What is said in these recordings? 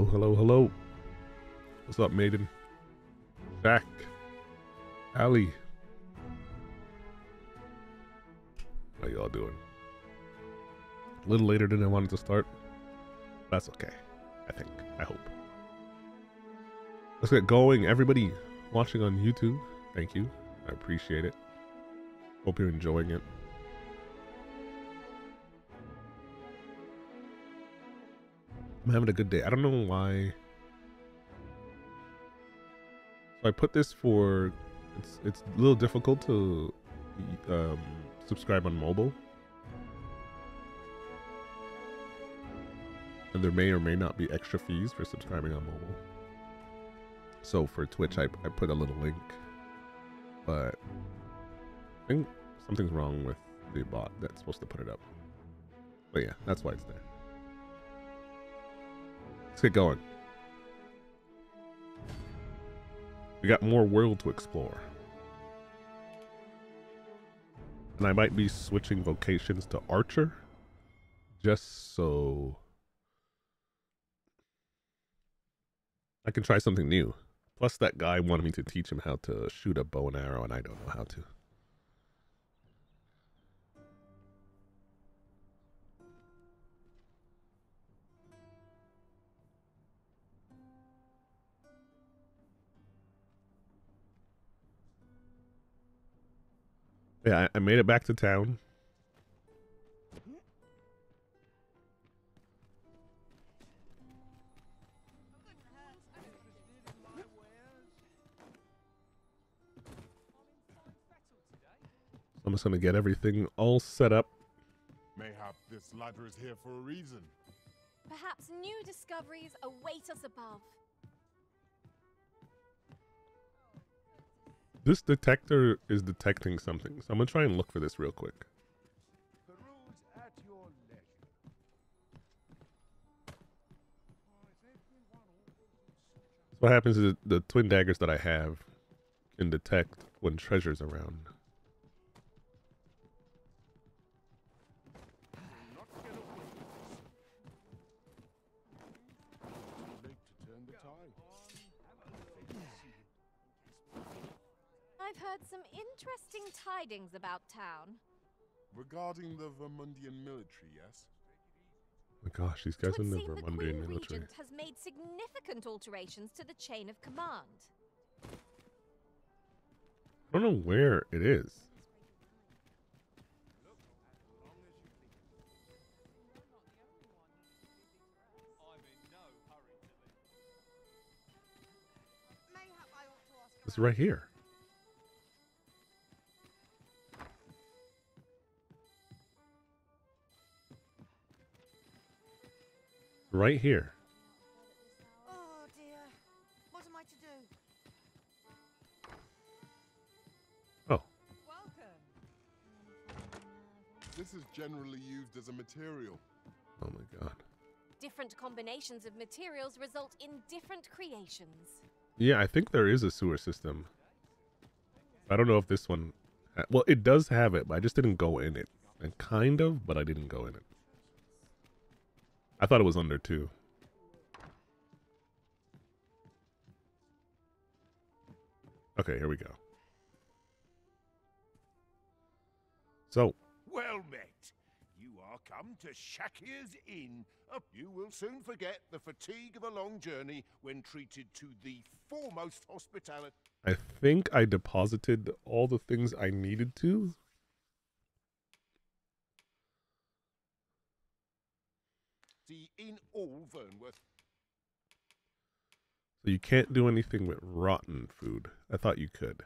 Hello, hello, hello. What's up, Maiden? Jack. Ali. How y'all doing? A little later than I wanted to start. That's okay. I think. I hope. Let's get going. Everybody watching on YouTube, thank you. I appreciate it. Hope you're enjoying it. I'm having a good day. I don't know why. So I put this for it's it's a little difficult to um, subscribe on mobile. And there may or may not be extra fees for subscribing on mobile. So for Twitch, I, I put a little link. But I think something's wrong with the bot that's supposed to put it up. But yeah, that's why it's there. Let's get going. We got more world to explore. And I might be switching vocations to archer just so I can try something new. Plus that guy wanted me to teach him how to shoot a bow and arrow and I don't know how to. Yeah, I, I made it back to town. I'm just gonna get everything all set up. Mayhap this ladder is here for a reason. Perhaps new discoveries await us above. This detector is detecting something, so I'm gonna try and look for this real quick. What happens is the twin daggers that I have can detect when treasure's around. Interesting tidings about town. Regarding the Vermundian military, yes? Oh my gosh, these guys are in would the seem the Vermundian military. Regent has made significant alterations to the chain of command. I don't know where it is. It's right here. Right here. Oh dear. What am I to do? Oh, This is generally used as a material. oh my god. Different combinations of materials result in different creations. Yeah, I think there is a sewer system. I don't know if this one. Well, it does have it, but I just didn't go in it. And kind of, but I didn't go in it. I thought it was under two. Okay, here we go. So, Well met. You are come to Shakir's Inn. Uh, you will soon forget the fatigue of a long journey when treated to the foremost hospitality. I think I deposited all the things I needed to. In all Vernworth. So you can't do anything with rotten food. I thought you could.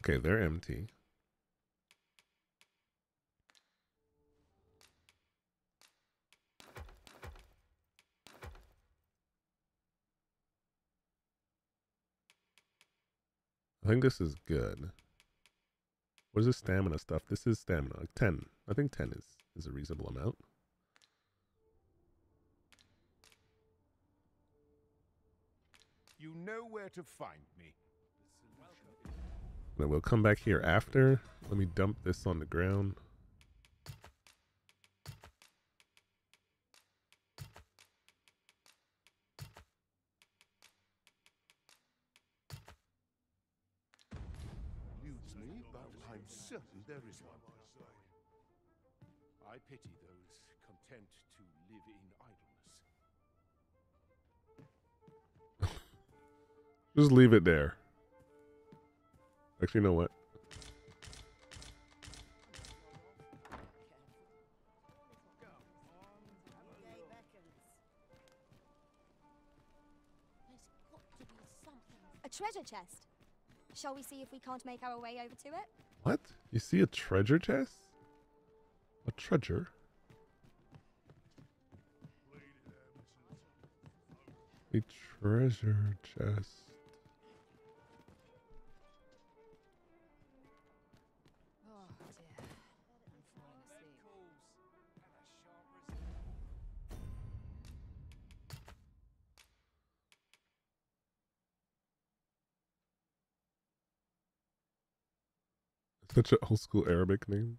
Okay, they're empty. I think this is good. What is this stamina stuff? This is stamina. Like 10. I think 10 is is a reasonable amount. You know where to find me. Then we'll come back here after. Let me dump this on the ground. There is one. I pity those content to live in idleness. Just leave it there. Actually, you know what? Day beckons. There's got to be something. A treasure chest. Shall we see if we can't make our way over to it? What? You see a treasure chest? A treasure? A treasure chest. Such an old school Arabic name.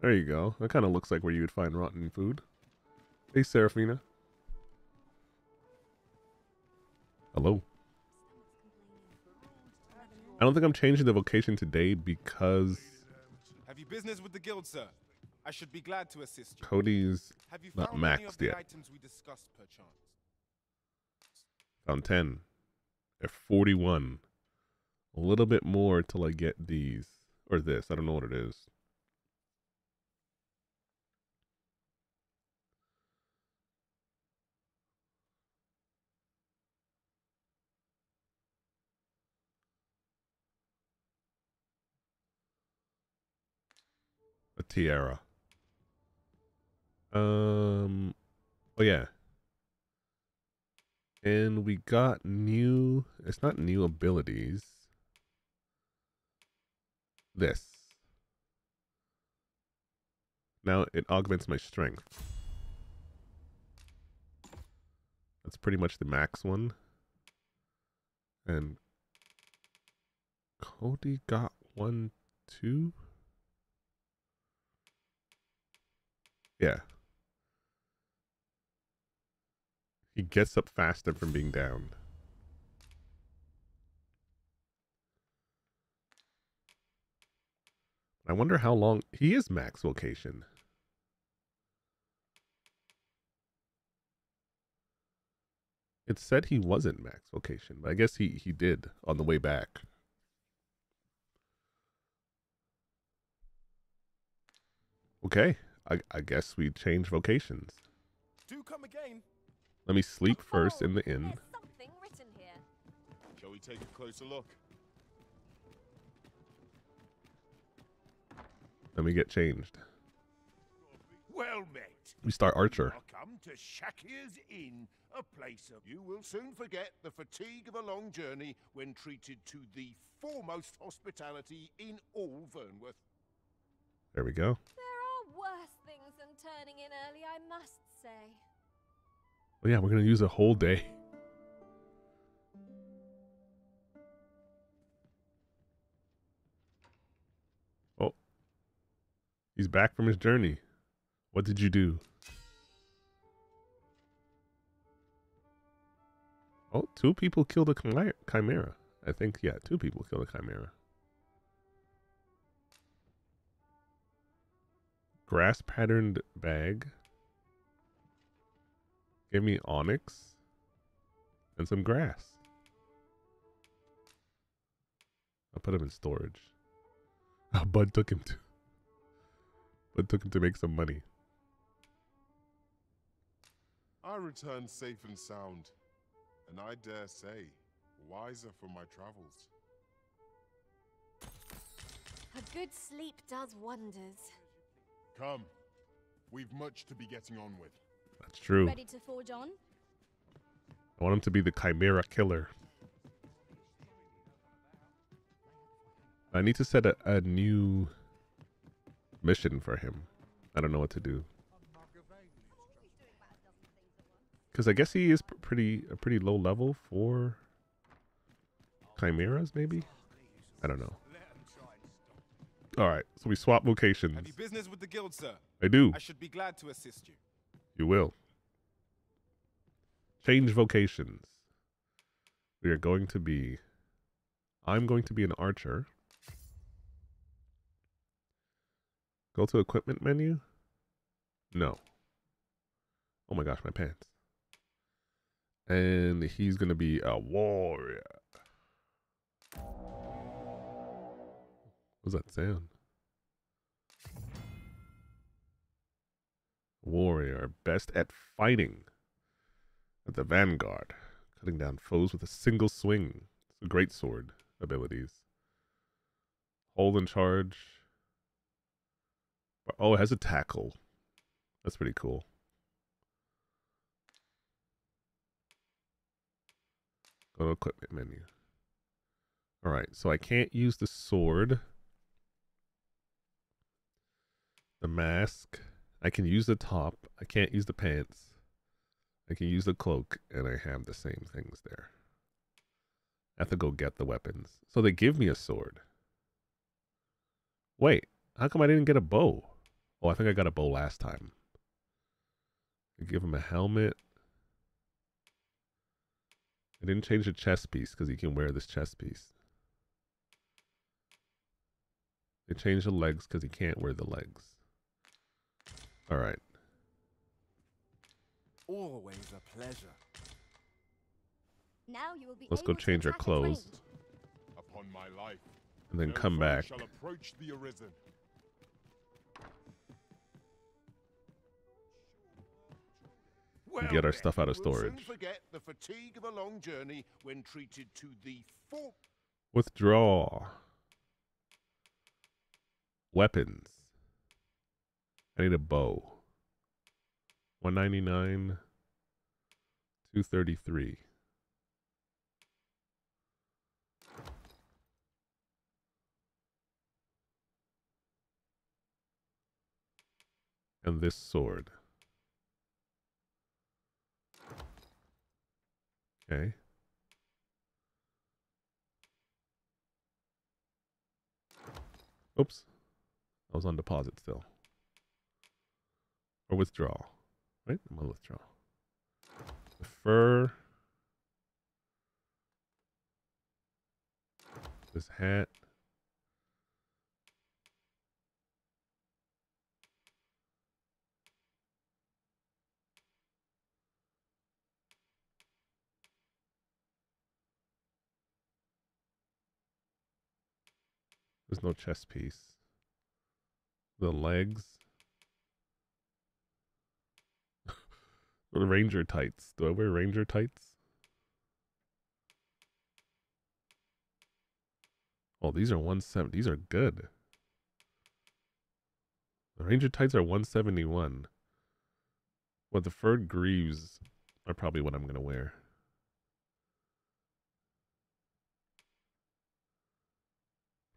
There you go. That kind of looks like where you would find rotten food. Hey, Seraphina. Hello. I don't think I'm changing the vocation today because business with the guild, sir? I should be glad to assist you. Cody's Have you not found any of maxed the yet. items we discussed, perchance? Found 10. At 41. A little bit more till I get these. Or this. I don't know what it is. Tiara. Um. Oh yeah. And we got new. It's not new abilities. This. Now it augments my strength. That's pretty much the max one. And Cody got one too. Yeah. He gets up faster from being down. I wonder how long he is max vocation. It said he wasn't max vocation, but I guess he, he did on the way back. Okay, I, I guess we change vocations. Do come again. Let me sleep oh, first Oh, in the inn. There's something written here. Shall we take a closer look? Let me get changed. Well met. We start Archer. Welcome to Shakir's Inn, a place of you will soon forget the fatigue of a long journey when treated to the foremost hospitality in all Vernworth. There we go. There are worse things than turning in early, I must say. Oh yeah, we're gonna use a whole day. Oh, he's back from his journey. What did you do? Oh, two people killed a chimera. I think, yeah, two people killed a chimera. Grass patterned bag. Give me onyx and some grass. I'll put him in storage. Oh, Bud took him to. Bud took him to make some money. I returned safe and sound, and I dare say, wiser for my travels. A good sleep does wonders. Come, We've much to be getting on with. That's true. Ready to forge on? I want him to be the Chimera killer. I need to set a, a new mission for him. I don't know what to do. Because I guess he is pretty a pretty low level for chimeras, maybe. I don't know. All right, so we swap vocations. Have you business with the guild, sir? I do. I should be glad to assist you. You will. Change vocations. We are going to be. I'm going to be an archer. Go to equipment menu. No. Oh my gosh, my pants. And he's going to be a warrior. What's that sound? Warrior, best at fighting. At the vanguard, cutting down foes with a single swing. Great sword abilities. Hold and charge. Oh, it has a tackle. That's pretty cool. Go to equipment menu. All right, so I can't use the sword. The mask. I can use the top. I can't use the pants. I can use the cloak, and I have the same things there. I have to go get the weapons. So they give me a sword. Wait, how come I didn't get a bow? Oh, I think I got a bow last time. I give him a helmet. I didn't change the chest piece because he can wear this chest piece. They changed the legs because he can't wear the legs. All right. Always a pleasure. Now you will be Let's go change our clothes. Upon my life. And then no come back. Shall approach the arisen. Well get our stuff out of we'll storage. forget the fatigue of a long journey when treated to the full. Withdraw. Weapons. I need a bow. 199 233. And this sword. Okay. Oops. I was on deposit still. Or withdraw. Right? I'm on withdraw. The fur. This hat. There's no chest piece. The legs. Ranger tights. Do I wear ranger tights? Oh, these are 170. These are good. The ranger tights are 171. Well, the furred greaves are probably what I'm going to wear.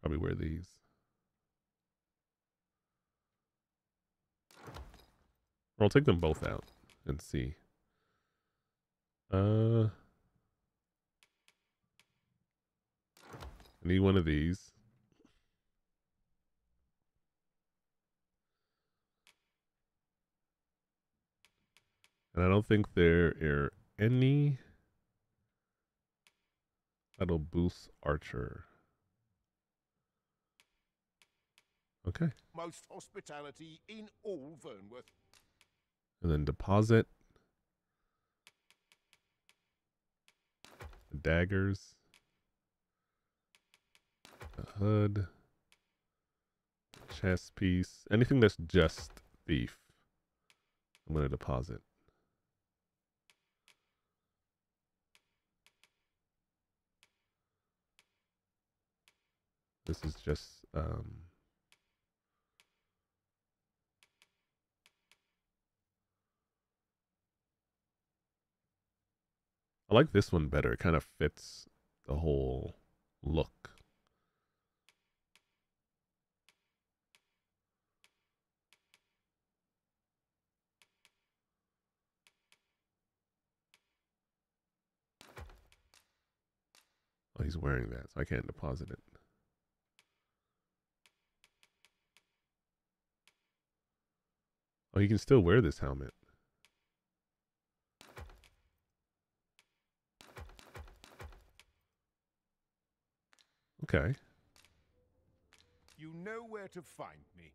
Probably wear these. Or I'll take them both out and see. Uh, I need one of these. And I don't think there are any that'll boost Archer. Okay. Most hospitality in all Vernworth. And then deposit. The daggers. The hood. Chest piece. Anything that's just thief. I'm going to deposit. This is just um I like this one better. It kind of fits the whole look. Oh, he's wearing that, so I can't deposit it. Oh, you can still wear this helmet. Okay. You know where to find me.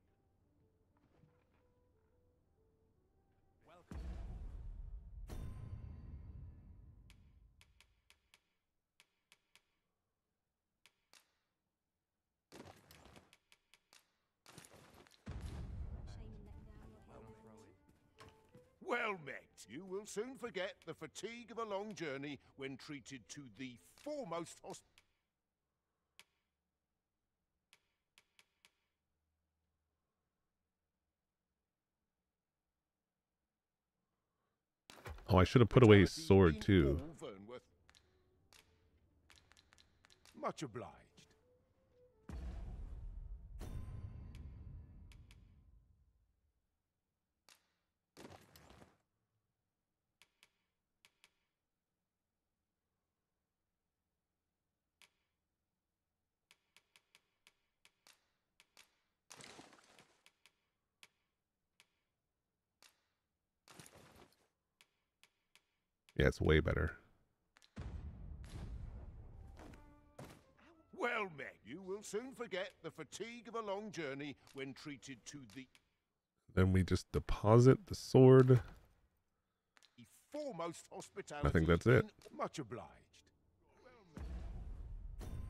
Well met. You will soon forget the fatigue of a long journey when treated to the foremost hospital. Oh, I should have put away his sword too. Much obliged. Yeah, it's way better. Well met. You will soon forget the fatigue of a long journey when treated to the... Then we just deposit the sword. Foremost hospitality. I think that's it. Much obliged.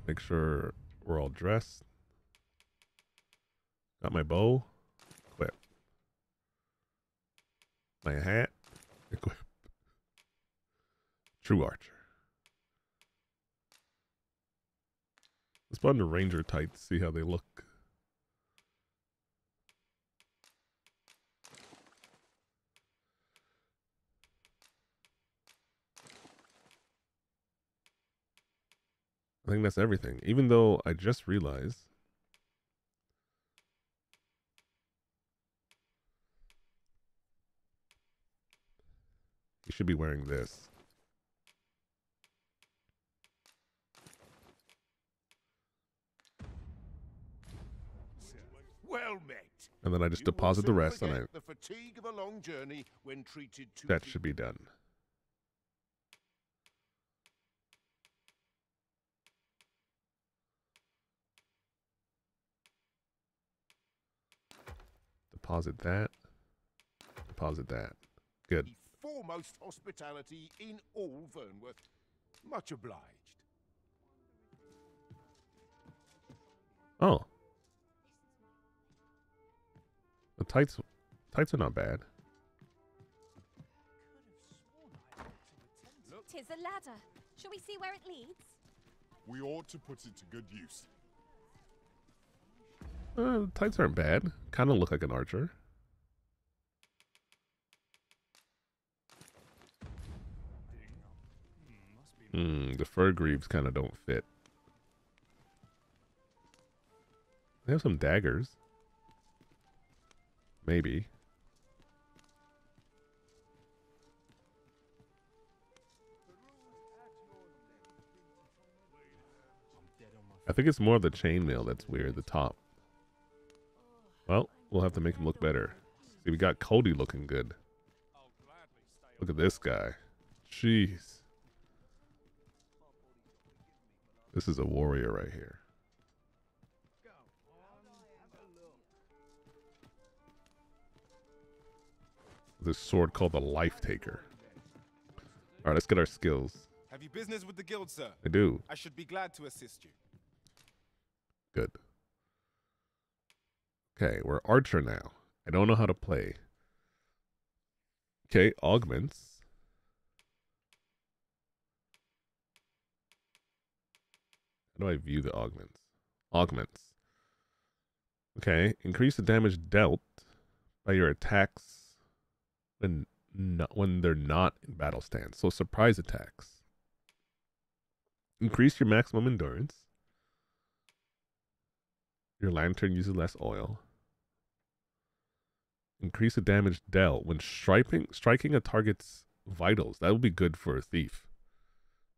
Make sure we're all dressed. Got my bow. Equip. My hat. True Archer. Let's put on the Ranger tights, see how they look. I think that's everything. Even though I just realized you should be wearing this. Well met. And then I just deposit the rest and I the fatigue of a long journey when treated to that should be done. Deposit that. Deposit that. Good. The foremost hospitality in all Vernworth. Much obliged. Oh. The tights, tights are not bad. Tis a ladder. Shall we see where it leads? We ought to put it to good use. Uh, tights aren't bad. Kind of look like an archer. Hmm, the fur greaves kind of don't fit. They have some daggers. Maybe. I think it's more of the chainmail that's weird, the top. Well, we'll have to make him look better. See, we got Cody looking good. Look at this guy. Jeez. This is a warrior right here. This sword called the Life Taker. All right, let's get our skills. Have you business with the guild, sir? I do. I should be glad to assist you. Good. Okay, we're archer now. I don't know how to play. Okay, augments. How do I view the augments? Augments. Okay, increase the damage dealt by your attacks when not when they're not in battle stance. So surprise attacks. Increase your maximum endurance. Your lantern uses less oil. Increase the damage dealt when striking striking a target's vitals. That would be good for a thief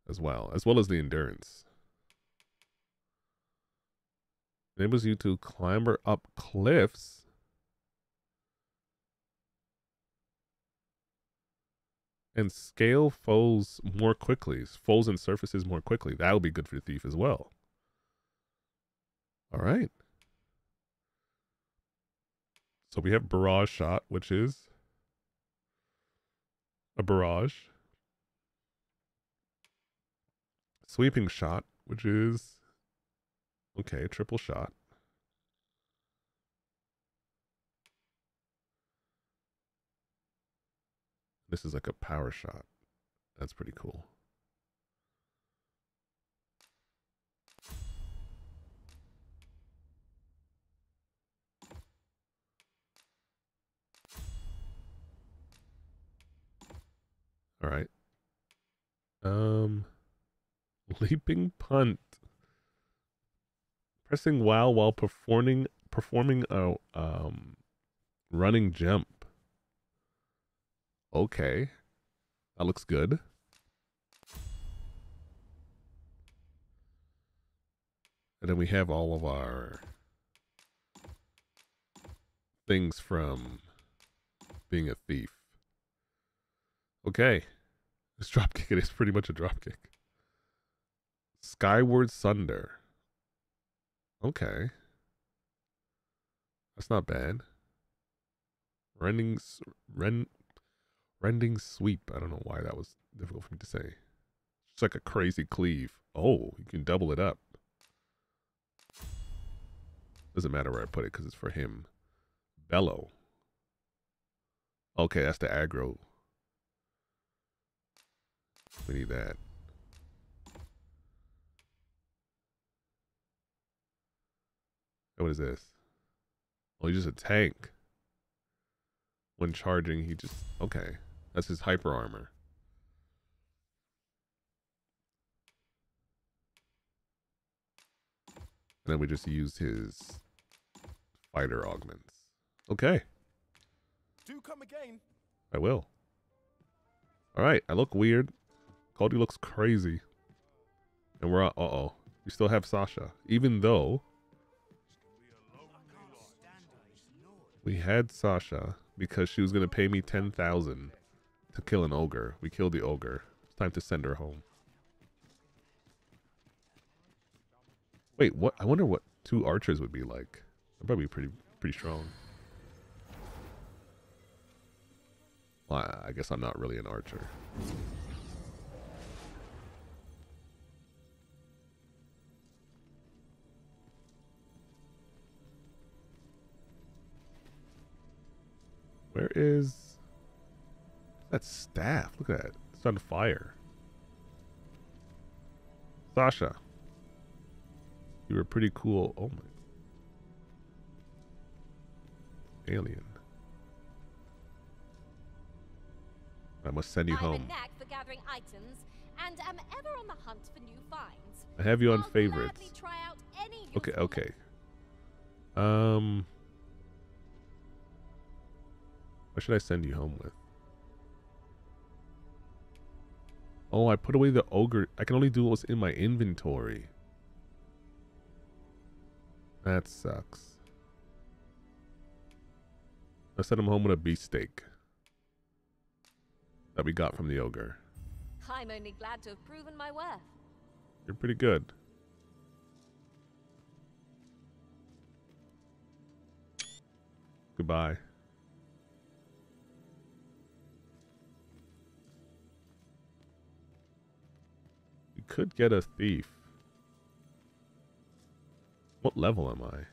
as well, as well as the endurance. Enables you to clamber up cliffs. And scale foes more quickly, foes and surfaces more quickly. That'll be good for the thief as well. All right. So we have barrage shot, which is a barrage. Sweeping shot, which is okay, triple shot. This is like a power shot. That's pretty cool. All right. Um, leaping punt. Pressing WoW while performing performing a um running jump. Okay, that looks good. And then we have all of our things from being a thief. Okay. This dropkick is pretty much a dropkick. Skyward Sunder. Okay. That's not bad. Rending rend rending sweep. I don't know why that was difficult for me to say. It's like a crazy cleave. Oh, you can double it up. Doesn't matter where I put it because it's for him. Bellow. Okay, that's the aggro we need that. What is this? Oh, he's just a tank. When charging, he just... Okay. That's his hyper armor. And then we just use his fighter augments. Okay. Do come again. I will. All right. I look weird. Cody looks crazy. And we're, uh-oh. We still have Sasha. Even though we had Sasha because she was going to pay me 10000 to kill an ogre. We killed the ogre. It's time to send her home. Wait, what? I wonder what two archers would be like. They'd probably be pretty, pretty strong. Well, I guess I'm not really an archer. Where is that staff? Look at that. It's on fire. Sasha. You were pretty cool. Oh my. Alien. I must send you I'm home. a knack for gathering items and am ever on the hunt for new finds. I have you on I'll favorites. try out any Okay, okay. Um What should I send you home with? Oh, I put away the ogre. I can only do what's in my inventory. That sucks. I sent him home with a beefsteak that we got from the ogre. I'm only glad to have proven my worth. You're pretty good. Goodbye. Could get a thief. What level am I?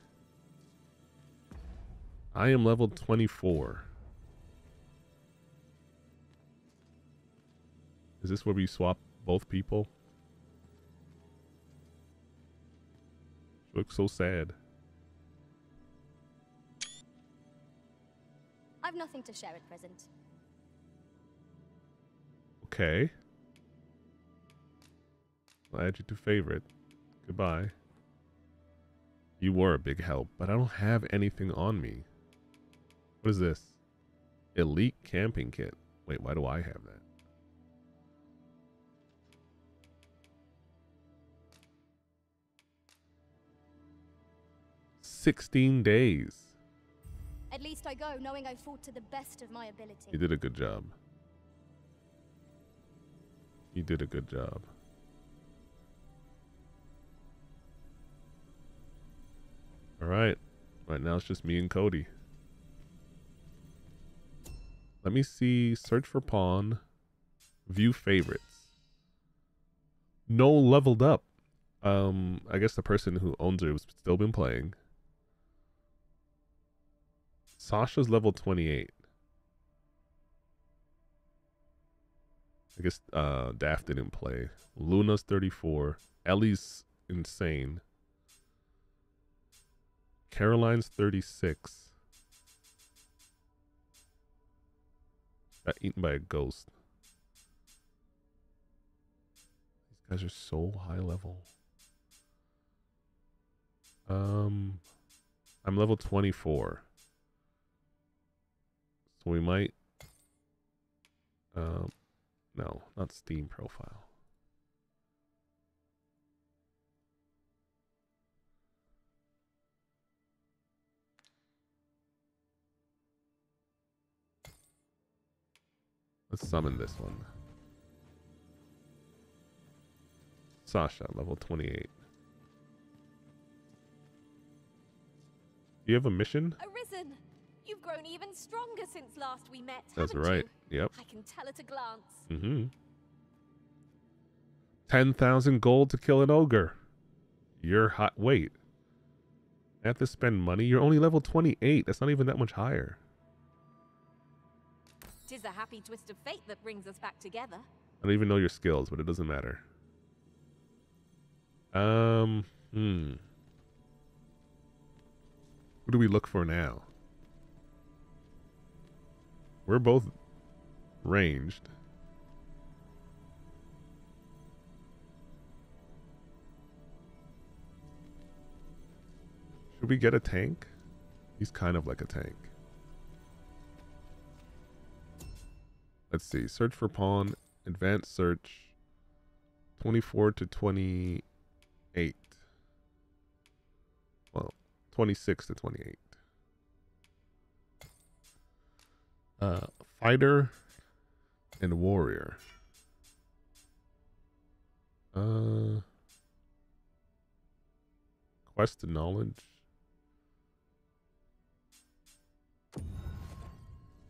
I am level 24. Is this where we swap both people? She looks so sad. I've nothing to share at present. Okay. I'll add you to favorite. Goodbye. You were a big help, but I don't have anything on me. What is this? Elite camping kit. Wait, why do I have that? Sixteen days. At least I go knowing I fought to the best of my ability. You did a good job. You did a good job. All right. Right now it's just me and Cody. Let me see. Search for pawn. View favorites. No leveled up. Um, I guess the person who owns it has still been playing. Sasha's level 28. I guess uh, Daft didn't play. Luna's 34. Ellie's insane. Caroline's 36. Got eaten by a ghost. These guys are so high level. Um, I'm level 24. So we might... Um, no, not Steam profile. Let's summon this one. Sasha, level 28. You have a mission? Arisen! You've grown even stronger since last we met. That's right. You? Yep. I can tell at a glance. Mm-hmm. 10,000 gold to kill an ogre. You're hot. Wait. I have to spend money? You're only level 28. That's not even that much higher. Tis a happy twist of fate that brings us back together. I don't even know your skills, but it doesn't matter. Um, hmm. Who do we look for now? We're both ranged. Should we get a tank? He's kind of like a tank. Let's see. Search for pawn. Advanced search. 24 to 28. Well, 26 to 28. Uh, fighter and warrior. Uh, quest to knowledge.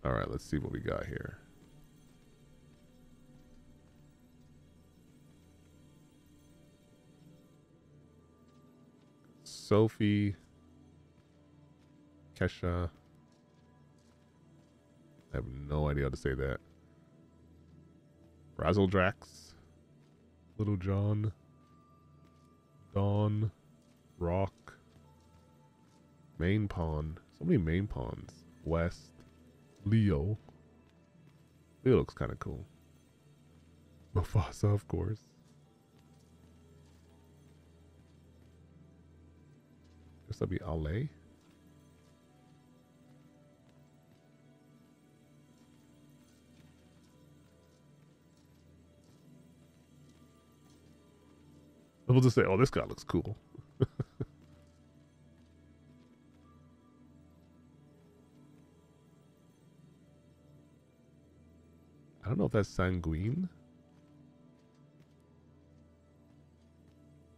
All right, let's see what we got here. Sophie, Kesha. I have no idea how to say that. Razzledrax, Little John, Dawn, Rock, Main Pawn. So many main pawns. West, Leo. Leo looks kind of cool. Mufasa, of course. Guess that'll be Ale. We'll just say, oh, this guy looks cool. I don't know if that's sanguine.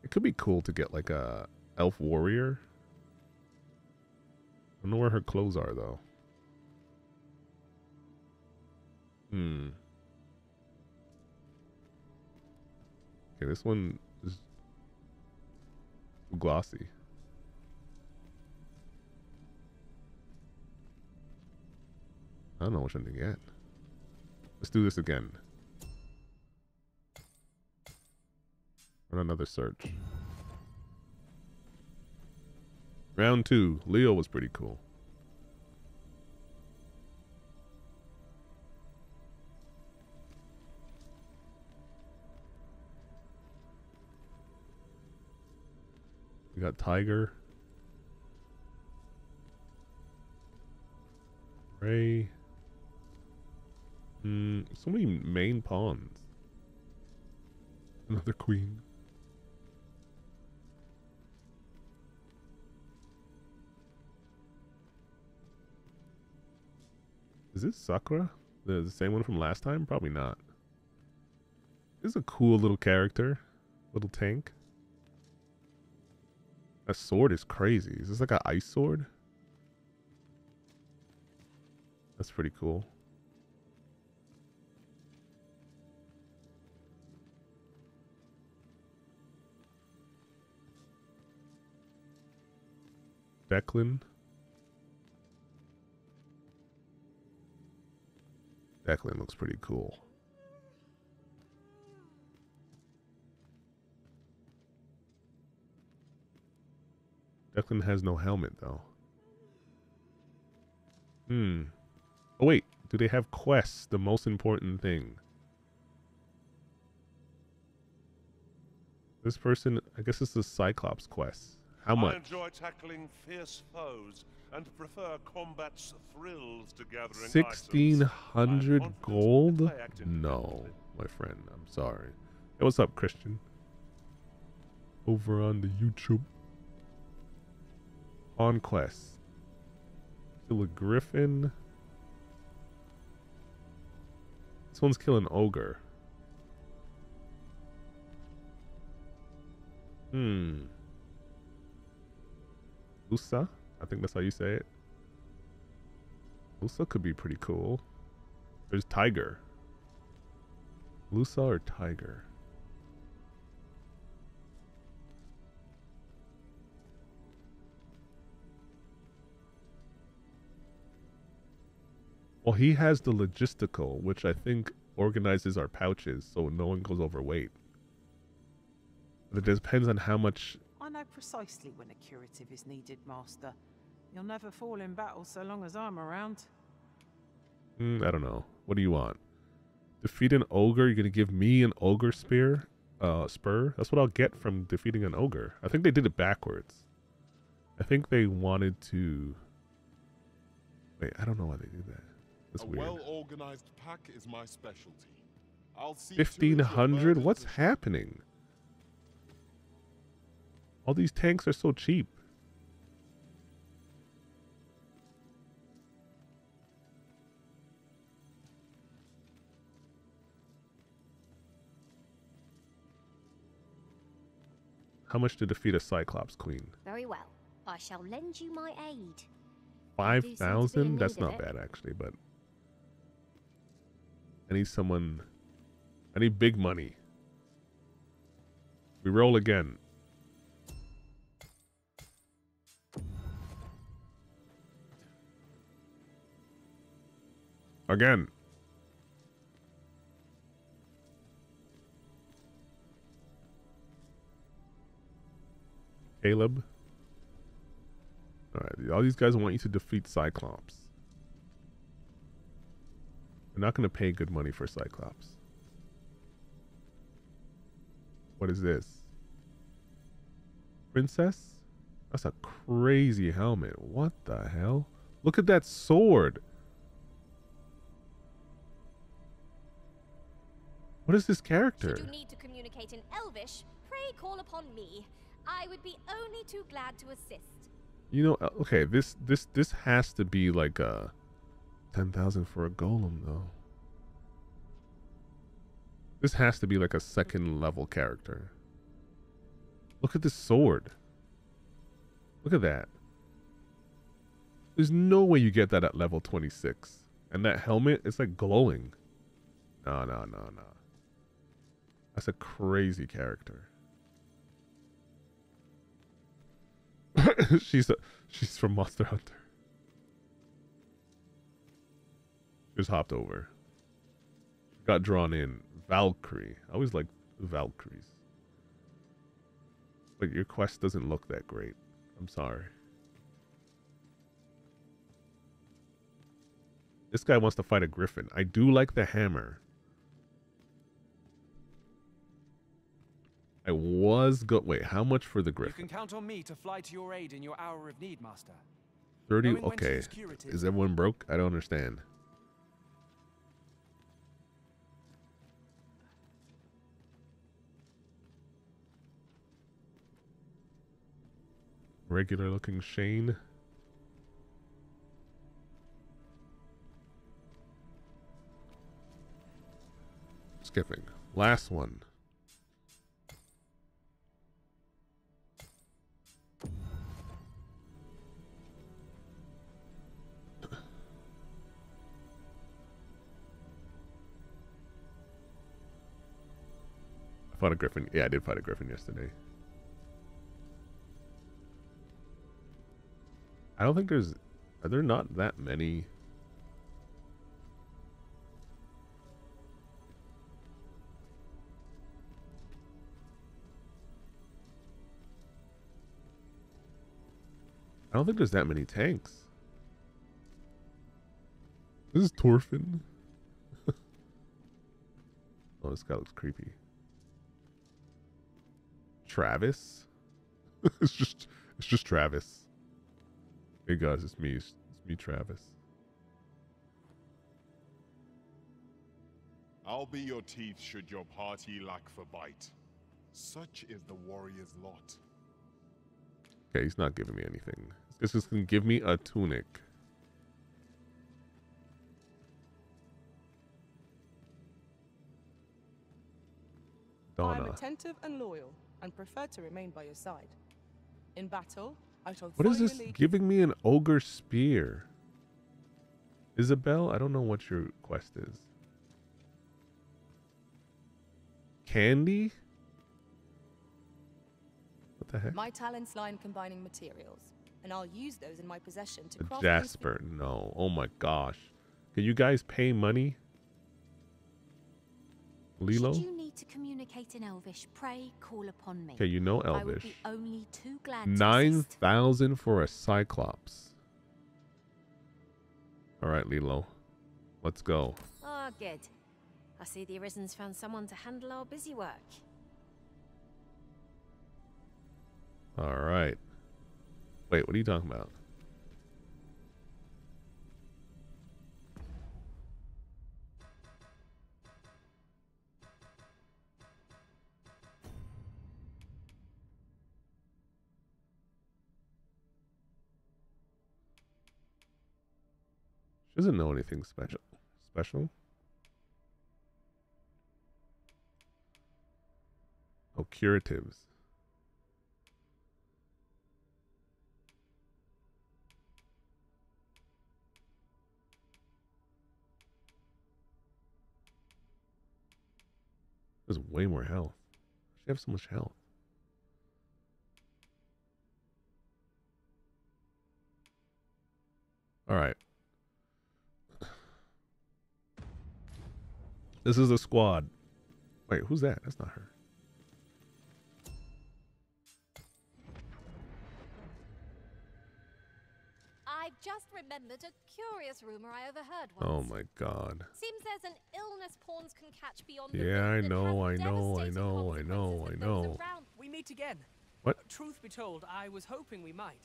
It could be cool to get like a elf warrior. I don't know where her clothes are though. Hmm. Okay, this one is glossy. I don't know which one to get. Let's do this again. Run another search. Round two. Leo was pretty cool. We got Tiger. Ray. Mm, so many main pawns. Another queen. Is this Sakura? The, the same one from last time? Probably not. This is a cool little character. Little tank. That sword is crazy. Is this like an ice sword? That's pretty cool. Declan. Declan looks pretty cool. Declan has no helmet, though. Hmm. Oh, wait. Do they have quests? The most important thing. This person, I guess it's the Cyclops quest. How much? I enjoy tackling fierce foes and prefer combat's thrills to gathering 1600 gold? No, my friend. I'm sorry. Hey, what's up, Christian? Over on the YouTube. On quest. Kill a griffin. This one's killing ogre. Hmm. Usa? I think that's how you say it. Lusa could be pretty cool. There's Tiger. Lusa or Tiger? Well, he has the logistical, which I think organizes our pouches so no one goes overweight. It depends on how much. I know precisely when a curative is needed, Master. You'll never fall in battle so long as I'm around. Mm, I don't know. What do you want? Defeat an ogre? You're gonna give me an ogre spear? Uh, spur? That's what I'll get from defeating an ogre. I think they did it backwards. I think they wanted to... Wait, I don't know why they did that. That's a weird. well-organized pack is my specialty. I'll see 1500? What's happening? All these tanks are so cheap. How much to defeat a Cyclops Queen? Very well. I shall lend you my aid. 5,000? That's not bad, actually, but... I need someone... I need big money. We roll again. Again. Caleb. Alright, all these guys want you to defeat Cyclops. They're not going to pay good money for Cyclops. What is this? Princess? That's a crazy helmet. What the hell? Look at that sword. What is this character? Should you need to communicate in Elvish, pray call upon me. I would be only too glad to assist. You know, uh, okay, this this this has to be like a ten thousand for a golem, though. This has to be like a second level character. Look at this sword. Look at that. There's no way you get that at level 26. And that helmet, it's like glowing. No, no, no, no. That's a crazy character. she's a, she's from Monster Hunter. Just hopped over. Got drawn in. Valkyrie. I always like Valkyries. But your quest doesn't look that great. I'm sorry. This guy wants to fight a griffin. I do like the hammer. I was go. Wait, how much for the grip? You can count on me to fly to your aid in your hour of need, Master. Thirty. knowing when to Okay. Is everyone broke? I don't understand. Regular looking Shane. Skipping. Last one. Fought a griffin. Yeah, I did fight a griffin yesterday. I don't think there's. Are there not that many? I don't think there's that many tanks. This is Torfin. oh, this guy looks creepy. Travis? it's just it's just Travis. Hey guys, it's me. It's, it's me, Travis. I'll be your teeth should your party lack for bite. Such is the warrior's lot. Okay, he's not giving me anything. This is gonna give me a tunic. I am Donna. attentive and loyal, and prefer to remain by your side. In battle, I shall What is this giving me an ogre spear? Isabel, I don't know what your quest is. Candy? What the heck? My talents lie in combining materials, and I'll use those in my possession to craft Jasper. No. Oh my gosh. Can you guys pay money? Lilo? Should you need to communicate in Elvish, pray call upon me. Okay, you know I would Elvish. be only too glad to Nine assist. thousand for a Cyclops. All right, Lilo. Let's go. Oh, good. I see the Arisen's found someone to handle our busy work. All right. Wait, what are you talking about? She doesn't know anything special. Special? Oh, curatives. There's way more health. She have so much health. All right. This is a squad. Wait, who's that? That's not her. I've just remembered a curious rumor I overheard once. Oh my god. Seems there's an illness pawns can catch beyond the Yeah, I know, I know, I know, I know, I know. for those around. We meet again. What? Truth be told, I was hoping we might.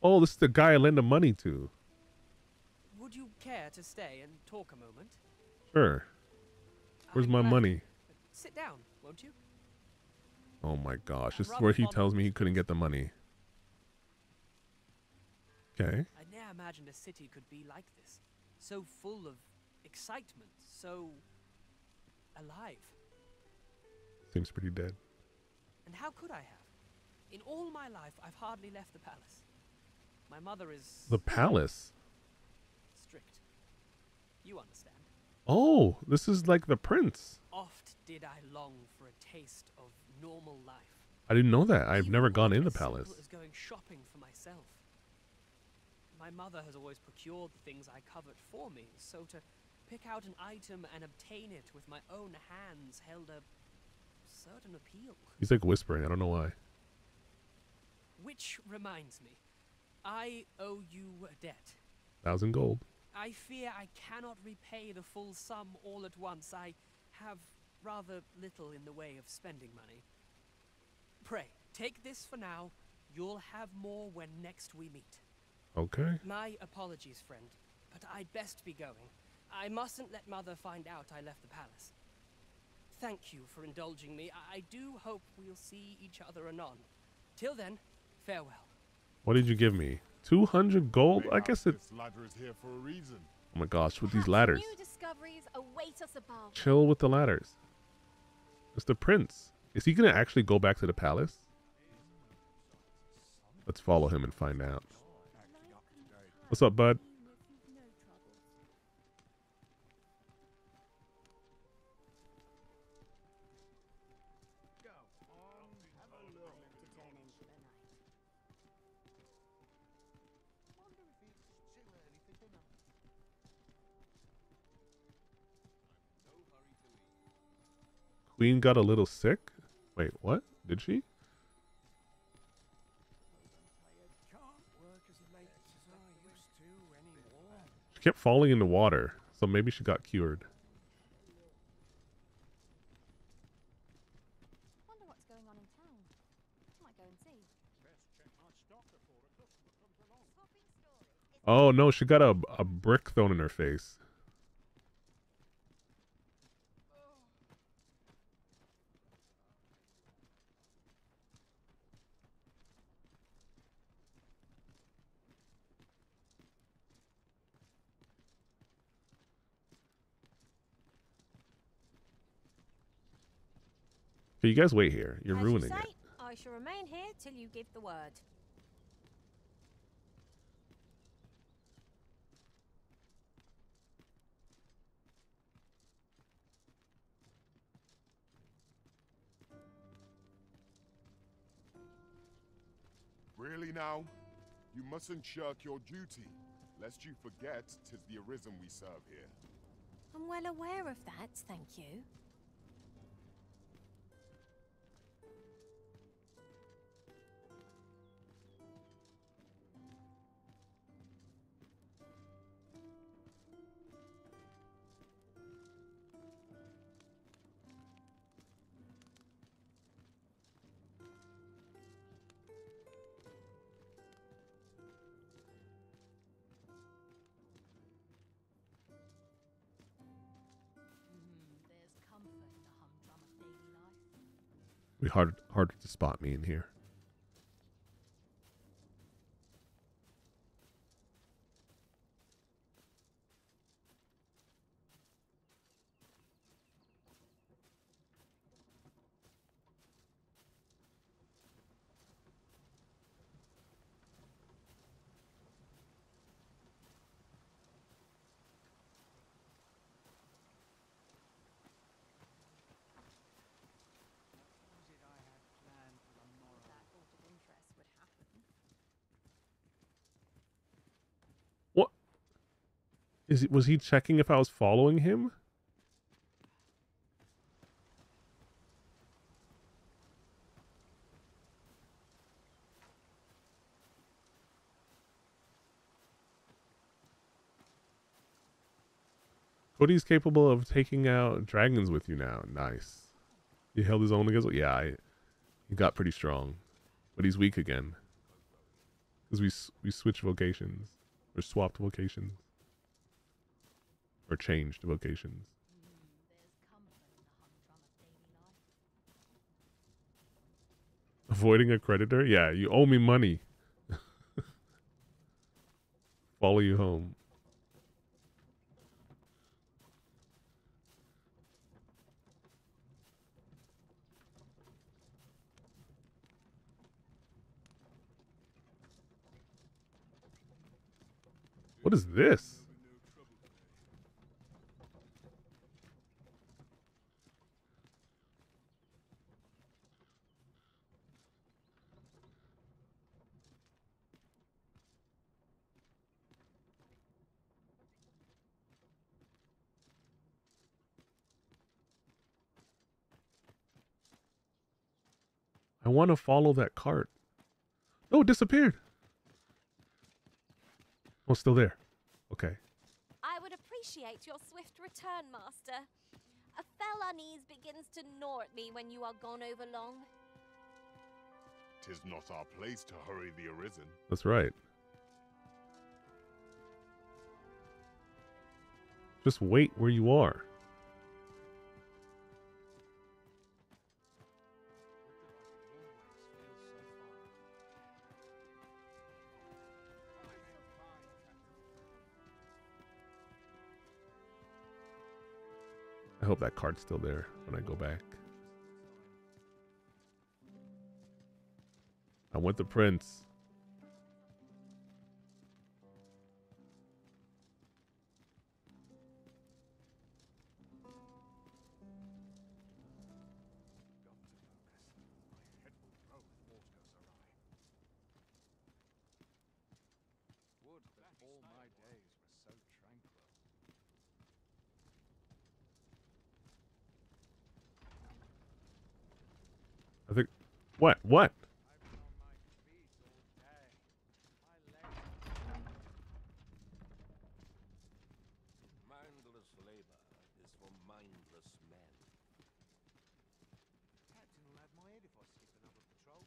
Oh, this is the guy I lend the money to. Would you care to stay and talk a moment? Sure. Where's my money? Sit down, won't you? Oh my gosh. This is where he tells me he couldn't get the money. Okay. I never imagined a city could be like this. So full of excitement, so alive. Seems pretty dead. And how could I have? In all my life, I've hardly left the palace. My mother is The palace. strict. You understand. Oh, this is like the prince. Oft did I long for a taste of normal life. I didn't know that. I've never gone in the palace. As going shopping for myself. My mother has always procured the things I covet for me, so to pick out an item and obtain it with my own hands held a certain appeal. He's like whispering. I don't know why. Which reminds me, I owe you a debt. Thousand gold. I fear I cannot repay the full sum all at once. I have rather little in the way of spending money. pray, take this for now. You'll have more when next we meet. Okay. My apologies, friend, but I'd best be going. I mustn't let Mother find out I left the palace. Thank you for indulging me. I, I do hope we'll see each other anon. Till then, farewell. What did you give me? 200 gold? I guess it... Ladder is here for a reason. Oh my gosh, with these ladders. New discoveries await us above. Chill with the ladders. It's the prince. Is he going to actually go back to the palace? Let's follow him and find out. What's up, bud? Queen got a little sick? Wait, what? Did she? She kept falling in the water, so maybe she got cured. Wonder what's going on in town. Might go and see. Oh no, she got a, a brick thrown in her face. Okay, you guys wait here. You're As ruining you say, it. I shall remain here till you give the word. Really now? You mustn't shirk your duty, lest you forget 'tis the Arisen we serve here. I'm well aware of that, thank you. Be hard harder to spot me in here. Is was he checking if I was following him? Cody's capable of taking out dragons with you now. Nice. He held his own against. Yeah, I, he got pretty strong, but he's weak again. Because we we switched vocations or swapped vocations or changed vocations. Avoiding a creditor? Yeah, you owe me money. Follow you home. What is this? I want to follow that cart. No, it disappeared. Oh, it's still there. Okay. I would appreciate your swift return, Master. A fell unease begins to gnaw at me when you are gone over long. Tis not our place to hurry the arisen. That's right. Just wait where you are. Hope that card's still there when I go back. I want the prince. Another patrol.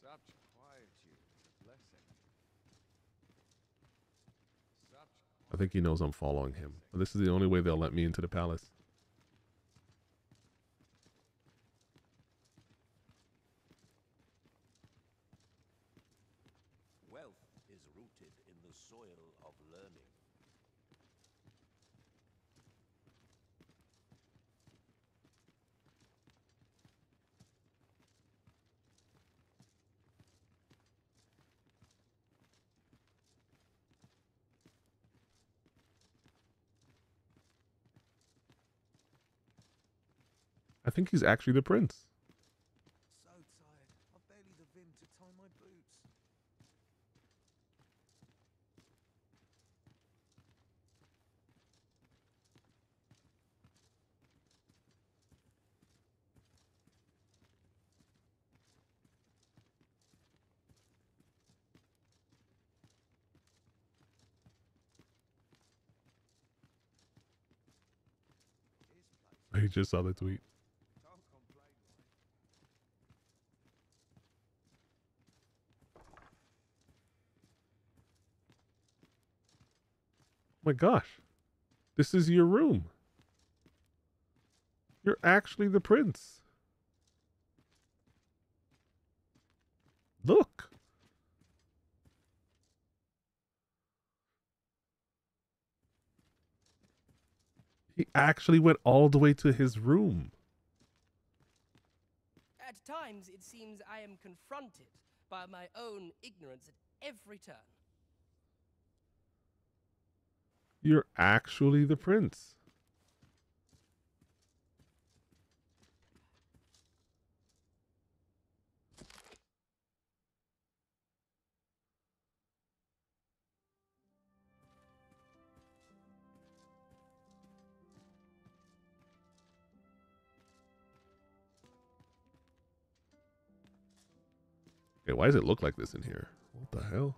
Such quietude blessing. I think he knows I'm following him. But this is the only way they'll let me into the palace. Wealth is rooted in the soil of learning. I think he's actually the prince. So tired. I've barely the vim to tie my boots. He just saw the tweet. My gosh. This is your room. You're actually the prince. Look. He actually went all the way to his room. At times, it seems I am confronted by my own ignorance at every turn. You're actually the prince. Okay, why does it look like this in here? What the hell?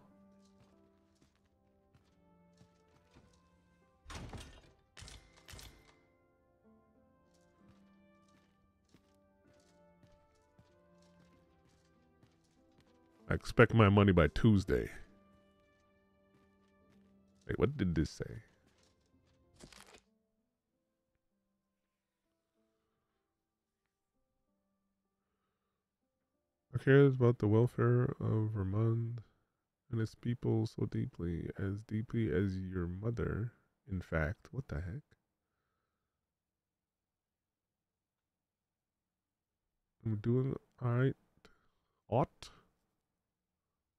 I expect my money by Tuesday. Wait, what did this say? I care about the welfare of Vermund and its people so deeply, as deeply as your mother. In fact, what the heck? I'm doing alright. Ought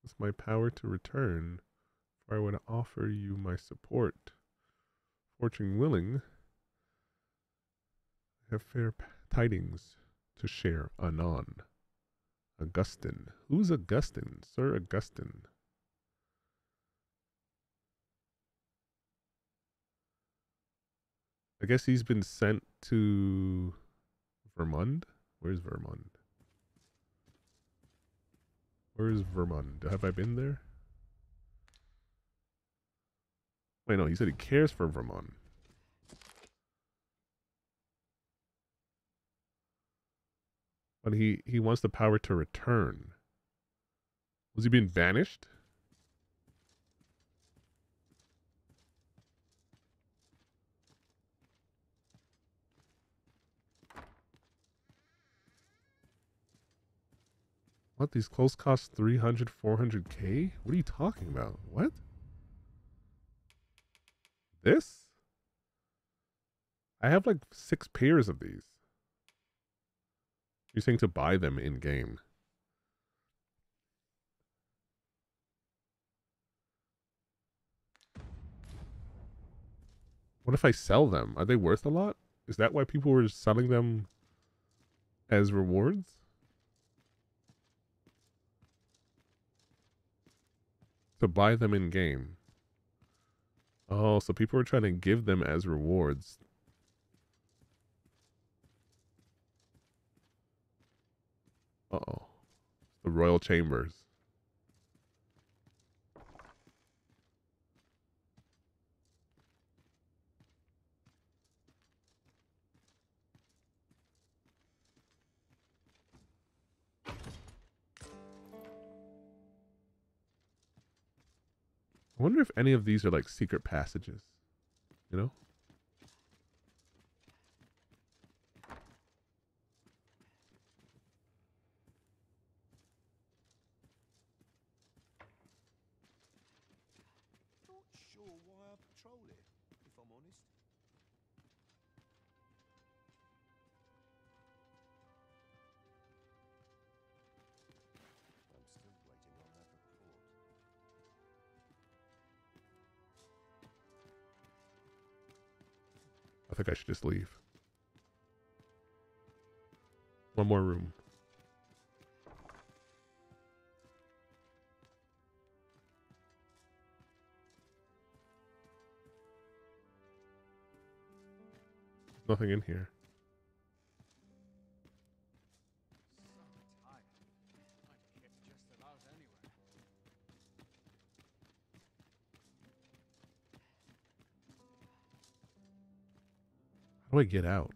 with my power to return, for I would offer you my support. Fortune willing, I have fair tidings to share anon. Augustine. Who's Augustine? Sir Augustine. I guess he's been sent to Vermund. Where's Vermund? Where's Vermont? Have I been there? Wait, no, he said he cares for Vermont. But he, he wants the power to return. Was he being banished? What? These clothes cost 300, 400k? What are you talking about? What? This? I have like six pairs of these. You're saying to buy them in game. What if I sell them? Are they worth a lot? Is that why people were selling them as rewards? To buy them in game. Oh, so people were trying to give them as rewards. Uh oh. The Royal Chambers. I wonder if any of these are like secret passages. You know? Think I should just leave. One more room. Nothing in here. Do I get out?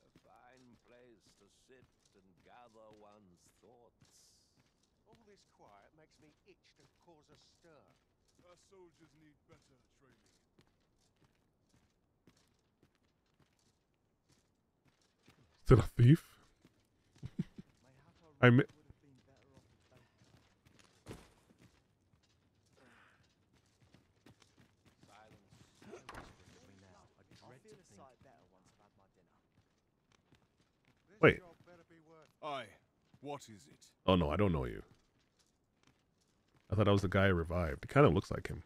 A fine place to sit and gather one's thoughts. All this quiet makes me itch to cause a stir. Our soldiers need better training. Is it a thief? I mi- Wait. Aye. What is it? Oh no, I don't know you. I thought I was the guy I revived. It kind of looks like him.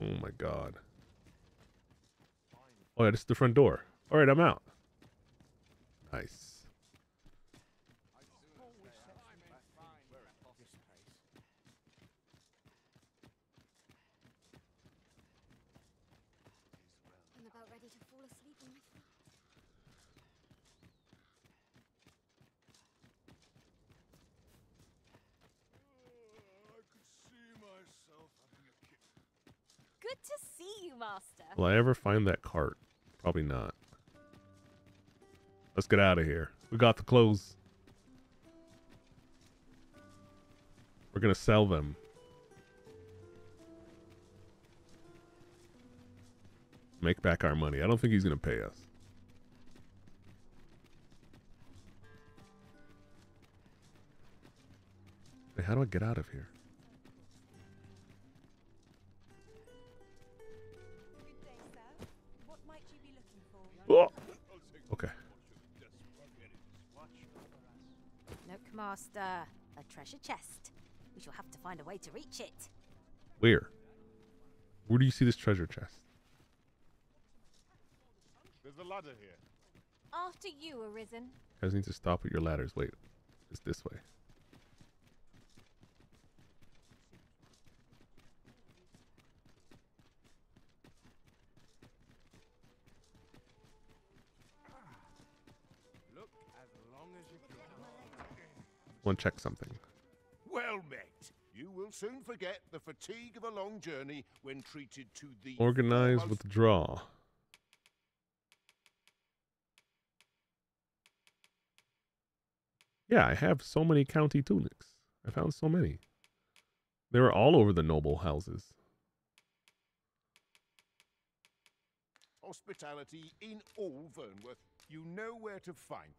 Oh my god. Oh yeah, this is the front door. All right, I'm out. Nice. I'm about ready to fall asleep on my throne. I could see myself having a kick. Good to see you, Master. Will I ever find that cart? Probably not. Let's get out of here. We got the clothes. We're gonna sell them. Make back our money. I don't think he's gonna pay us. How do I get out of here? Okay. Look, Master, a treasure chest. We shall have to find a way to reach it. Where? Where do you see this treasure chest? There's a ladder here. After you, Arisen. You guys need to stop with your ladders. Wait, it's this way. Want to check something. Well met. You will soon forget the fatigue of a long journey when treated to the Organize, withdraw. Yeah, I have so many county tunics. I found so many. They were all over the noble houses. hospitality in all Vernworth. You know where to find.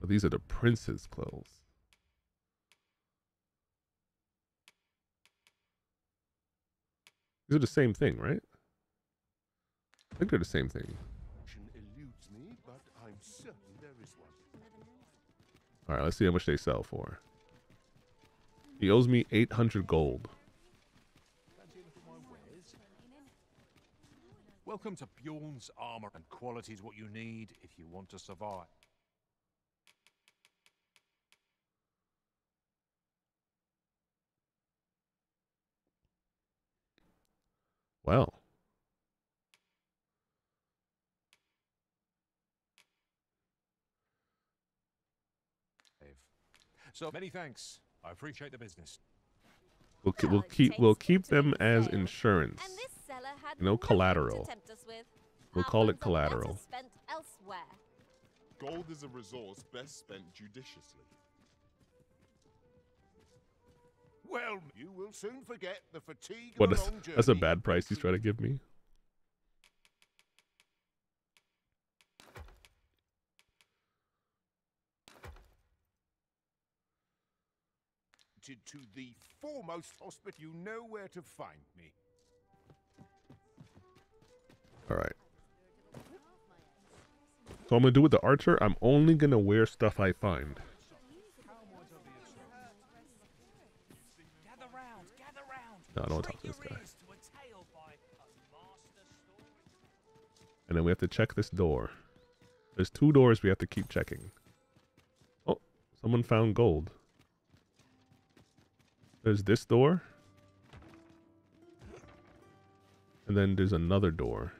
But these are the prince's clothes. These are the same thing, right? I think they're the same thing. All right, let's see how much they sell for. He owes me 800 gold. Welcome to Bjorn's armor, and quality is what you need if you want to survive. Well, So many thanks. I appreciate the business. we'll ke- we'll keep we'll keep them as insurance. And this seller had No collateral. To us with. We'll call it funds are better collateral. spent elsewhere. Gold is a resource best spent judiciously. Well, you will soon forget the fatigue What of is long journey. that's a bad price he's trying to give me. to the foremost hospital. You know where to find me. All right. So I'm gonna do with the archer. I'm only gonna wear stuff I find. No, I don't want to talk to this guy. And then we have to check this door. There's two doors we have to keep checking. Oh, someone found gold. There's this door. And then there's another door.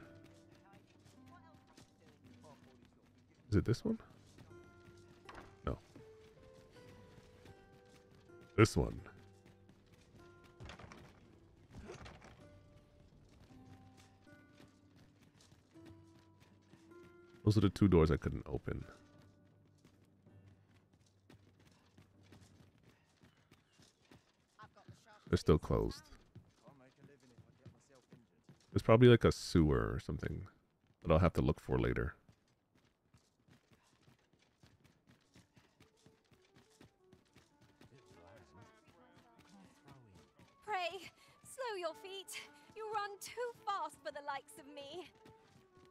Is it this one? No. This one. Those are the two doors I couldn't open. They're still closed. There's probably like a sewer or something that I'll have to look for later. Pray, slow your feet. You run too fast for the likes of me.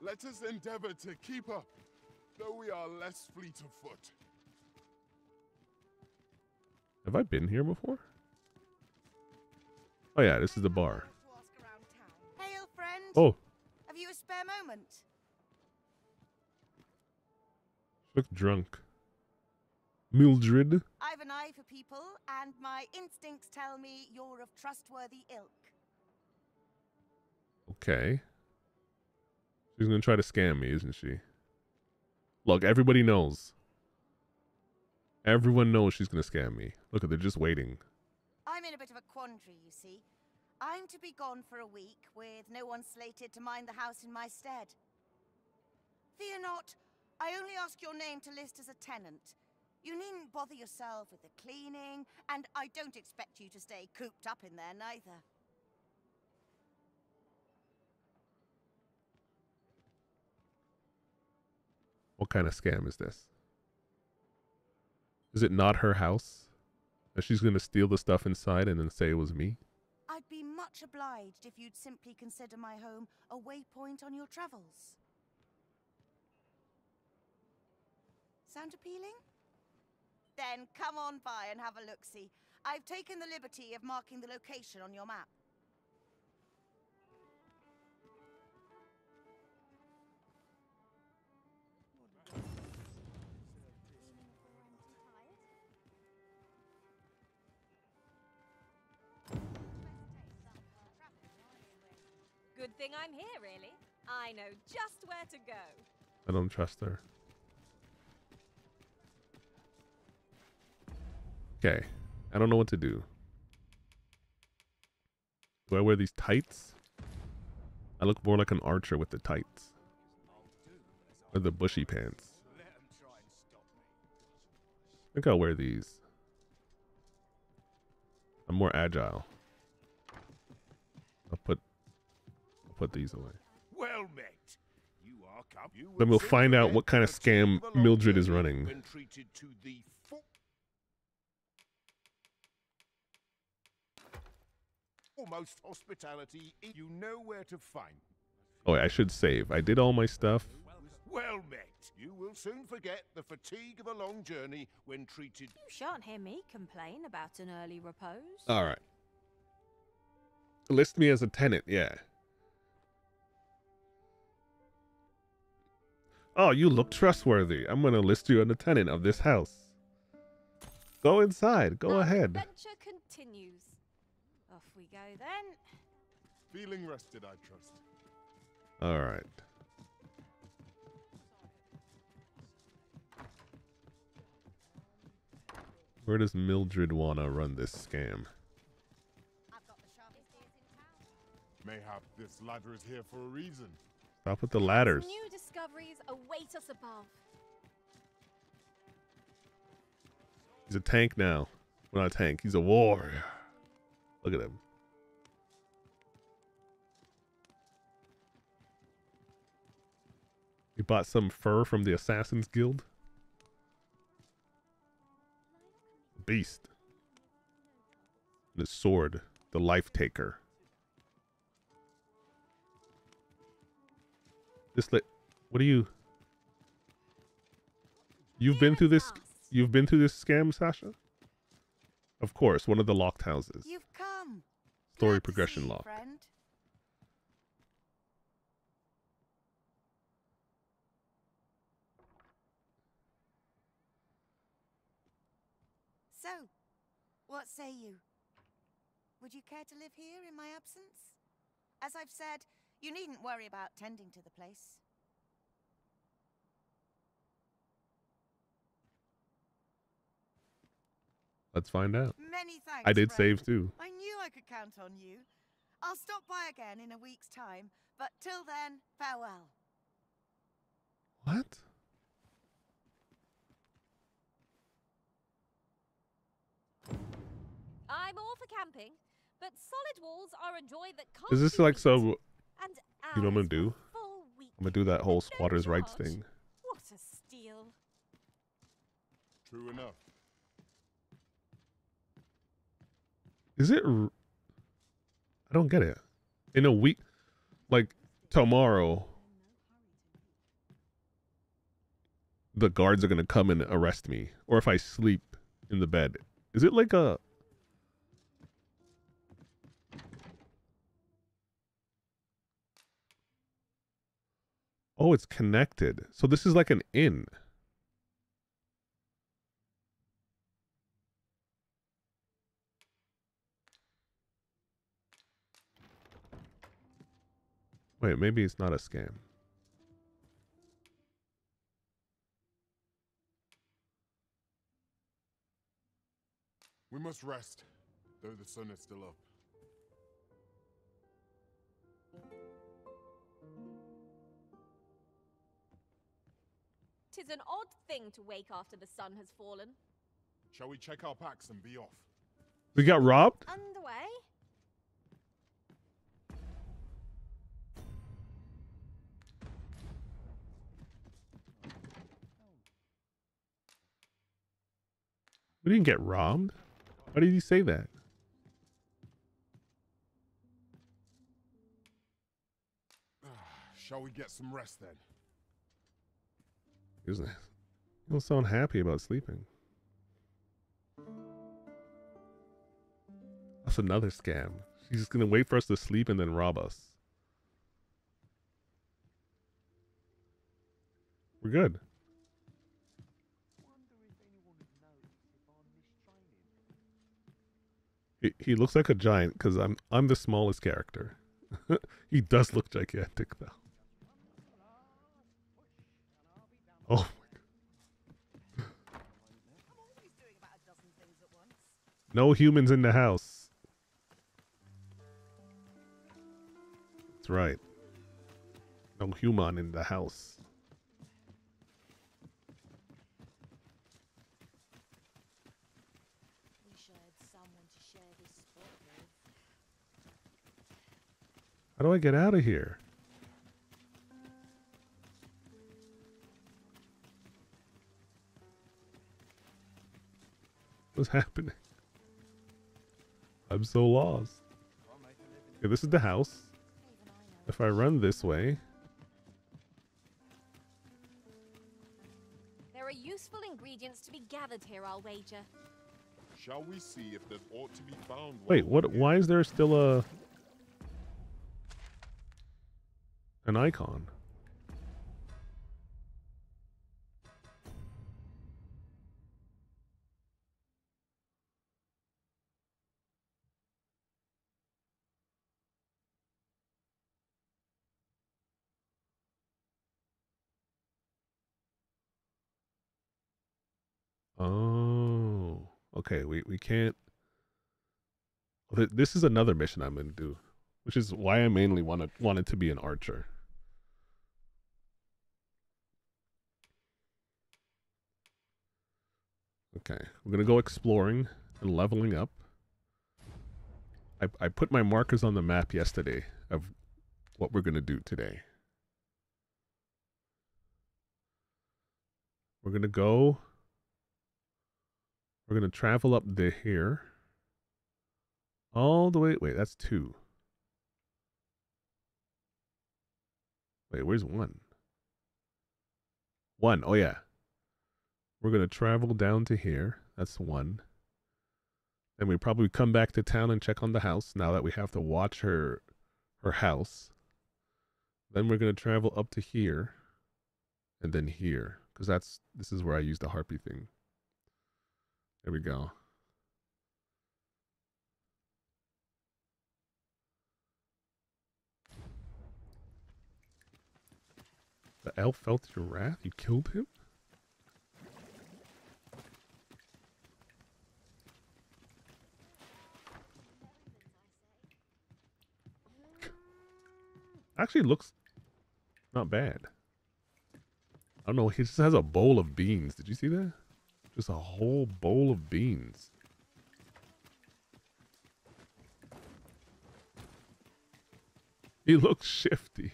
Let us endeavor to keep up, though we are less fleet of foot. Have I been here before? Oh yeah, this is the bar. Hail, friend. Oh, Have you a spare moment? Look drunk. Mildred. I've an eye for people, and my instincts tell me you're of trustworthy ilk. Okay. She's gonna try to scam me, isn't she? Look, everybody knows. Everyone knows she's gonna scam me. Look at they're just waiting. I'm in a bit of a quandary, you see. I'm to be gone for a week, with no one slated to mind the house in my stead. Fear not, I only ask your name to list as a tenant. You needn't bother yourself with the cleaning, and I don't expect you to stay cooped up in there neither. What kind of scam is this? Is it not her house? She's gonna steal the stuff inside and then say it was me? I'd be much obliged if you'd simply consider my home a waypoint on your travels. Sound appealing? Then come on by and have a look-see. I've taken the liberty of marking the location on your map. Thing I'm here, really. I know just where to go. I don't trust her. Okay. I don't know what to do. Do I wear these tights? I look more like an archer with the tights. Or the bushy pants. I think I'll wear these. I'm more agile. I'll put put these away. Well met. You are come. You Then we'll find out what kind of scam Mildred is running. When treated to the foremost hospitality, you know where to find. Oh, I should save. I did all my stuff. Well met. You will soon forget the fatigue of a long journey when treated. You shan't hear me complain about an early repose. All right. List me as a tenant, yeah. Oh, you look trustworthy. I'm going to list you as a tenant of this house. Go inside. Go Our ahead. Adventure continues. Off we go then. Feeling rested, I trust. All right. Where does Mildred want to run this scam? Mayhap this ladder is here for a reason. Stop with the ladders. New discoveries await us above. He's a tank now. Well, not a tank. He's a warrior. Look at him. He bought some fur from the Assassin's Guild. Beast. His sword, the Life Taker. This lit. What are you? You've been through this. You've been through this scam, Sasha. Of course, one of the locked houses. You've come. Story progression See, lock. friend. So, what say you? Would you care to live here in my absence? As I've said, you needn't worry about tending to the place. Let's find out. Many thanks. I did friend. save too. I knew I could count on you. I'll stop by again in a week's time, but till then, farewell. What? I'm all for camping, but solid walls are a joy that can't Is this like beat. so? And You know what I'm gonna do? I'm gonna do that whole squatters' rights thing. What a steal. True enough. Is it? r- I don't get it. In a week, like tomorrow, the guards are gonna come and arrest me, or if I sleep in the bed. Is it like a? Oh, it's connected. So this is like an inn. Wait, maybe it's not a scam. We must rest, though the sun is still up. Tis an odd thing to wake after the sun has fallen. Shall we check our packs and be off? We got robbed? Underway? We didn't get robbed. Why did you say that? Shall we get some rest then? He was, he don't sound happy about sleeping. That's another scam. She's just gonna wait for us to sleep and then rob us. We're good. He, he looks like a giant because I'm I'm the smallest character. he does look gigantic though. Oh at once. No humans in the house. That's right. No human in the house. How do I get out of here? What's happening? I'm so lost. Okay, this is the house. If I run this way... There are useful ingredients to be gathered here, I'll wager. Shall we see if there ought to be found Wait, what? Why is there still a... An icon? Okay. We we can't. This is another mission I'm gonna do, which is why I mainly wanted wanted to be an archer. Okay, we're gonna go exploring and leveling up. I I put my markers on the map yesterday of what we're gonna do today. We're gonna go we're going to travel up the here. All the way. Wait, that's two. Wait, where's one? One. Oh, yeah. We're going to travel down to here. That's one. And we probably come back to town and check on the house now that we have to watch her her house. Then we're going to travel up to here and then here because that's this is where I use the harpy thing. There we go. The elf felt your wrath? You killed him? Actually looks not bad. I don't know, he just has a bowl of beans. Did you see that? Just a whole bowl of beans. He looks shifty.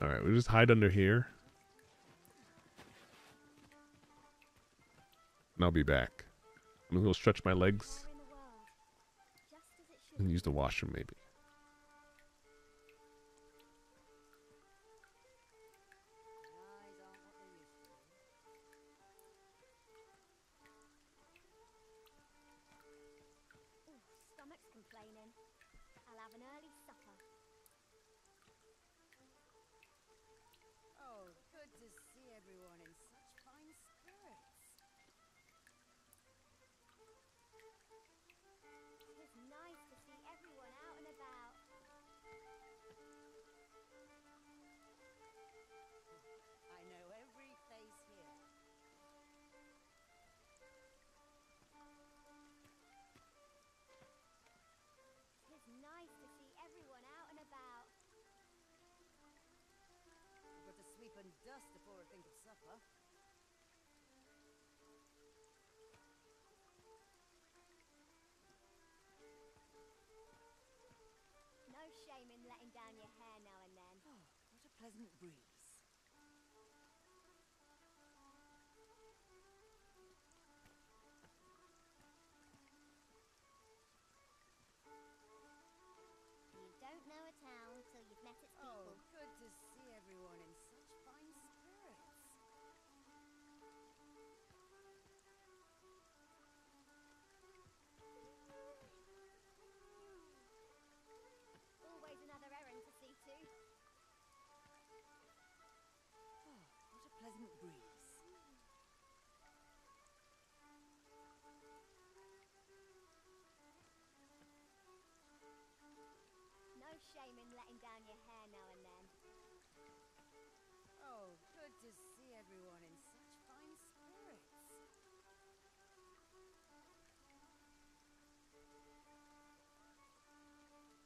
Alright, we just hide under here. And I'll be back. I'm gonna go stretch my legs. And use the washroom maybe. Pleasant breeze. shame in letting down your hair now and then. Oh, good to see everyone in such fine spirits.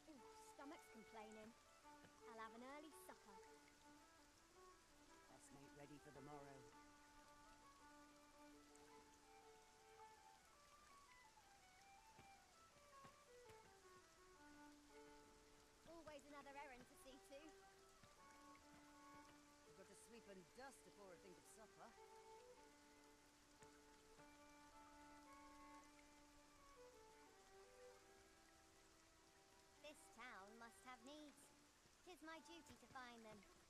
Ooh, stomach's complaining. I'll have an early supper. Best mate, ready for the morrow. Tis my duty to find them.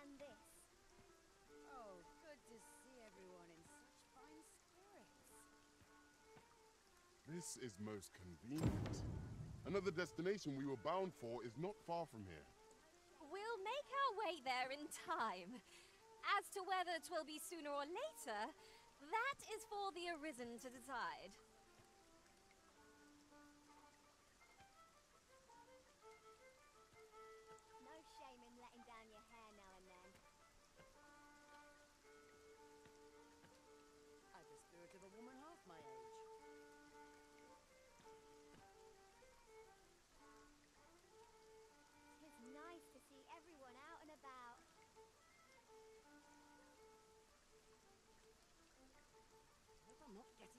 Than this. Oh, good to see everyone in such fine spirits. This is most convenient. Another destination we were bound for is not far from here. We'll make our way there in time. As to whether 'twill be sooner or later, that is for the Arisen to decide.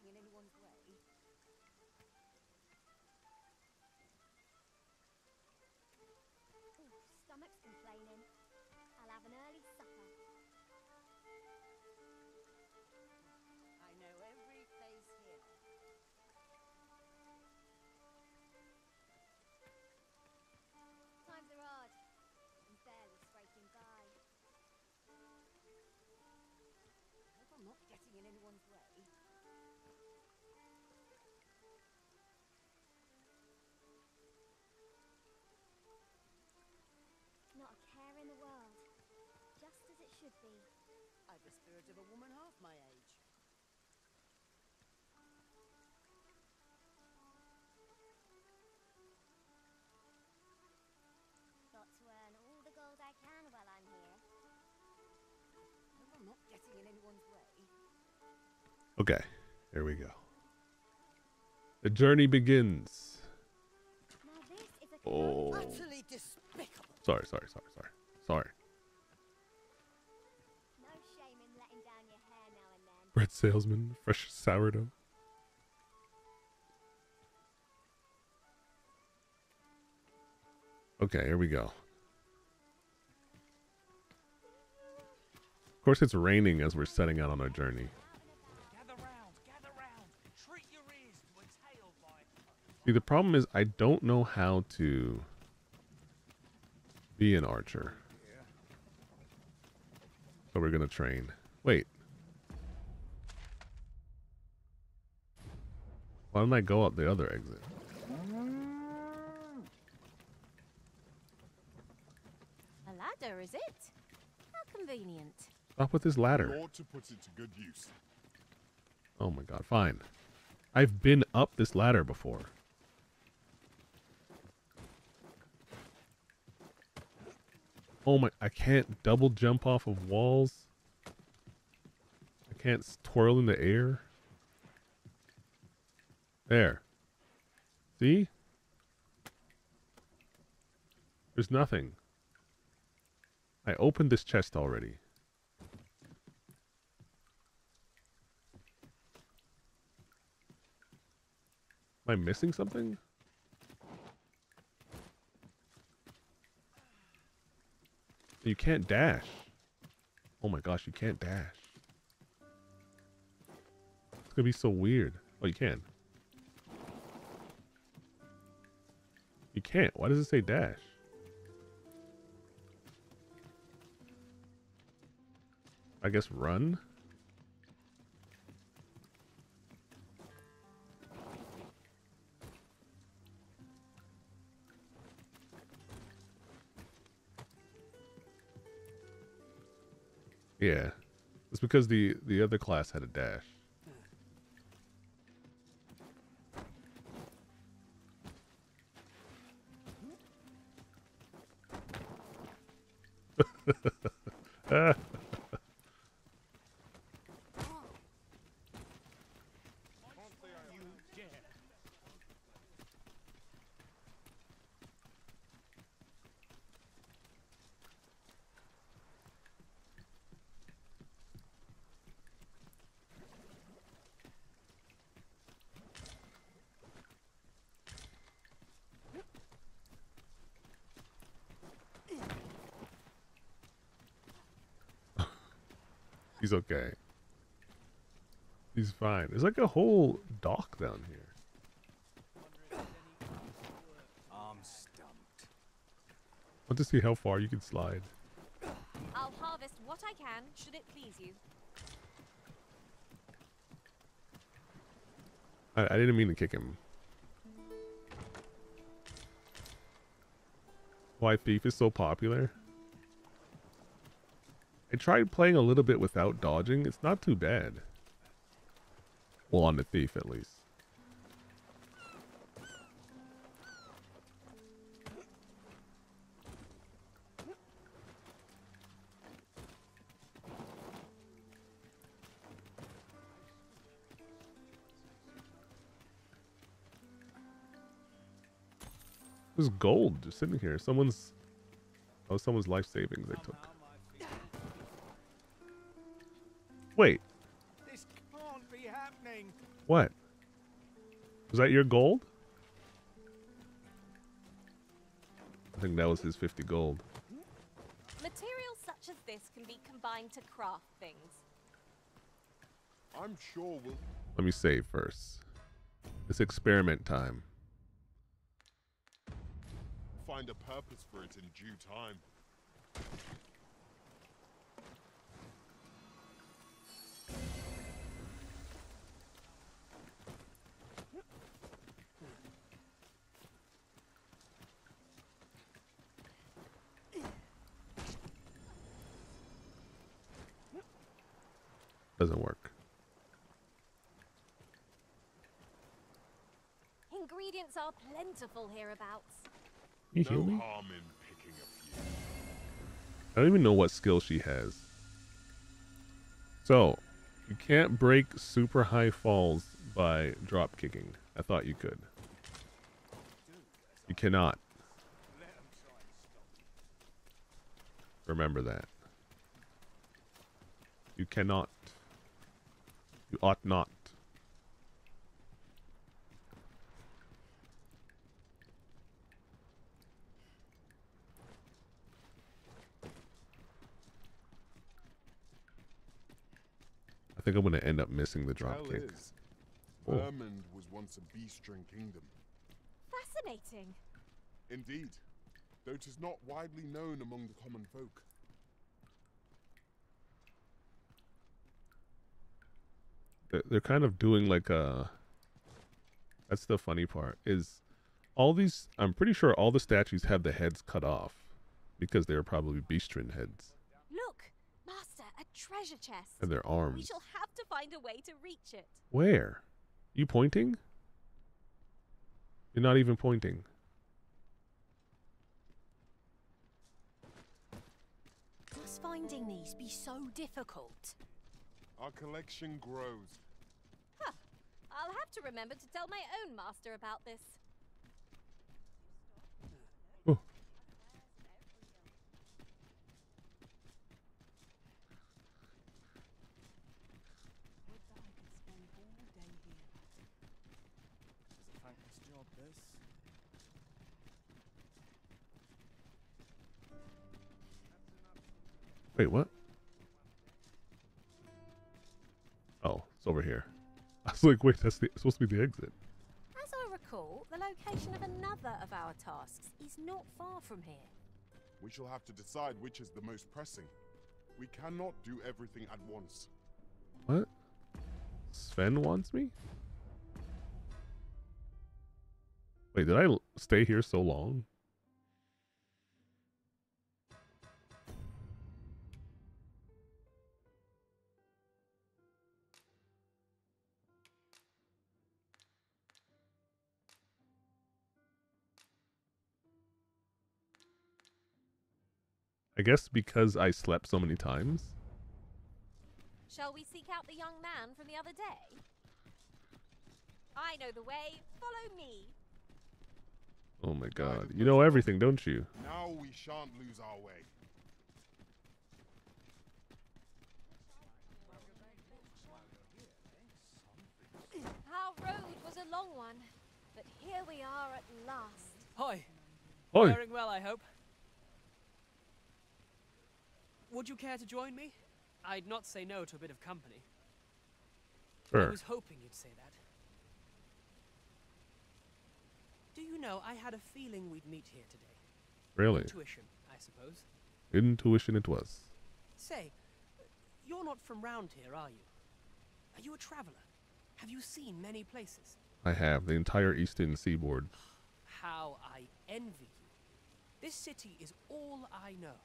Getting in anyone's way. Ooh, stomach's complaining. I'll have an early supper. I know every face here. Times are hard. I'm barely scraping by. I hope I'm not getting in anyone's way. Not a care in the world. Just as it should be. I've the spirit of a woman half my age. Got to earn all the gold I can while I'm here. I I'm not getting in anyone's way. Okay, here we go. The journey begins. Now this is a Oh. Sorry, sorry, sorry, sorry. Sorry. Bread salesman, fresh sourdough. Okay, here we go. Of course, it's raining as we're setting out on our journey. See, the problem is I don't know how to be an archer. So we're gonna train. Wait. Why don't I go up the other exit? A ladder, is it? How convenient. Stop with this ladder. You ought to put it to good use. Oh my god, fine. I've been up this ladder before. Oh my, I can't double jump off of walls. I can't twirl in the air. There. See? There's nothing. I opened this chest already. Am I missing something? You can't dash. Oh my gosh, you can't dash. It's gonna be so weird. Oh, you can. You can't. Why does it say dash? I guess run? Yeah. It's because the the other class had a dash. ah. He's okay. He's fine. There's like a whole dock down here. I'm stumped. I want to see how far you can slide. I'll harvest what I can, should it please you. I, I didn't mean to kick him. Why Thief is so popular? I tried playing a little bit without dodging. It's not too bad. On the thief at least. There's gold just sitting here. Someone's oh, someone's life savings they took. Wait. This can't be happening. What? Was that your gold? I think that was his 50 gold. Materials such as this can be combined to craft things. I'm sure we'll... Let me save first. It's experiment time. Find a purpose for it in due time. Doesn't work. Ingredients are plentiful hereabouts. You heal no me? harm in picking a few. I don't even know what skill she has. So, you can't break super high falls by drop kicking. I thought you could. You cannot. Remember that. You cannot. You ought not. I think I'm going to end up missing the dropkick. Tell kick. Oh. Vermund was once a beastren kingdom. Fascinating. Indeed, though it is not widely known among the common folk. They're, they're kind of doing like a that's the funny part is all these i'm pretty sure all the statues have the heads cut off because they're probably beastren heads Look, Master, a treasure chest. and their arms We shall have to find a way to reach it. where you pointing you're not even pointing Must finding these be so difficult? Our collection grows. I'll have to remember to tell my own master about this. Wait what oh it's over here was like wait that's the, supposed to be the exit As I recall, the location of another of our tasks is not far from here. We shall have to decide which is the most pressing. We cannot do everything at once. what sven wants me wait did I stay here so long I guess because I slept so many times. Shall we seek out the young man from the other day? I know the way. Follow me. Oh my god. You know everything, don't you? Now we shan't lose our way. Our road was a long one, but here we are at last. Hoi. Hoi. Faring well, I hope. Would you care to join me? I'd not say no to a bit of company. I was hoping you'd say that. Do you know, I had a feeling we'd meet here today. Really? Intuition, I suppose. Intuition it was. Say, you're not from round here, are you? Are you a traveler? Have you seen many places? I have the entire eastern seaboard. How I envy you. This city is all I know.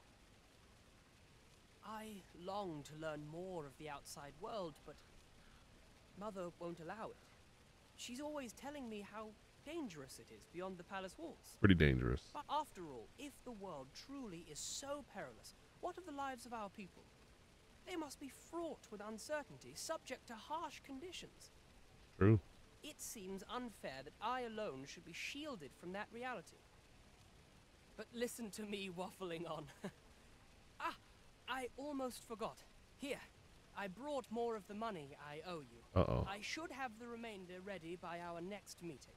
I long to learn more of the outside world, but Mother won't allow it. She's always telling me how dangerous it is beyond the palace walls. Pretty dangerous. But after all, if the world truly is so perilous, what of the lives of our people? They must be fraught with uncertainty, subject to harsh conditions. True. It seems unfair that I alone should be shielded from that reality. But listen to me waffling on. I almost forgot. Here, I brought more of the money I owe you. Uh-oh. I should have the remainder ready by our next meeting.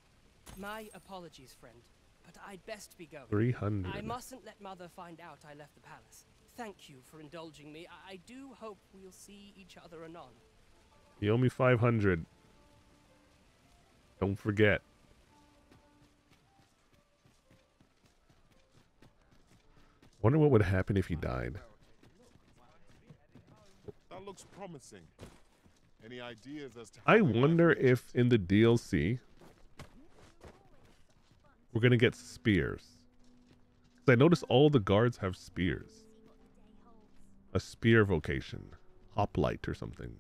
My apologies, friend, but I'd best be going. 300. I mustn't let Mother find out I left the palace. Thank you for indulging me. I, I do hope we'll see each other anon. You owe me 500. Don't forget. Wonder what would happen if he died. That looks promising. Any ideas as to I wonder if in the DLC we're gonna get spears. Cause I notice all the guards have spears. A spear vocation, hoplite or something.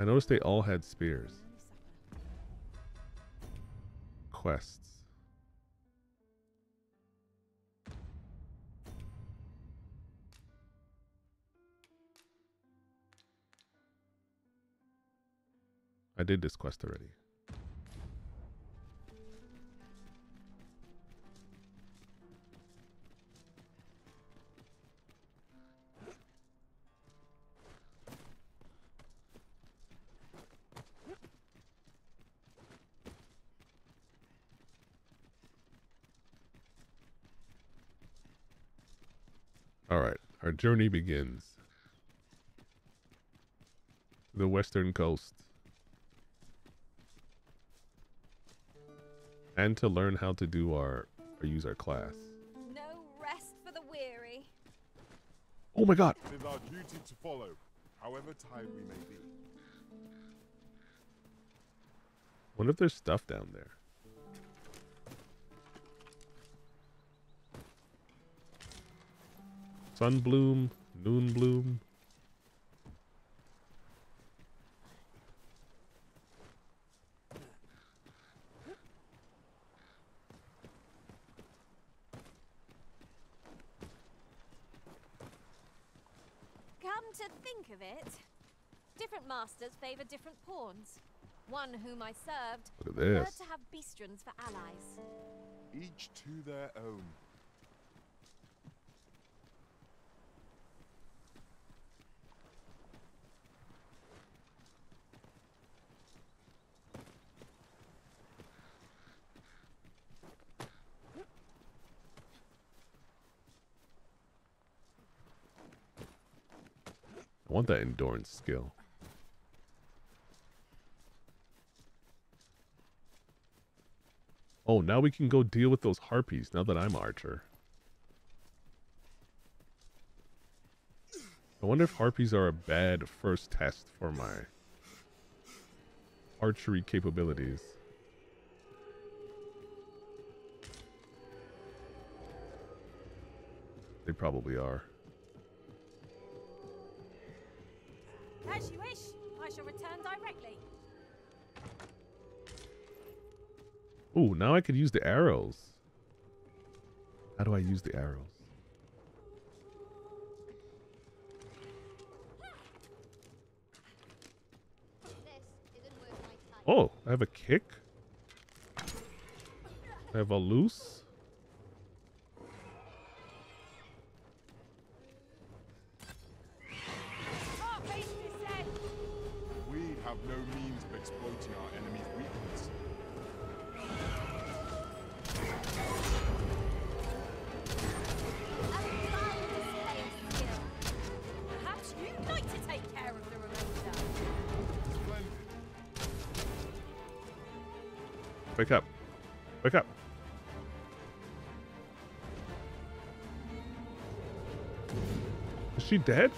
I noticed they all had spears. Quests. I did this quest already. All right, our journey begins. The western coast. And to learn how to do our or use our class. No rest for the weary. Oh my god. It is our duty to follow, however tired we may be. Wonder if there's stuff down there. Sunbloom, Noonbloom. Come to think of it, different masters favor different pawns. One whom I served Look at preferred this. to have beastren for allies. Each to their own. Want that endurance skill. Oh, now we can go deal with those harpies now that I'm archer. I wonder if harpies are a bad first test for my archery capabilities. They probably are. As you wish, I shall return directly. Ooh, now I could use the arrows. How do I use the arrows? Oh, I have a kick. I have a loose. Have no means of exploiting our enemy's weakness. Perhaps you'd like to take care of the remainder. Wake up. Wake up. Is she dead?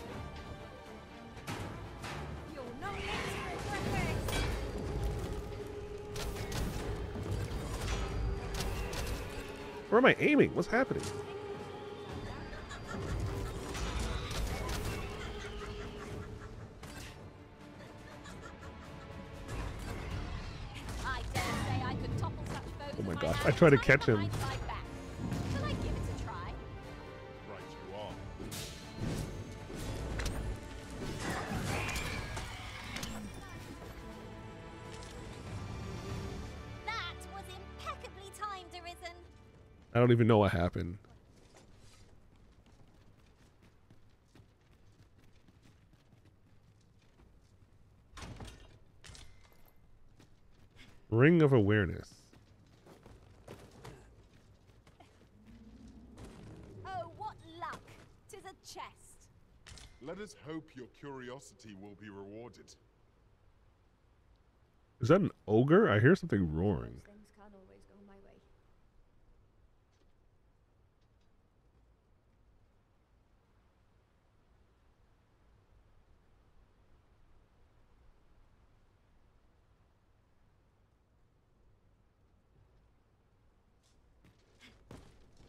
Where am I aiming? What's happening? I dare say I could topple such Oh my gosh, I try to catch him. Don't even know what happened. Ring of Awareness. Oh, what luck! Tis a chest. Let us hope your curiosity will be rewarded. Is that an ogre? I hear something roaring. Things can't always go my way.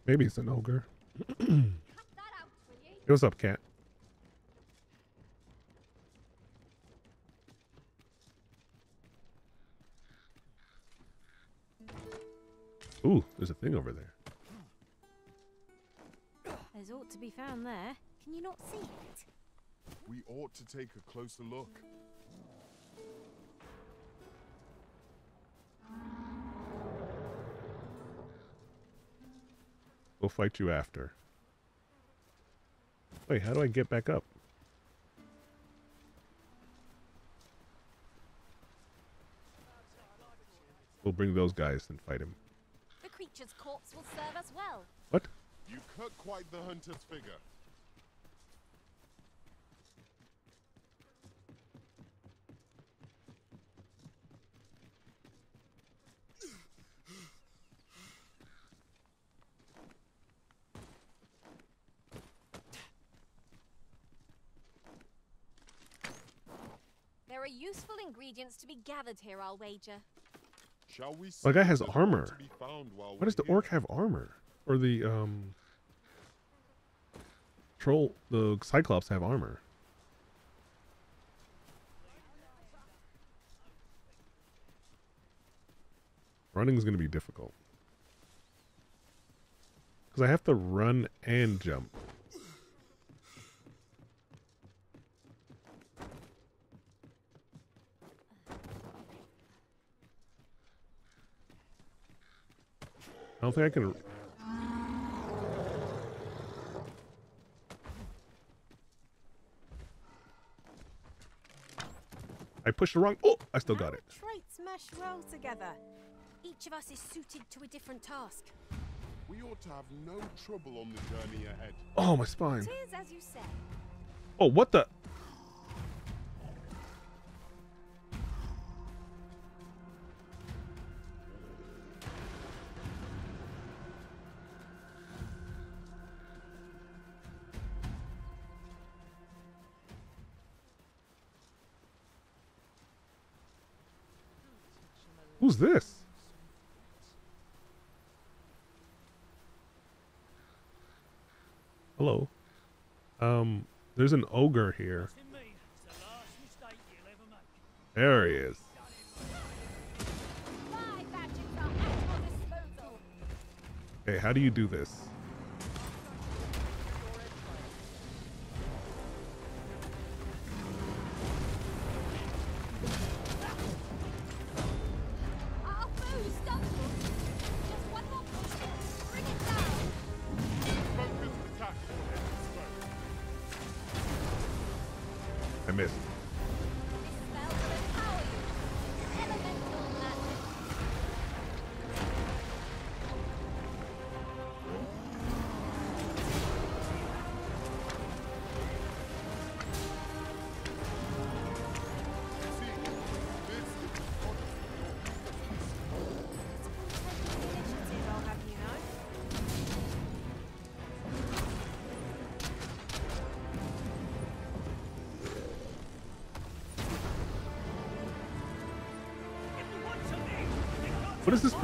Maybe it's an ogre. hey, what's up, cat? Ooh, there's a thing over there. There's ought to be found there. Can you not see it? We ought to take a closer look. We'll fight you after. Wait, how do I get back up? We'll bring those guys and fight him. The creature's corpse will serve us well. What? You cut quite the hunter's figure. Are useful ingredients to be gathered here, I'll wager. Shall we My guy has armor. to be found while Why does the we're orc have armor? Or the um troll the cyclops have armor? Running is going to be difficult. Cuz I have to run and jump. I don't think I can. I pushed the wrong. Oh, I still got it. Traits mesh well together. Each of us is suited to a different task. We ought to have no trouble on the journey ahead. Oh, my spine. Tis as you say. Oh, what the? Who's this? Hello. Um, there's an ogre here. There he is. Hey, how do you do this?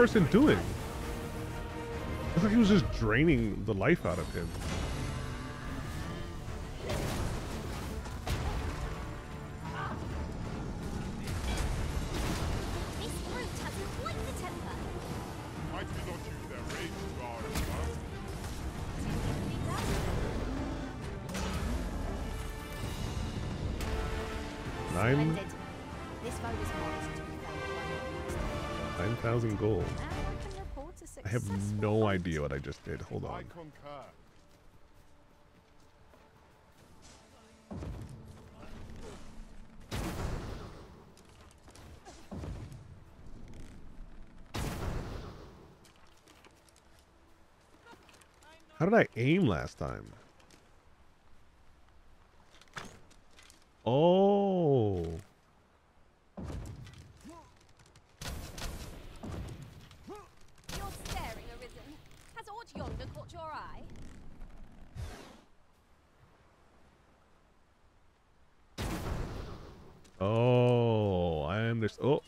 Person doing? Looks like he was just draining the life out of him. Hold on. How did I aim last time? Oh. You're staring, Arisen. Has aught yonder caught your eye? Oh, I understand. Oh.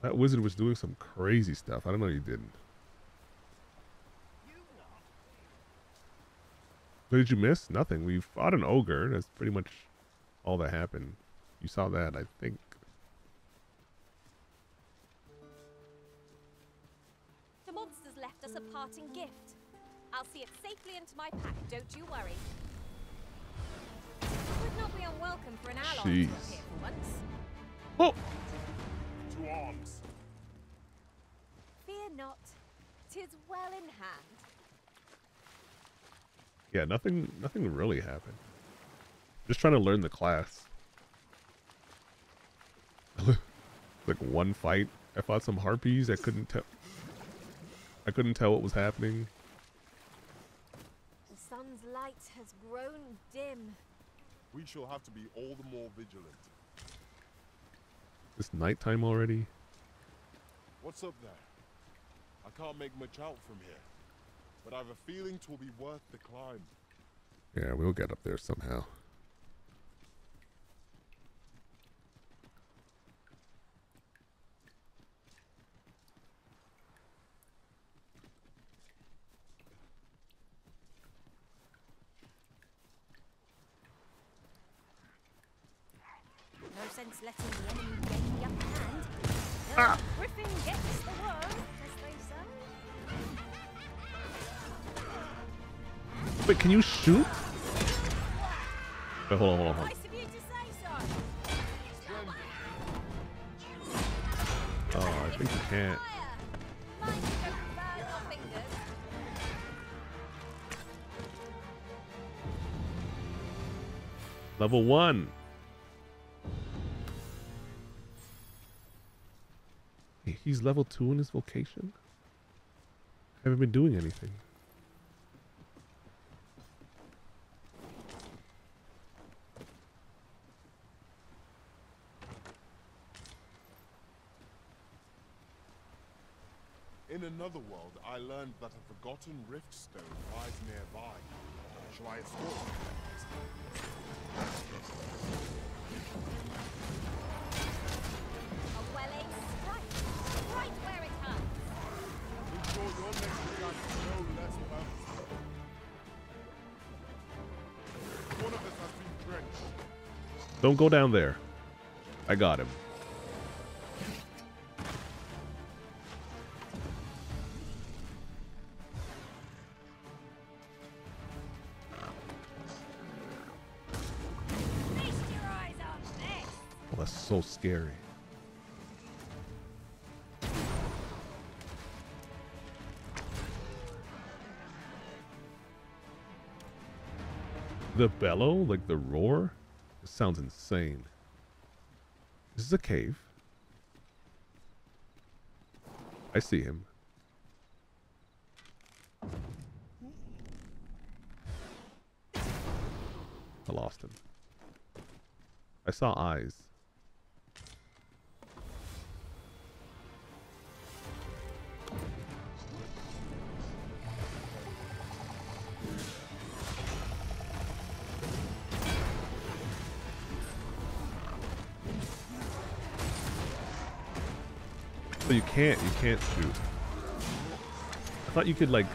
That wizard was doing some crazy stuff. I don't know you didn't. What did you miss? Nothing. We fought an ogre. That's pretty much all that happened. You saw that, I think. Nothing nothing really happened. Just trying to learn the class. like one fight, I fought some harpies. I couldn't tell. I couldn't tell what was happening. The sun's light has grown dim. We shall have to be all the more vigilant. It's nighttime already. What's up there? I can't make much out from here, but I've a feeling 'twill be worth the climb. Yeah, we'll get up there somehow. No sense letting the enemy gain the upper hand. Ah. Griffin gets the worm, as they say. Wait, can you shoot? Wait, hold on, hold on, hold on. Oh, I think you can't. Level one. He's level two in his vocation. I Haven't been doing anything. In another world, I learned that a forgotten rift stone lies nearby. Shall I escort you? A well-aimed strike. Right where it hurts. Ensure your next attack is no less purposeful. One of us has been drenched. Don't go down there. I got him. So scary. The bellow, like the roar, sounds insane. This is a cave. I see him. I lost him. I saw eyes. So you can't, you can't shoot. I thought you could like...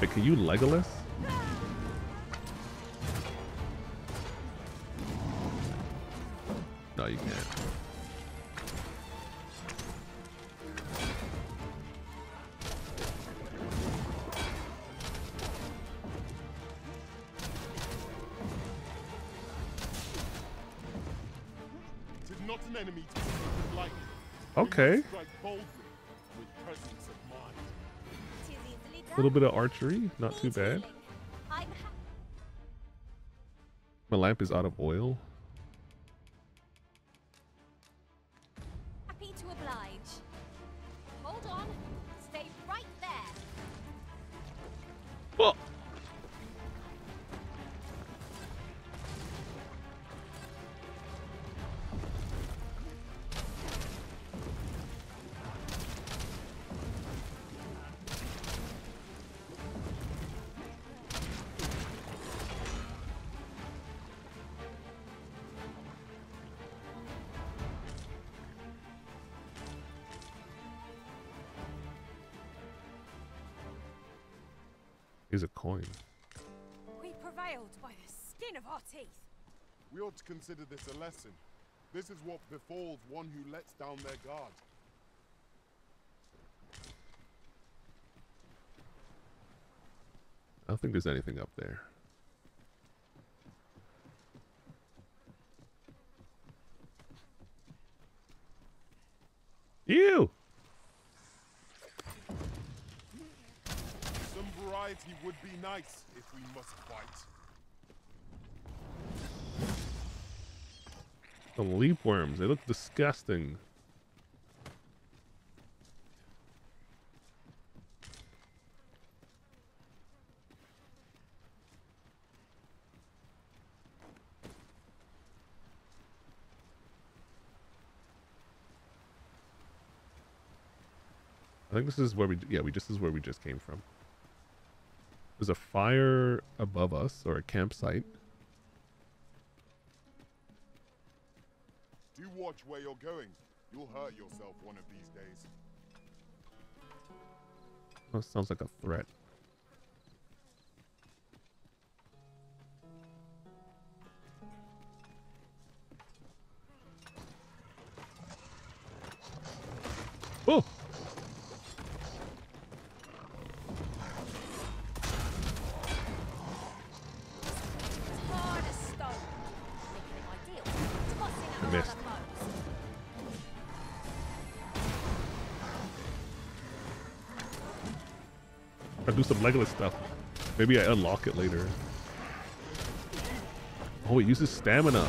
Wait, can you Legolas? Okay. Strike boldly with presence of mind. A little bit of archery, not too bad. My lamp is out of oil. Consider this a lesson. This is what befalls one who lets down their guard. I don't think there's anything up there. Ew! Some variety would be nice if we must fight. The leap worms, they look disgusting. I think this is where we, yeah, we just this is where we just came from. There's a fire above us, or a campsite. Do watch where you're going. You'll hurt yourself one of these days. Oh, sounds like a threat. Oh! Some Legolas stuff. Maybe I unlock it later. Oh, it uses stamina.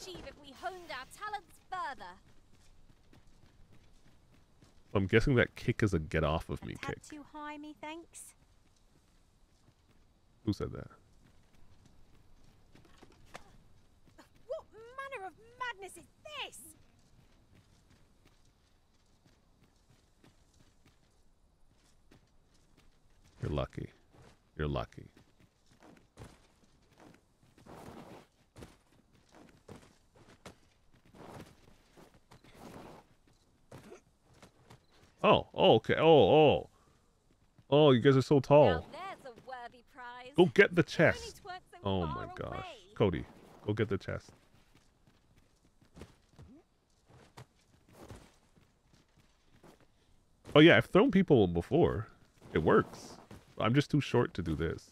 Achieve if we honed our talents further. I'm guessing that kick is a get off of me Tad kick. too high, methinks. Who said that? What manner of madness is this? You're lucky. You're lucky. Oh, oh, okay. Oh, oh. Oh, you guys are so tall. Go get the chest. Oh my away. gosh. Cody, go get the chest. Oh yeah, I've thrown people before. It works. I'm just too short to do this.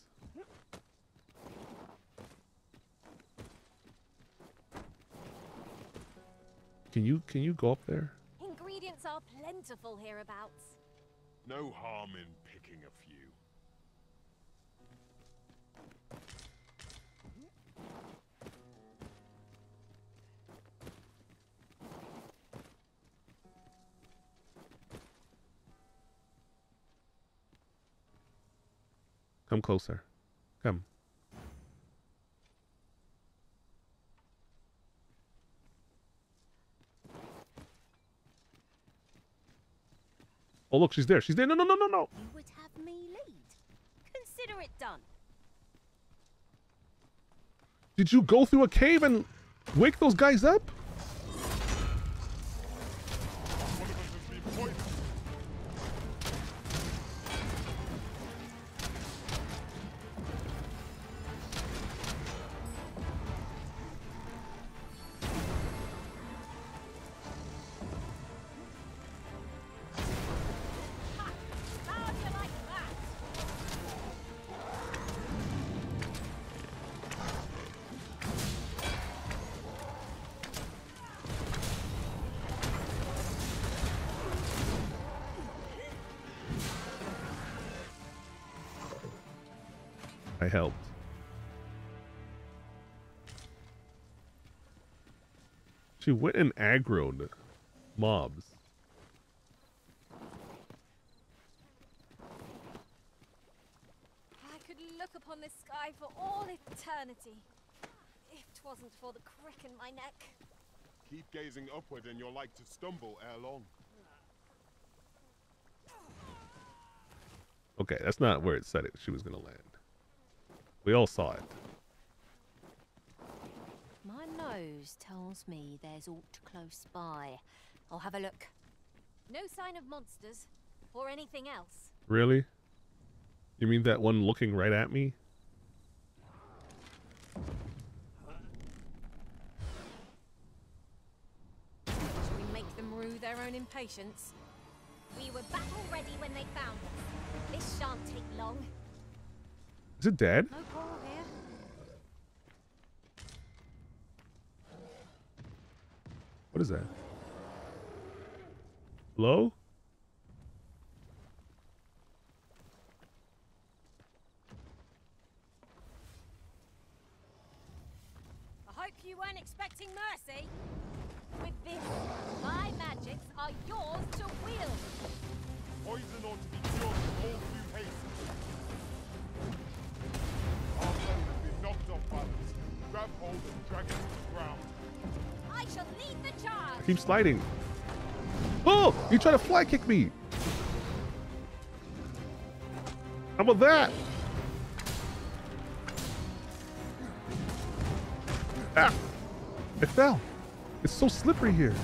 Can you can you go up there? Ingredients are plentiful hereabouts. No harm in picking a few. Come closer. Come. Oh, look, she's there. She's there. No, no, no, no, no. You would have me lead. Consider it done. Did you go through a cave and wake those guys up? She went and aggroed mobs. I could look upon this sky for all eternity. If 'twasn't for the crick in my neck. Keep gazing upward and you're like to stumble ere long. Okay, that's not where it said it. She was going to land. We all saw it. My nose tells me there's aught close by. I'll have a look. No sign of monsters or anything else. Really? You mean that one looking right at me? Should we make them rue their own impatience? We were battle ready when they found us. This shan't take long. Is it dead? No quarrel here. What is that? Hello? I hope you weren't expecting mercy. With this, my magics are yours to wield. Poison ought to be cured with all due haste. Our foe has been knocked off balance. Grab hold and drag it to the ground. Keep sliding. Oh! You try to fly kick me! How about that? Ah! I fell. It's so slippery here.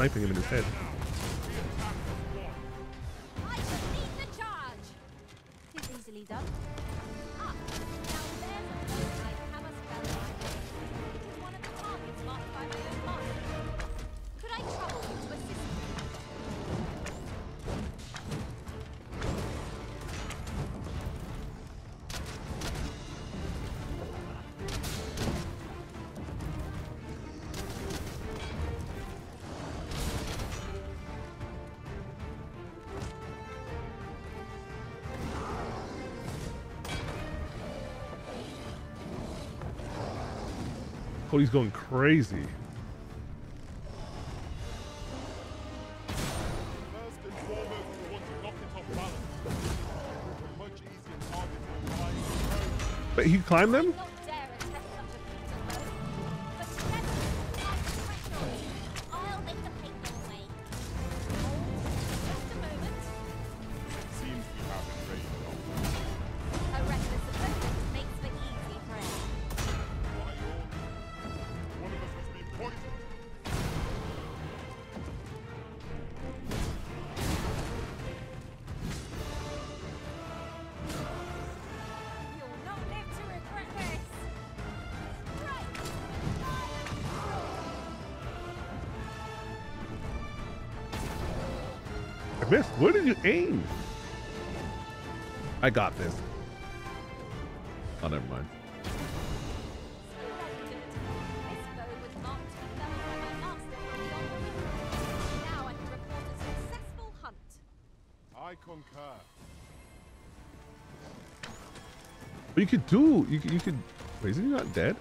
Sniping him in his head. Than going crazy. But he climbed them? I got this. Oh, never mind. I concur. But you could do. You could. You could. Wait, isn't he not dead?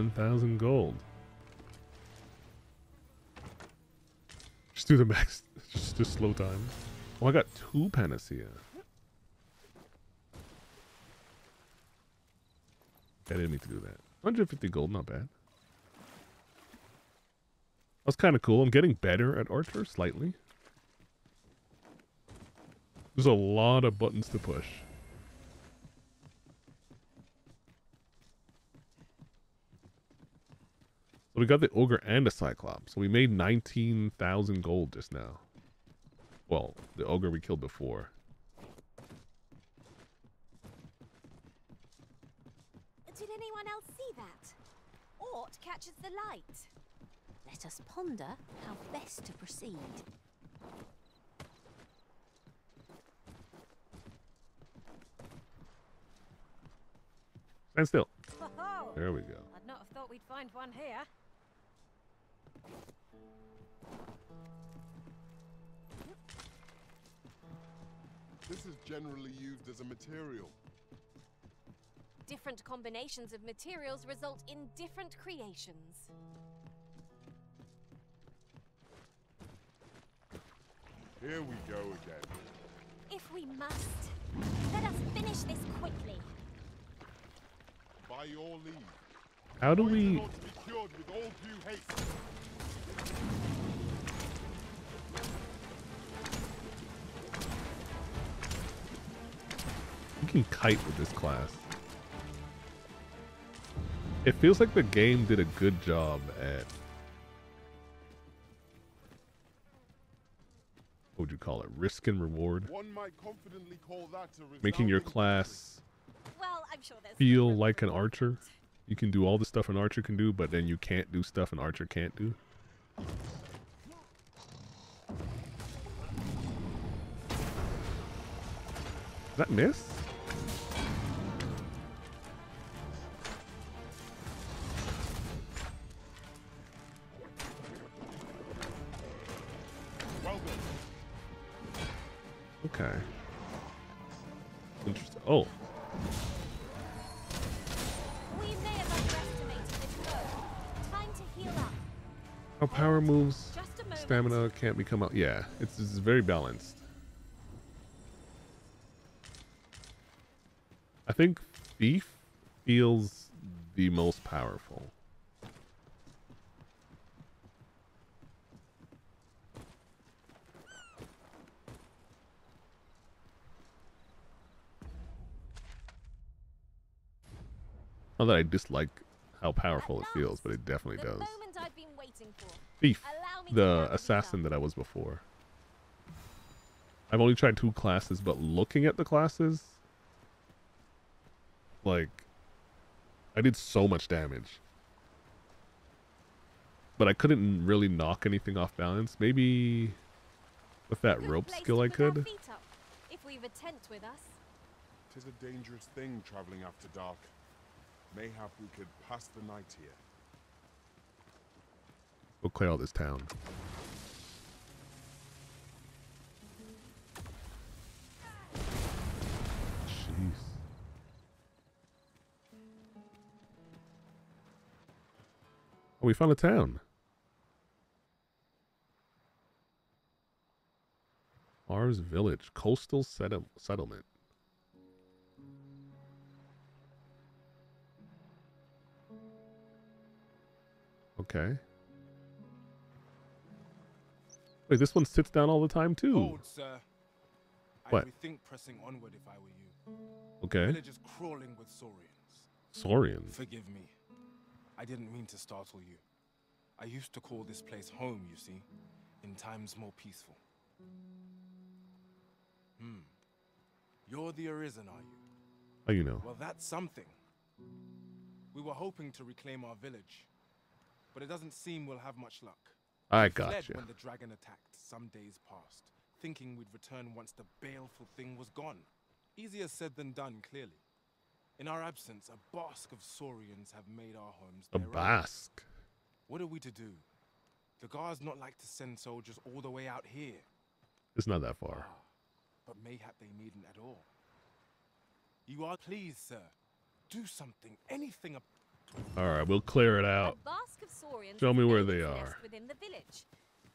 10,000 gold. Just do the max, just to slow time. Oh, I got two panacea. I didn't mean to do that. 150 gold, not bad. That's kind of cool. I'm getting better at Archer, slightly. There's a lot of buttons to push. We got the ogre and a cyclops. So we made 19,000 gold just now. Well, the ogre we killed before. Did anyone else see that? Ort catches the light. Let us ponder how best to proceed. Stand still. There we go. I'd not have thought we'd find one here. This is generally used as a material. Different combinations of materials result in different creations. Here we go again. If we must, let us finish this quickly. By your leave. How do Poison we... can kite with this class. It feels like the game did a good job at... What would you call it? Risk and reward? One might confidently call that a Making your class Well, I'm sure feel like an archer. You can do all the stuff an archer can do, but then you can't do stuff an archer can't do. Does that miss? Okay. Interesting. Oh, We may have underestimated this foe. Time to heal up. how power moves, Just a moment. stamina can't become out. Yeah, it's, it's very balanced. I think Thief feels the most powerful. Not that I dislike how powerful it feels, but it definitely The does. moment I've been waiting for. Thief, Allow me the round assassin that I was before. I've only tried two classes, but looking at the classes, like, I did so much damage. But I couldn't really knock anything off balance. Maybe with that rope skill I could. feet up, If we've a tent with us. Tis a dangerous thing traveling after dark. Mayhap we could pass the night here. We'll clear all this town. Jeez. Oh, we found a town. Mars Village, coastal settle- settlement. Okay. Wait, this one sits down all the time too. Hold, sir. What? pressing onward if I were you. Okay. The village is crawling with saurians. Saurians. Forgive me. I didn't mean to startle you. I used to call this place home, you see, in times more peaceful. Hmm. You're the Arisen, are you? Oh, you know? Well, that's something. We were hoping to reclaim our village, but it doesn't seem we'll have much luck. I We fled gotcha. when the dragon attacked some days past, thinking we'd return once the baleful thing was gone. Easier said than done, clearly. In our absence, a bask of saurians have made our homes A bask. What are we to do? The guards not like to send soldiers all the way out here, It's not that far. Ah, but mayhap they needn't at all. You are pleased, sir. Do something, anything. Ab- All right, we'll clear it out. A bask of saurians Show me where they are. nest within the village.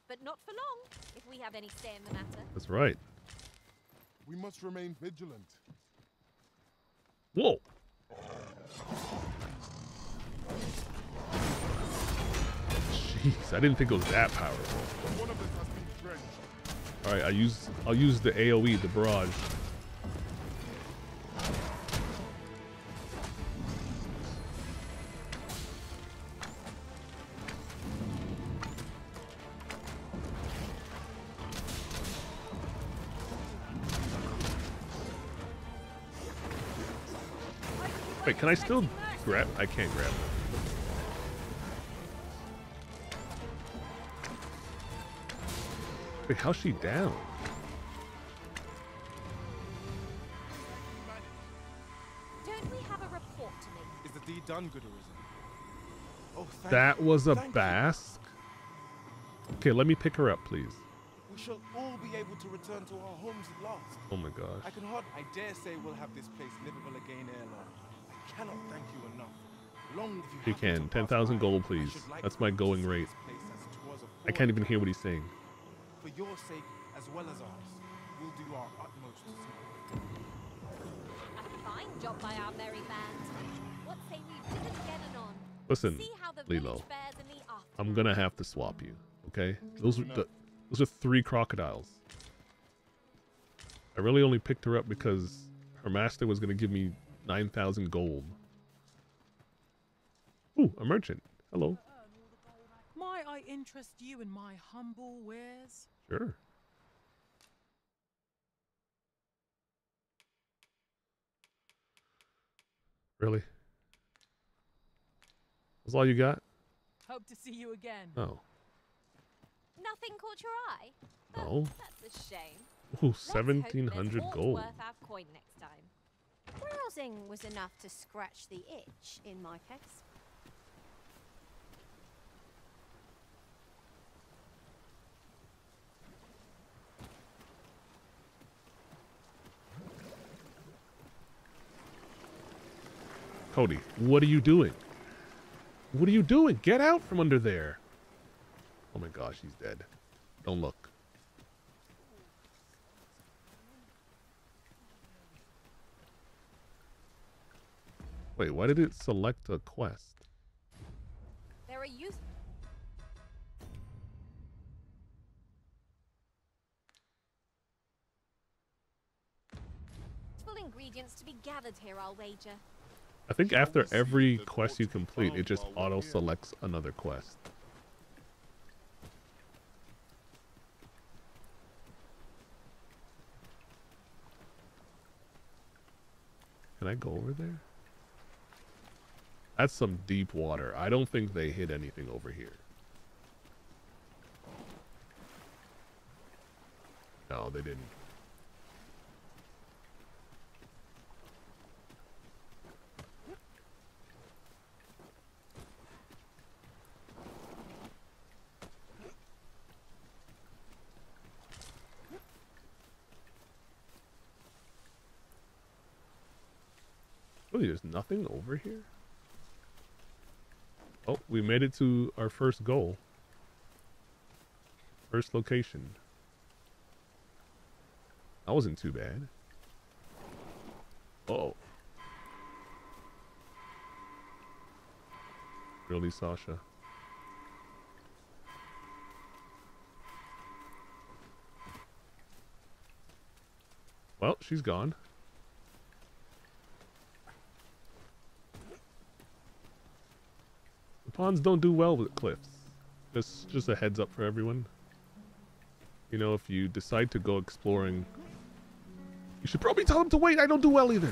But not for long, if we have any say in the matter. That's right. We must remain vigilant. Whoa. Jeez, I didn't think it was that powerful. One of us has been. All right, I use I'll use the AOE, the barrage. Wait, can I still grab? I can't grab them. Wait, how's she down? Don't we have a report to make? Is the deed done, good Arisen? Oh, thank That was a thank you. bask? Okay, let me pick her up, please. We shall all be able to return to our homes at last. Oh my gosh. I can hard. I dare say we'll have this place livable again ere long. I cannot thank you enough. Long if you, You can. pass 10,000 gold, please. like That's my going rate. this place as 'twas I can't even hear what he's saying. For your sake as well as ours, we'll do our utmost to support. A fine job by our merry band. What say we didn't get it on? Listen, See how the Lilo. village fares in the aftermath. I'm gonna have to swap you. Okay? Those are the, those are three crocodiles. I really only picked her up because her master was gonna give me nine thousand gold. Ooh, a merchant. Hello. Might I interest you in my humble wares? Sure. Really? That's all you got? Hope to see you again. Oh. Nothing caught your eye? No. That's a shame. Ooh, Let's hope there's 1700 gold. worth our coin next time. Browsing was enough to scratch the itch in my case. Cody, what are you doing? What are you doing? Get out from under there. Oh my gosh, he's dead. Don't look. Wait, why did it select a quest? There are use. Full ingredients to be gathered here, I'll wager. I think after every quest you complete, it just auto selects another quest. Can I go over there? That's some deep water. I don't think they hit anything over here. No, they didn't. Really, there's nothing over here? Oh, we made it to our first goal. First location. That wasn't too bad. Oh. Really, Sasha? Well, she's gone. Pawns don't do well with cliffs. Just just a heads up for everyone. You know, if you decide to go exploring, you should probably tell them to wait. I don't do well either.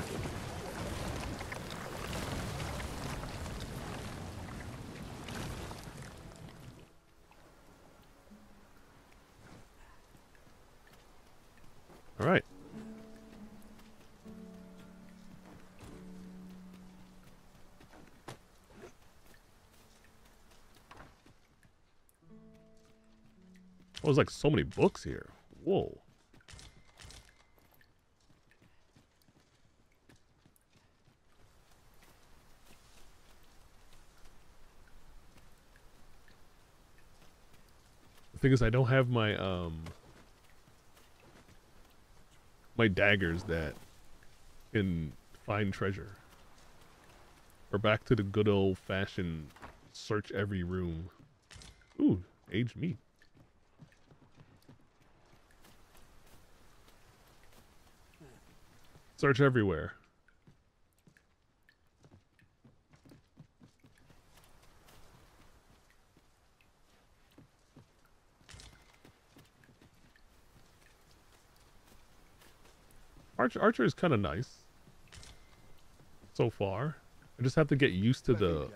There's like so many books here. Whoa. The thing is, I don't have my, um, my daggers that can find treasure. We're back to the good old fashioned search every room. Ooh, aged meat. Search everywhere. Archer, Archer is kind of nice. So far. I just have to get used to the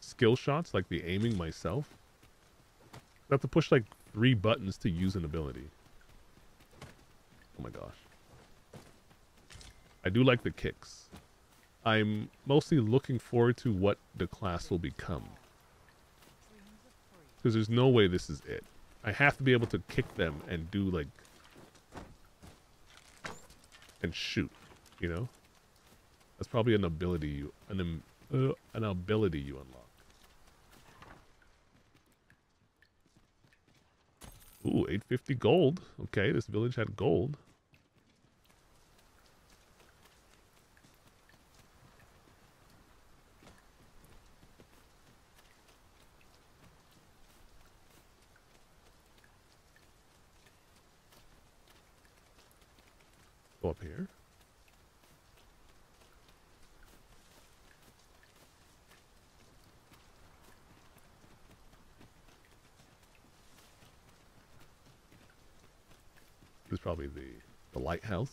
skill shots, like the aiming myself. I have to push like three buttons to use an ability. Oh my gosh. I do like the kicks. I'm mostly looking forward to what the class will become. Because there's no way this is it. I have to be able to kick them and do like... And shoot, you know? That's probably an ability you... An, uh, an ability you unlock. Ooh, 850 gold. Okay, this village had gold. Go up here. This is probably the, the lighthouse.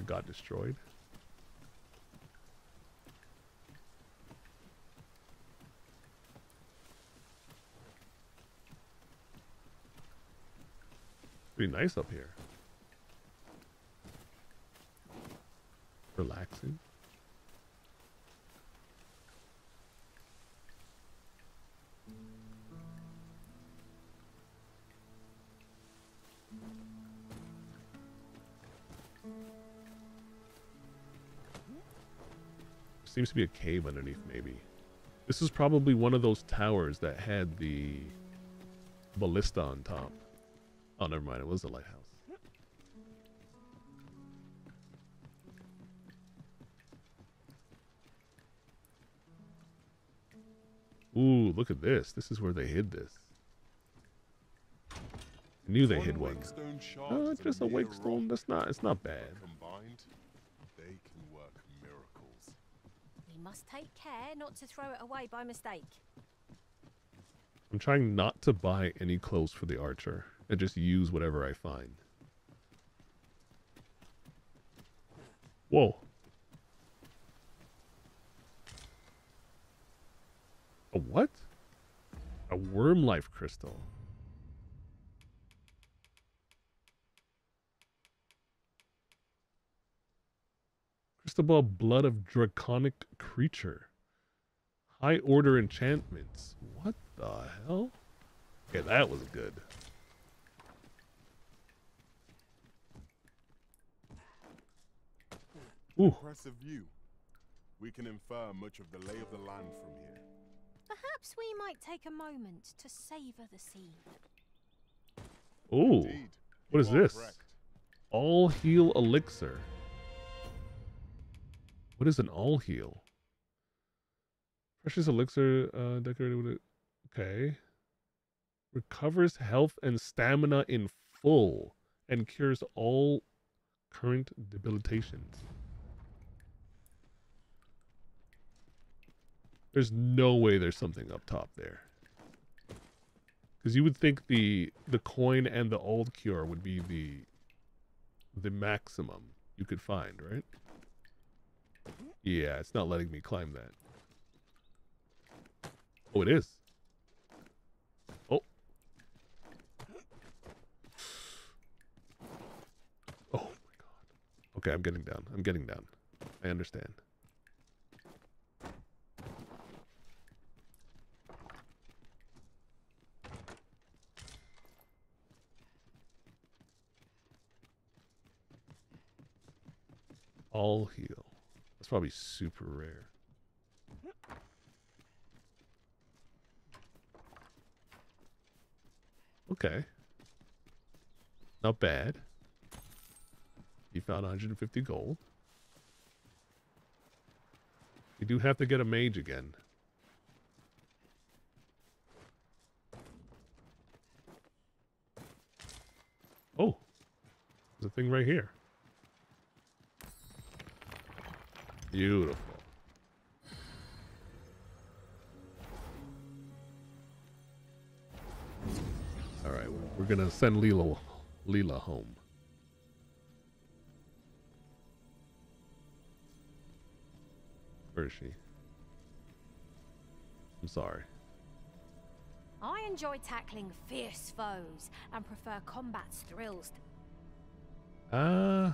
It got destroyed. Pretty nice up here. Relaxing. Seems to be a cave underneath, maybe. This is probably one of those towers that had the ballista on top. Oh, never mind. It was the lighthouse. Ooh, look at this. This is where they hid this. I knew they hid one. Oh, just a wake stone. That's not. It's not bad. Combined, they can work miracles. We must take care not to throw it away by mistake. I'm trying not to buy any clothes for the archer and just use whatever I find. Whoa. A what? A worm life crystal. Crystal ball blood of draconic creature. High order enchantments. What the hell? Okay, that was good. Ooh. Impressive view. We can infer much of the lay of the land from here. Perhaps we might take a moment to savor the scene. Ooh. Indeed, What is you are this? correct. All heal elixir. What is an all heal? Precious elixir uh, decorated with it. Okay. Recovers health and stamina in full and cures all current debilitations. There's no way there's something up top there. Because you would think the the coin and the old cure would be the the maximum you could find, right? Yeah, it's not letting me climb that. Oh, it is. Oh. Oh my god. Okay, I'm getting down. I'm getting down. I understand. All heal. That's probably super rare. Okay. Not bad. You found 150 gold. You do have to get a mage again. Oh. There's a thing right here. Beautiful. All right, we're gonna send Leela, Leela home. Where is she? I'm sorry. I enjoy tackling fierce foes and prefer combat's thrills. Uh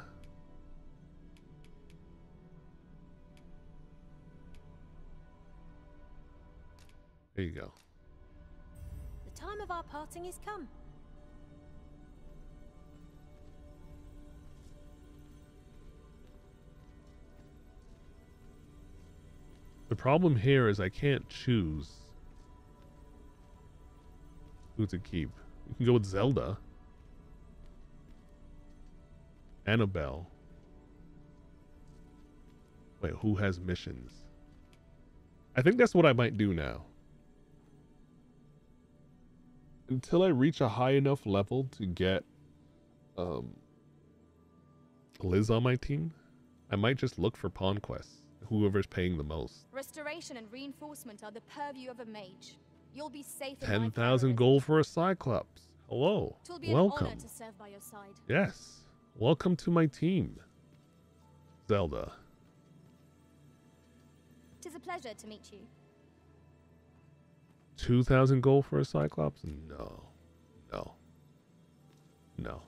There you go. The time of our parting is come. The problem here is I can't choose who to keep. You can go with Zelda. Annabelle. Wait, who has missions? I think that's what I might do now. Until I reach a high enough level to get um, Liz on my team, I might just look for pawn quests. Whoever's paying the most. Restoration and reinforcement are the purview of a mage. You'll be safe Ten thousand gold for a Cyclops. Hello. Twill be an Welcome. honor to serve by your side. Yes. Welcome to my team. Zelda. Tis a pleasure to meet you. Two thousand gold for a Cyclops? No. No. No.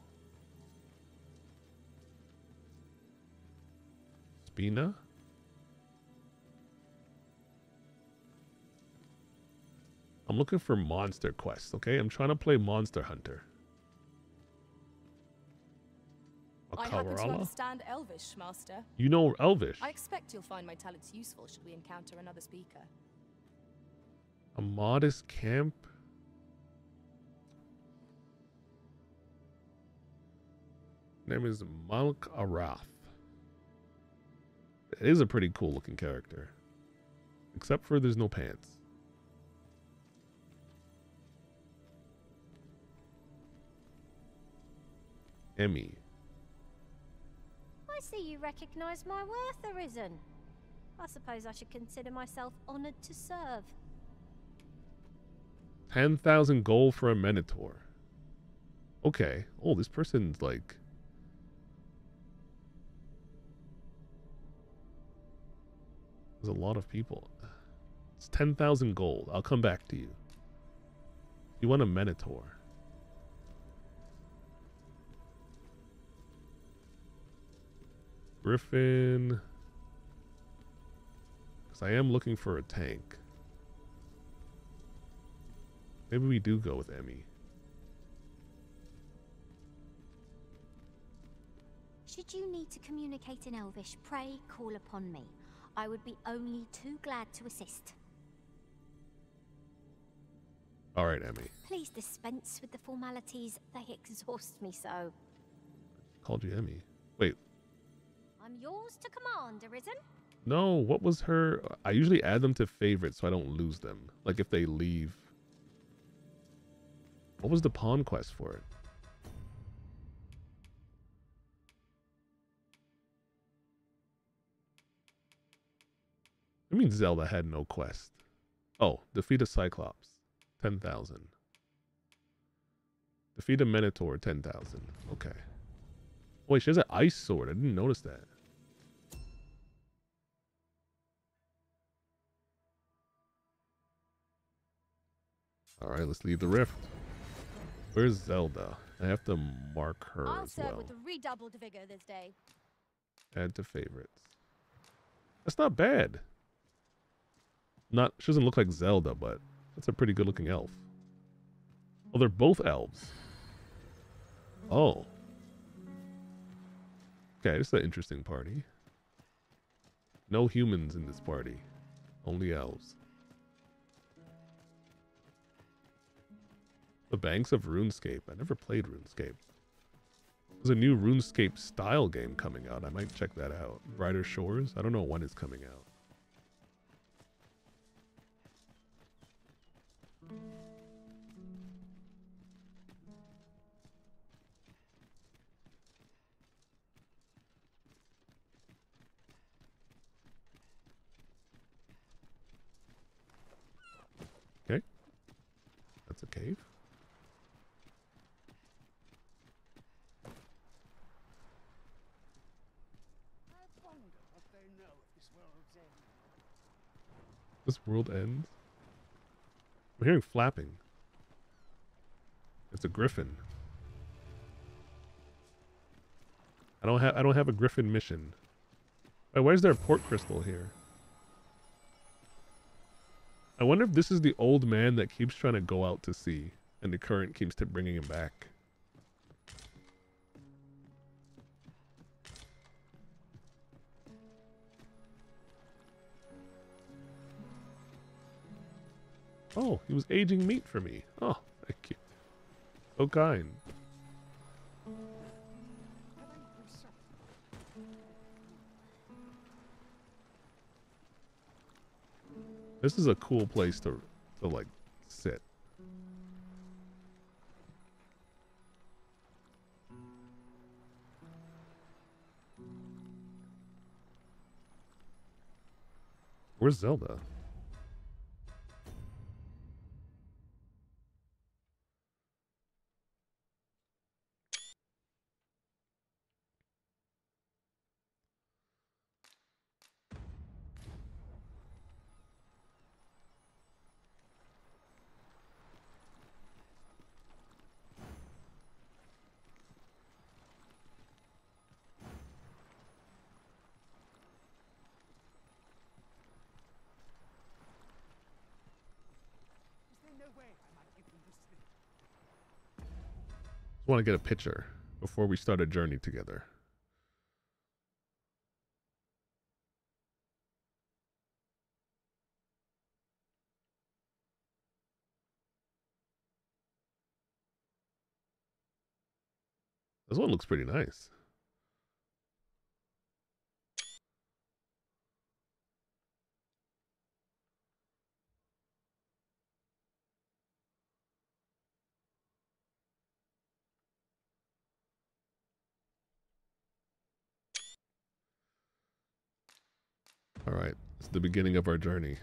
Spina? I'm looking for monster quests, okay? I'm trying to play Monster Hunter. I happen to understand Elvish, Master. You know Elvish. I expect you'll find my talents useful should we encounter another speaker. A modest camp? Name is Malk Arath. It is a pretty cool looking character. Except for there's no pants. Emmy. I see you recognize my worth, Arisen. I suppose I should consider myself honored to serve. 10,000 gold for a Minotaur. Okay. Oh, this person's like. There's a lot of people. It's 10,000 gold. I'll come back to you. You want a Minotaur. Griffin. Because I am looking for a tank. Maybe we do go with Emmy. Should you need to communicate in Elvish, pray call upon me. I would be only too glad to assist. All right, Emmy. Please dispense with the formalities. They exhaust me so. Called you Emmy. Wait, I'm yours to command, Arisen. no, what was her? I usually add them to favorites so I don't lose them. Like if they leave. What was the pawn quest for it? I mean, Zelda had no quest. Oh, defeat a Cyclops. 10,000. Defeat a Minotaur. 10,000. Okay. Wait, she has an ice sword. I didn't notice that. Alright, let's leave the rift. Where's Zelda? I have to mark her I'll as well. with redoubled vigor this day. Add to favorites. That's not bad. Not she doesn't look like Zelda, but that's a pretty good looking elf. Oh, they're both elves. Oh. Okay, this is an interesting party. No humans in this party. Only elves. The Banks of RuneScape. I never played RuneScape. There's a new RuneScape style game coming out. I might check that out. Brighter Shores? I don't know when it's coming out. Okay. That's a cave. I wonder what they know of this world's end. This world ends. I'm hearing flapping. It's a griffin. I don't have I don't have a griffin mission. Wait, why is there a port crystal here? I wonder if this is the old man that keeps trying to go out to sea and the current keeps bringing him back. Oh, he was aging meat for me. Oh, thank you. So kind. This is a cool place to to like sit. Where's Zelda? Is there no way I might give them this thing? Just want to get a picture before we start a journey together. This one looks pretty nice. All right, it's the beginning of our journey.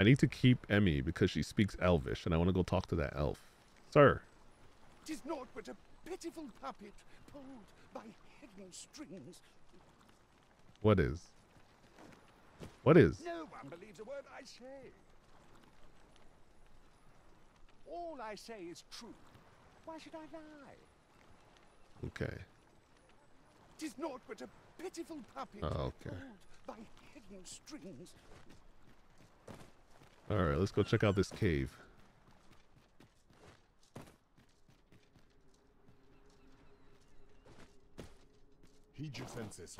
I need to keep Emmy because she speaks Elvish, and I want to go talk to that elf. Sir, Tis naught but a pitiful puppet pulled by hidden strings. what is? What is? No one believes a word I say. All I say is true. Why should I lie? Okay. Tis naught but a pitiful puppet Oh, okay. by hidden strings. All right, let's go check out this cave. Heed your senses.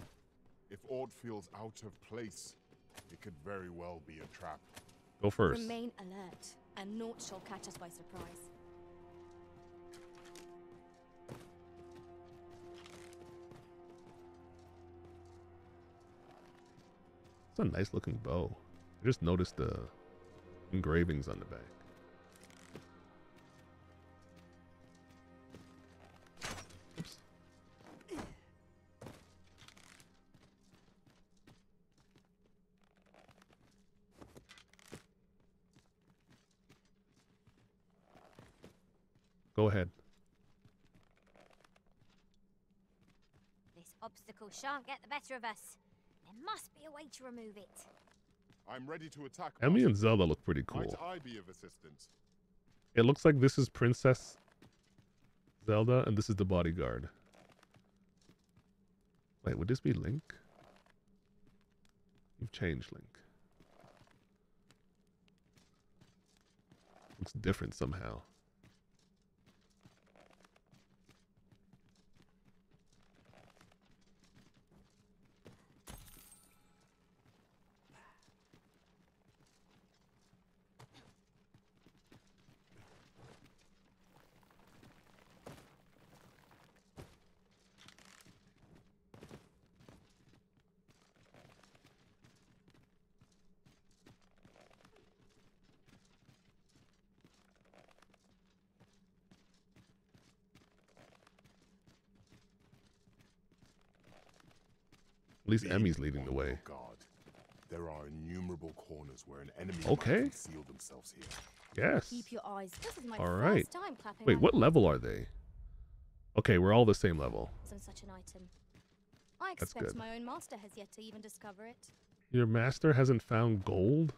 If aught feels out of place, it could very well be a trap. Go first. Remain alert, and naught shall catch us by surprise. a nice looking bow. I just noticed the engravings on the back. Oops. Go ahead. This obstacle shan't get the better of us. There must be a way to remove it. I'm ready to attack. Emmy and Zelda look pretty Might cool. I be of assistance? It looks like this is Princess Zelda and this is the bodyguard. Wait, would this be Link? You've changed Link. Looks different somehow. At least Emmy's leading the way. God, there are innumerable corners where an enemy Okay. might conceal themselves here. Yes. Keep your eyes. This is my All first time clapping Wait, what level are they? Okay, we're all the same level. on such an item. I That's expect good. my own master has yet to even discover it. Your master hasn't found gold?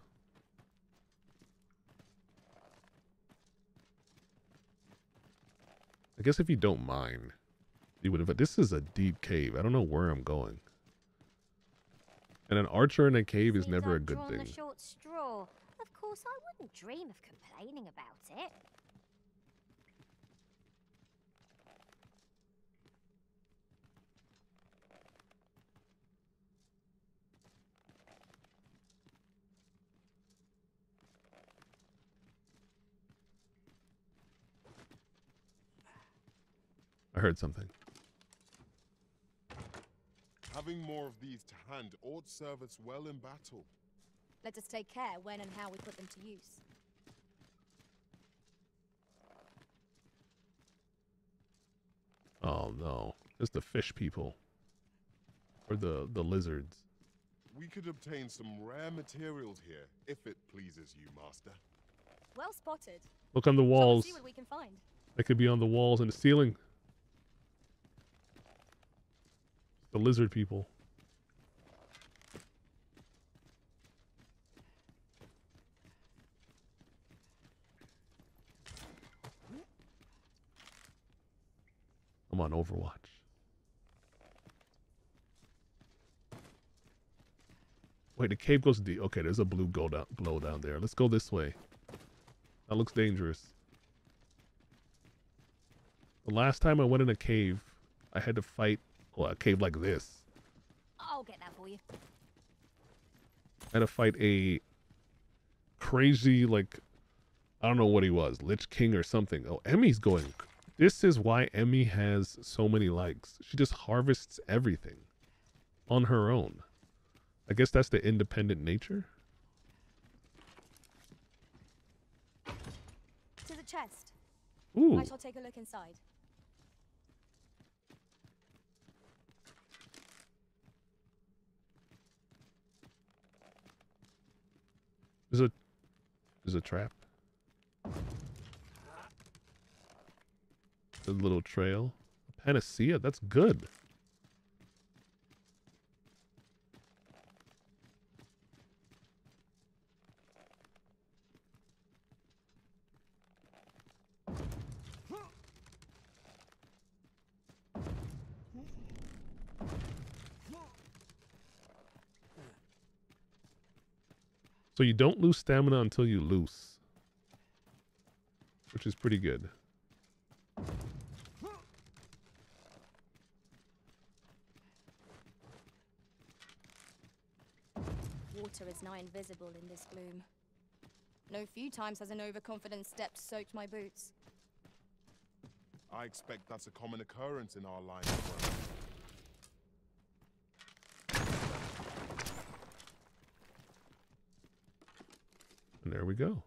I guess if you don't mind, you would have. This is a deep cave. I don't know where I'm going. And an archer in a cave is never a good thing. short straw. Of course, I wouldn't dream of complaining about it. I heard something. Having more of these to hand ought serve us well in battle. Let us take care when and how we put them to use. Oh no, it's the fish people, or the the lizards. We could obtain some rare materials here, if it pleases you, Master. Well spotted. Look on the walls. see what we can find. They could be on the walls and the ceiling. The lizard people. I'm on Overwatch. Wait, the cave goes deep. Okay, there's a blue down, blow down there. Let's go this way. That looks dangerous. The last time I went in a cave, I had to fight well, a cave like this. I'll get that for you. I had to fight a crazy like I don't know what he was, Lich King or something. Oh, Emmy's going. This is why Emmy has so many likes. She just harvests everything on her own. I guess that's the independent nature. To the chest. Ooh. I shall take a look inside. There's a there's a trap. A little trail. Panacea, that's good. So you don't lose stamina until you lose. Which is pretty good. Water is now invisible in this gloom. No few times has an overconfident step soaked my boots. I expect that's a common occurrence in our line of work. And there we go.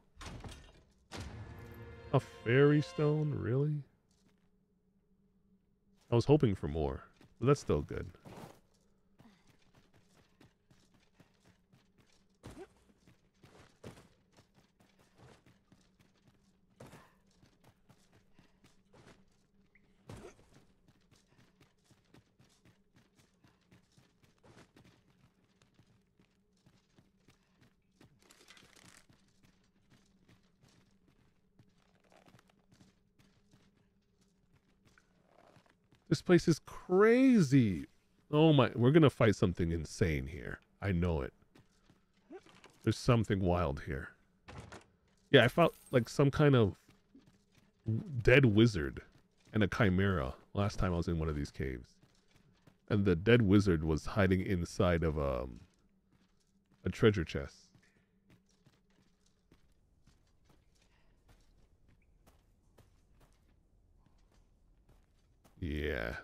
A fairy stone, really? I was hoping for more, but that's still good. Place is crazy. Oh my, we're gonna fight something insane here. I know it. There's something wild here. Yeah, I felt like some kind of dead wizard and a chimera last time I was in one of these caves. And the dead wizard was hiding inside of um a treasure chest. Yeah.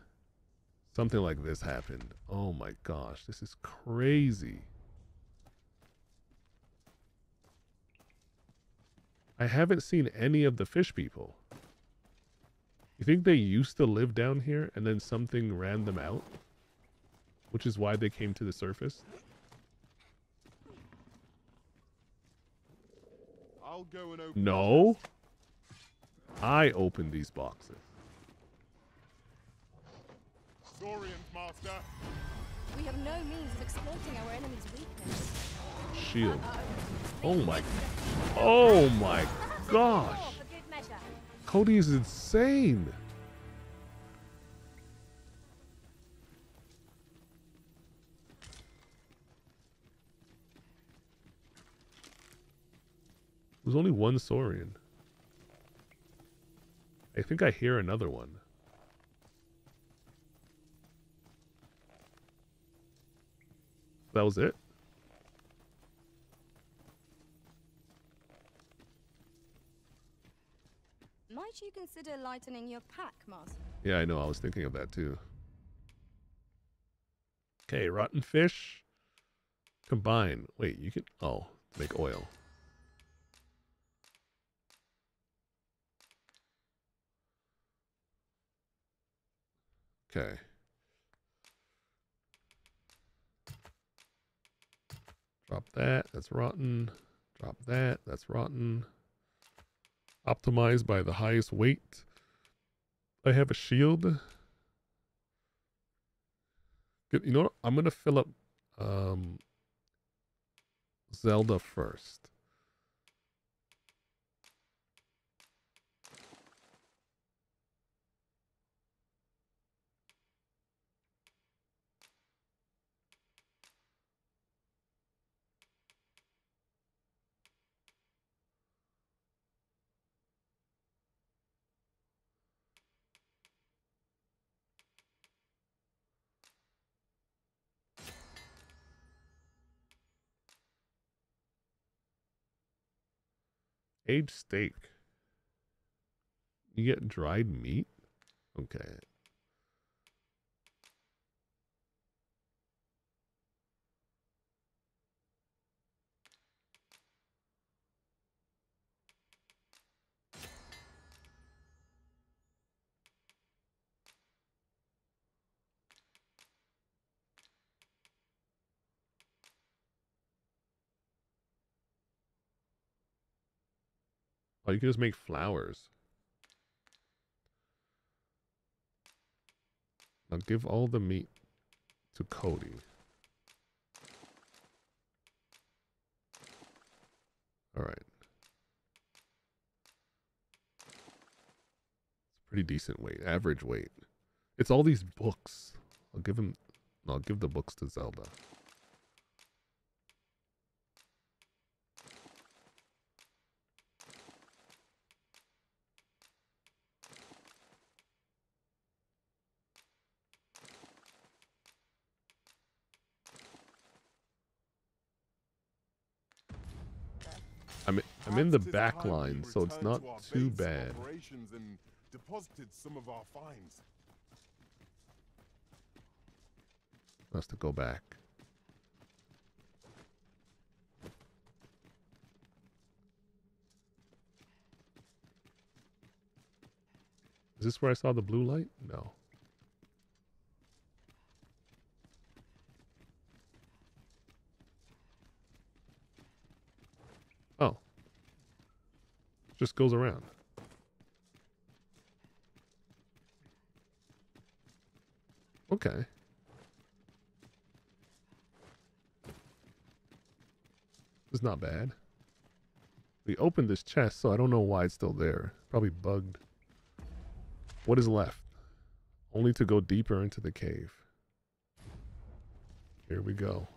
Something like this happened. Oh my gosh, this is crazy. I haven't seen any of the fish people. You think they used to live down here and then something ran them out? Which is why they came to the surface? I'll go and open No. I opened these boxes. Saurians, Master. We have no means of exploiting our enemy's weakness. Shield. Oh my. Oh my gosh. Cody is insane. There's only one Saurian. I think I hear another one. That was it? Might you consider lightening your pack, Master? Yeah, I know. I was thinking of that too. Okay, rotten fish. Combine. Wait, you can. Oh, make oil. Okay. Drop that. That's rotten. Drop that. That's rotten. Optimized by the highest weight. I have a shield. You know what? I'm going to fill up um, Zelda first. Aged steak. You get dried meat? Okay. Oh, you can just make flowers. Now give all the meat to Cody. All right. It's pretty decent weight, average weight. It's all these books. I'll give him. I'll give the books to Zelda. I'm in the back line, so it's not too bad. Has to go back. Is this where I saw the blue light? No. Oh. Just goes around. Okay. Is not bad. We opened this chest, so I don't know why it's still there. Probably bugged. What is left? Only to go deeper into the cave. Here we go.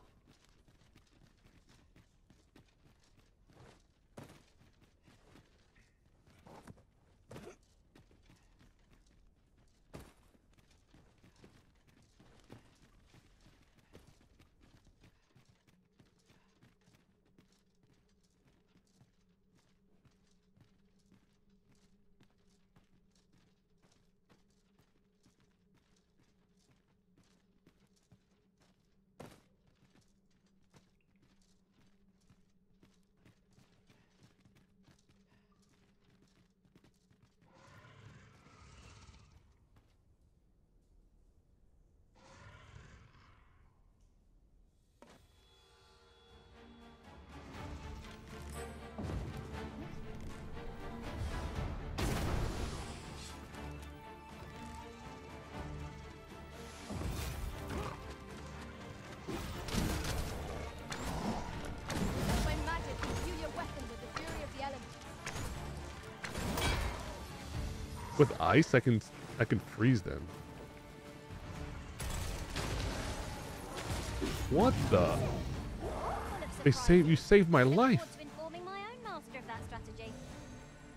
Ice, I can I can freeze them. What the? They save you saved my life.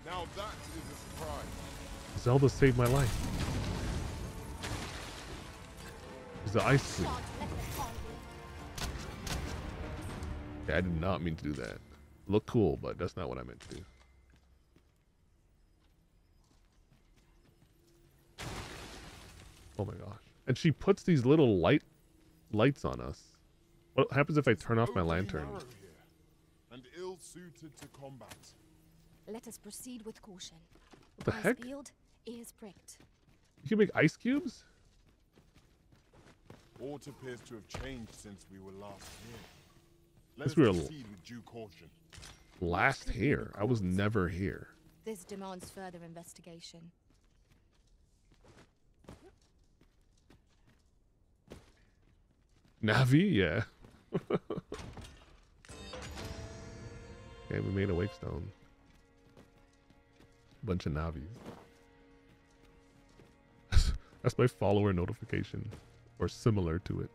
Now that is a surprise. Zelda saved my life. Is the ice queen. Okay, I did not mean to do that. Look cool, but that's not what I meant to do. Oh my gosh. And she puts these little light lights on us. What happens if I turn off my lantern? And ill-suited to combat. Let us proceed with caution. What the Eyes heck? peeled, ears pricked. You can make ice cubes? Aught appears to have changed since we were last here. Let us we were proceed with due caution. Last here. I was never here. This demands further investigation. Navi, yeah. okay, we made a wake stone. Bunch of Navis. That's my follower notification. Or similar to it.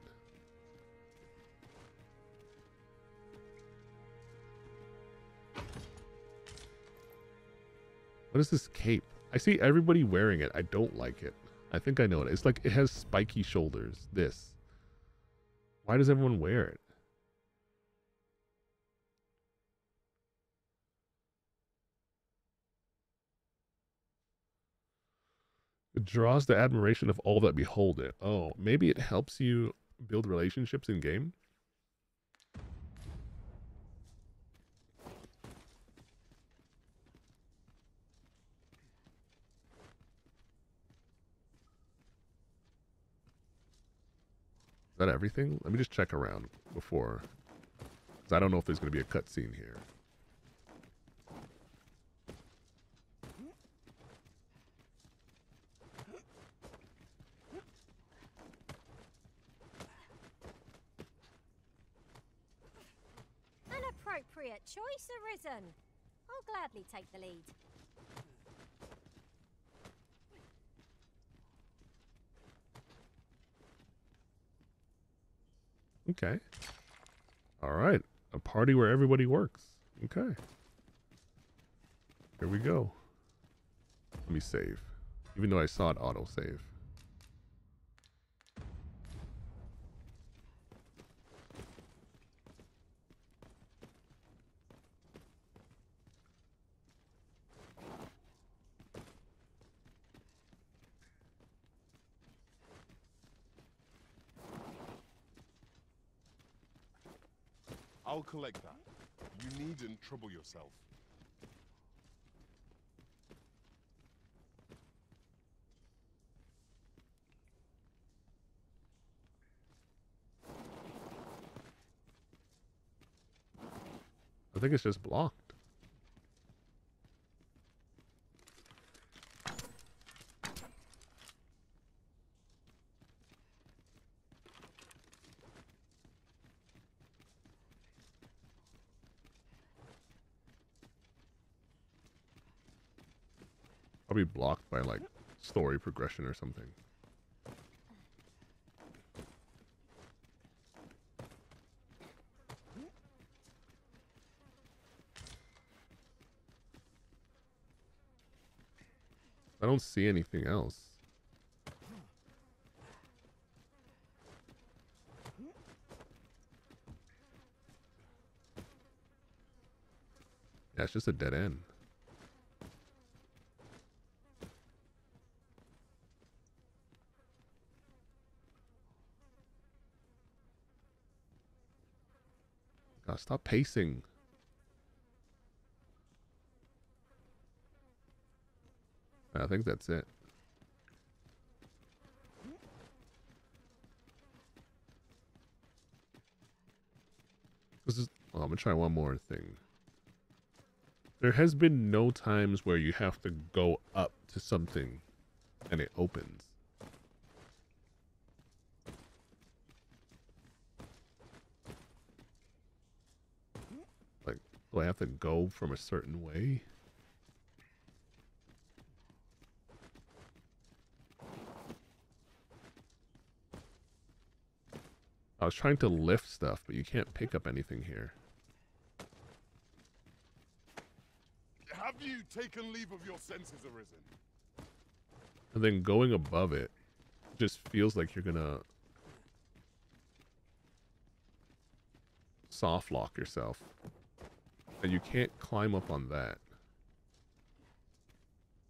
What is this cape? I see everybody wearing it. I don't like it. I think I know it. It's like it has spiky shoulders. This. Why does everyone wear it? It draws the admiration of all that behold it. Oh, maybe it helps you build relationships in game? Is that everything? Let me just check around before. Because I don't know if there's going to be a cutscene here. An appropriate choice arisen. I'll gladly take the lead. Okay. All right. A party where everybody works. Okay. Here we go. Let me save. Even though I saw it auto save. I'll collect that. You needn't trouble yourself. I think it's just blocked. blocked by like story progression or something. I don't see anything else. Yeah, it's just a dead end. Stop pacing. I think that's it. This is. Well, I'm gonna try one more thing. There has been no times where you have to go up to something and it opens. Like, do I have to go from a certain way? I was trying to lift stuff, but you can't pick up anything here. Have you taken leave of your senses, Arisen? And then going above it just feels like you're gonna soft lock yourself. And you can't climb up on that.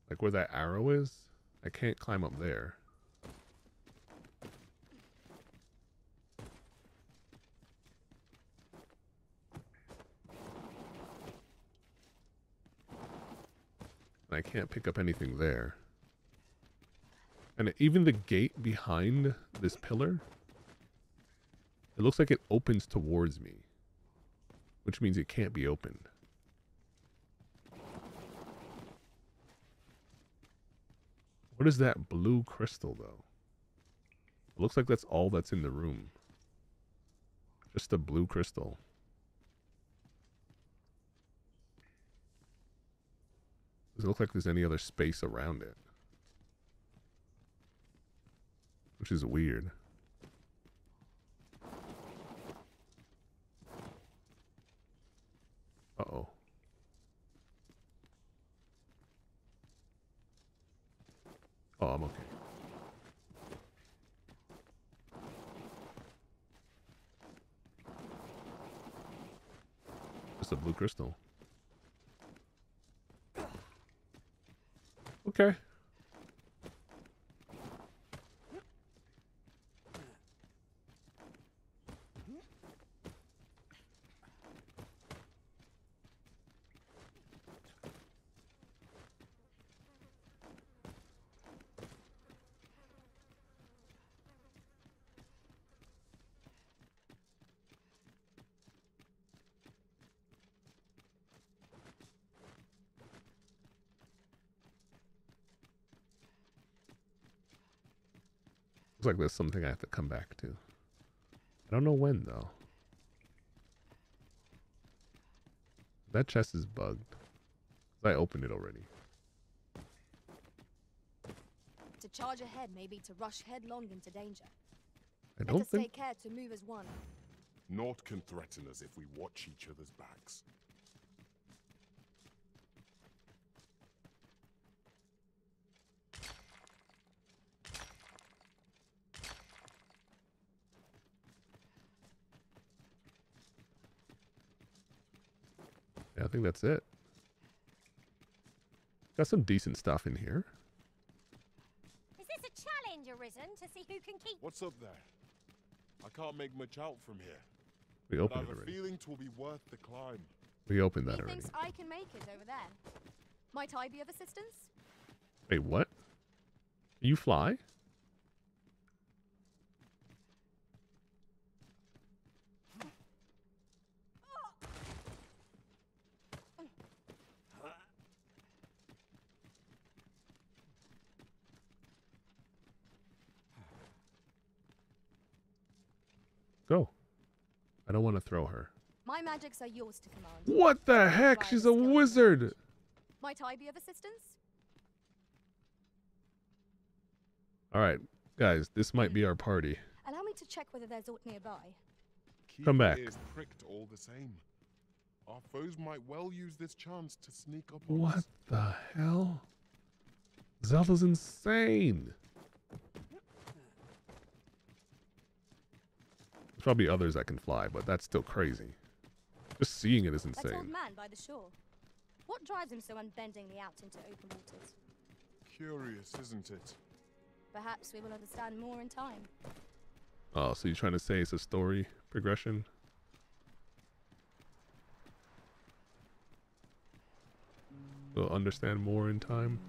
Like where that arrow is, I can't climb up there. I can't pick up anything there. And even the gate behind this pillar, it looks like it opens towards me, which means it can't be opened. What is that blue crystal, though? It looks like that's all that's in the room. Just a blue crystal. Doesn't look like there's any other space around it. Which is weird. Uh-oh. Oh, I'm okay. It's a blue crystal. Okay. Looks like there's something I have to come back to. I don't know when, though. That chest is bugged. I opened it already. To charge ahead may be to rush headlong into danger. I don't us think... take care to move as one. Naught can threaten us if we watch each other's backs. Think that's it. Got some decent stuff in here. Is this a challenge, Arisen, to see who can keep... What's up there? I can't make much out from here. We but opened I it have a already. feeling 'twill be worth the climb. We opened that he already. thinks I can make it over there. Might I be of assistance? Wait, what? You fly? Don't want to throw her. My magics are yours to command. What the heck? She's a a wizard. Might I be of assistance? All right, guys, this might be our party. Allow me to check whether there's aught nearby. Keep Come back. ears pricked all the same. Our foes might well use this chance to sneak up on What us. the hell? Zelda's insane. Probably others that can fly, but that's still crazy. Just seeing it is That old insane. man by the shore. What drives him so unbendingly out into open waters? Curious, isn't it? Perhaps we will understand more in time. Oh, so you're trying to say it's a story progression? We'll understand more in time.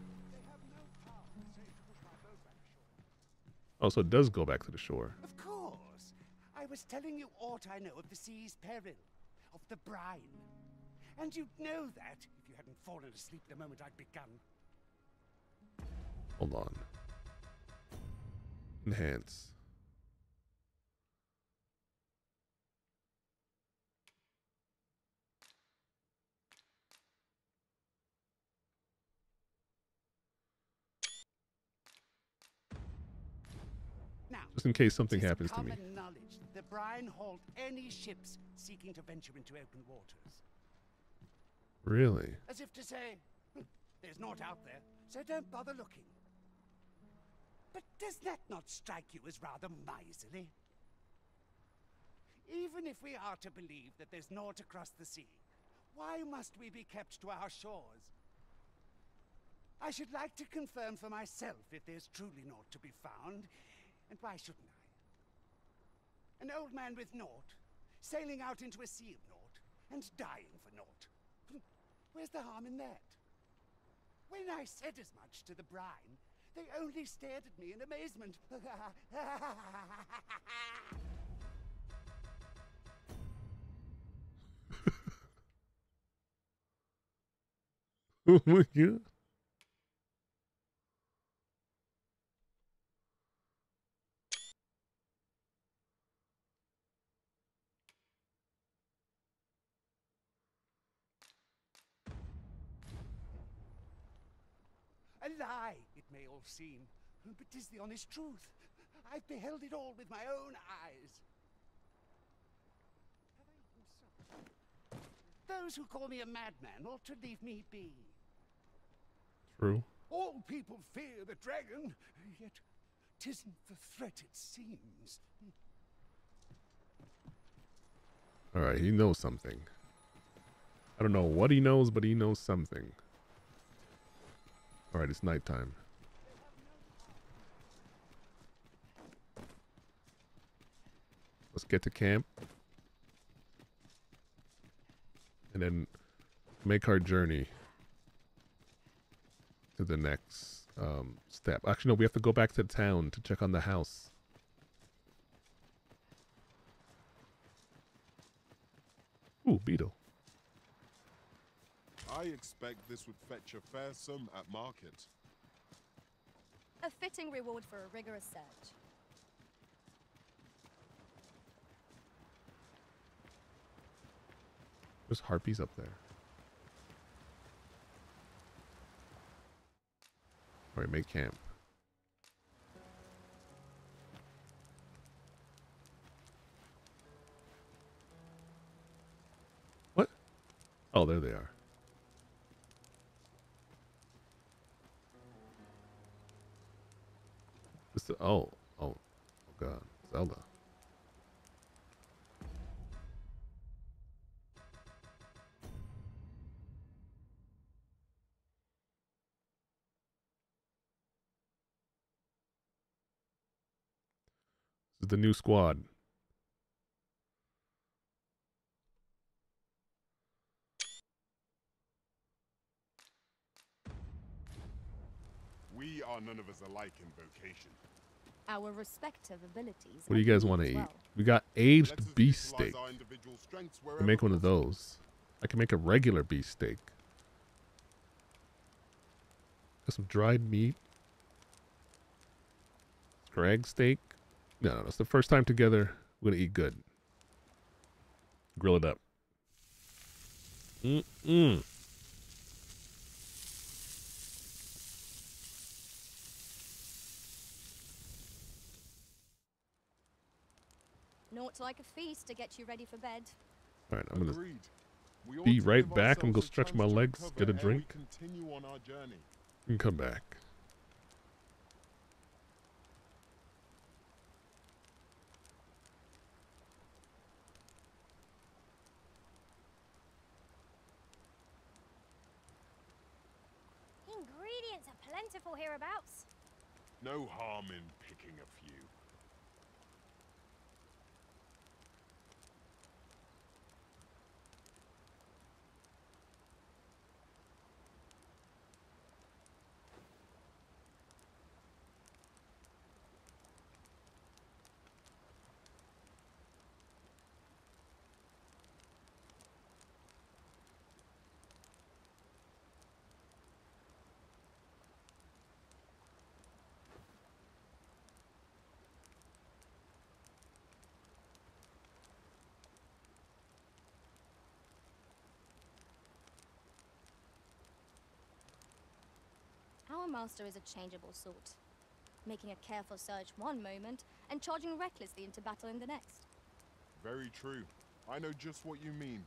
Oh, so it does go back to the shore. Was telling you aught I know of the sea's peril, of the brine. And you'd know that if you hadn't fallen asleep the moment I'd begun. Hold on. Enhance. Just in case something happens to me. knowledge that the brine halt any ships seeking to venture into open waters. Really? As if to say, "Hmm, there's naught out there, so don't bother looking. But does that not strike you as rather miserly? Even if we are to believe that there's naught across the sea, why must we be kept to our shores? I should like to confirm for myself if there's truly naught to be found, and why shouldn't I? An old man with naught, sailing out into a sea of naught, and dying for naught. Where's the harm in that? When I said as much to the brine, they only stared at me in amazement. Oh my god. A lie, it may all seem, but 'tis the honest truth. I've beheld it all with my own eyes. Those who call me a madman ought to leave me be. True. All people fear the dragon, yet 'tisn't the threat it seems. Alright, he knows something. I don't know what he knows, but he knows something. Alright, it's nighttime. Let's get to camp. And then make our journey to the next um, step. Actually, no, we have to go back to town to check on the house. Ooh, beetle. I expect this would fetch a fair sum at market. A fitting reward for a rigorous search. There's harpies up there. Alright, make camp. What? Oh, there they are. The, oh, oh, oh god, Zelda. This is the new squad. We are none of us alike in vocation. Our respective abilities. What do you guys want to as eat? well. We got aged Let us beef steak. our individual strengths I can make one of those. I can make a regular beef steak. Got some dried meat. Scrag steak. No, no, no. It's the first time together. We're gonna eat good. Grill it up. Mm-mm. Naught's like a feast to get you ready for bed. All right, I'm gonna Agreed. be right back. I'm gonna stretch my legs, get a drink, and come back. Ingredients are plentiful hereabouts. No harm in master is a changeable sort, making a careful search one moment and charging recklessly into battle in the next. Very true. I know just what you mean.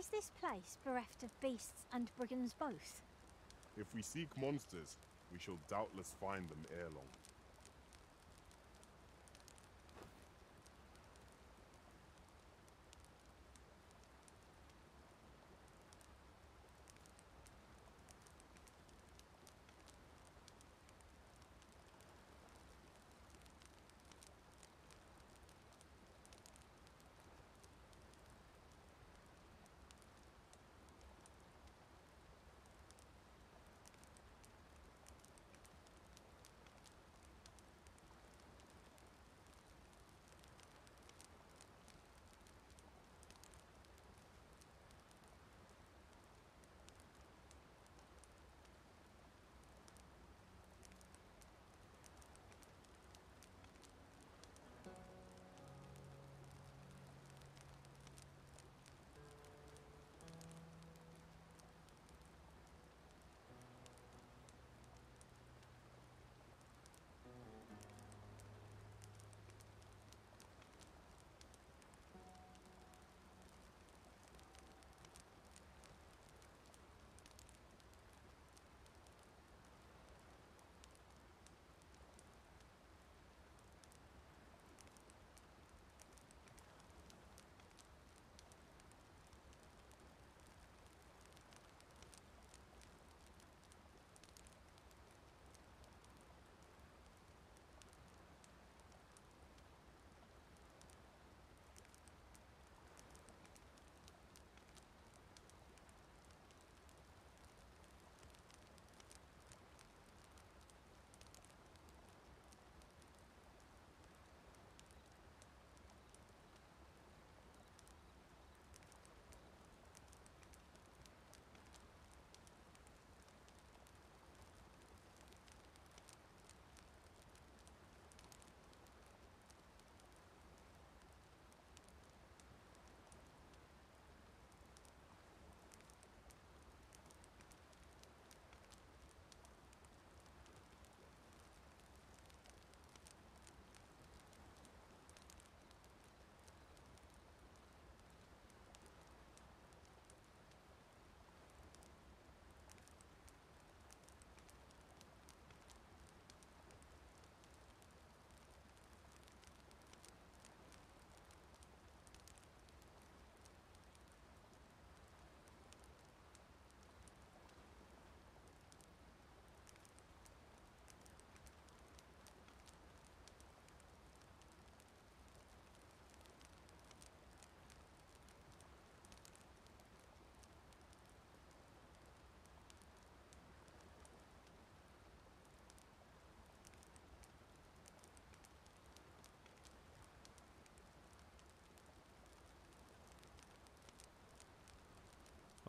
Is this place bereft of beasts and brigands both? If we seek monsters, we shall doubtless find them ere long.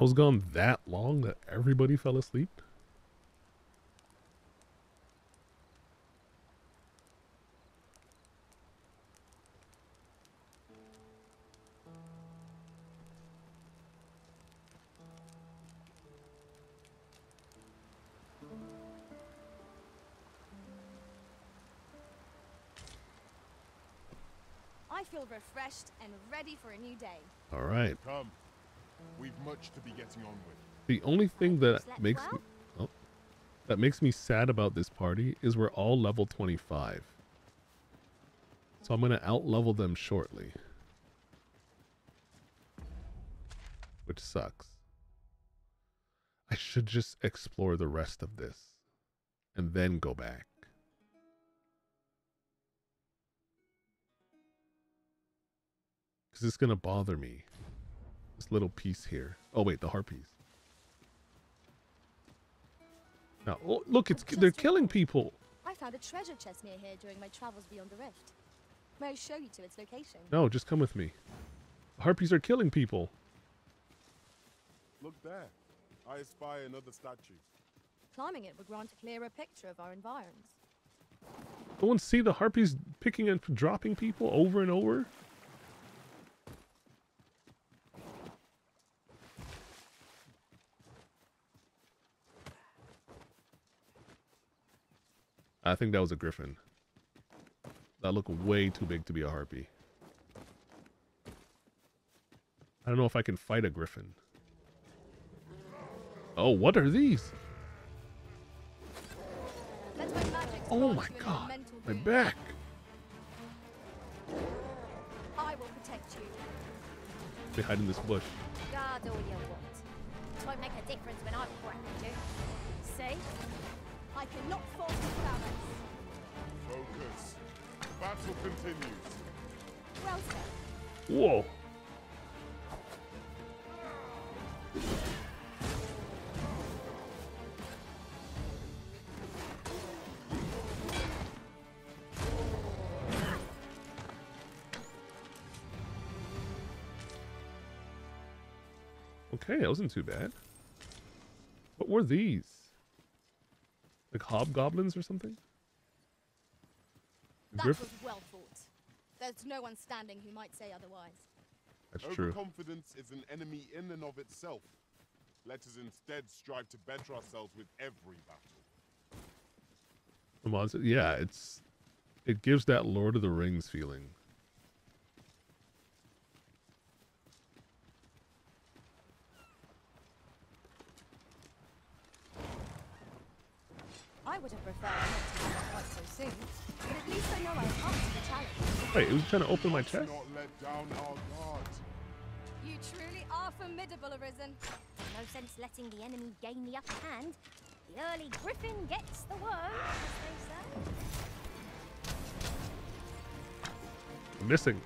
I was gone that long that everybody fell asleep? I feel refreshed and ready for a new day. All right. Come. We've much to be getting on with. The only thing that makes me, oh, that makes me sad about this party is we're all level 25. So I'm going to out level them shortly. Which sucks. I should just explore the rest of this and then go back. Cuz it's going to bother me. This little piece here. Oh wait, the harpies. Now, oh, look, it's they're killing people. I found a treasure chest near here during my travels beyond the rift. May I show you to its location? No, just come with me. Harpies are killing people. Look there. I espy another statue. Climbing it would grant a clearer picture of our environs. No one see the harpies picking and dropping people over and over? I think that was a griffin. That looked way too big to be a harpy. I don't know if I can fight a griffin. Oh, what are these? Oh my god, my back. I will protect you. They hide in this bush. Guard all you want. It won't make a difference when I've you. See? I cannot force the balance. Focus. Battle continues. Well said. Whoa. Okay, that wasn't too bad. What were these? Like hobgoblins or something? That Griff- was well fought. There's no one standing who might say otherwise. That's true. Overconfidence is an enemy in and of itself. Let us instead strive to better ourselves with every battle. The monster, yeah, it's it gives that Lord of the Rings feeling. Would have preferred not to have quite so soon, but at least I know I'm up to the challenge. Wait, it was trying to open my chest. Not let down our guard. You truly are formidable, Arisen. No sense letting the enemy gain the upper hand. The early griffin gets the worm, they say. I'm missing.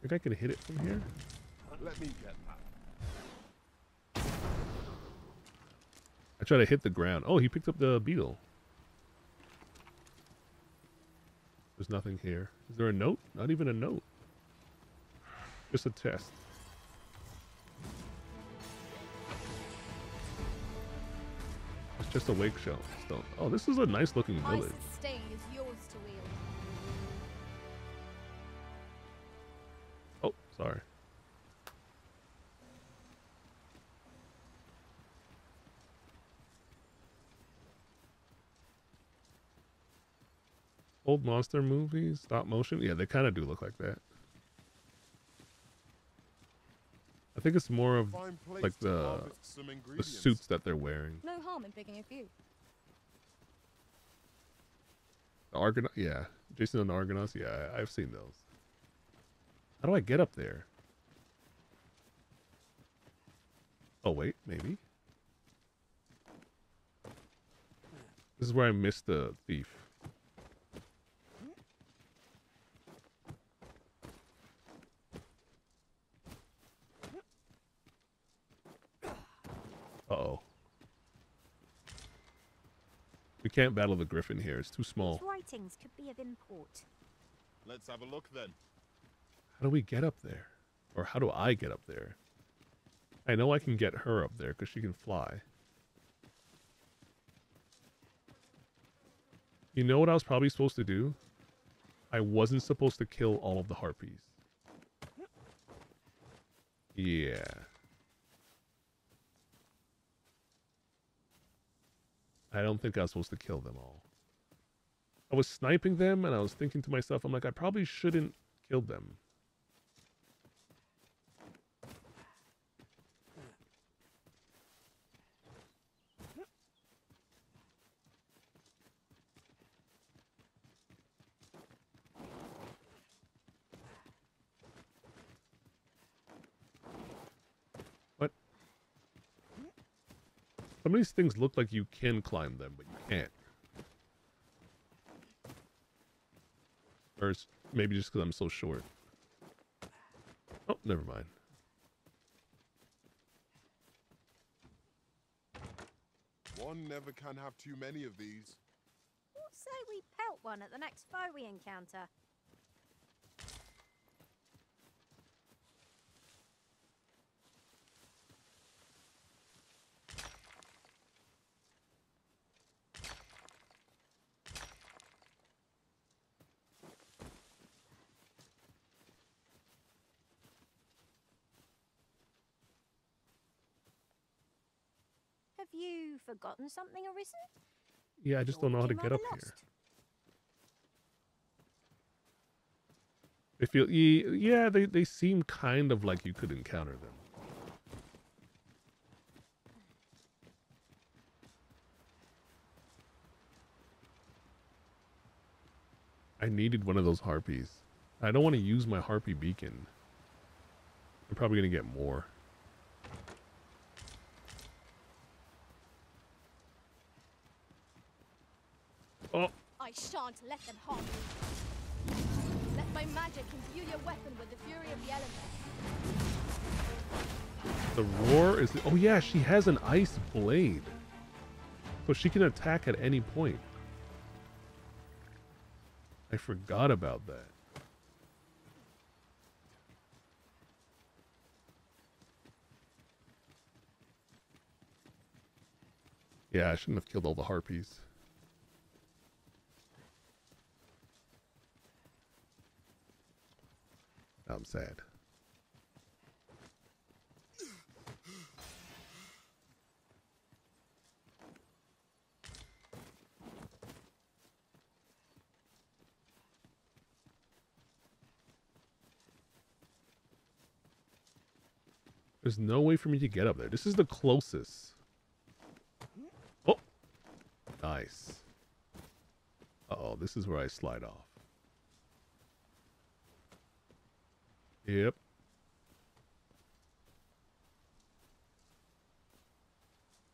Think I can hit it from here? Let me get that. I try to hit the ground. Oh, he picked up the beetle. There's nothing here. Is there a note? Not even a note. Just a test. It's just a wake shell. Stone. Oh, this is a nice looking village. stain is yours to wield. Oh, sorry. Old monster movies, stop motion. Yeah, they kind of do look like that. I think it's more of like the the suits that they're wearing. No harm in picking a few. The Argonaut, yeah. Jason and the Argonauts, yeah, I've seen those. How do I get up there? Oh, wait, maybe. This is where I missed the thief. Uh-oh. We can't battle the griffin here. It's too small. These writings could be of import. Let's have a look then. How do we get up there? Or how do I get up there? I know I can get her up there because she can fly. You know what I was probably supposed to do? I wasn't supposed to kill all of the harpies. Yeah. I don't think I was supposed to kill them all. I was sniping them and I was thinking to myself, I'm like, I probably shouldn't kill them. Some of these things look like you can climb them, but you can't. Or it's maybe just because I'm so short. Oh, never mind. One never can have too many of these. What say we pelt one at the next foe we encounter? You forgotten something? Yeah, I just don't know how to get up have here. They feel, ye- yeah, they, they seem kind of like you could encounter them. I needed one of those harpies. I don't want to use my harpy beacon. I'm probably going to get more. Oh, I shan't let them harm you. Let my magic imbue your weapon with the fury of the elements. The roar is. Oh yeah, she has an ice blade, so she can attack at any point. I forgot about that. Yeah, I shouldn't have killed all the harpies. I'm sad. There's no way for me to get up there. This is the closest. Oh, nice. Uh oh, this is where I slide off. Yep.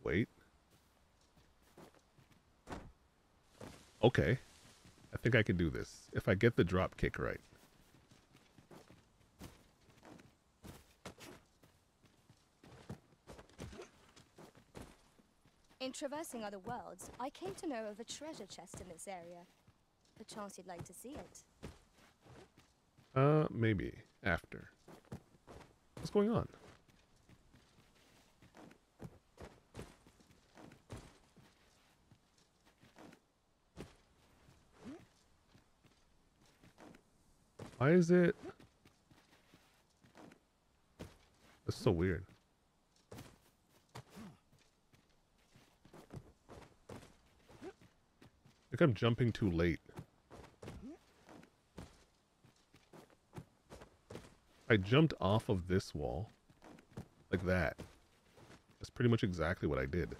Wait. Okay. I think I can do this if I get the drop kick right. In traversing other worlds, I came to know of a treasure chest in this area. Perchance you'd like to see it. Uh, maybe after. What's going on? Why is it? That's so weird. I think I'm jumping too late. I jumped off of this wall. Like that. That's pretty much exactly what I did.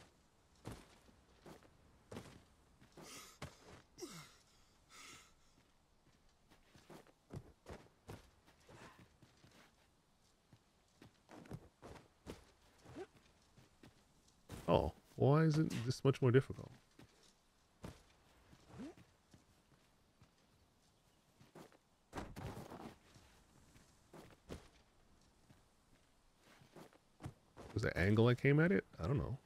Oh, why is it this much more difficult? Was the angle I came at it? I don't know.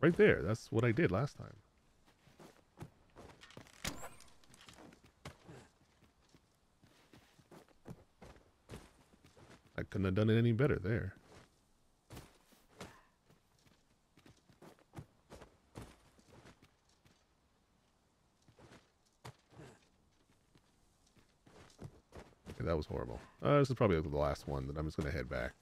Right there. That's what I did last time. I couldn't have done it any better there. That was horrible. Uh, this is probably the last one that I'm just going to head back.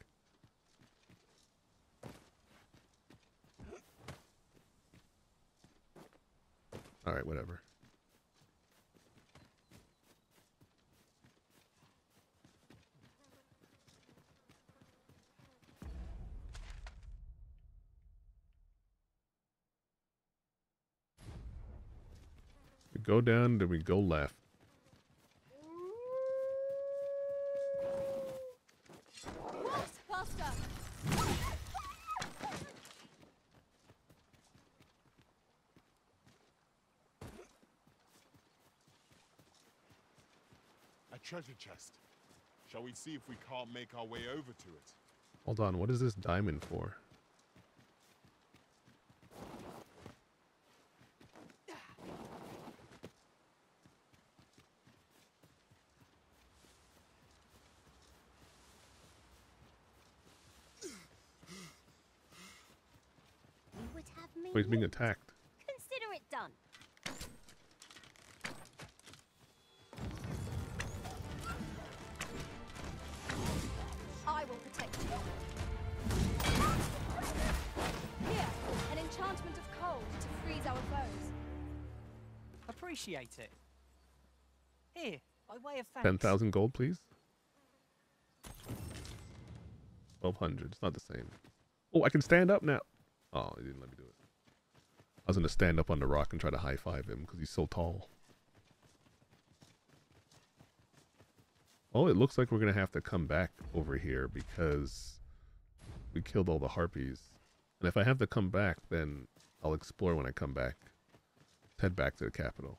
Alright, whatever. We go down, then we go left. What? Faster! A treasure chest. Shall we see if we can't make our way over to it? Hold on, what is this diamond for? You would have me. Oh, he's being attacked. Appreciate it. Here, by way of thanks. 10,000 gold, please. 1200. It's not the same. Oh, I can stand up now. Oh, he didn't let me do it. I was going to stand up on the rock and try to high five him because he's so tall. Oh, it looks like we're going to have to come back over here because we killed all the harpies. And if I have to come back, then I'll explore when I come back. Let's head back to the capital.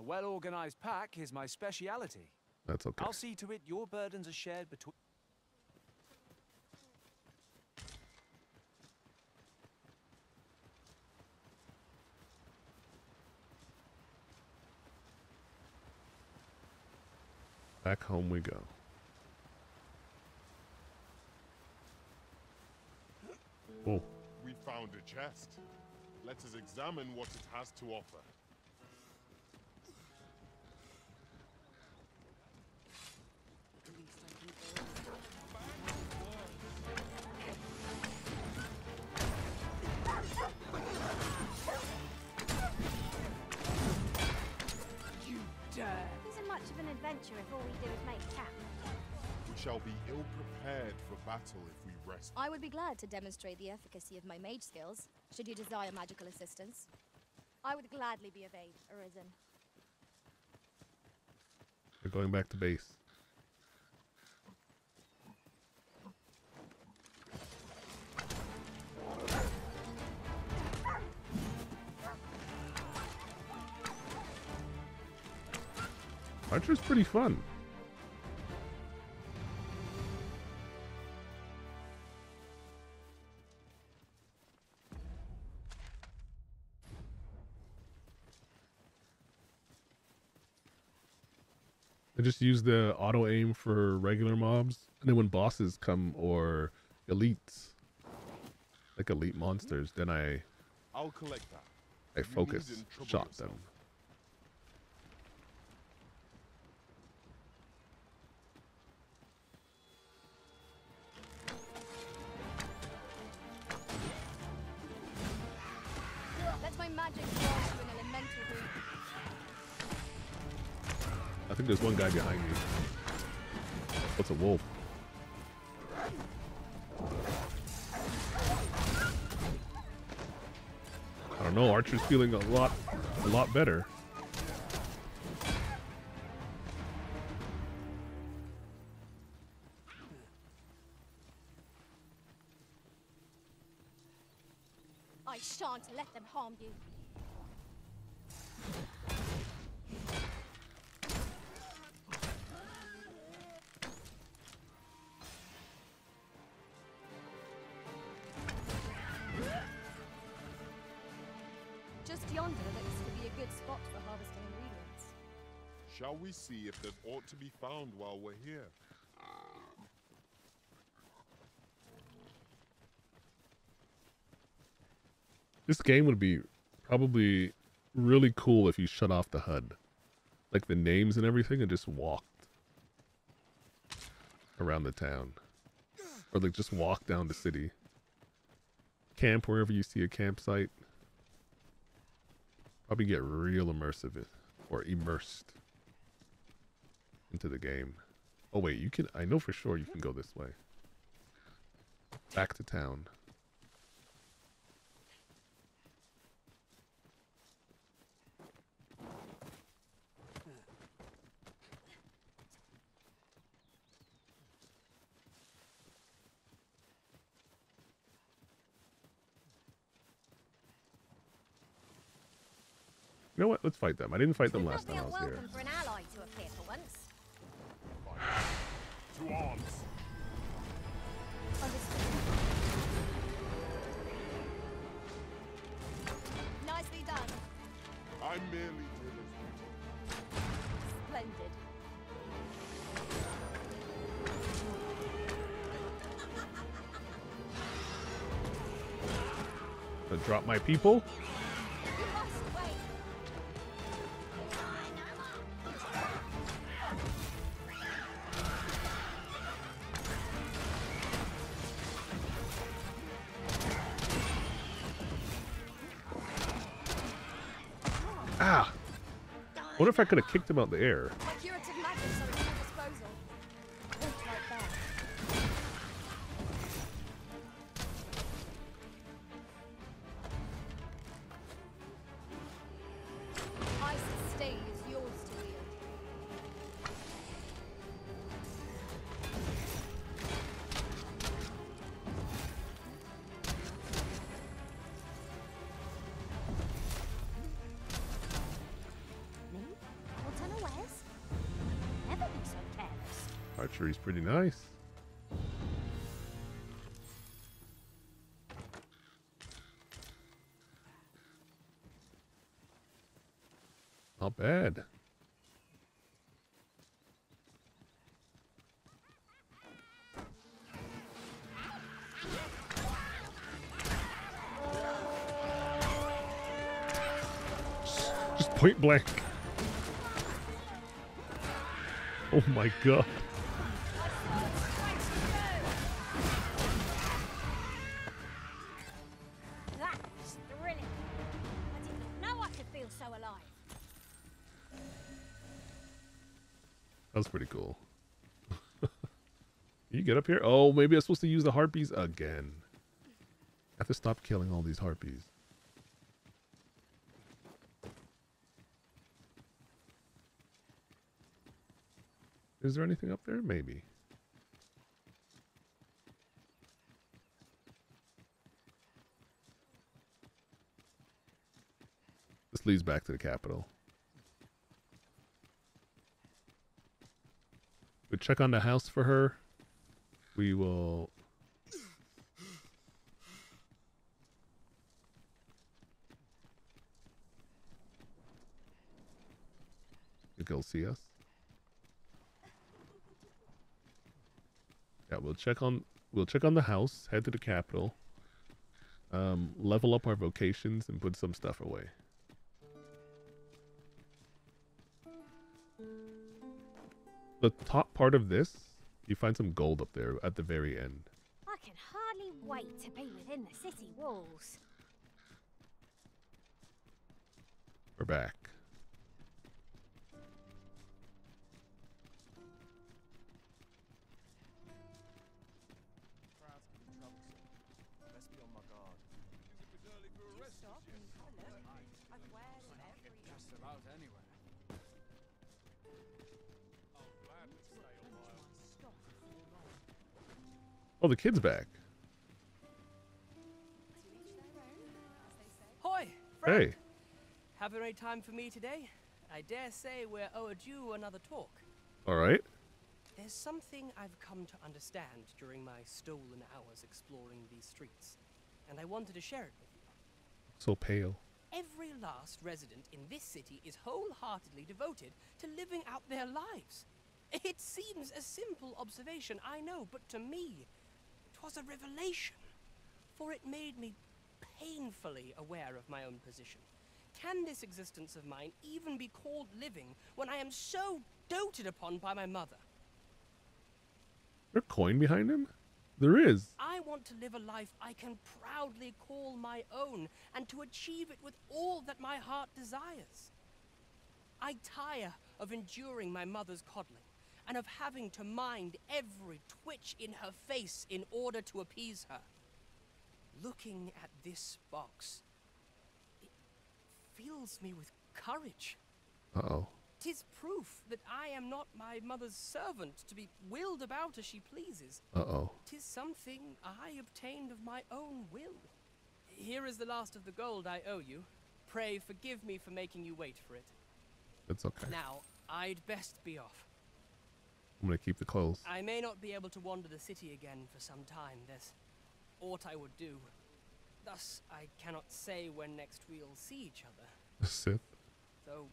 A well-organized pack is my speciality. That's okay. I'll see to it your burdens are shared between... Back home we go. Oh, We found a chest. Let us examine what it has to offer. Adventure if all we do is make camp. We shall be ill prepared for battle if we rest. I would be glad to demonstrate the efficacy of my mage skills, should you desire magical assistance. I would gladly be of aid, Arisen. we're going back to base. Archer's pretty fun. I just use the auto aim for regular mobs, and then when bosses come or elites, like elite monsters, then I I'll collect that. I focus shot them. There's one guy behind me. What's a wolf? I don't know. Archer's feeling a lot, a lot better. See if there's aught to be found while we're here? This game would be probably really cool if you shut off the HUD. Like the names and everything and just walked around the town. Or like just walk down the city. Camp wherever you see a campsite. Probably get real immersive or immersed into the game. Oh wait, you can I know for sure you can go this way. Back to town. You know what? Let's fight them. I didn't fight them last time I was here. To arms! Nicely done. I'm merely doing as Splendid. To drop my people? If I could have kicked him out the air? Point blank. Oh my god. That's thrilling. I didn't know I could feel so alive. That was pretty cool. you get up here? Oh, maybe I'm supposed to use the harpies again. I have to stop killing all these harpies. Is there anything up there? Maybe. This leads back to the capital. We check on the house for her. We will. He'll see us. Yeah, we'll check on we'll check on the house. Head to the capital. Um, level up our vocations and put some stuff away. The top part of this, you find some gold up there at the very end. I can hardly wait to be within the city walls. We're back. Oh, the kid's back. Hoy! Hey. Having any time for me today? I dare say we're overdue another talk. All right. There's something I've come to understand during my stolen hours exploring these streets, and I wanted to share it with you. So pale. Every last resident in this city is wholeheartedly devoted to living out their lives. It seems a simple observation, I know, but to me, was a revelation. For it made me painfully aware of my own position. Can this existence of mine even be called living when I am so doted upon by my mother? There a coin behind him? There is. I want to live a life I can proudly call my own and to achieve it with all that my heart desires. I tire of enduring my mother's coddling and of having to mind every twitch in her face in order to appease her. Looking at this box, it fills me with courage. Uh oh. Tis proof that I am not my mother's servant to be willed about as she pleases. Uh oh. Tis something I obtained of my own will. Here is the last of the gold I owe you. Pray forgive me for making you wait for it. It's okay. Now, I'd best be off. I'm gonna keep the clothes. I may not be able to wander the city again for some time. There's aught I would do. Thus, I cannot say when next we'll see each other. Sith. Though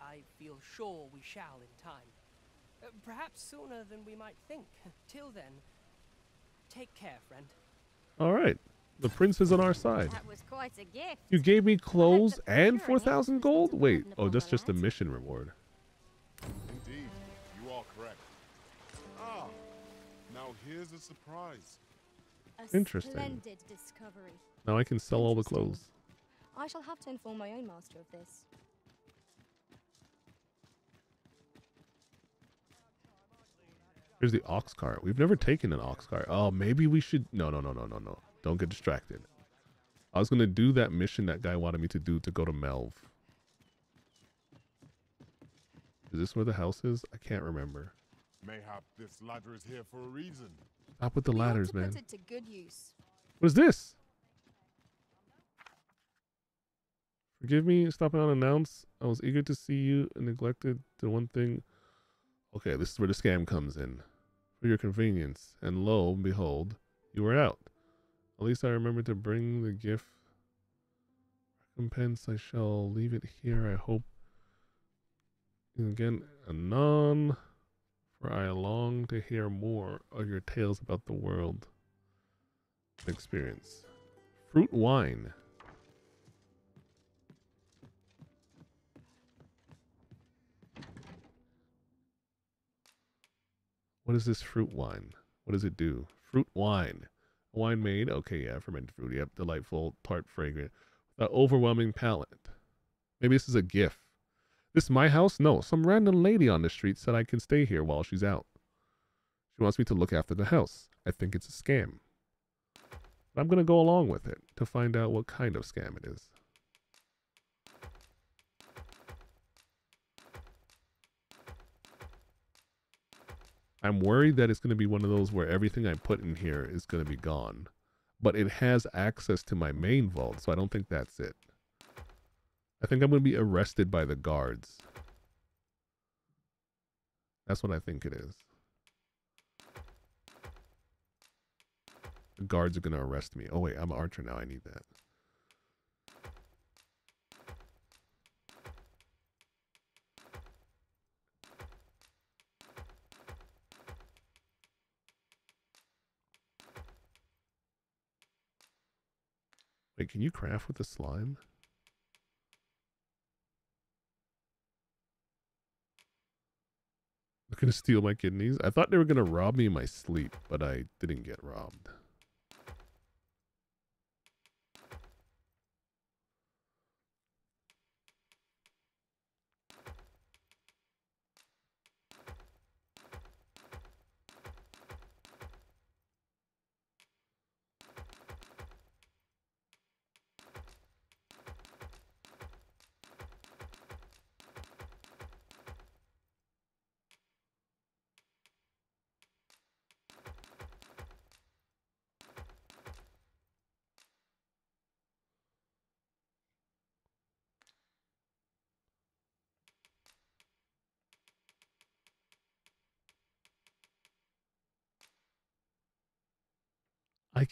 I feel sure we shall in time. Uh, perhaps sooner than we might think. Till then, take care, friend. All right. The prince is on our side. That was quite a gift. You gave me clothes and 4,000 gold? Wait. Oh, that's just a mission reward. Here's a surprise. A Interesting. splendid discovery. Now I can sell all the clothes. I shall have to inform my own master of this. Here's the ox cart. We've never taken an ox cart. Oh, maybe we should. No, no, no, no, no, no. Don't get distracted. I was going to do that mission that guy wanted me to do to go to Melve. Is this where the house is? I can't remember. Mayhap this ladder is here for a reason. Stop with the We ladders, to man. Put it to good use. What is this? Forgive me stopping unannounced. I was eager to see you and neglected the one thing. Okay, this is where the scam comes in. For your convenience. And lo and behold, you were out. At least I remember to bring the gift. Recompense, I shall leave it here. I hope. And again, anon. For I long to hear more of your tales about the world experience. Fruit wine. What is this fruit wine? What does it do? Fruit wine. Wine made, okay, yeah, fermented fruit. Yep, delightful, tart, fragrant, without overwhelming palate. Maybe this is a gift. This my house? No, some random lady on the street said I can stay here while she's out. She wants me to look after the house. I think it's a scam. But I'm going to go along with it to find out what kind of scam it is. I'm worried that it's going to be one of those where everything I put in here is going to be gone. But it has access to my main vault, so I don't think that's it. I think I'm going to be arrested by the guards. That's what I think it is. The guards are going to arrest me. Oh, wait, I'm an archer now. I need that. Wait, can you craft with the slime? They're gonna steal my kidneys. I thought they were gonna rob me in my sleep, but I didn't get robbed.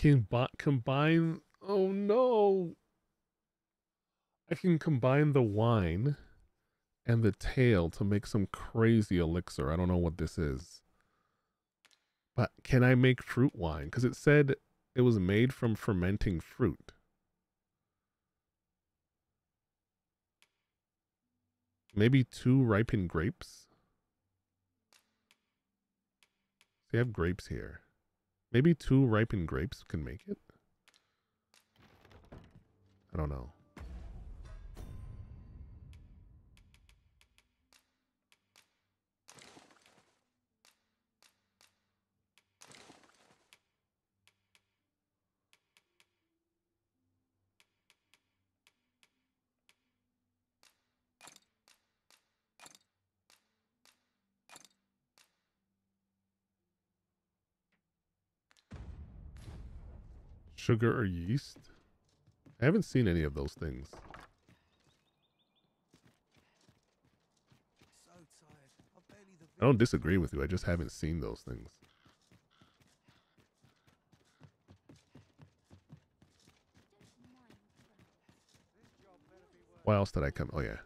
Can combine. Oh no! I can combine the wine and the tail to make some crazy elixir. I don't know what this is. But can I make fruit wine? Because it said it was made from fermenting fruit. Maybe two ripened grapes? They have grapes here. Maybe two ripened grapes can make it? I don't know. Sugar or yeast? I haven't seen any of those things. I don't disagree with you. I just haven't seen those things. Why else did I come? Oh, yeah.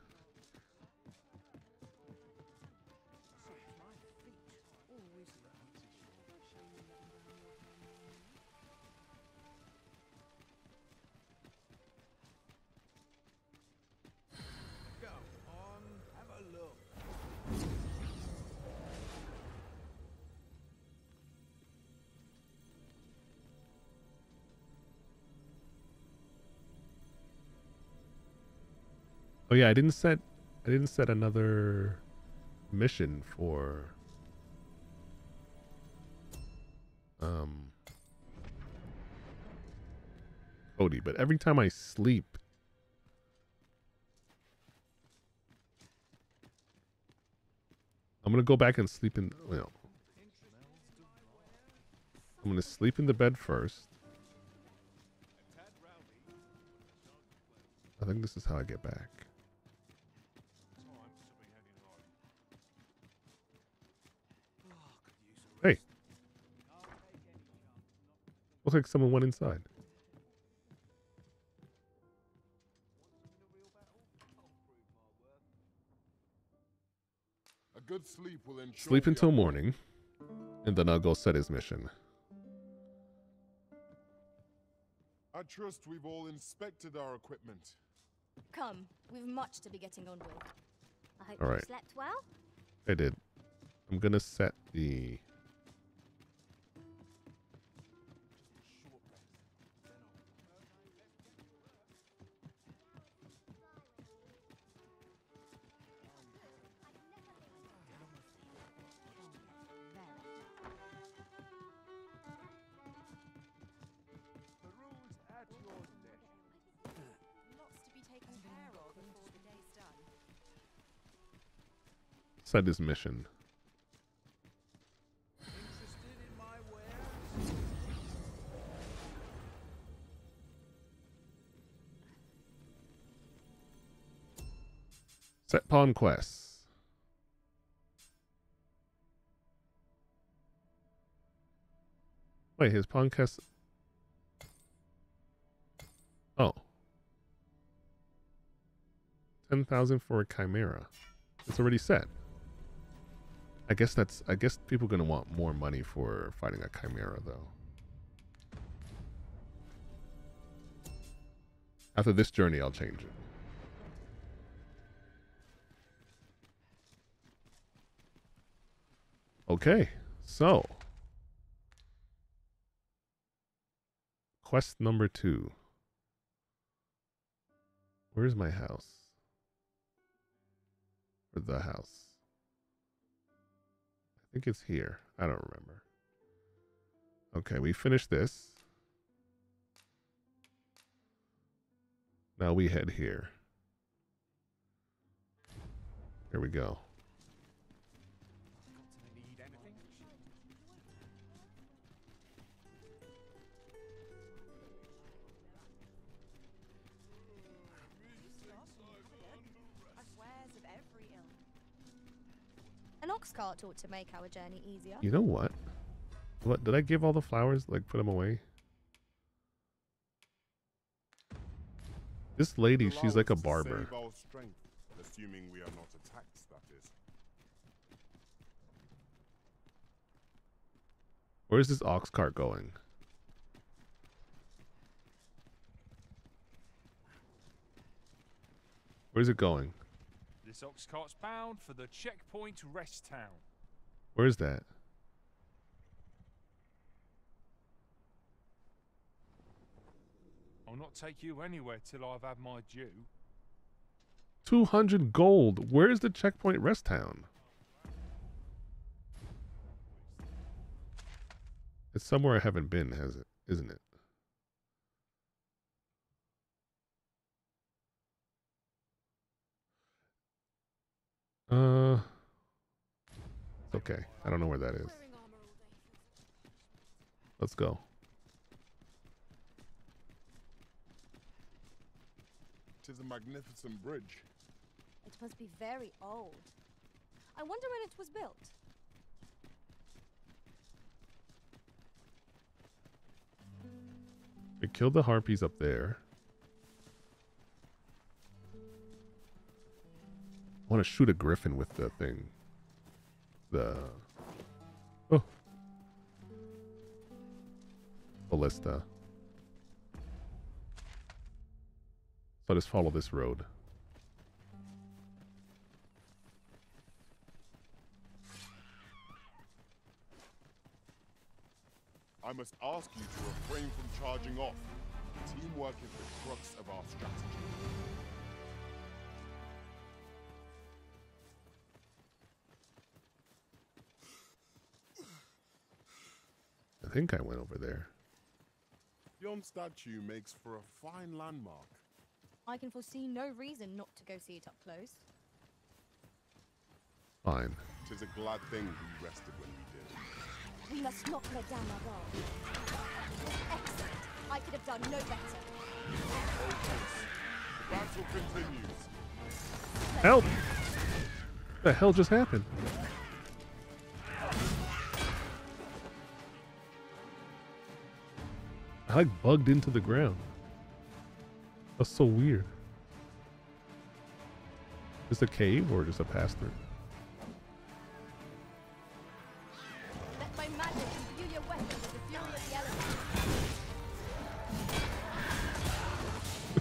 Oh yeah, I didn't set I didn't set another mission for um Cody, but every time I sleep I'm gonna go back and sleep in well I'm gonna sleep in the bed first. I think this is how I get back. Looks like someone went inside. Good sleep will ensure Sleep until morning, and then I'll go set his mission. I trust we've all inspected our equipment. Come, we've much to be getting on with. I hope All you right. slept well. I did. I'm gonna set the set his mission. Set pawn quests. Wait, his pawn quest. Oh. 10,000 for a chimera. It's already set. I guess that's I guess people going to want more money for fighting a chimera though. After this journey, I'll change it. Okay, so quest number two. Where's my house? Or the house? Think it's here. I don't remember. Okay, we finished this. Now we head here. Here we go. An ox cart ought to make our journey easier. You know what? What did I give all the flowers? Like put them away? This lady, she's like a barber. strength, assuming we are not attacked, that is. Where's this ox cart going? Where's it going? This ox cart's bound for the checkpoint rest town. Where's that? I'll not take you anywhere till I've had my due. 200 gold. Where's the checkpoint rest town? It's somewhere I haven't been, has it? Isn't it? Uh, it's okay. I don't know where that is. Let's go. Tis a magnificent bridge. It must be very old. I wonder when it was built. We killed the harpies up there. I want to shoot a griffin with the thing. The oh ballista. So just follow this road. I must ask you to refrain from charging off. Teamwork is the crux of our strategy. Think I went over there. Yon statue makes for a fine landmark. I can foresee no reason not to go see it up close. Fine. Tis a glad thing we rested when we did. We must not let down our guard. Excellent. I could have done no better. The battle continues. Help! What The hell just happened? Like bugged into the ground. That's so weird. Is a cave or just a pass through? Let my magic imbue your weapon with the fury of the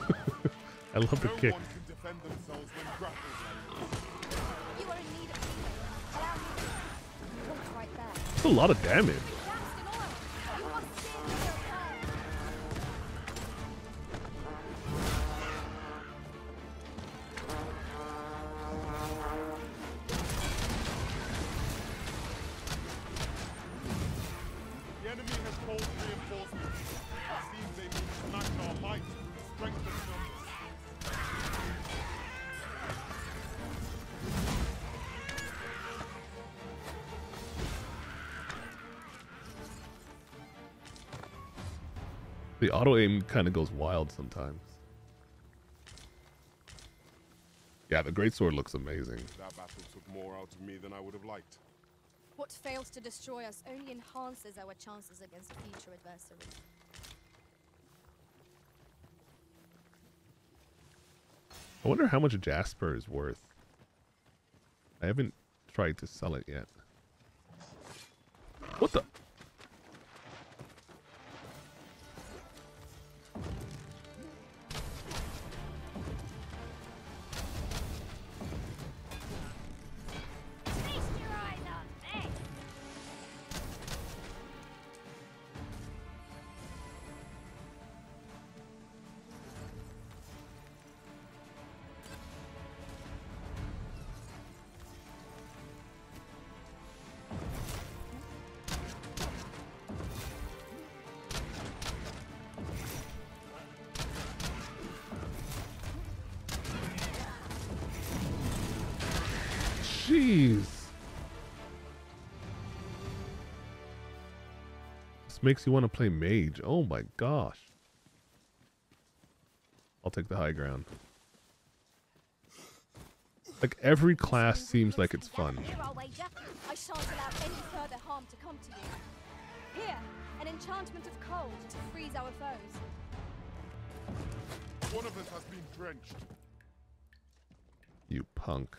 elements. I love the no kick. one can defend themselves when grappled like You are in need of healing. Allow me. What's right there? That's a lot of damage. Auto aim kind of goes wild sometimes. Yeah, the greatsword looks amazing. That battle took more out of me than I would have liked. What fails to destroy us only enhances our chances against future adversaries. I wonder how much Jasper is worth. I haven't tried to sell it yet. What the? Makes you want to play mage. Oh my gosh. I'll take the high ground. Like every class seems like it's fun. Here, I shan't allow any further harm to come to you. Here, an enchantment of cold to freeze our foes. One of us has been drenched. You punk.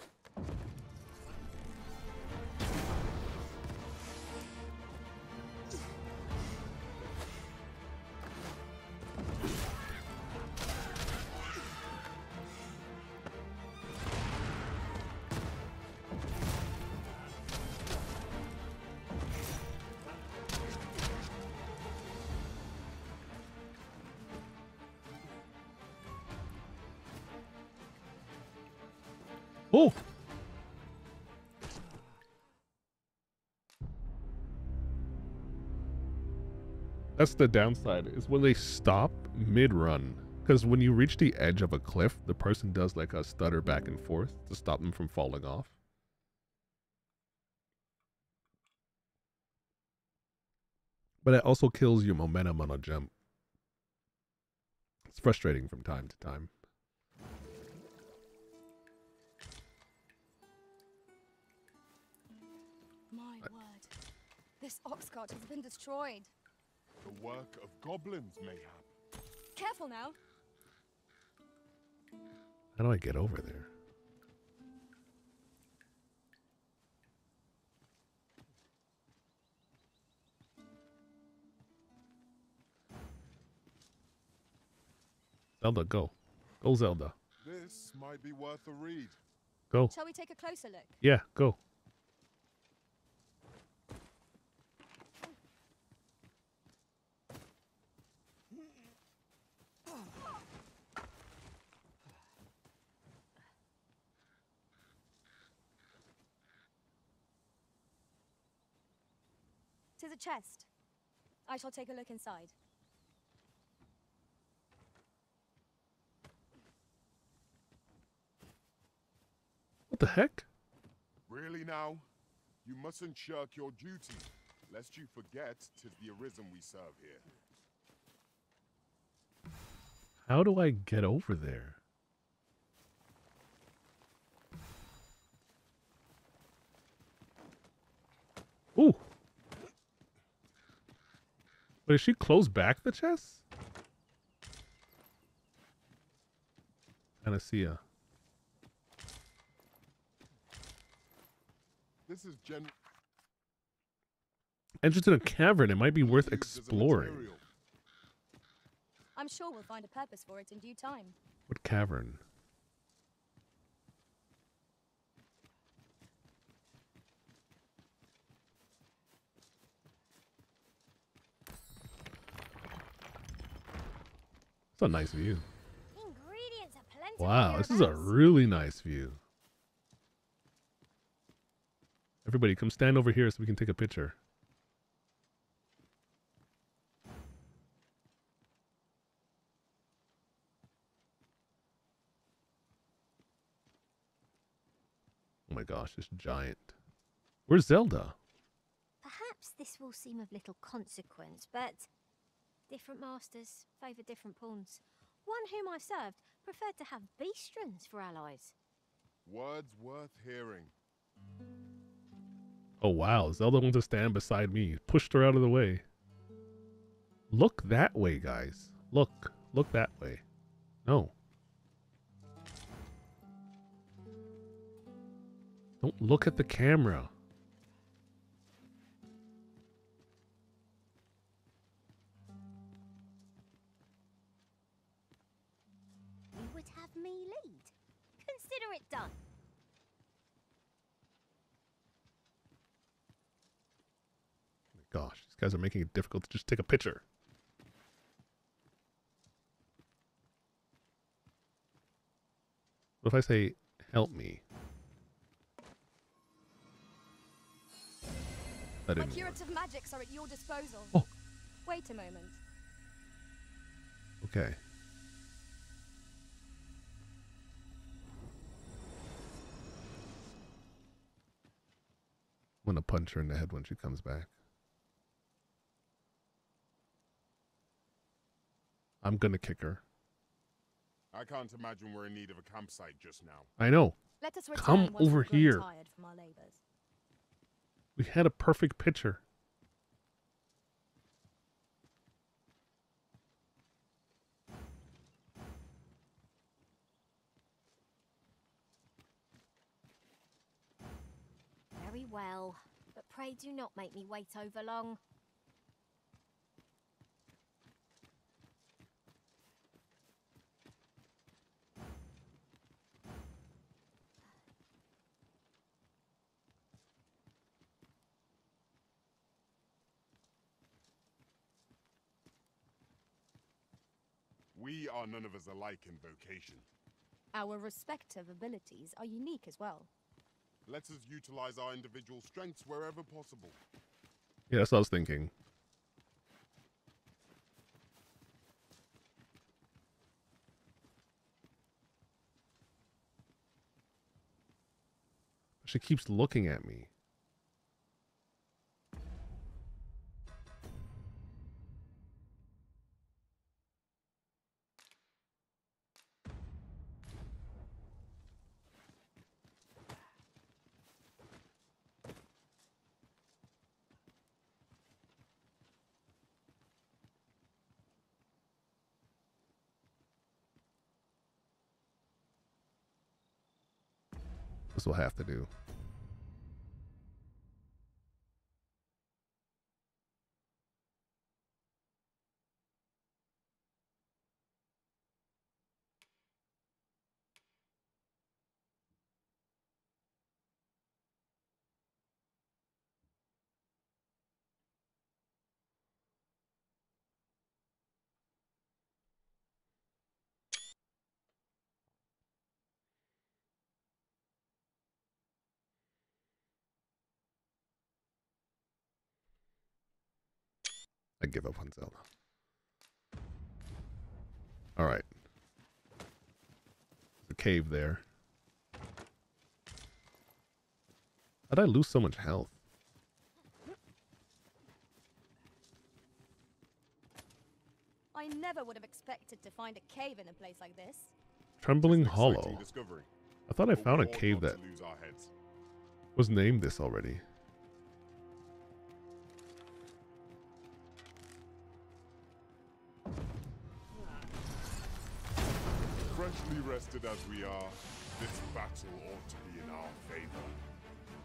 That's the downside, is when they stop mid-run. Because when you reach the edge of a cliff, the person does like a stutter back and forth to stop them from falling off. But it also kills your momentum on a jump. It's frustrating from time to time. My word. This ox cart has been destroyed. The work of goblins, mayhap. Careful now. How do I get over there? Zelda, go. Go, Zelda. This might be worth a read. Go. Shall we take a closer look? Yeah, go. To a chest. I shall take a look inside. What the heck? Really now? You mustn't shirk your duty, lest you forget tis the Arisen we serve here. How do I get over there? Ooh. Wait, did she close back the chest? Panacea. This is gen. Entrance in a cavern. It might be worth exploring. I'm sure we'll find a purpose for it in due time. What cavern? It's a nice view. Ingredients are. Wow, this is a really nice view. Everybody, come stand over here so we can take a picture. Oh my gosh, this giant. Where's Zelda? Perhaps this will seem of little consequence, but different masters favour different pawns. One whom I served preferred to have beastren for allies. Words worth hearing. Oh wow, Zelda wants to stand beside me. Pushed her out of the way. Look that way, guys. Look. Look that way. No. Don't look at the camera. Gosh, these guys are making it difficult to just take a picture. What if I say, help me? That My didn't work. curative magics are at your disposal. Oh. Wait a moment. Okay. I'm gonna punch her in the head when she comes back. I'm gonna kick her. I can't imagine we're in need of a campsite just now. I know. Let us Come over here. We had a perfect picture. Very well, but pray do not make me wait over long. We are none of us alike in vocation. Our respective abilities are unique as well. Let us utilize our individual strengths wherever possible. Yeah, that's what I was thinking. She keeps looking at me. Will have to do. I give up on Zelda. All right. There's a cave there. How'd I lose so much health? I never would have expected to find a cave in a place like this. Trembling Hollow. discovery. I thought I found a cave that to lose our heads. was named this already. Freshly rested as we are, this battle ought to be in our favor.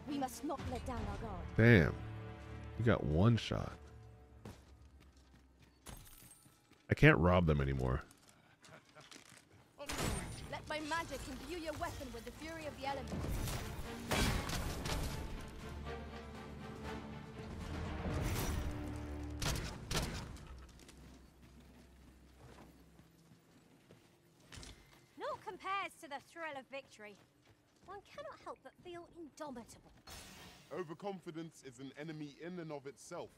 We must not let down our guard. Damn. You got one shot. I can't rob them anymore. Let my magic imbue your weapon with the fury of the elements. Compares to the thrill of victory. One cannot help but feel indomitable. Overconfidence is an enemy in and of itself.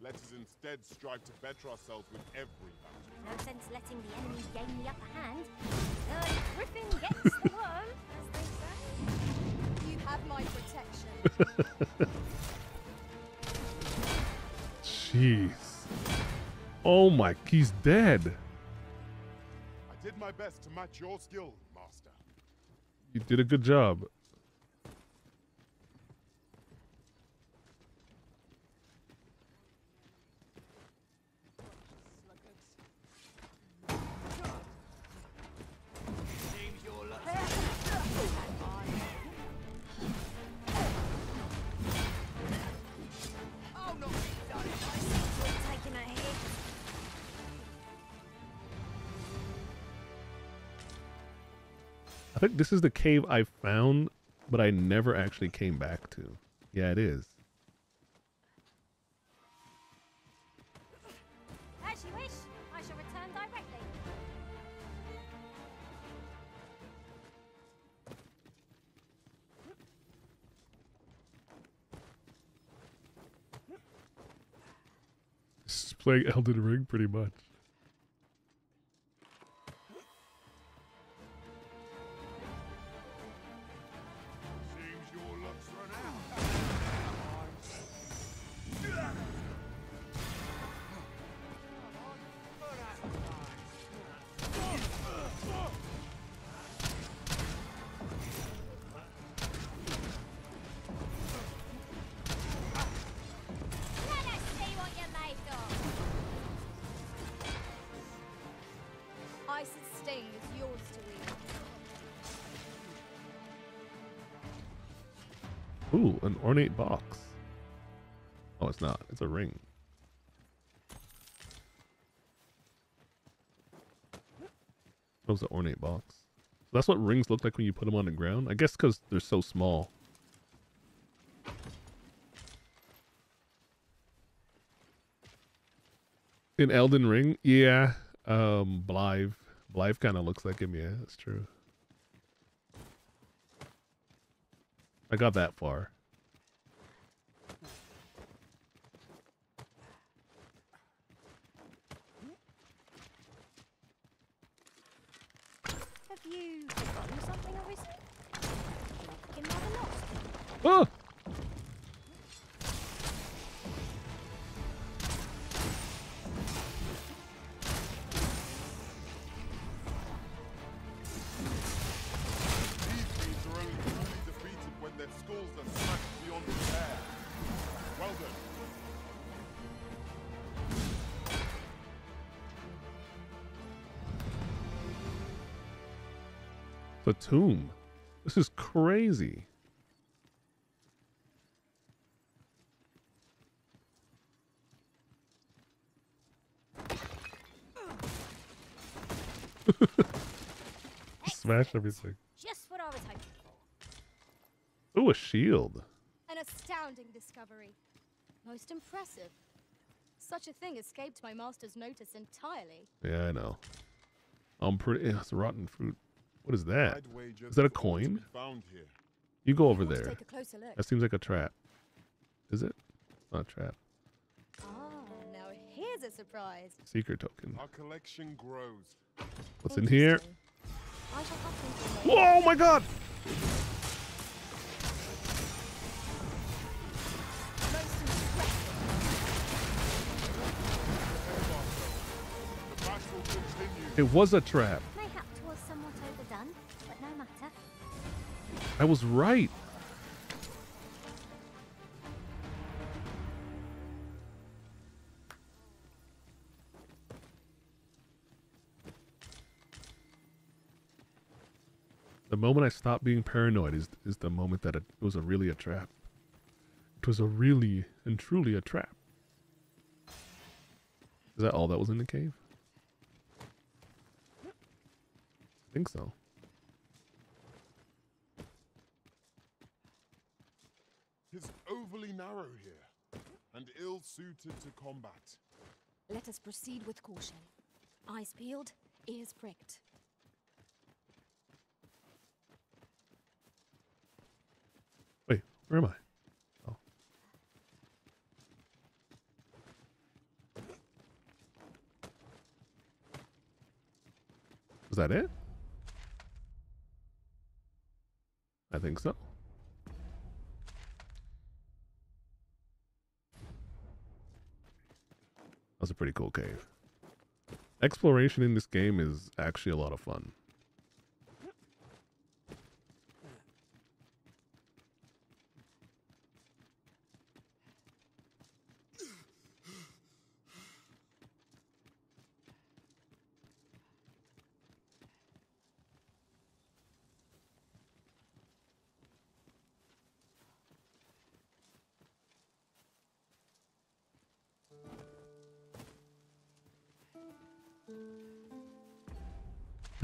Let us instead strive to better ourselves with every battle. No sense letting the enemy gain the upper hand. The griffin gets the worm, as they say. You have my protection. Jeez. Oh my, he's dead. I did my best to match your skill, Master. You did a good job. I think this is the cave I found, but I never actually came back to. Yeah, it is. As you wish, I shall return directly. This is playing Elden Ring pretty much. Ornate box. Oh, it's not. It's a ring. That was an ornate box. So That's what rings look like when you put them on the ground. I guess because they're so small. In Elden Ring, yeah. Um, Blythe. Blythe kind of looks like him, yeah, that's true. I got that far. Have you forgotten something, Arisen? Fucking rather lost. Oh! These beasts are only truly defeated when their skulls are smashed beyond repair. Well done. The tomb. This is crazy. Smash everything. Just what I was hoping for. Ooh, a shield. An astounding discovery. Most impressive. Such a thing escaped my master's notice entirely. Yeah, I know. I'm pretty. It's rotten fruit. What is that? I'd wager Is that a there's more to coin? Found here. You go over there. take a closer look? That seems like a trap. Is it? It's not a trap. Ah, now here's a surprise. Secret token. Our collection grows. What's in here? I shall have to inform Whoa, oh my god! The battle continues. It was a trap. Mayhap was somewhat overdone, but no matter. I was right. The moment I stopped being paranoid is is the moment that it was a really a trap. It was a really and truly a trap. Is that all that was in the cave? I think so. Tis overly narrow here, and ill-suited to combat. Let us proceed with caution. Eyes peeled, ears pricked. Wait, where am I? Oh. Was that it? I think so. That's a pretty cool cave. Exploration in this game is actually a lot of fun.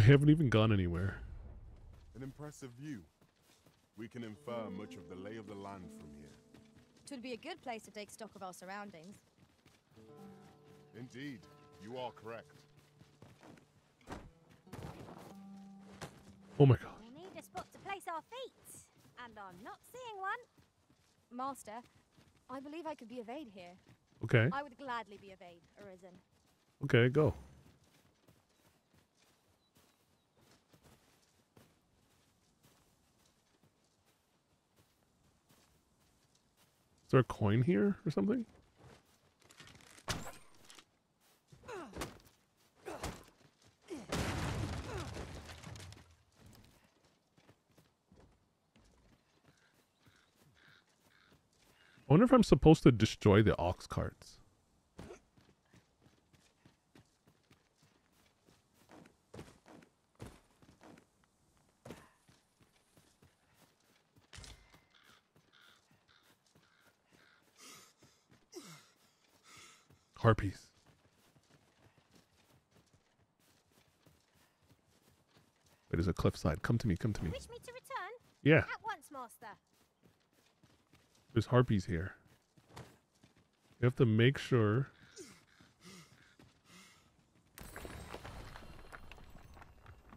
Haven't even gone anywhere. An impressive view. We can infer much of the lay of the land from here. Twould be a good place to take stock of our surroundings. Indeed, you are correct. Oh my god. We'll need a spot to place our feet, and I'm not seeing one. Master, I believe I could be of aid here. Okay. I would gladly be of aid, Arisen. Okay, go. Is there a coin here or something? I wonder if I'm supposed to destroy the ox carts. Harpies. Wait, there's a cliffside. Come to me, come to me. Wish me to return? Yeah. At once, master. There's harpies here. You have to make sure.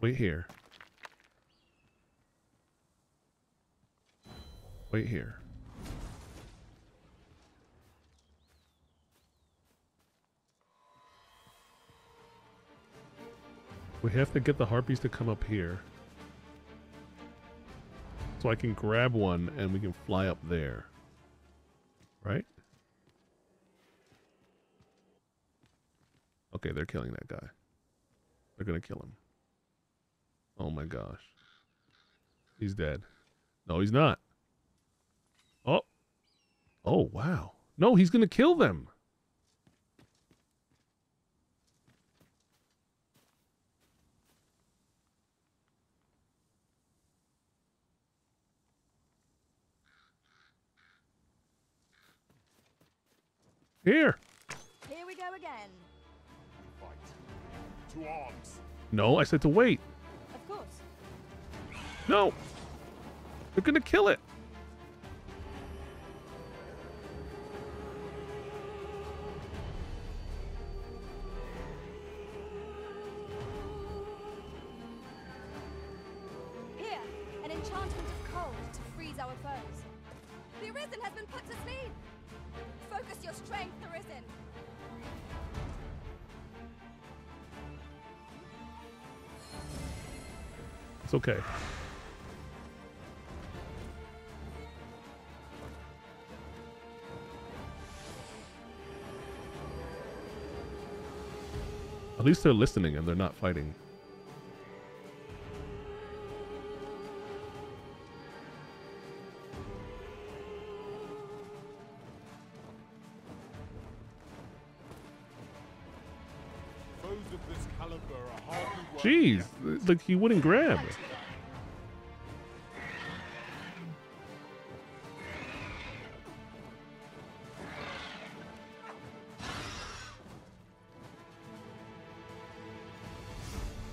Wait here. Wait here. We have to get the harpies to come up here. So I can grab one and we can fly up there. Right? Okay, they're killing that guy. They're gonna kill him. Oh my gosh. He's dead. No, he's not. Oh. Oh, wow. No, he's gonna kill them. Here. Here we go again. To arms. No, I said to wait. Of course. No. They're gonna kill it. Here, an enchantment of cold to freeze our foes. The Arisen has been put to sleep. Your strength, Arisen. It's okay. At least they're listening and they're not fighting. Like he wouldn't grab.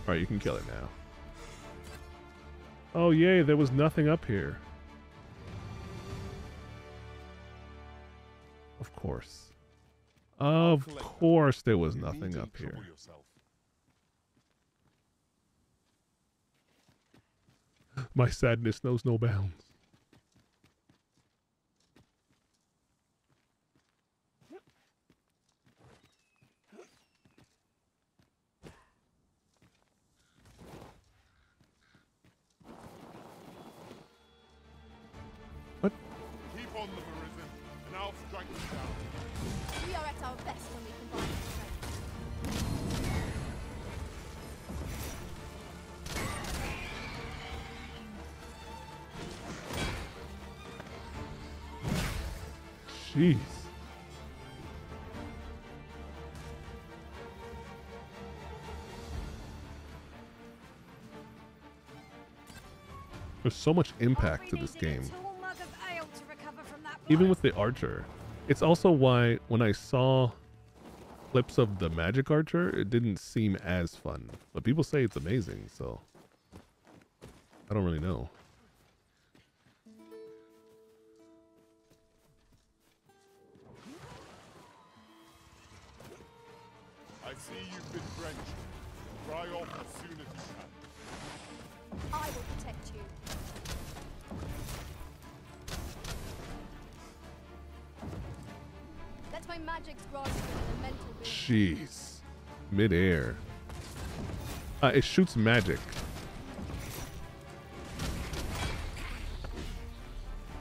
All right, you can kill it now. Oh yay, there was nothing up here. Of course. Of course there was nothing up here. My sadness knows no bounds. Keep on them, Arisen, and I'll strike them down. We are at our best when we combine Jeez. There's so much impact to this game. Tall mug of ale to recover from that Even with the archer. It's also why when I saw clips of the magic archer, it didn't seem as fun. But people say it's amazing, so I don't really know. It shoots magic.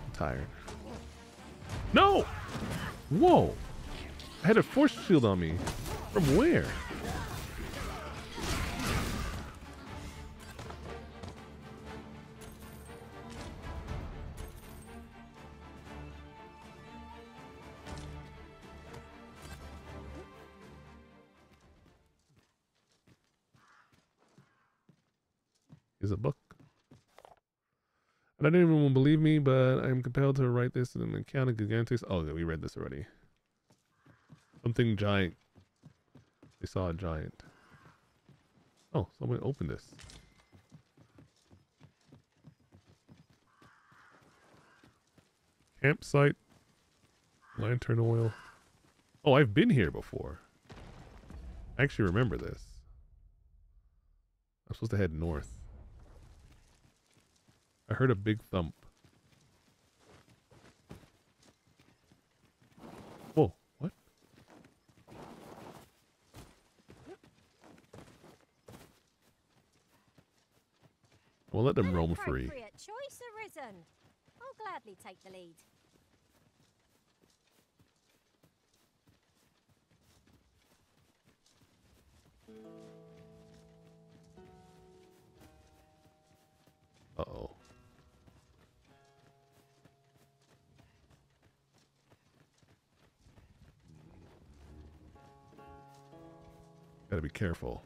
I'm tired. No! Whoa! I had a force shield on me. From where? To this an account of Gigantes. Oh, yeah, we read this already. Something giant They saw a giant. Oh, someone opened this. Campsite. Lantern oil. Oh, I've been here before. I actually remember this. I'm supposed to head north. I heard a big thump. Whoa, what? We'll let them An roam free. choice arisen. I'll gladly take the lead. Uh-oh. Gotta be careful.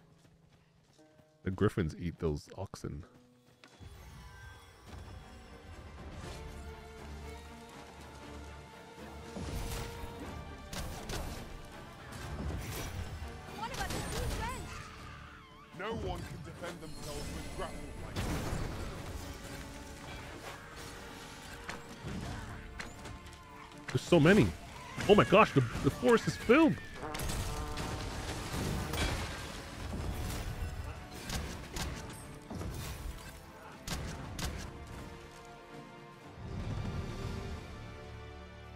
The griffins eat those oxen. No one can defend themselves with grapple like There's so many. Oh my gosh, the, the forest is filled.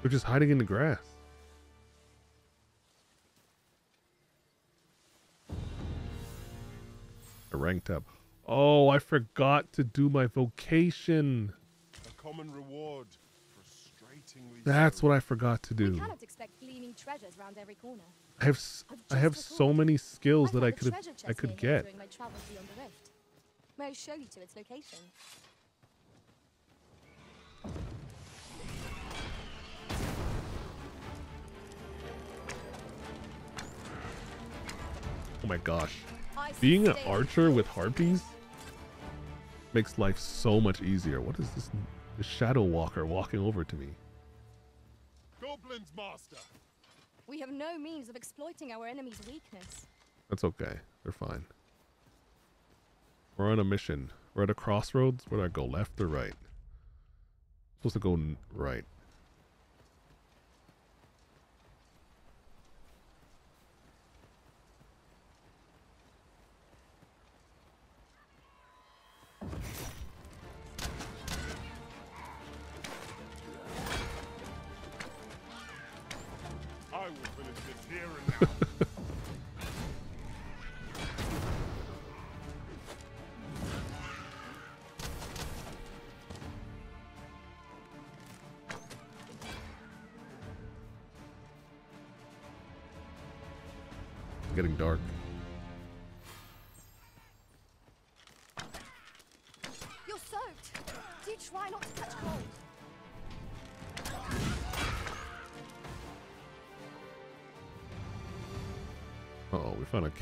They're just hiding in the grass. I up. Oh, I forgot to do my vocation. a common reward. That's what I forgot to do. We cannot expect gleaming treasures round every corner. I have s- I have so many skills that I could I could get. My the rift. May I show you to its location? Oh my gosh. I Being an archer with harpies makes life so much easier. What is this, this shadow walker walking over to me? Goblins, master. We have no means of exploiting our enemy's weakness. That's okay. They're fine. We're on a mission. We're at a crossroads. Where do I go? Left or right? supposed to go right.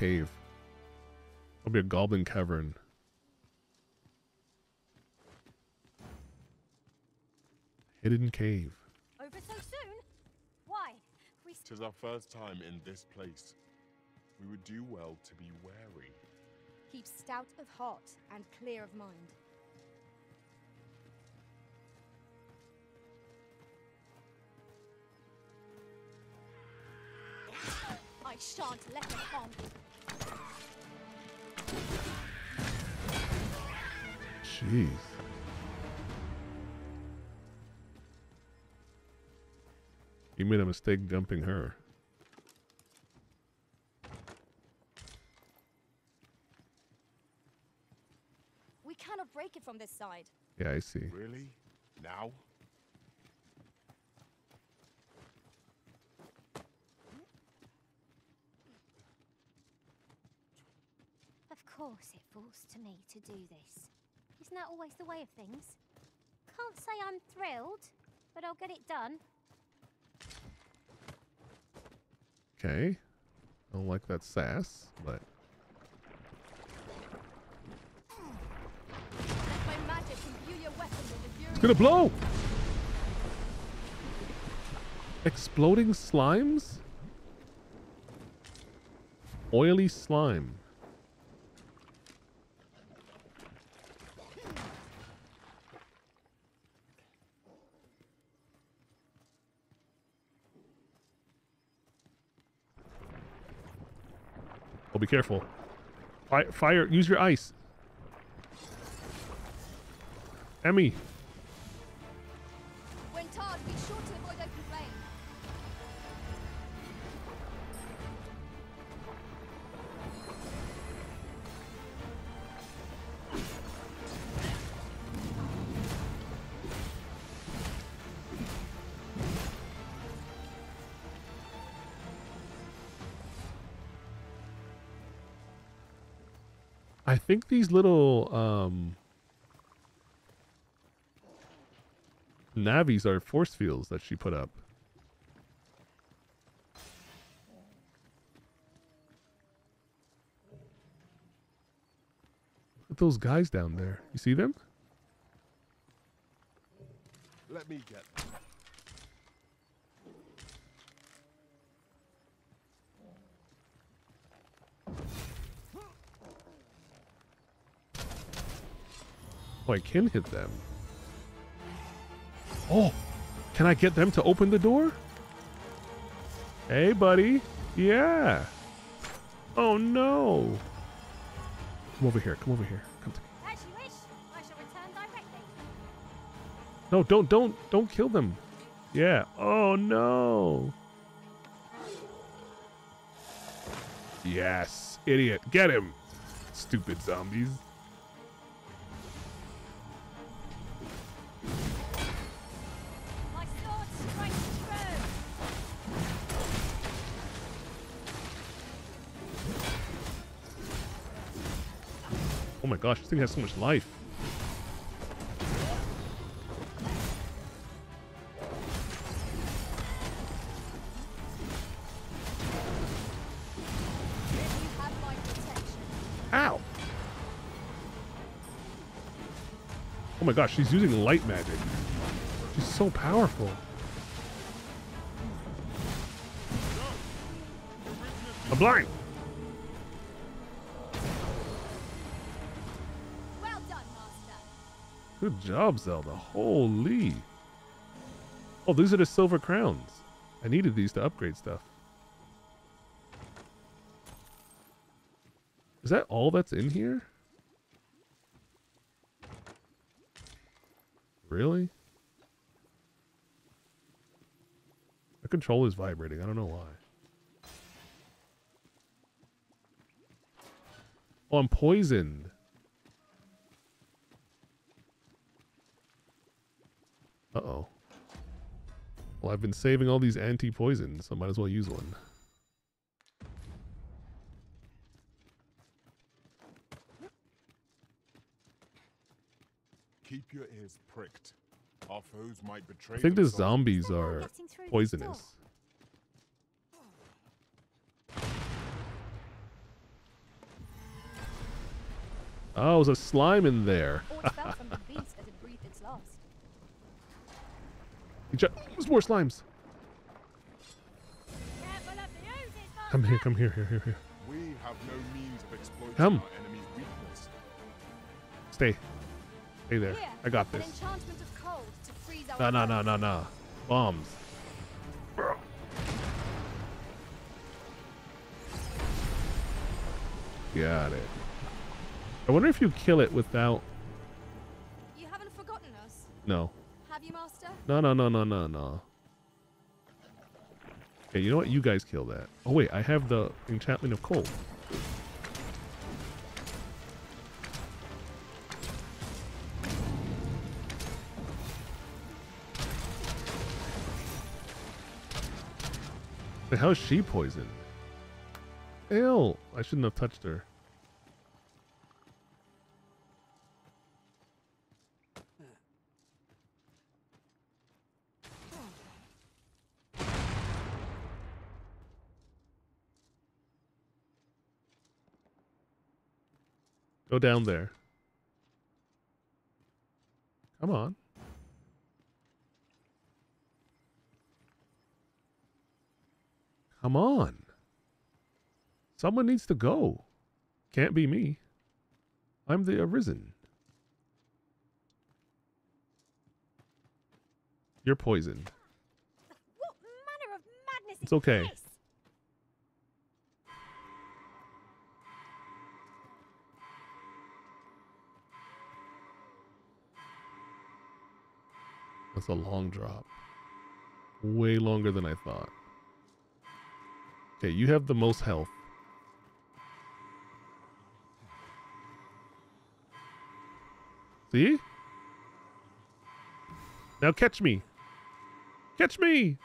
Cave. That'll be a goblin cavern. Hidden cave. Over so soon? Why? We Tis our first time in this place. We would do well to be wary. Keep stout of heart and clear of mind. I shan't let them harm you. Jeez. You made a mistake dumping her. We cannot break it from this side. Yeah, I see. Really? Now? Of course it falls to me to do this. Isn't that always the way of things? Can't say I'm thrilled, but I'll get it done. Okay. I don't like that sass, but Let my magic imbue your weapon with the fury it's gonna blow. Exploding slimes? Oily slime. Be careful. Fire, fire, use your ice. Emmy. I think these little um navies are force fields that she put up. Look at those guys down there. You see them? Let me get them. Oh, I can hit them. Oh, can I get them to open the door? Hey, buddy. Yeah. Oh, no. Come over here. Come over here. Come to As you wish. I shall return directly. No, don't, don't, don't kill them. Yeah. Oh, no. Yes. Idiot. Get him. Stupid zombies. Gosh, this thing has so much life. Ow! Oh my gosh, she's using light magic. She's so powerful. I'm blind. Good job, Zelda. Holy. Oh, these are the silver crowns. I needed these to upgrade stuff. Is that all that's in here? Really? The control is vibrating. I don't know why. Oh, I'm poisoned. Uh-oh. Well, I've been saving all these anti-poisons, so I might as well use one. Keep your ears pricked. Our foes might betray I think the zombies are poisonous. Oh, there's a slime in there. Or it fell from the beast as it breathed its last. He ju- There's more slimes. Come here, come here, here, here, here. We have no means of exploiting Come. our enemy's weakness. Stay. Stay there. Here, I got this. enchantment of cold to freeze No, no, no, no, no. Bombs. Got it. I wonder if you kill it without... You haven't forgotten us, No. No, no, no, no, no, no. Okay, you know what? You guys kill that. Oh, wait. I have the enchantment of. Wait, how is she poisoned? Ew. I shouldn't have touched her. Go down there. Come on. Come on. Someone needs to go. Can't be me. I'm the Arisen. You're poisoned. What manner of madness It's okay. this? That's a long drop. Way longer than I thought. Okay, you have the most health. See? Now catch me. Catch me.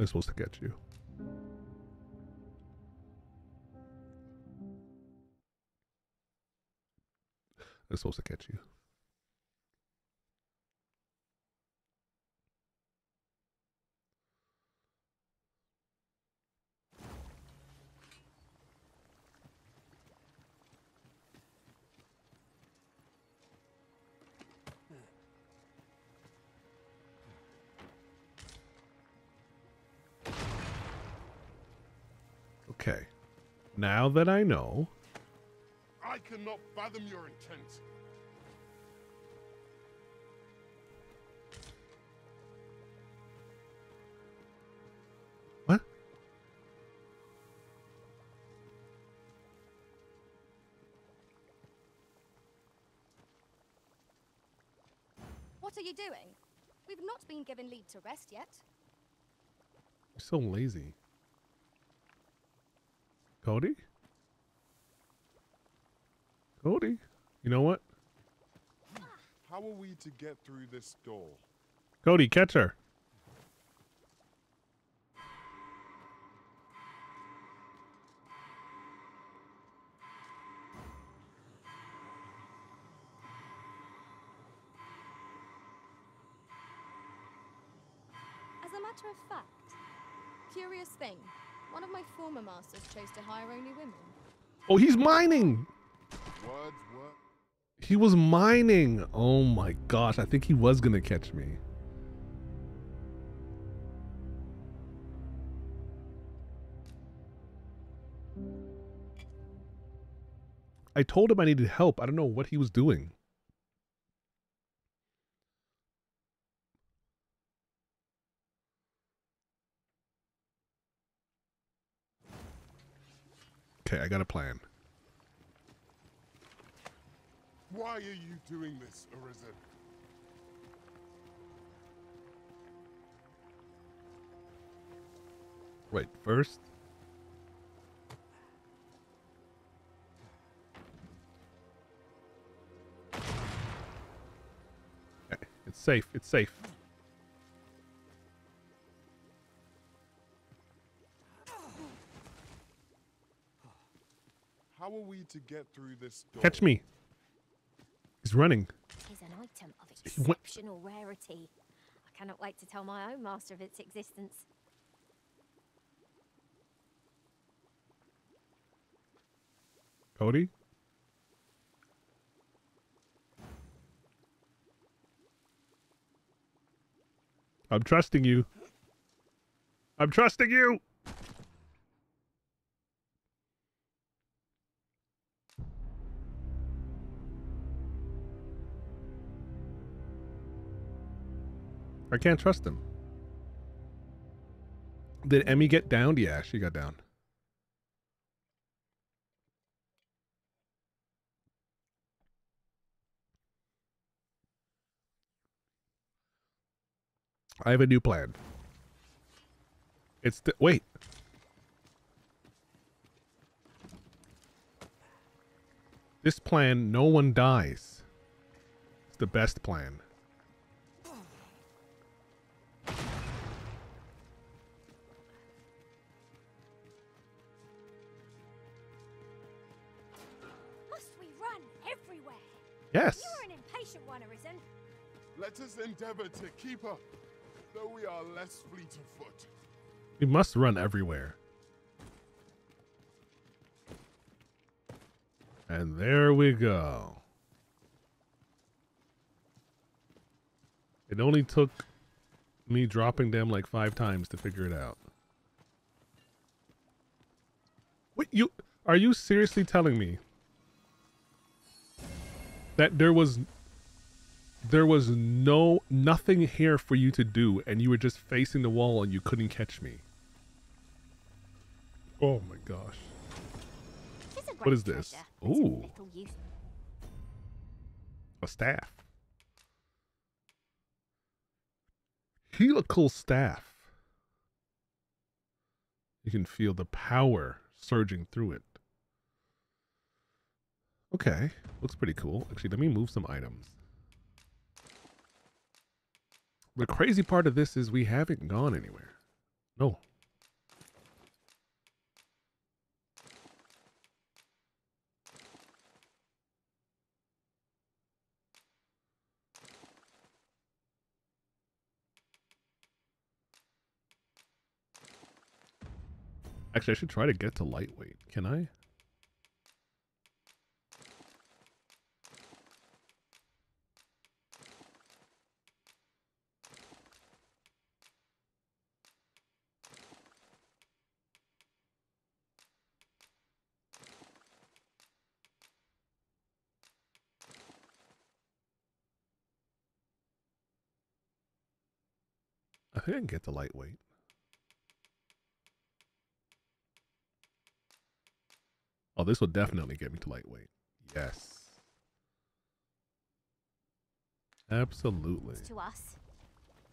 They're supposed to catch you. They're supposed to catch you. Now that I know, I cannot fathom your intent. What? What are you doing? We've not been given leave to rest yet. you're so lazy. Cody? Cody? You know what? How are we to get through this door? Cody, catch her. As a matter of fact, curious thing, one of my former masters chose to hire only women. Oh, he's mining. He was mining. Oh my gosh, I think he was going to catch me. I told him I needed help. I don't know what he was doing. Okay, I got a plan. Why are you doing this, Arisen? Wait, first. Okay, it's safe. It's safe. How are we to get through this door? Catch me. He's running. Is an item of exceptional rarity. I cannot wait to tell my own master of its existence. Cody? I'm trusting you. I'm trusting you. I can't trust him. Did Emmy get downed? Yeah, she got down. I have a new plan. It's the wait. This plan, no one dies. It's the best plan. Yes. You're an impatient one, Arisen. Let us endeavor to keep up, though we are less fleet of foot. We must run everywhere. And there we go. It only took me dropping them like five times to figure it out. Wait, you are you seriously telling me that there was there was no nothing here for you to do and you were just facing the wall and you couldn't catch me? Oh my gosh. What is this? Ooh. A staff. Helical staff. You can feel the power surging through it. Okay, looks pretty cool. Actually, let me move some items. The crazy part of this is we haven't gone anywhere. No. Actually, I should try to get to lightweight. Can I? I think I get to lightweight. Oh, this will definitely get me to lightweight. Yes. Absolutely. To us.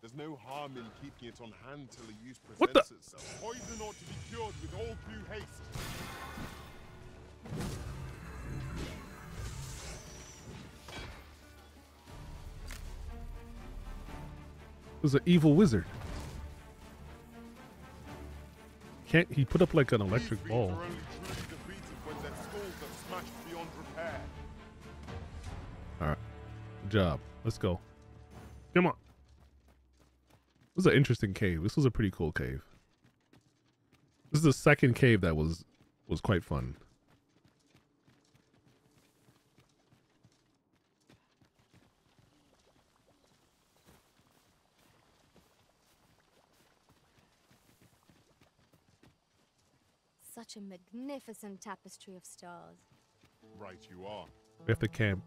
There's no harm in keeping it on hand till the use presents What the- itself. Poison ought to be cured with all due haste. It was an evil wizard. Can't he put up like an electric These ball? fiends are only truly defeated when their skulls are smashed beyond repair. Alright. Good job. Let's go. Come on. This is an interesting cave. This was a pretty cool cave. This is the second cave that was was quite fun. Such a magnificent tapestry of stars. Right you are. We have to camp.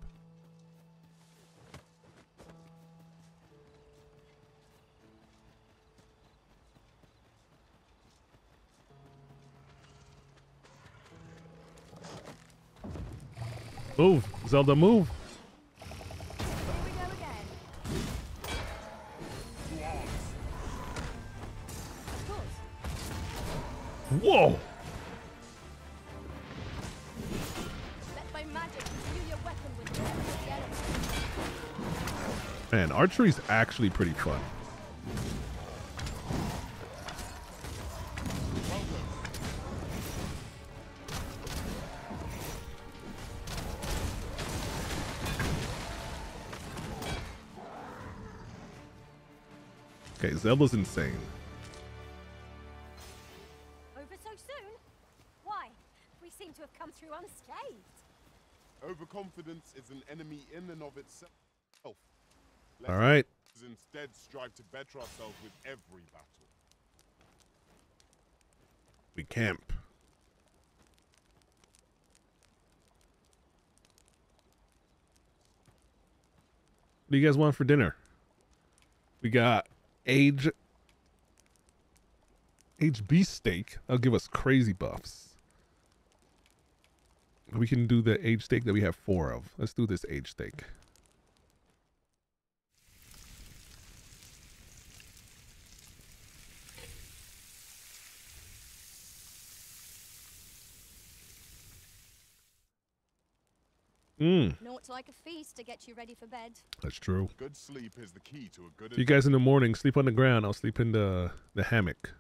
Move, Zelda, move. Whoa! Man, archery's actually pretty fun. Okay, Zelda's insane. Over so soon? Why? We seem to have come through unscathed. Overconfidence is an enemy in and of itself. All right. Instead strive to better ourselves with every battle. We camp. What do you guys want for dinner? We got age aged beef steak. That'll give us crazy buffs. We can do the aged steak that we have four of. Let's do this aged steak. Mm, Naught like a feast to get you ready for bed. that's true. Good sleep is the key to a good You guys in the morning sleep on the ground. I'll sleep in the the hammock.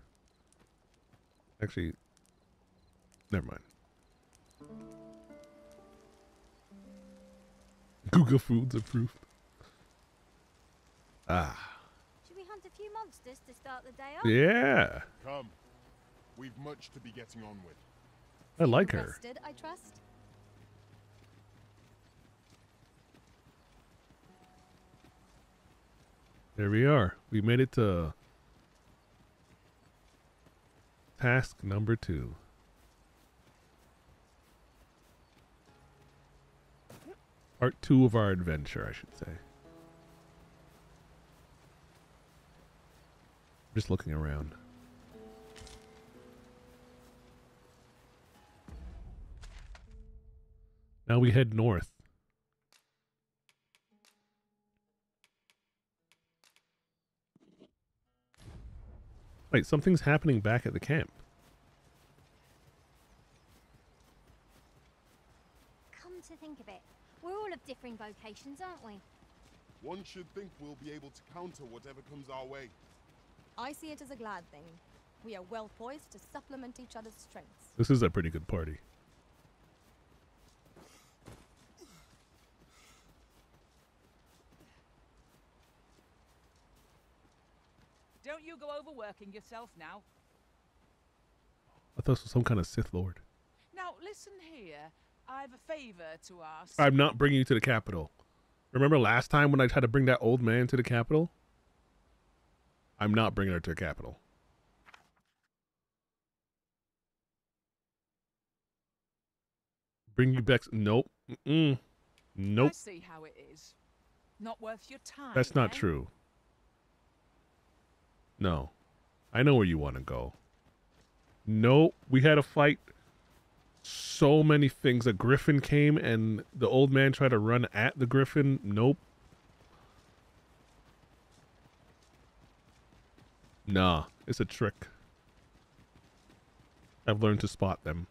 Actually, never mind. Google Foods approved. Ah, Should we hunt a few monsters to start the day off? yeah. Come. We've much to be getting on with. I like her. Rested, I trust. There we are. We made it to task number two. Part two of our adventure, I should say. Just looking around. Now we head north. Wait, something's happening back at the camp. Come to think of it, we're all of differing vocations, aren't we? One should think we'll be able to counter whatever comes our way. I see it as a glad thing. We are well poised to supplement each other's strengths. This is a pretty good party. Don't you go overworking yourself now. I thought this was some kind of Sith Lord. Now, listen here. I've a favor to ask. I'm not bringing you to the capital. Remember last time when I tried to bring that old man to the capital? I'm not bringing her to the capital. Bring you back? Nope. Mm-mm. Nope. I see how it is. Not worth your time. That's not eh? true. No. I know where you want to go. No, we had a fight. So many things. A griffin came and the old man tried to run at the griffin. Nope. Nah, it's a trick. I've learned to spot them.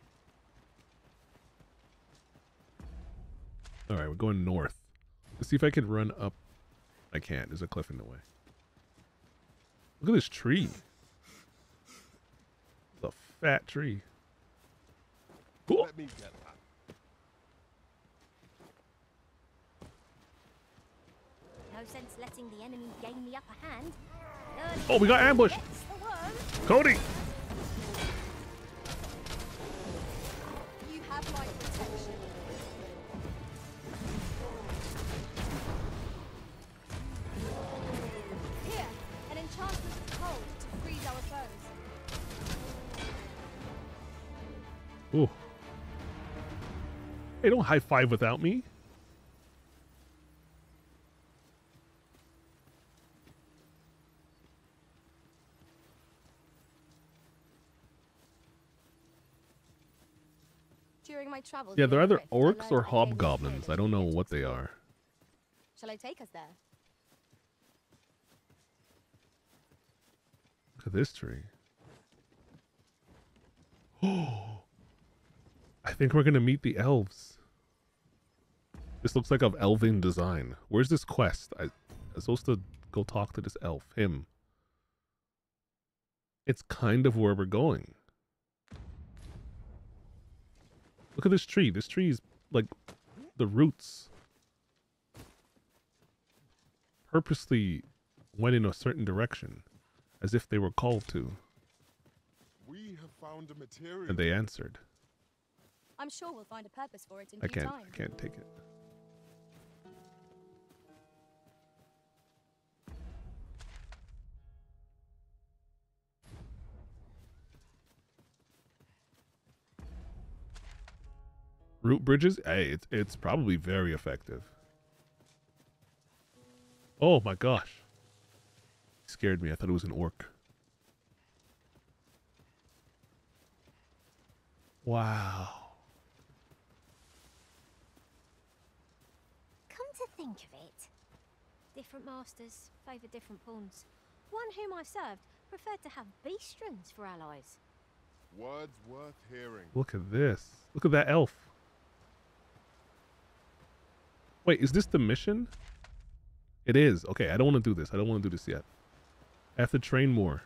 Alright, we're going north. Let's see if I can run up. I can't. There's a cliff in the way. Look at this tree. It's a fat tree. Cool. Let me get. No sense letting the enemy gain the upper hand. Oh, we got ambushed. Gets the worm. Cody! Ooh. Hey, don't high five without me. During my travels, Yeah, they're either orcs or of the dangers of hobgoblins. I don't know what they are. Shall I take us there? Look at this tree. Oh, I think we're gonna meet the elves. This looks like of elven design. Where's this quest? I, I'm supposed to go talk to this elf. Him. It's kind of where we're going. Look at this tree. This tree is like the roots purposely went in a certain direction as if they were called to, We have found a material. and they answered. I'm sure we'll find a purpose for it in I due can't. time. I can't take it. Root bridges? Hey, it's it's probably very effective. Oh my gosh. Scared me. I thought it was an orc. Wow. Come to think of it, different masters favour different pawns. One whom I served preferred to have beastren for allies. Words worth hearing. Look at this. Look at that elf. Wait, is this the mission? It is. Okay, I don't want to do this. I don't want to do this yet. I have to train more.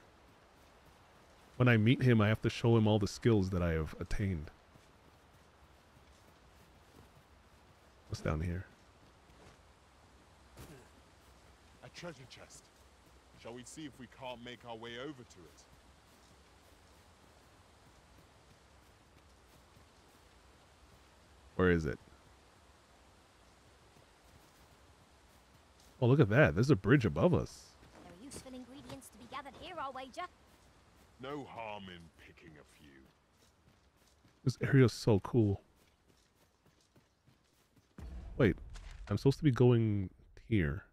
When I meet him, I have to show him all the skills that I have attained. What's down here? A treasure chest. Shall we see if we can't make our way over to it? Where is it? Oh, look at that. There's a bridge above us. There are useful ingredients to be gathered here, I'll wager. No harm in picking a few. This area is so cool. Wait, I'm supposed to be going here.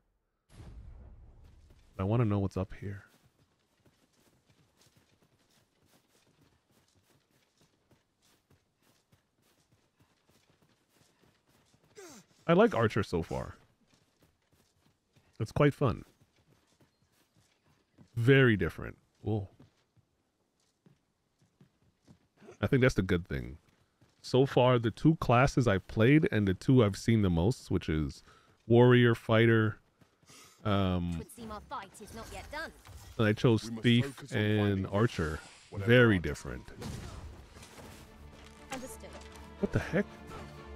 I want to know what's up here. I like Archer so far. It's quite fun. Very different. Whoa. I think that's the good thing. So far, the two classes I've played and the two I've seen the most, which is warrior, fighter, um, seem our fight is not yet done. and I chose thief and archer. Very different. Understood. What the heck?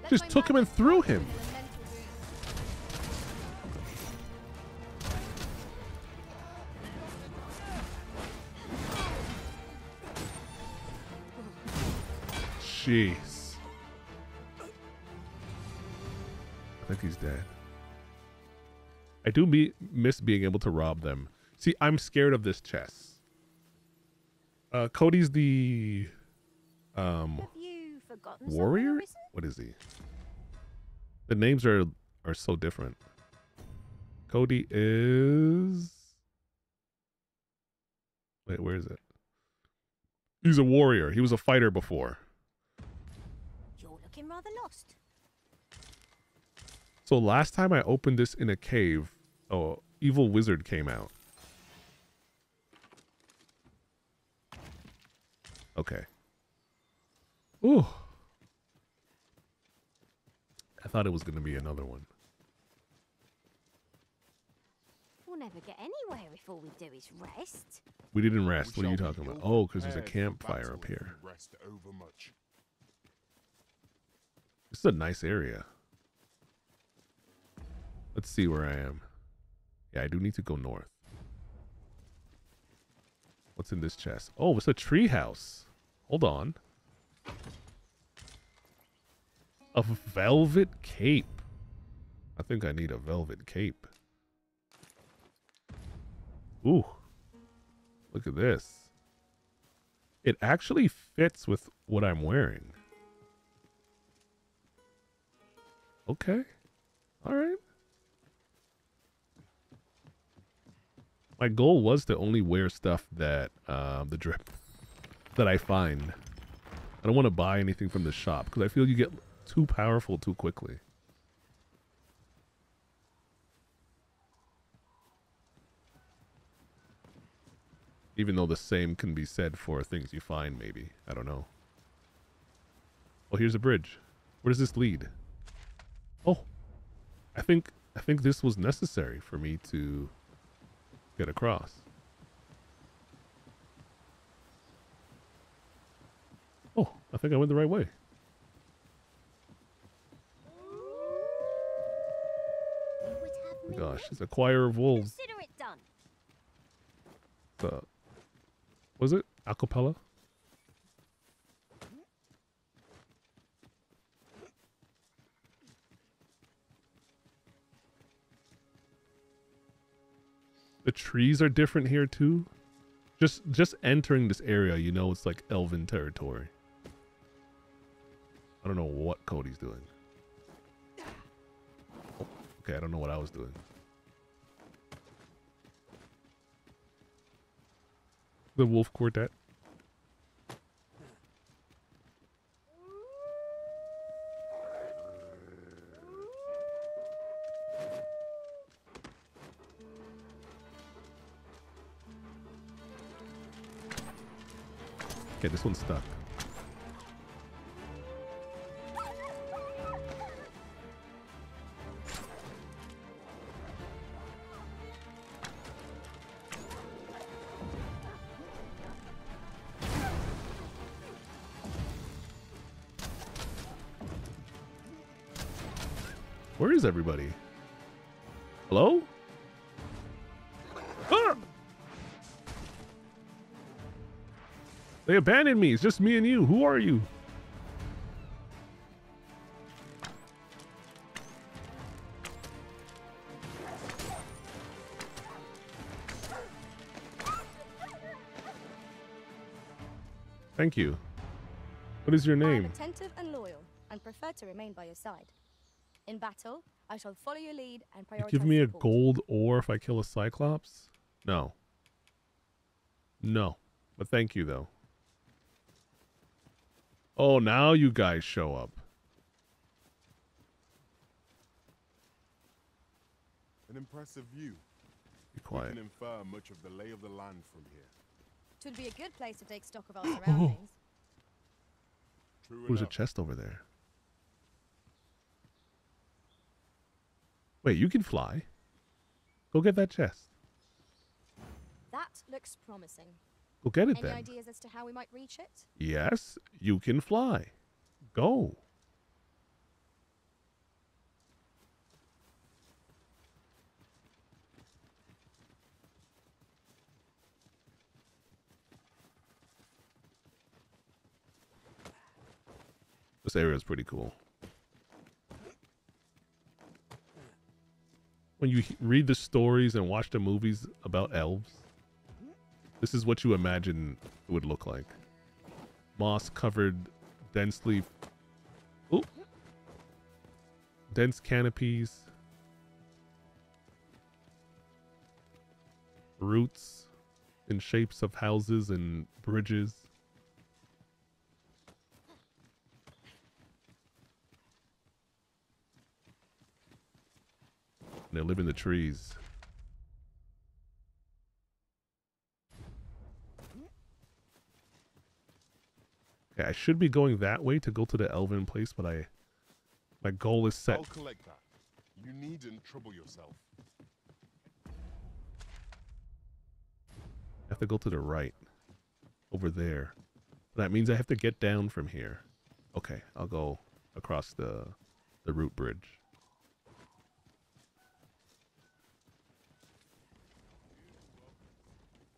Let Just took him and threw him. in a mental dream. Jeez. I think he's dead. I do be- miss being able to rob them. See, I'm scared of this chess. Uh, Cody's the um Have you forgotten somewhere warrior. What is he? The names are are so different. Cody is. Wait, where is it? He's a warrior. He was a fighter before. You're looking rather lost. So last time I opened this in a cave, oh, evil wizard came out. Okay. Ooh. I thought it was going to be another one. We'll never get anywhere if all we do is rest. We didn't rest. We What are you talking about? Oh, because there's a campfire up here. we Rest overmuch. This is a nice area. Let's see where I am. Yeah, I do need to go north. What's in this chest? Oh, it's a tree house. Hold on. A velvet cape. I think I need a velvet cape. Ooh. Look at this. It actually fits with what I'm wearing. Okay. All right. My goal was to only wear stuff that um, the drip that I find. I don't want to buy anything from the shop because I feel you get too powerful too quickly. Even though the same can be said for things you find, maybe. I don't know. Well, here's a bridge. Where does this lead? Oh, I think I think this was necessary for me to get across. Oh, I think I went the right way. You would have gosh, it's a choir of wolves. Consider it done. Uh, was it acapella? The trees are different here too. Just just entering this area, you know it's like elven territory. I don't know what Cody's doing. Oh, okay, I don't know what I was doing. The Wolf Quartet. Okay, this one's stuck. Where is everybody? They abandoned me. It's just me and you. Who are you? Thank you. What is your I am name? attentive and loyal, and prefer to remain by your side. In battle, I shall follow your lead and You prioritize give me a gold ore if I kill a Cyclops? No. No. But thank you, though. Oh, now you guys show up. An impressive view. Be quiet. We can infer much of the lay of the land from here. Twould be a good place to take stock of our surroundings. True There's a chest over there. Wait, you can fly. Go get that chest. That looks promising. Go get it Any then. ideas as to how we might reach it? Yes, you can fly. Go. This area is pretty cool. When you read the stories and watch the movies about elves, this is what you imagine it would look like. Moss covered densely Ooh. dense canopies. Roots in shapes of houses and bridges. They live in the trees. Okay, I should be going that way to go to the Elven place, but I my goal is set. I'll collect that. You needn't trouble yourself. I have to go to the right. Over there. That means I have to get down from here. Okay, I'll go across the the root bridge.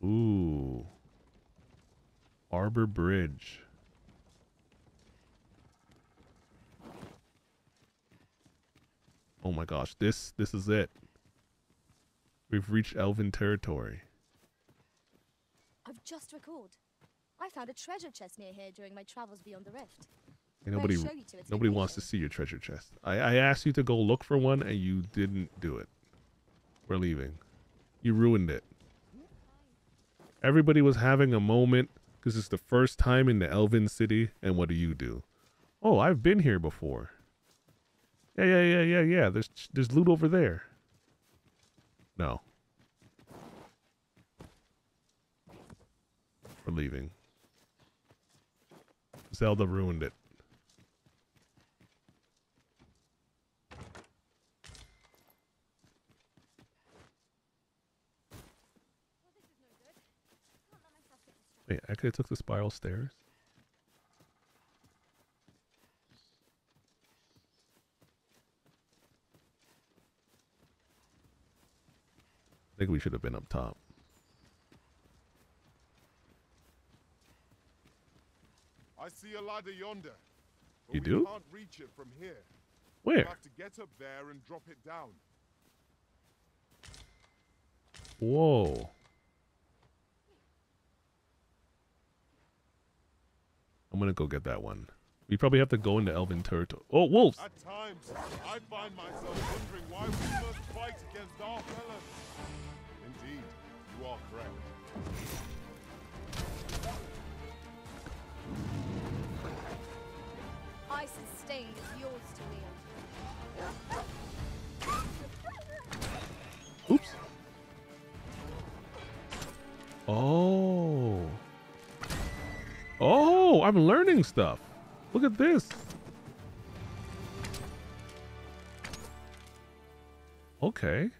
Ooh. Arbor Bridge. Oh my gosh, this this is it. We've reached Elven territory. I've just recalled. I found a treasure chest near here during my travels beyond the rift. Hey, nobody show you to its nobody wants to see your treasure chest. I, I asked you to go look for one and you didn't do it. We're leaving. You ruined it. Everybody was having a moment because it's the first time in the Elven city, and what do you do? Oh, I've been here before. Yeah, yeah, yeah, yeah, yeah. There's there's loot over there. No. We're leaving. Zelda ruined it. Wait, I could have took the spiral stairs. I think we should have been up top. I see a ladder yonder. You we do? can't reach it from here. Where? We'll have to get up there and drop it down. Whoa. I'm gonna go get that one. We probably have to go into Elven territory. Oh, wolves! At times, I find myself wondering why we must fight against our fellows. Indeed, you are correct. Ice's stain is yours to wield. Oops. Oh. Oh, I'm learning stuff. Look at this. Okay.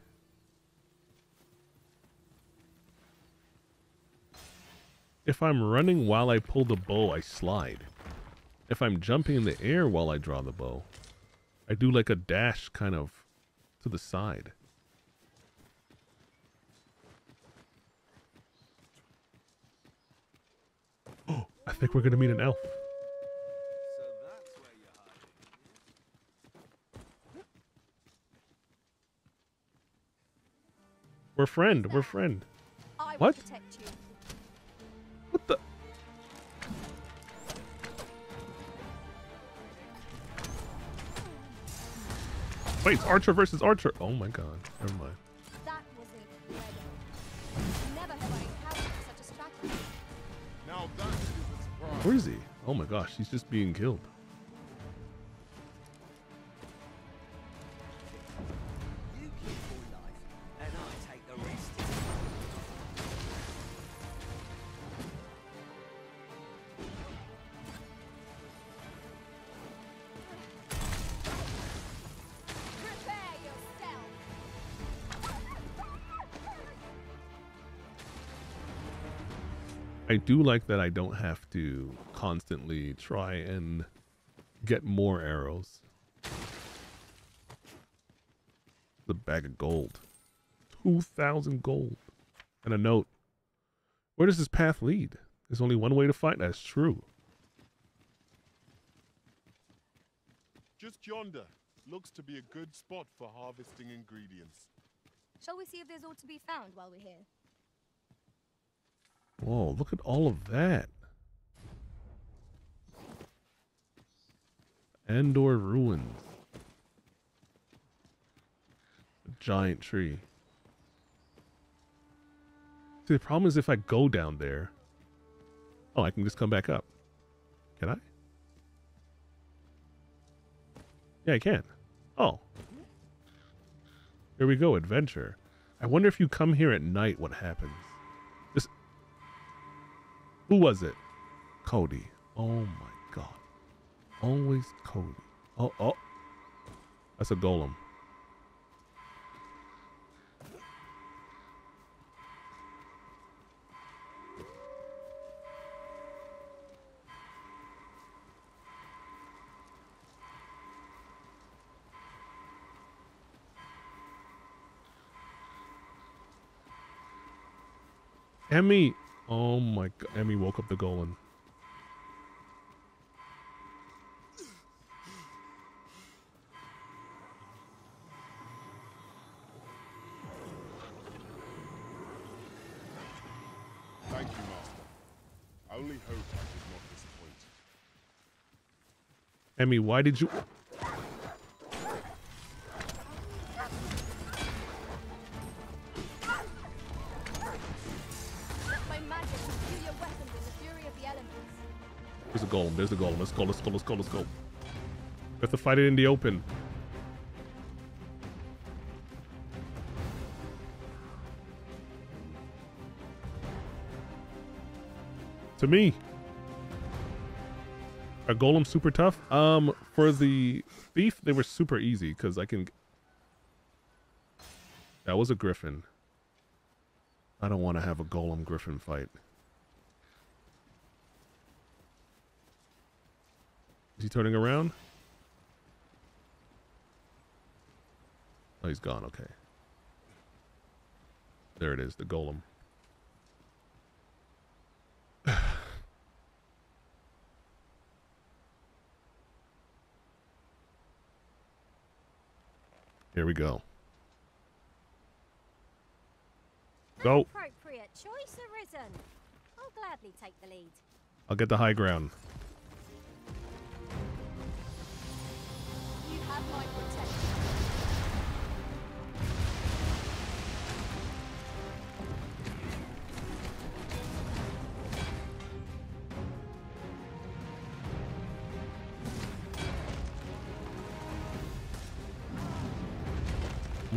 If I'm running while I pull the bow, I slide. If I'm jumping in the air while I draw the bow, I do like a dash kind of to the side. Oh, I think we're gonna meet an elf. We're friend. We're friend. I will What? Wait, it's Archer versus Archer. Oh my god. Never mind. That was incredible. Never have I encountered such a strategy. Now that is Where is he? Oh my gosh, he's just being killed. I do like that I don't have to constantly try and get more arrows. The bag of gold. 2,000 gold. And a note. Where does this path lead? There's only one way to fight. That's true. Just yonder. Looks to be a good spot for harvesting ingredients. Shall we see if there's aught to be found while we're here? Whoa, look at all of that. Andor ruins. A giant tree. See, the problem is if I go down there. Oh, I can just come back up. Can I? Yeah, I can. Oh. Here we go, adventure. I wonder if you come here at night, what happens? Who was it? Cody. Oh my god. Always Cody. Oh, oh. That's a golem. Emmy. Oh my god. Emmy woke up the golem. Thank you, Master. I only hope I did not disappoint. Emmy, why did you... go. Let's go. Let's go. Let's go. We have to fight it in the open. To me. Are golems super tough? Um, for the thief, they were super easy because I can. That was a griffin. I don't want to have a golem griffin fight. He turning around? Oh, he's gone. Okay. There it is, the golem. Here we go. Go. Appropriate choice arisen. I'll gladly take the lead. I'll get the high ground.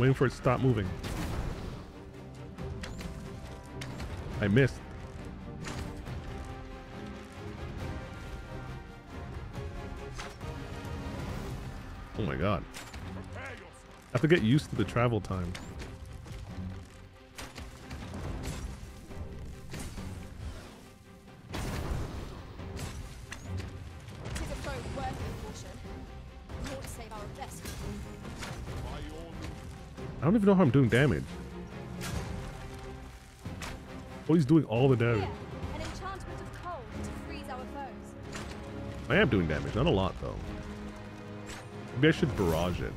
I'm waiting for it to stop moving. I missed. God. I have to get used to the travel time. It is a very worthy caution. We ought to save our best. I don't even know how I'm doing damage. Oh, he's doing all the damage. An enchantment of cold to freeze our foes. I am doing damage, not a lot though. Maybe I should barrage it.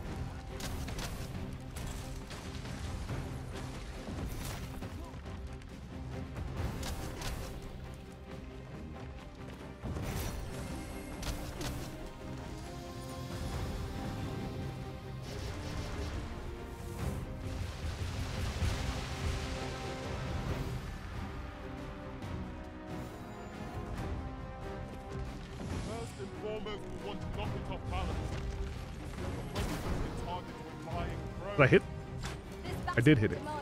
Did hit it.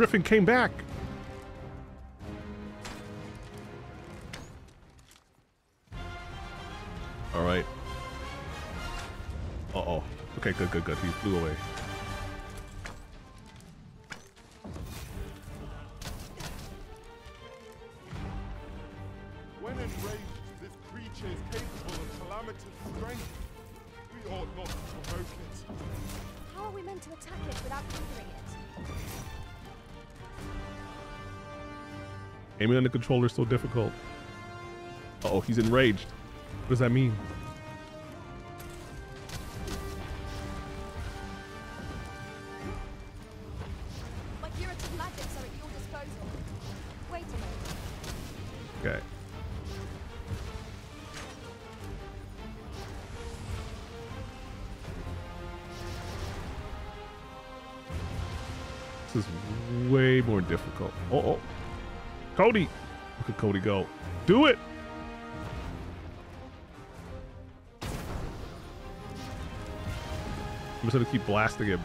Griffin came back. All right. Uh oh. Okay, good, good, good. He flew away. The controller so difficult. Uh oh, he's enraged. What does that mean? Cody go. Do it! I'm just gonna keep blasting him.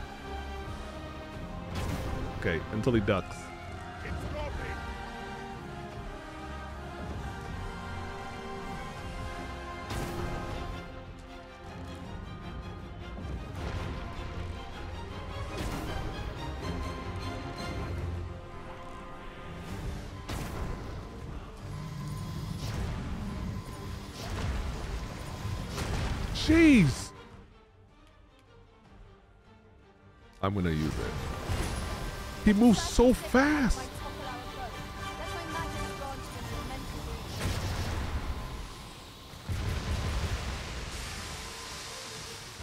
Okay, until he ducks. Moves so fast.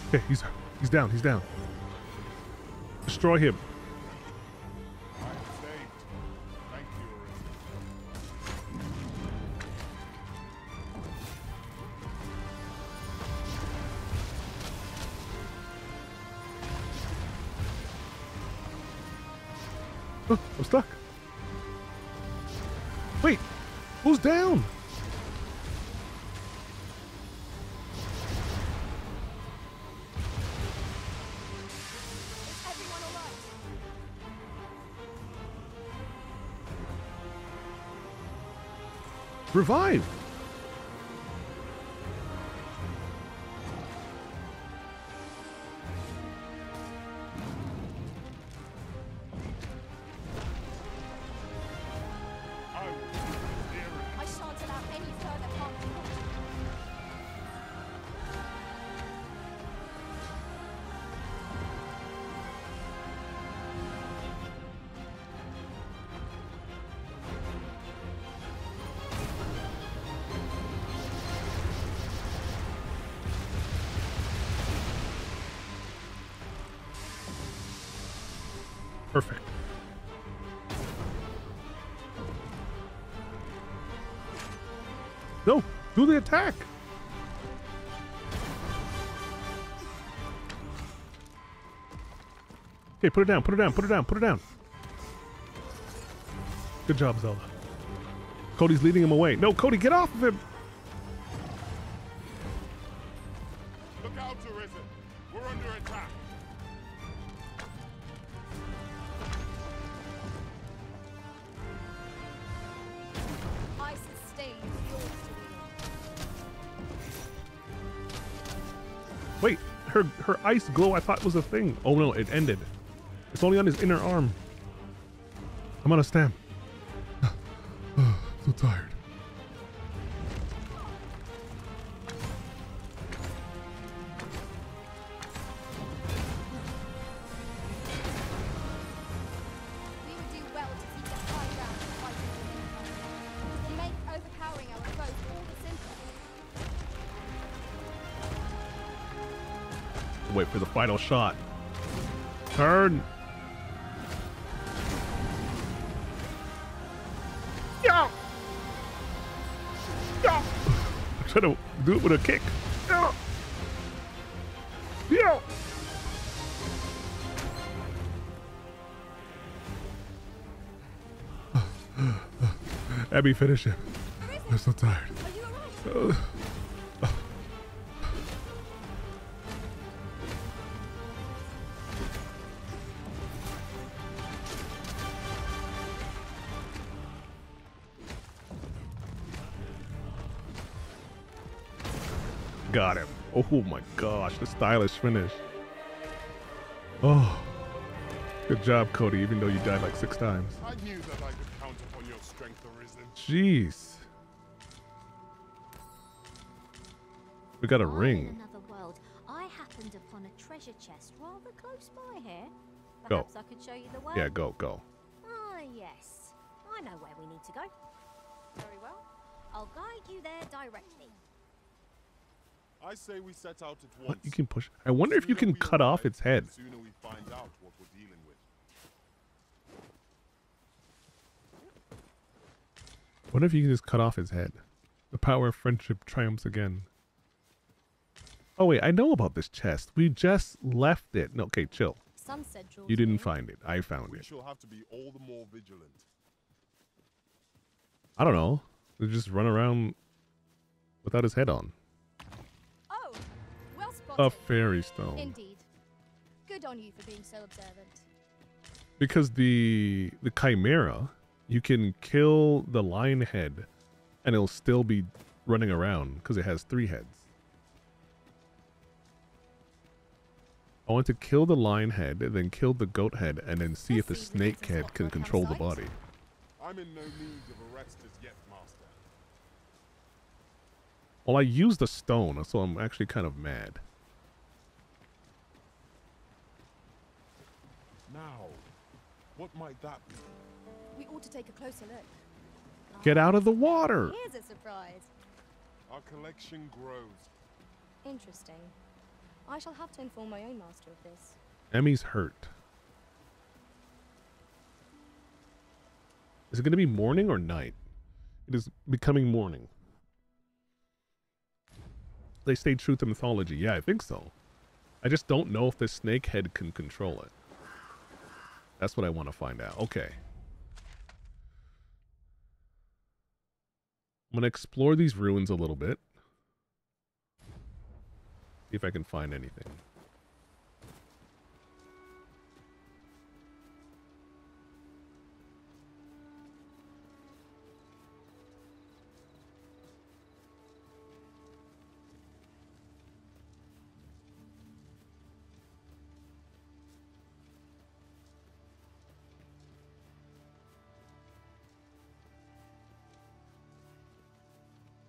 Okay, he's he's down. He's down. Destroy him. Revive. Do the attack. Okay, put it down, put it down, put it down, put it down. Good job, Zelda. Cody's leading him away. No, Cody, get off of him. Ice glow I thought was a thing. Oh no, it ended. It's only on his inner arm. I'm on a stam. Wait final shot. Turn. Yeah. Yeah. I'm trying to do it with a kick. Yeah. Yeah. Abby, finish it. I'm so tired. Oh. Got him. Oh my gosh, the stylish finish. Oh. Good job, Cody, even though you died like six times. I knew that I could count upon your strength, Arisen. Jeez. We got a While ring. In another world, I happened upon a treasure chest rather close by here. Go. I could show you the way. Yeah, go, go. Ah, yes. I know where we need to go. Very well. I'll guide you there directly. I say we set out at What? once. You can push. I wonder if you can cut off its head. The sooner we find out what we're dealing with. What if you can just cut off his head? The power of friendship triumphs again. Oh wait, I know about this chest. We just left it. No, okay, chill. Sunset draws You didn't find it. I found We it. shall have to be all the more vigilant. I don't know. They just run around without his head on. Well spotted. A fairy stone. Indeed. Good on you for being so observant. Because the the chimera, you can kill the lion head, and it'll still be running around because it has three heads. I want to kill the lion head, and then kill the goat head, and then see if the snake head can control the body. I'm in no need of a rest as yet, Master. Well, I used the stone, so I'm actually kind of mad. Now, what might that be? We ought to take a closer look. Get out of the water! Here's a surprise. Our collection grows. Interesting. I shall have to inform my own master of this. Emmy's hurt. Is it going to be morning or night? It is becoming morning. They stay true to mythology. Yeah, I think so. I just don't know if the snake head can control it. That's what I want to find out. Okay. I'm going to explore these ruins a little bit. See if I can find anything.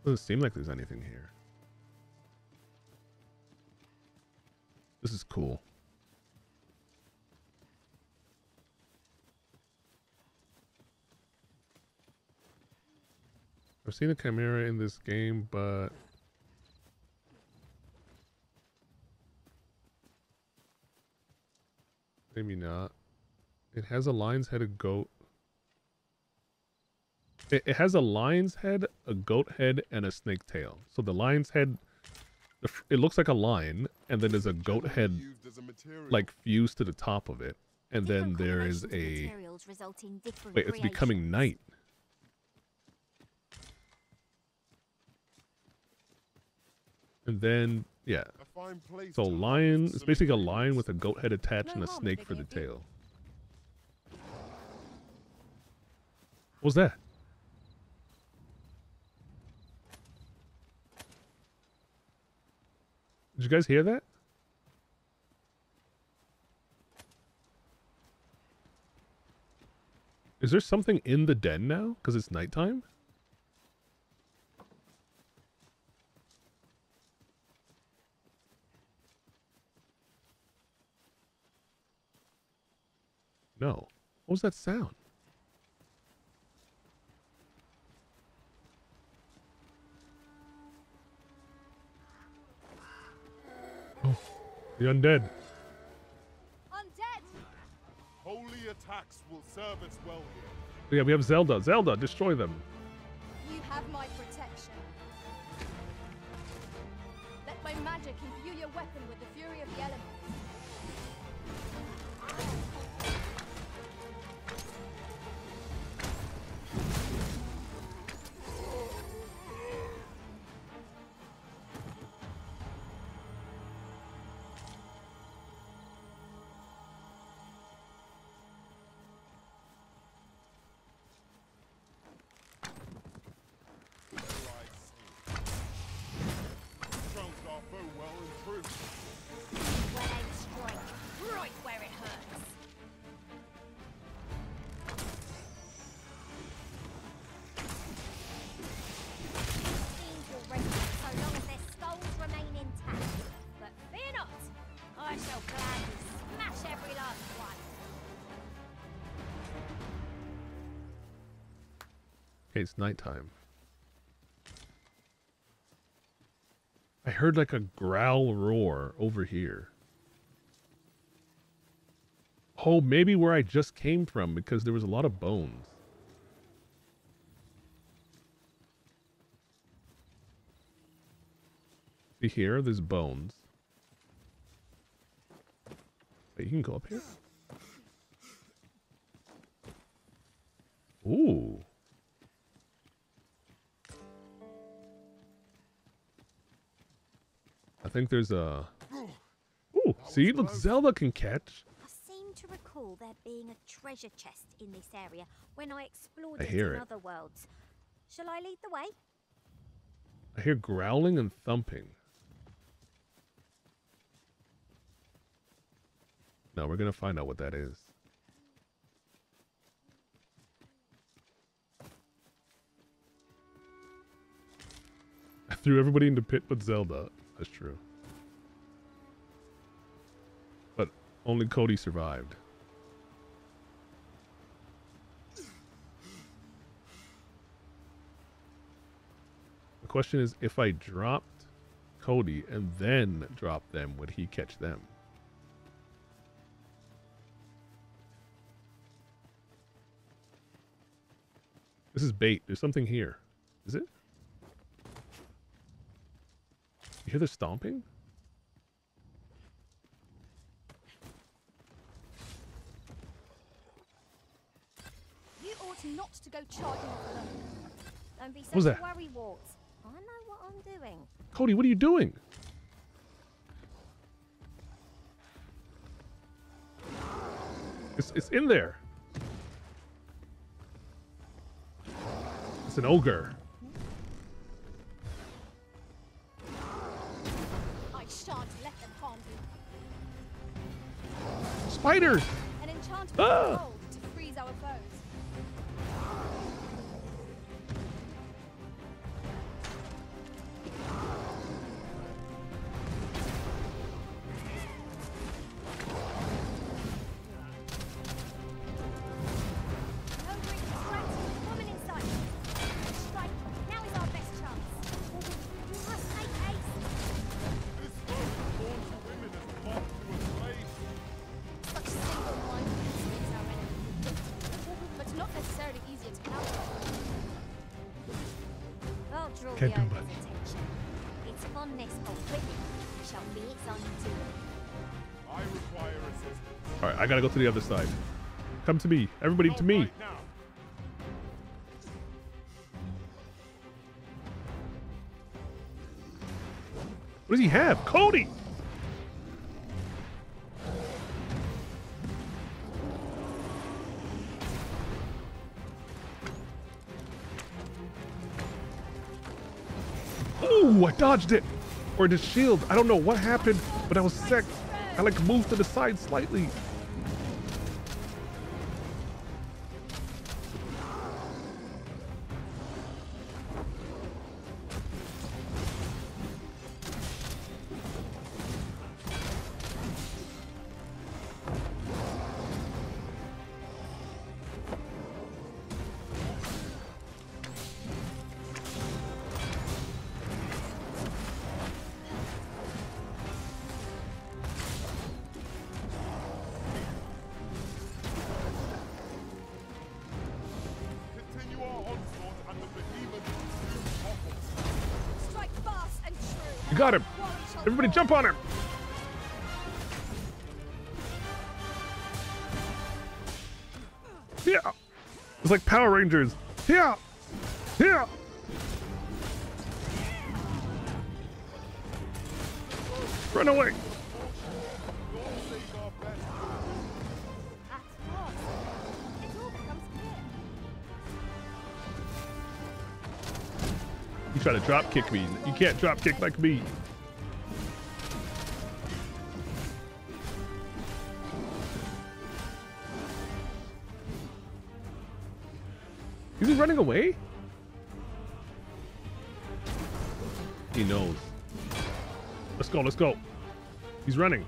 Doesn't seem like there's anything here. This is cool. I've seen a chimera in this game, but maybe not. It has a lion's head, a goat. It, it has a lion's head, a goat head, and a snake tail. So the lion's head, it looks like a lion, and then there's a goat head, like fused to the top of it, and then there is a. Materials result in different Wait, it's becoming night. And then, yeah. A fine place So lion, it's basically a lion with a goat head attached No and a snake for the tail. What was that? Did you guys hear that? Is there something in the den now? Because it's nighttime? No. What was that sound? The undead. Undead! Holy attacks will serve us well here. Yeah, we have Zelda. Zelda, destroy them. You have my protection. Let my magic imbue your weapon with it's nighttime. I heard like a growl roar over here. Oh, maybe where I just came from because there was a lot of bones. See here, there's bones. Wait, you can go up here? Ooh. I think there's a. Ooh, see, look, Zelda can catch. I seem to recall there being a treasure chest in this area when I explored I it in it. other worlds. Shall I lead the way? I hear growling and thumping. No, we're gonna find out what that is. I threw everybody into pit but Zelda. That's true. But only Cody survived. The question is if I dropped Cody and then dropped them, would he catch them? This is bait. There's something here. Is it? You hear the stomping? You ought not to go charging alone. Don't be What was such a that? worrywart. I know what I'm doing. Cody, what are you doing? It's, it's in there. It's an ogre. Shan't let them harm you. Spiders! An enchantment Ah! Gotta go to the other side. Come to me. Everybody to me. What does he have? Cody! Ooh, I dodged it! Or the shield. I don't know what happened, but I was sick. I like moved to the side slightly. Jump on him. Yeah. It's like Power Rangers. Yeah. Yeah. Run away. You try to drop kick me. You can't drop kick like me. As weary as he.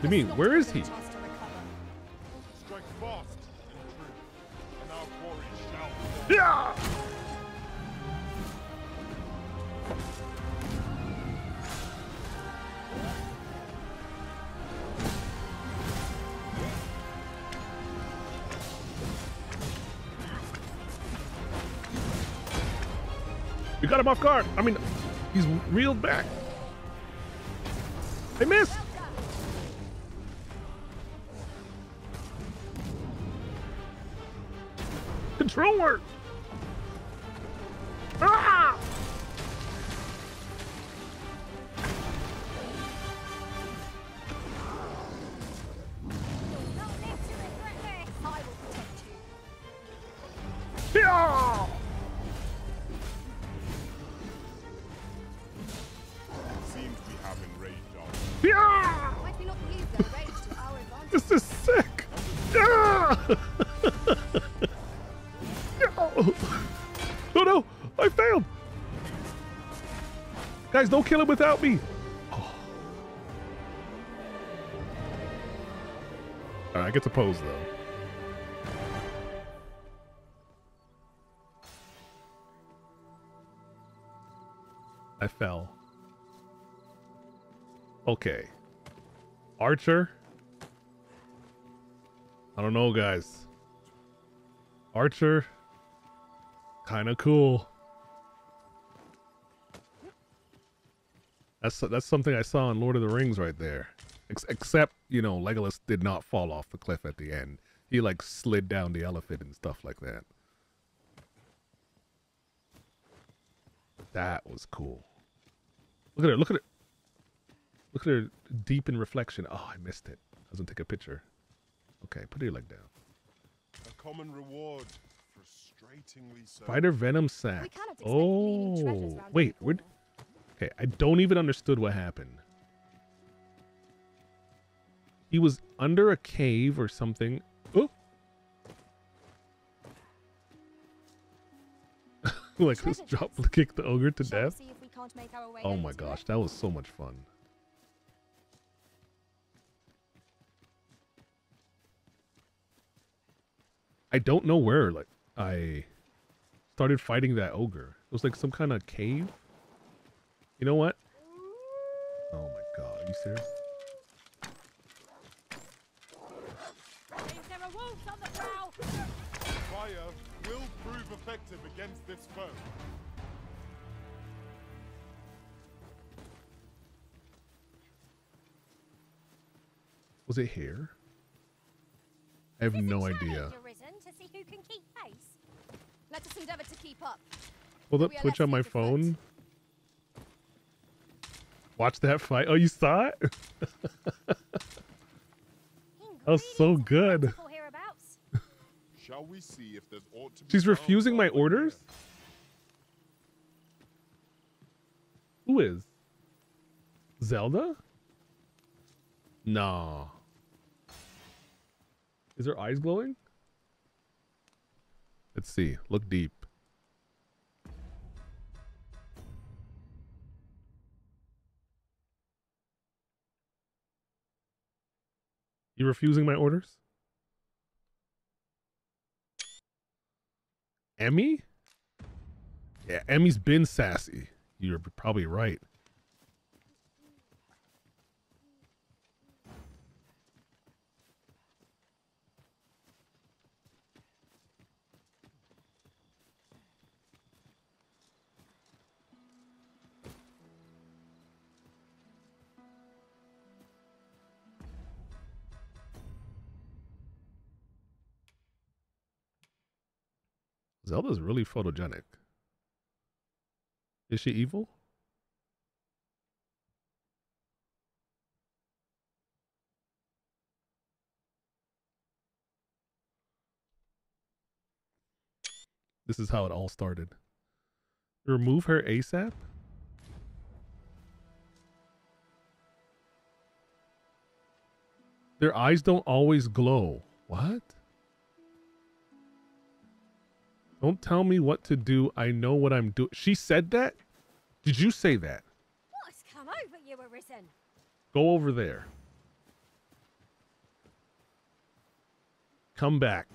What do you mean? Where is he? Him off guard. I mean, he's reeled back. I missed. Controller. Guys, don't kill him without me! Oh. Alright, I get to pose though. I fell. Okay. Archer? I don't know, guys. Archer? Kind of cool. That's that's something I saw in Lord of the Rings right there. Ex- except, you know, Legolas did not fall off the cliff at the end. He like slid down the elephant and stuff like that. That was cool. Look at her, look at her. Look at her deep in reflection. Oh, I missed it. i Doesn't take a picture. Okay, put your leg down. A common reward, frustratingly so. Spider venom sac. Oh, wait. Where? Okay, I don't even understood what happened. He was under a cave or something. Oh. like let's drop kick the ogre to Shall death. see if we can't make our way Oh my gosh, it? that was so much fun. I don't know where like I started fighting that ogre. It was like some kind of cave. You know what? Oh my god, are you serious? Is there a wolf on the prowl? Fire will prove effective against this foe. Was it here? I have no idea. Challenge arisen to see who can keep pace. Let us endeavour to keep up. Hold up We are Twitch on my fleet of phone. Watch that fight. Oh, you saw it? that was so good. Shall we see if there's aught to be She's refusing my orders? Who is? Zelda? Nah. Is her eyes glowing? Let's see. Look deep. You refusing my orders? Emmy? Yeah, Emmy's been sassy. You're probably right. Zelda's really photogenic. Is she evil? This is how it all started. Remove her ASAP? Their eyes don't always glow. What? Don't tell me what to do. I know what I'm doing. She said that? Did you say that? What's come over you, Arisen? Go over there. Come back.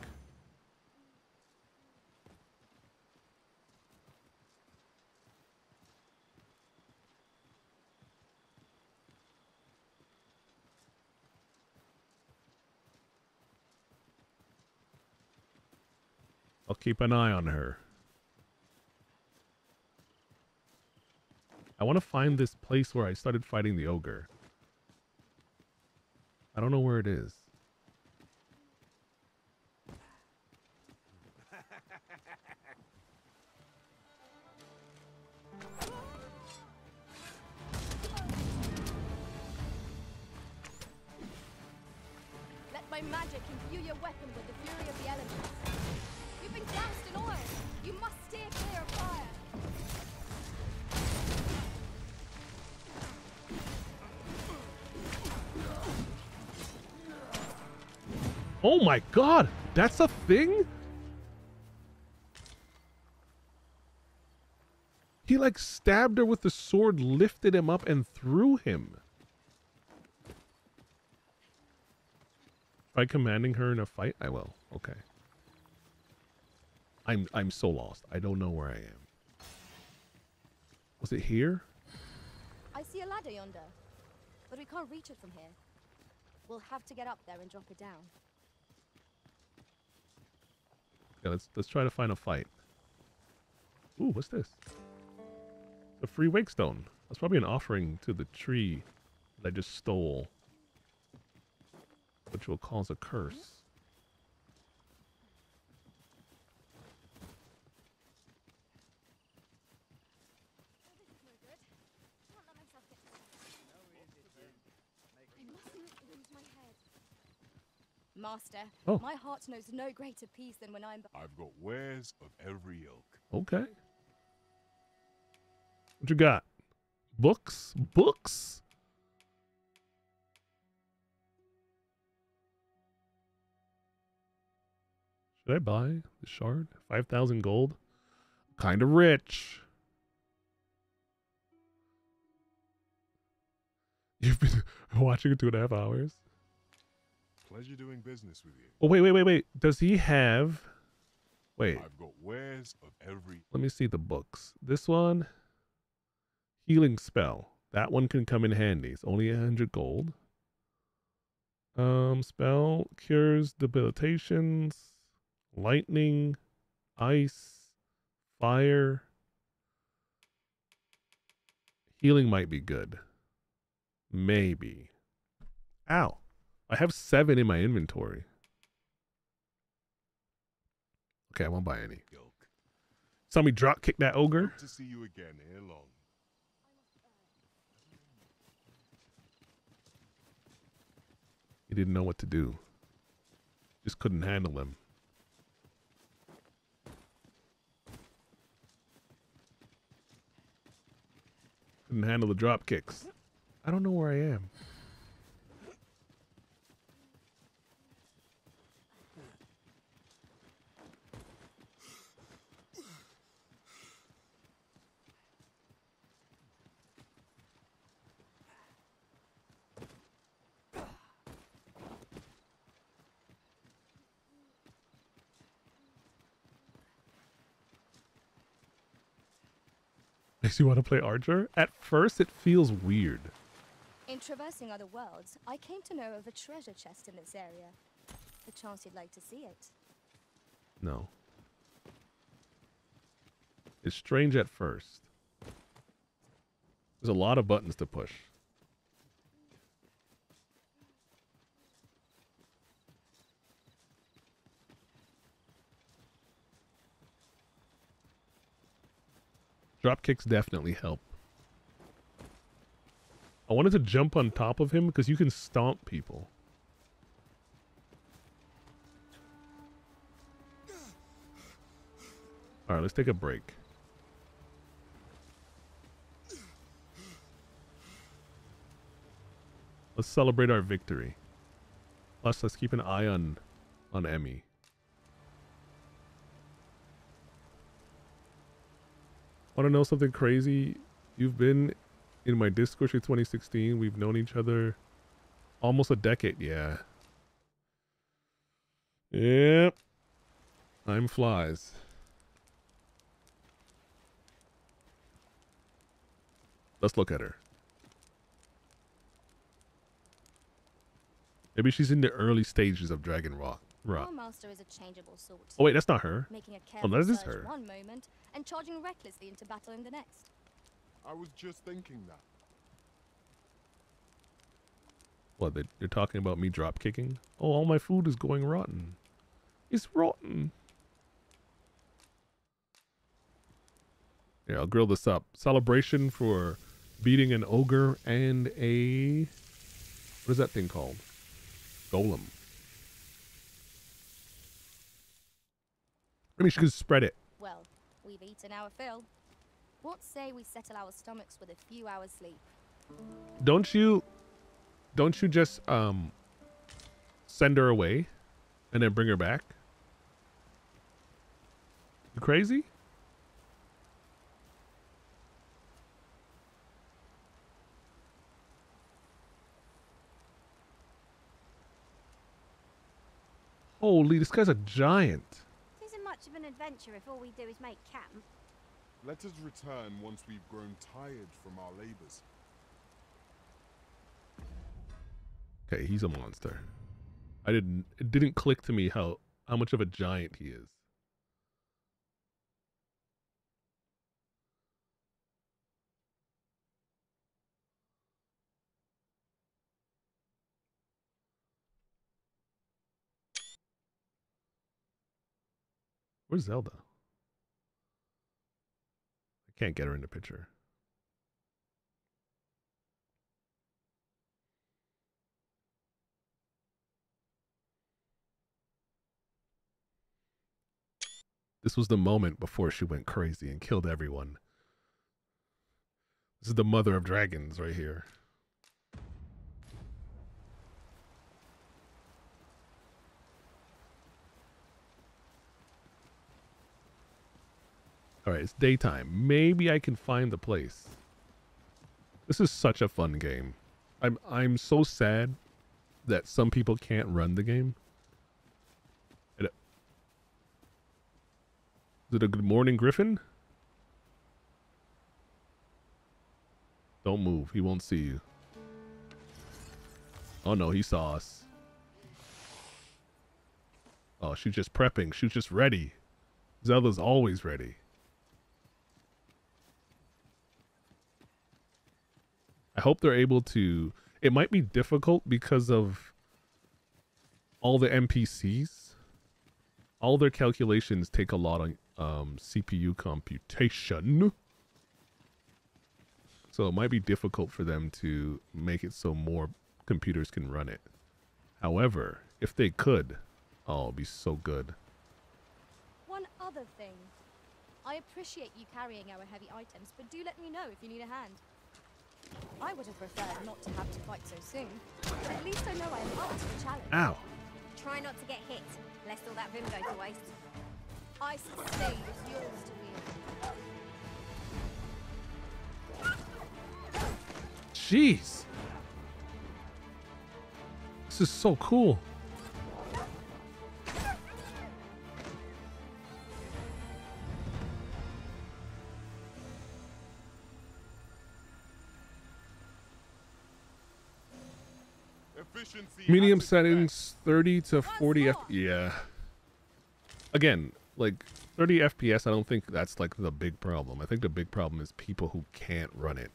I'll keep an eye on her. I want to find this place where I started fighting the ogre. I don't know where it is. My god! That's a thing? He like stabbed her with the sword, lifted him up, and threw him. By commanding her in a fight, I will. Okay. I'm I'm so lost. I don't know where I am. Was it here? I see a ladder yonder, but we can't reach it from here. We'll have to get up there and drop it down. Yeah, let's let's try to find a fight. Ooh, what's this? A free wakestone. That's probably an offering to the tree that I just stole. Which will cause a curse. I mustn't lose my head. Master, Oh. my heart knows no greater peace than when I'm. I've got wares of every ilk. Okay. What you got? Books? Books? Should I buy the shard? 5,000 gold? Kind of rich. You've been watching it two and a half hours? Pleasure doing business with you. Oh, wait, wait, wait, wait. Does he have... Wait. I've got wares of every. Let me see the books. This one, healing spell. That one can come in handy. It's only a hundred gold. Um, spell cures debilitations, lightning, ice, fire. Healing might be good. Maybe. Ow. I have seven in my inventory. Okay, I won't buy any. Saw me drop kick that ogre. To see you again ere long. He didn't know what to do. Just couldn't handle him. Couldn't handle the drop kicks. I don't know where I am. Makes you want to play Archer? At first, it feels weird. In traversing other worlds, I came to know of a treasure chest in this area. A chance you'd like to see it. No. It's strange at first. There's a lot of buttons to push. Drop kicks definitely help. I wanted to jump on top of him because you can stomp people. All right, let's take a break. Let's celebrate our victory. Plus, let's keep an eye on on Emmy. Want to know something crazy? You've been in my Discord since 2016. We've known each other almost a decade. Yeah. Yep. Time flies. Let's look at her. Maybe she's in the early stages of Dragon Rock. Rock. Our master is a changeable sort. Oh wait, that's not her. Making a Oh, careful that is surge her. one moment and charging recklessly into battle in the next. I was just thinking that. What? They, they're talking about me drop kicking? Oh, all my food is going rotten. It's rotten. Yeah, I'll grill this up. Celebration for beating an ogre and a what is that thing called? Golem. I mean, she could spread it. Well, we've eaten our fill. What say we settle our stomachs with a few hours sleep? Don't you? Don't you just um send her away and then bring her back? You crazy? Holy, this guy's a giant. It isn't much of an adventure if all we do is make camp. Let us return once we've grown tired from our labors. Okay, he's a monster. I didn't it didn't click to me how how much of a giant he is. Where's Zelda? I can't get her in the picture. This was the moment before she went crazy and killed everyone. This is the mother of dragons right here. All right, it's daytime. Maybe I can find the place. This is such a fun game. I'm I'm so sad that some people can't run the game. Uh, is it a good morning, Griffin? Don't move. He won't see you. Oh no, he saw us. Oh, she's just prepping. She's just ready. Zelda's always ready. I hope they're able to. It might be difficult because of all the NPCs. All their calculations take a lot of um, CPU computation. So it might be difficult for them to make it so more computers can run it. However, if they could, oh, it'd be so good. One other thing. I appreciate you carrying our heavy items, but do let me know if you need a hand. I would have preferred not to have to fight so soon, but at least I know I am up to the challenge. Ow. Try not to get hit, lest all that vim go to waste. Ice Spade is yours to wield. Jeez. This is so cool. Medium settings, 30 to 40 F. Yeah. Again, like 30 FPS, I don't think that's like the big problem. I think the big problem is people who can't run it.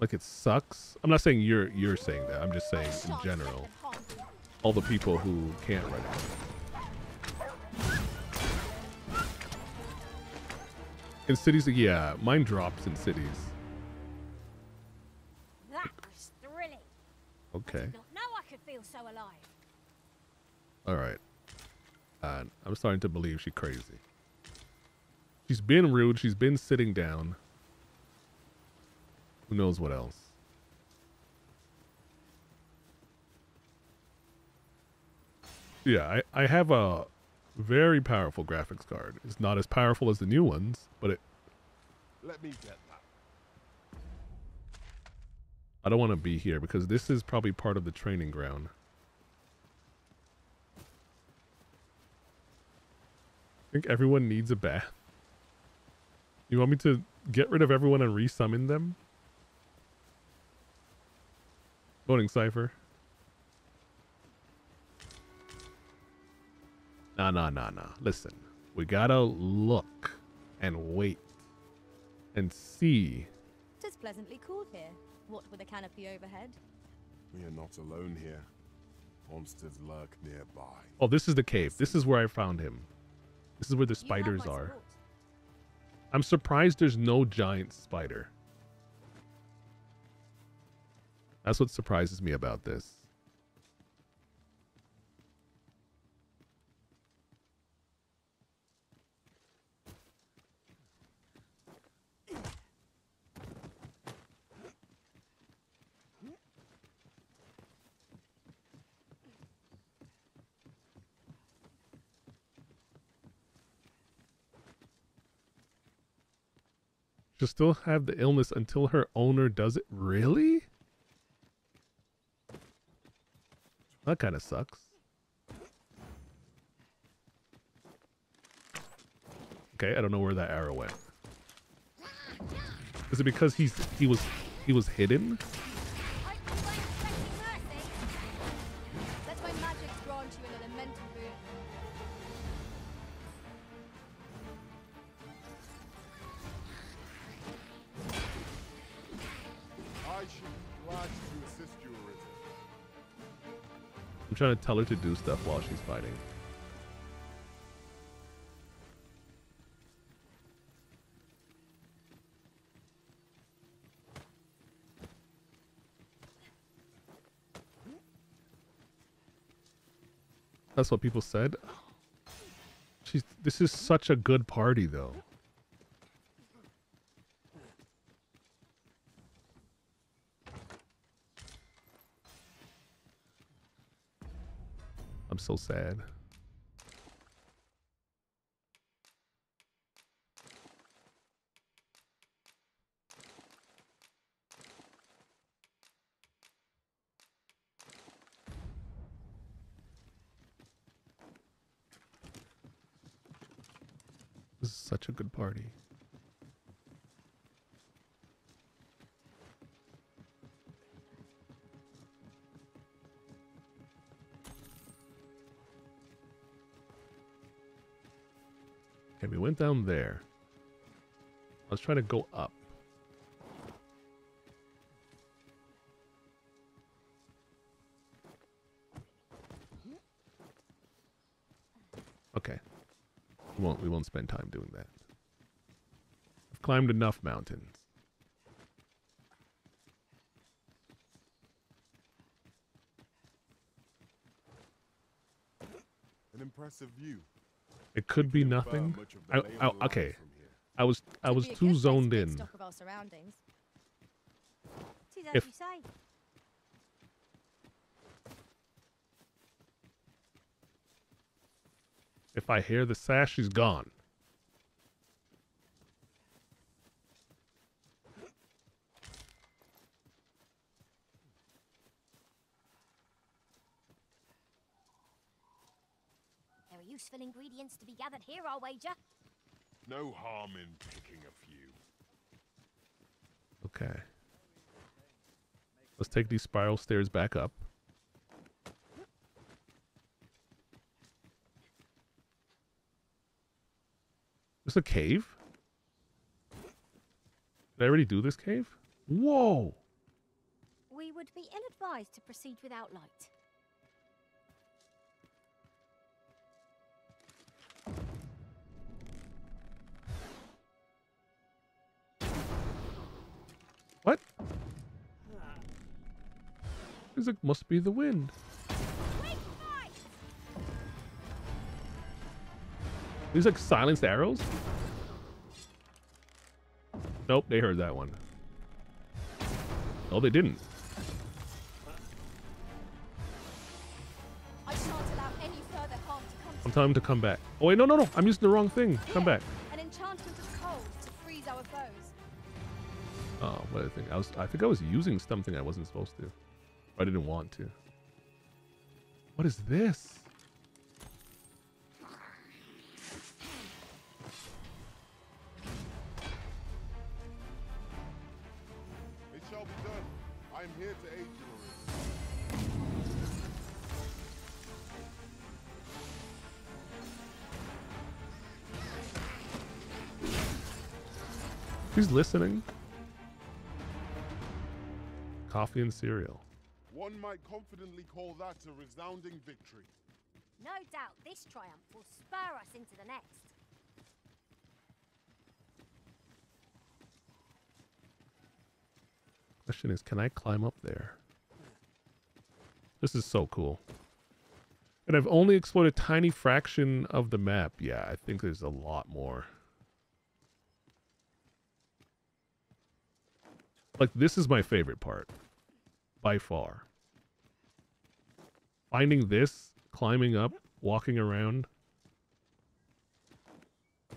Like it sucks. I'm not saying you're you're saying that. I'm just saying in general. All the people who can't run it. In cities, yeah, mine drops in cities. Okay. Not know I could feel so alive. All right. And I'm starting to believe she's crazy. She's been rude. She's been sitting down. Who knows what else? Yeah, I, I have a very powerful graphics card. It's not as powerful as the new ones, but it Let me get I don't want to be here because this is probably part of the training ground. I think everyone needs a bath. You want me to get rid of everyone and resummon them? Voting Cypher. Nah, nah, nah, nah. Listen, we gotta look and wait and see. It is pleasantly cool here. What with a canopy overhead? We are not alone here. Monsters lurk nearby. Oh, this is the cave. This is where I found him. This is where the spiders are. support. I'm surprised there's no giant spider. That's what surprises me about this. She'll still have the illness until her owner does it. Really? That kind of sucks. Okay, I don't know where that arrow went. Is it because he's he was he was hidden? I'm trying to tell her to do stuff while she's fighting. That's what people said. She's this is such a good party though. I'm so sad. This is such a good party. Okay, we went down there. Let's try to go up. Okay. We won't we won't spend time doing that. I've climbed enough mountains. An impressive view. It could be nothing. I, I, okay. I was I was too zoned in. If- If I hear the sash, she's gone. Useful ingredients to be gathered here, I'll wager. No harm in picking a few. Okay. Let's take these spiral stairs back up. This a cave? Did I already do this cave? Whoa! We would be ill advised to proceed without light. What? It must be the wind. These like silenced arrows? Nope, they heard that one. No, they didn't. I am telling him to come back. Oh wait, no, no, no! I'm using the wrong thing. Come back. Oh, what I think I was. I think I was using something I wasn't supposed to. I didn't want to. What is this? It shall be done. I am here to aid you. He's listening. Coffee and cereal. One might confidently call that a resounding victory. No doubt this triumph will spur us into the next. Question is, can I climb up there? This is so cool. And I've only explored a tiny fraction of the map. Yeah, I think there's a lot more. Like, this is my favorite part. By far. Finding this, climbing up, walking around.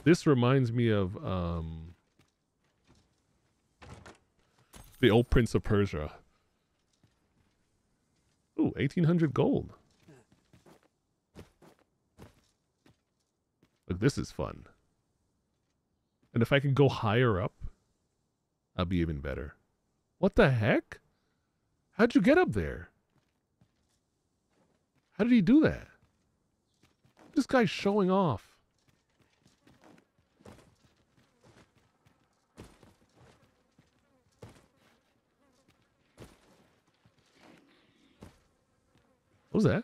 This reminds me of, um... The old Prince of Persia. Ooh, 1800 gold. Look, this is fun. And if I can go higher up, I'll be even better. What the heck? How'd you get up there? How did he do that? This guy's showing off. What was that?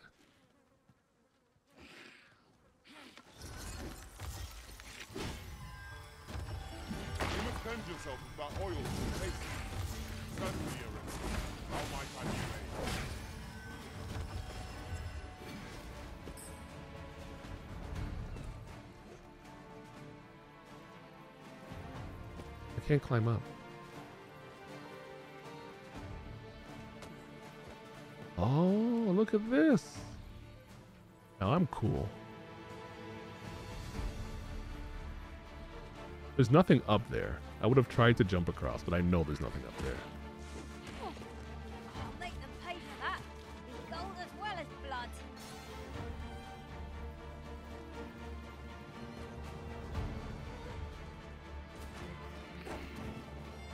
Oil can't climb up. Oh, look at this. Now I'm cool. There's nothing up there. I would have tried to jump across, but I know there's nothing up there.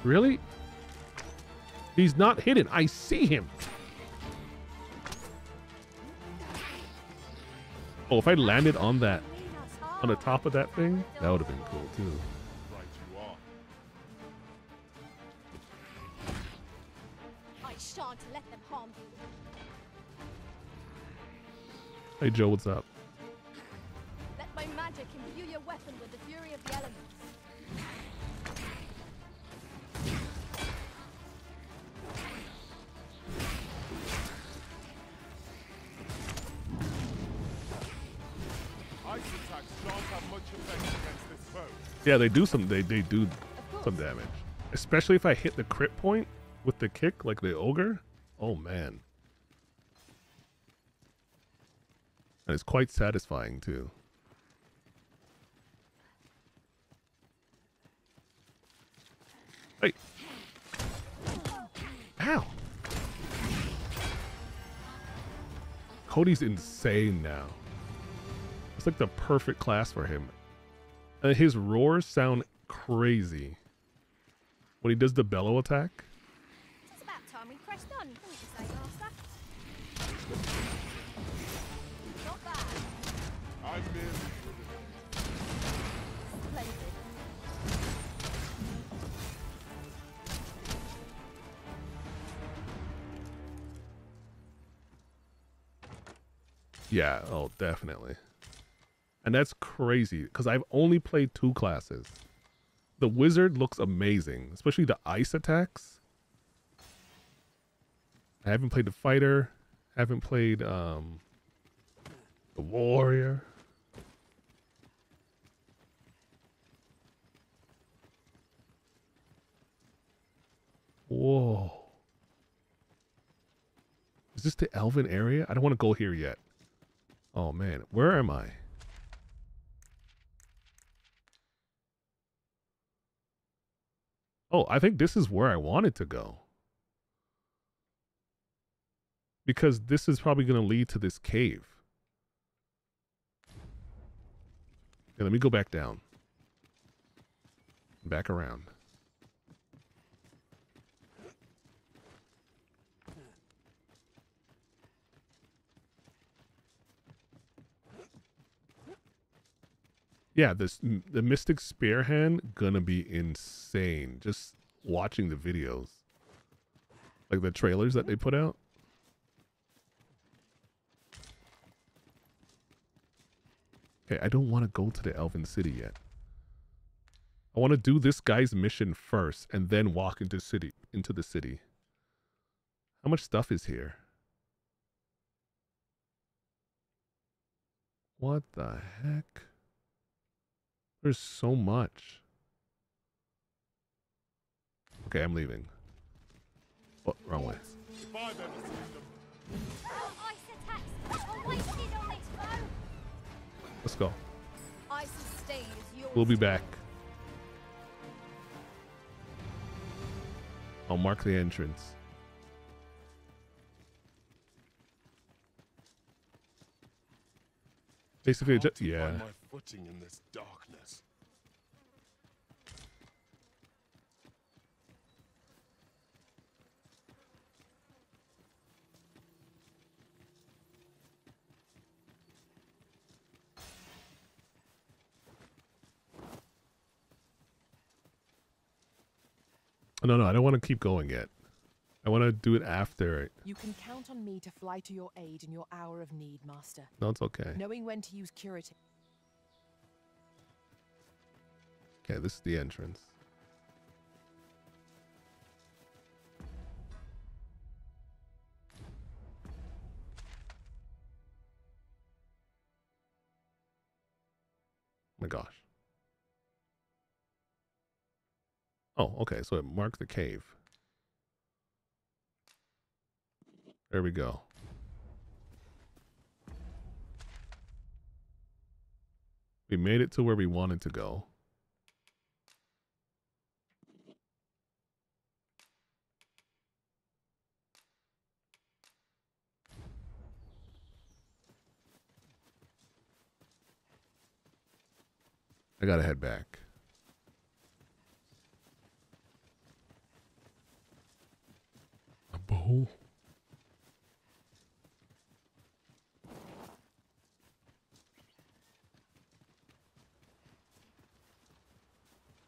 Really? He's not hidden. I see him. Oh, if I landed on that, on the top of that thing, that would have been cool too. Right you are. I shan't let them harm you. Hey Joe, what's up? Yeah, they do some. They they do some damage, especially if I hit the crit point with the kick, like the ogre. Oh man, and it's quite satisfying too. Hey, ow! Cody's insane now. It's like the perfect class for him. And his roars sound crazy. When he does the bellow attack. It's about time we pressed on, don't you say, Master? Not bad. I'm merely Splendid. Yeah, oh, definitely. And that's crazy because I've only played two classes. The wizard looks amazing, especially the ice attacks. I haven't played the fighter. Haven't played um the warrior. Whoa. Is this the Elven area? I don't want to go here yet. Oh man, where am I? Oh, I think this is where I wanted to go. Because this is probably going to lead to this cave. Let me go back down. Back around. Yeah, this the Mystic Spearhand gonna be insane. Just watching the videos, like the trailers that they put out. Okay, I don't want to go to the Elven City yet. I want to do this guy's mission first and then walk into city into the city. How much stuff is here? What the heck? There's so much. Okay, I'm leaving. Oh, wrong way. Let's go. We'll be back. I'll mark the entrance. Basically, yeah. Find footing in this darkness. Oh, no, no, I don't want to keep going yet. I want to do it after. It. You can count on me to fly to your aid in your hour of need, Master. No, it's okay. Knowing when to use curative. Okay, this is the entrance. Oh my gosh. Oh, okay. So it marked the cave. There we go. We made it to where we wanted to go. I gotta head back. A bowl?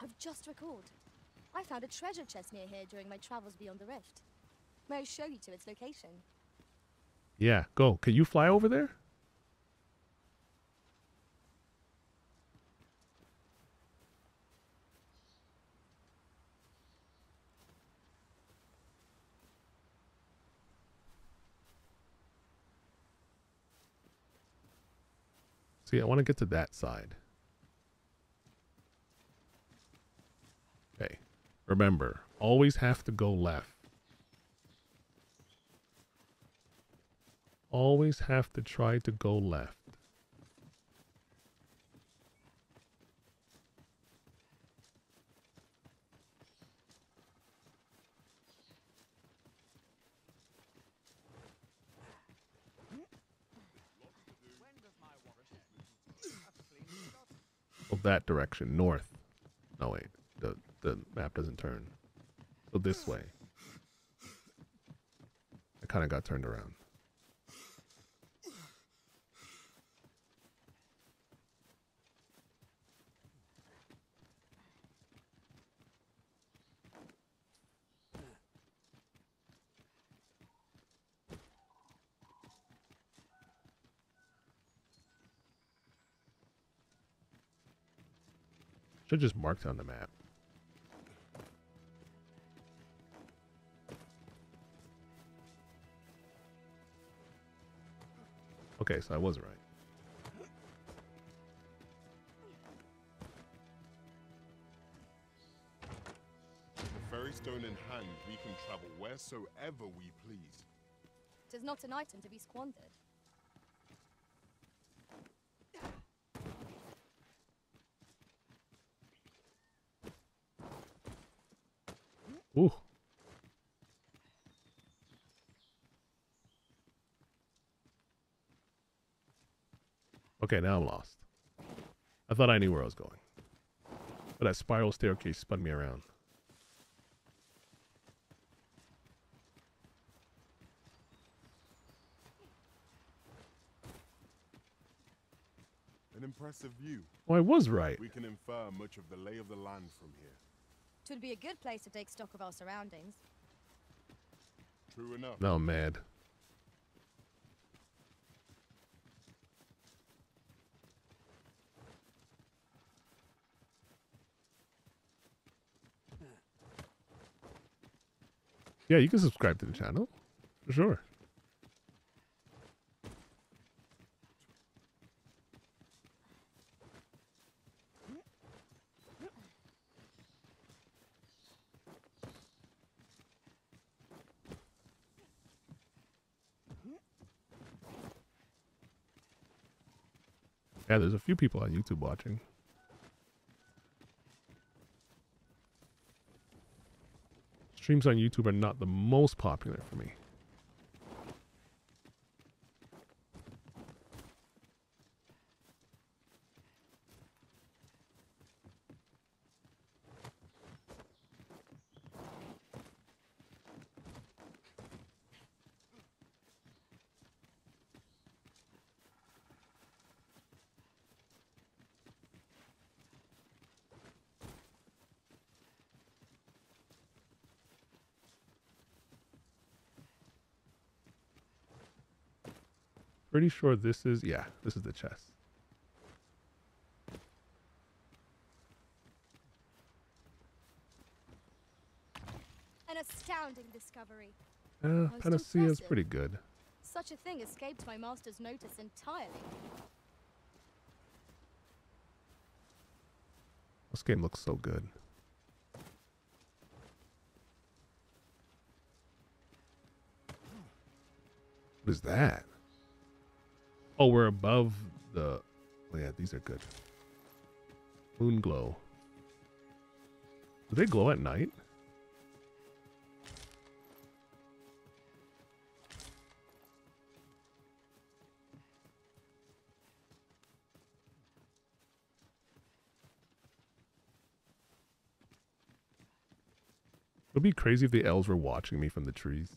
I've just recalled. I found a treasure chest near here during my travels beyond the rift. May I show you to its location? Yeah, go. Can you fly over there? I want to get to that side. Okay. Remember, always have to go left. Always have to try to go left. That direction, north. No, wait. The, the map doesn't turn. So this way. I kind of got turned around. They're just marked on the map. Okay, so I was right. The Ferrystone in hand, we can travel wheresoever we please. It is not an item to be squandered. Ooh. Okay, now I'm lost. I thought I knew where I was going. But that spiral staircase spun me around. An impressive view. Oh, I was right. We can infer much of the lay of the land from here. Twould be a good place to take stock of our surroundings. True enough. No, I'm mad. Yeah, you can subscribe to the channel. For sure. Yeah, there's a few people on YouTube watching. Streams on YouTube are not the most popular for me. Pretty sure this is, yeah, this is the chest. An astounding discovery. Uh, Panacea is pretty good. Such a thing escaped my master's notice entirely. This game looks so good. What is that? Oh, we're above the... Oh yeah, these are good. Moon glow. Do they glow at night? It would be crazy if the elves were watching me from the trees.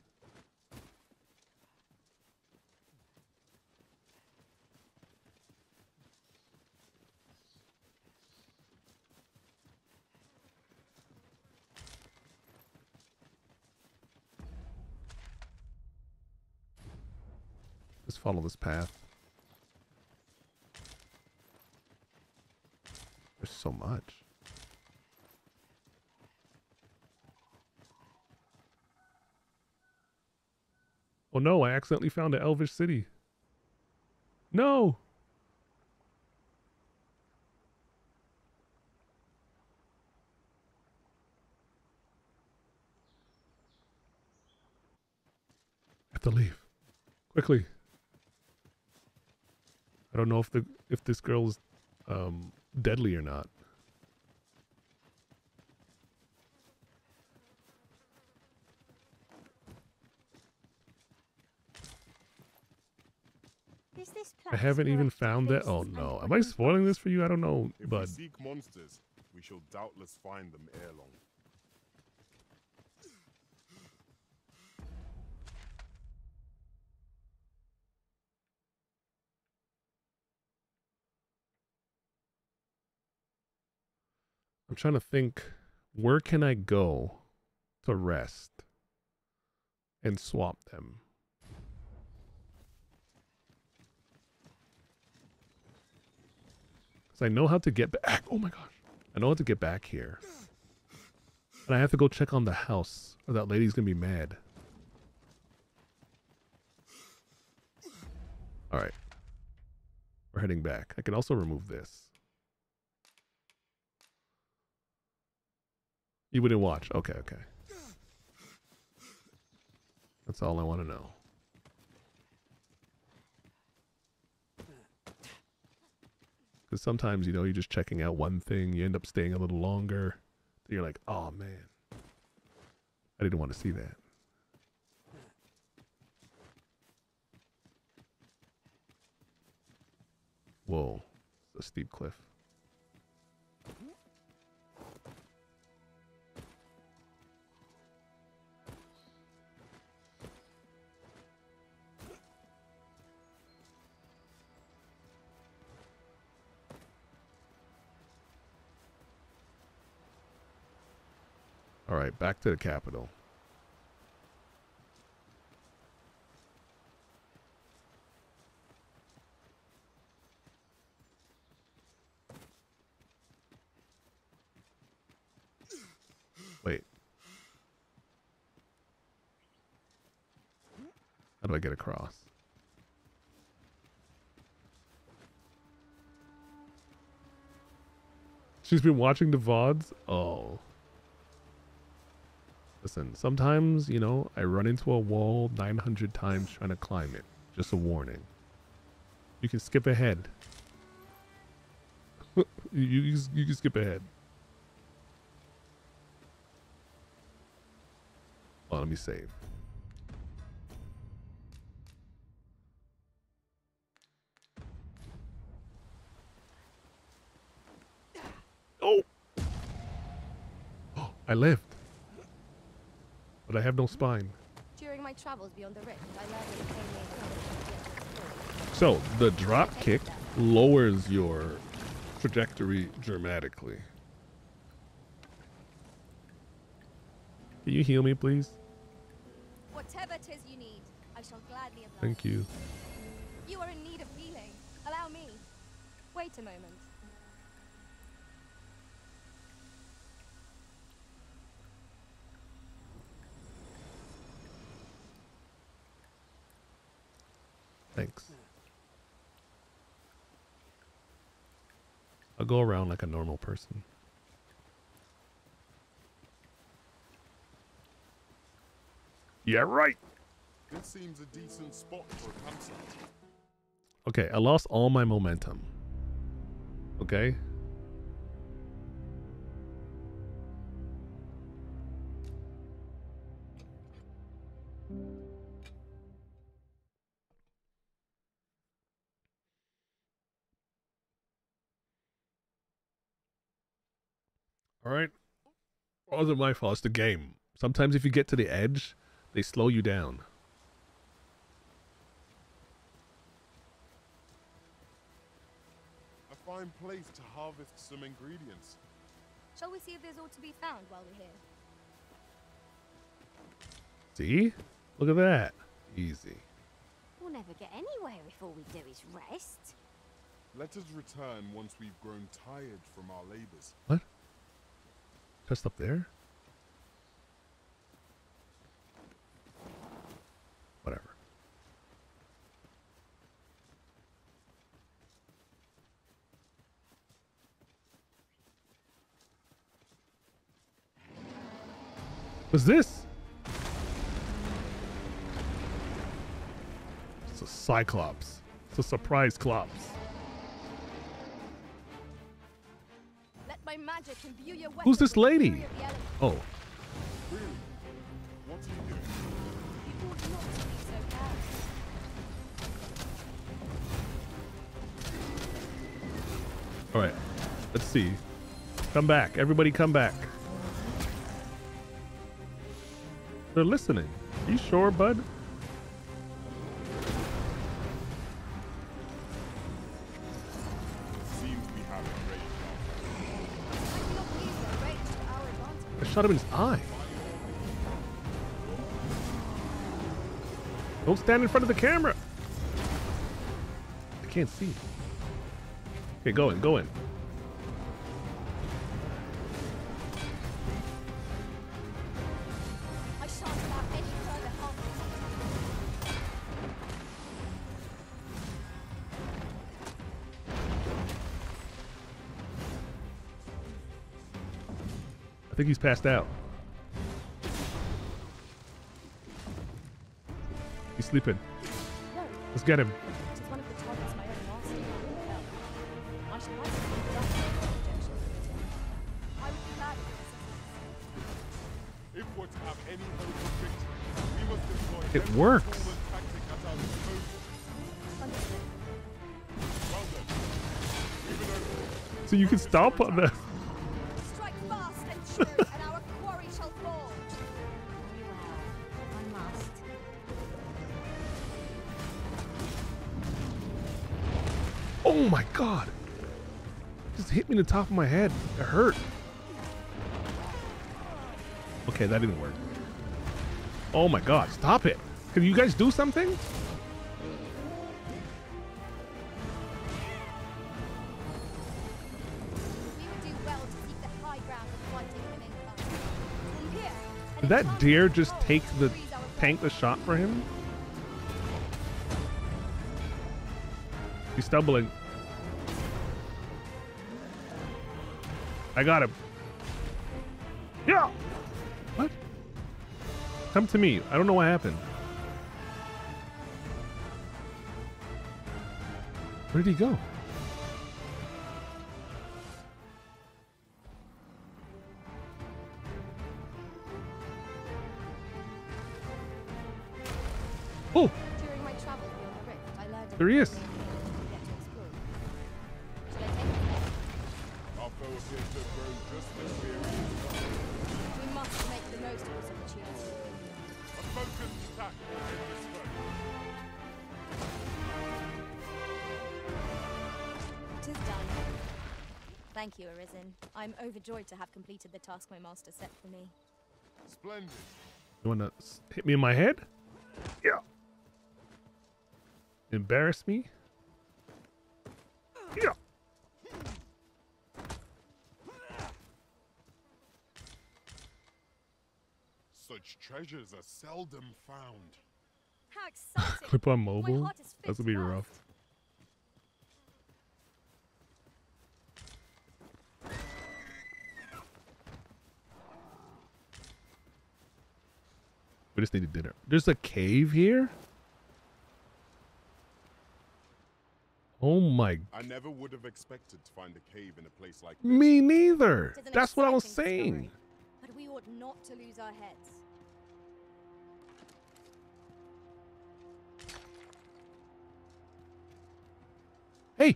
Follow this path. There's so much. Oh no, I accidentally found an elvish city. No! I have to leave. Quickly. I don't know if the if this girl is um deadly or not. Is this I haven't even found that. Oh no. Am I spoiling this for you? I don't know, If we seek monsters, we shall doubtless find them ere long. Trying to think where can I go to rest and swap them? Cuz I know how to get back. Oh my gosh. I know how to get back here. And I have to go check on the house or that lady's going to be mad. All right. We're heading back. I can also remove this. You wouldn't watch. Okay, okay. That's all I want to know. Because sometimes, you know, you're just checking out one thing, you end up staying a little longer. You're like, oh man, I didn't want to see that. Whoa, it's a steep cliff. All right, back to the capital. Wait. How do I get across? She's been watching the VODs? Oh. Listen, sometimes, you know, I run into a wall 900 times trying to climb it. Just a warning. You can skip ahead. you, you, you can skip ahead. Oh, let me save. Oh! I lived. But I have no spine. During my travels beyond the rift, I learned that So, the drop kick lowers your trajectory dramatically. Can you heal me, please? Whatever it is you need, I shall gladly oblige. Thank you. You are in need of healing. Allow me. Wait a moment. Thanks. I'll go around like a normal person. Yeah, right. This seems a decent spot for a campsite. Okay, I lost all my momentum. Okay? All right. It wasn't my fault. It's the game. Sometimes if you get to the edge, they slow you down. A fine place to harvest some ingredients. Shall we see if there's all to be found while we're here? See? Look at that. Easy. We'll never get anywhere if all we do is rest. Let us return once we've grown tired from our labors. What? Just up there? Whatever. What's this? It's a Cyclops. It's a surprise Clops. To this lady? Oh. all right. Let's see. Come back. Everybody come back. They're listening. You sure, bud? Shot him in his eye. Don't stand in front of the camera. I can't see. Okay, go in, go in. Works. tool and tactic at our disposal. Understood. Well then, leave it open. So you can stop on the. Top of my head. It hurt. Okay, that didn't work. Oh my god! Stop it! Can you guys do something? We would do well to seek the high ground of fighting in the main fight. From here, Did that deer just take the tank the shot for him? He's stumbling. I got him. Yeah. What? Come to me. I don't know what happened. Where did he go? Overjoyed to have completed the task my master set for me. Splendid. you want to hit me in my head? Yeah. Embarrass me? Yeah. Such treasures are seldom found. How exciting! Clip on mobile? That's gonna be fast. rough. Just need dinner. There's a cave here? Oh my I never would have expected to find a cave in a place like this. me neither. It is an That's what I was saying. discovery, But we ought not to lose our heads. Hey.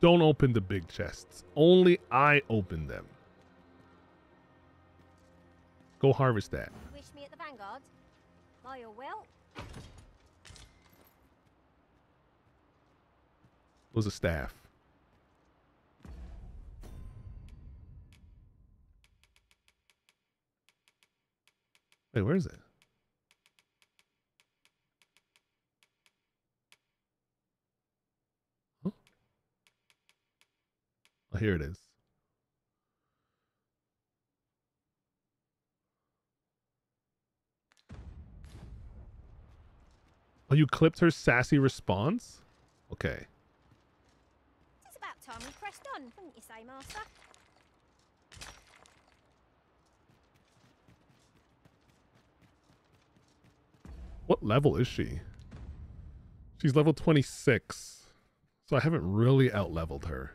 Don't open the big chests. Only I open them. Go harvest that. Wish me at the Vanguard? By your will? was a staff. Wait, where is it? Huh? Oh, here it is. Oh, you clipped her sassy response? Okay. It's about time we pressed on, wouldn't you say, Master? What level is she? She's level 26. So I haven't really outleveled her.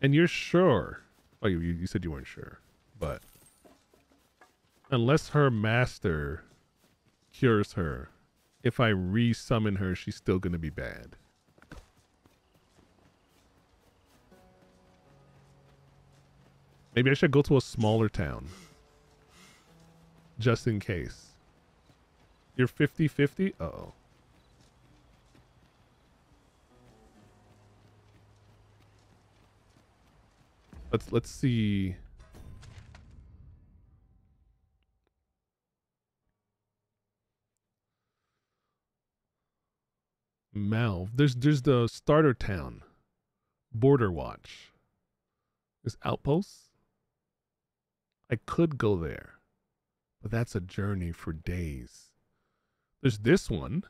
And you're sure. Oh, you, you said you weren't sure. But unless her master cures her, if I re-summon her, she's still going to be bad. Maybe I should go to a smaller town. Just in case. You're 50-50? Uh-oh. Let's let's see. Melve. There's there's the starter town, Border Watch. There's outposts. I could go there, but that's a journey for days. There's this one,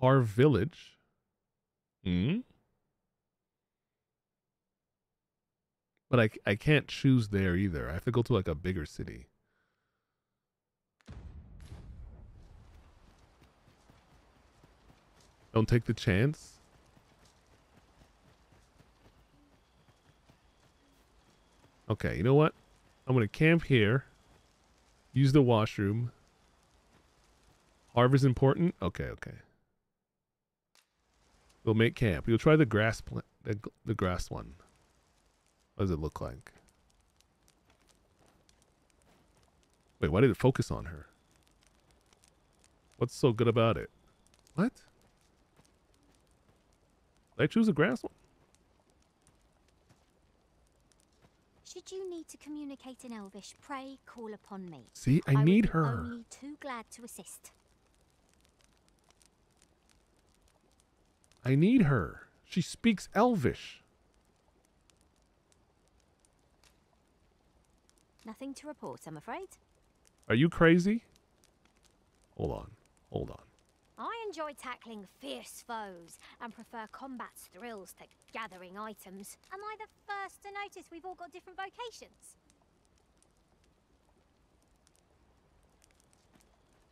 Harve Village. Hmm. But I I can't choose there either. I have to go to like a bigger city. Don't take the chance. Okay, you know what? I'm going to camp here. Use the washroom. Harvest important? Okay, okay. We'll make camp. We'll try the grass plant, the, the grass one. What does it look like? Wait, why did it focus on her? What's so good about it? What? Did I choose a grass one? Should you need to communicate in Elvish, pray call upon me. See, I would need be her. Only too glad to assist. I need her. She speaks Elvish. Nothing to report, I'm afraid. Are you crazy? Hold on. Hold on. I enjoy tackling fierce foes and prefer combat's thrills to gathering items. Am I the first to notice we've all got different vocations?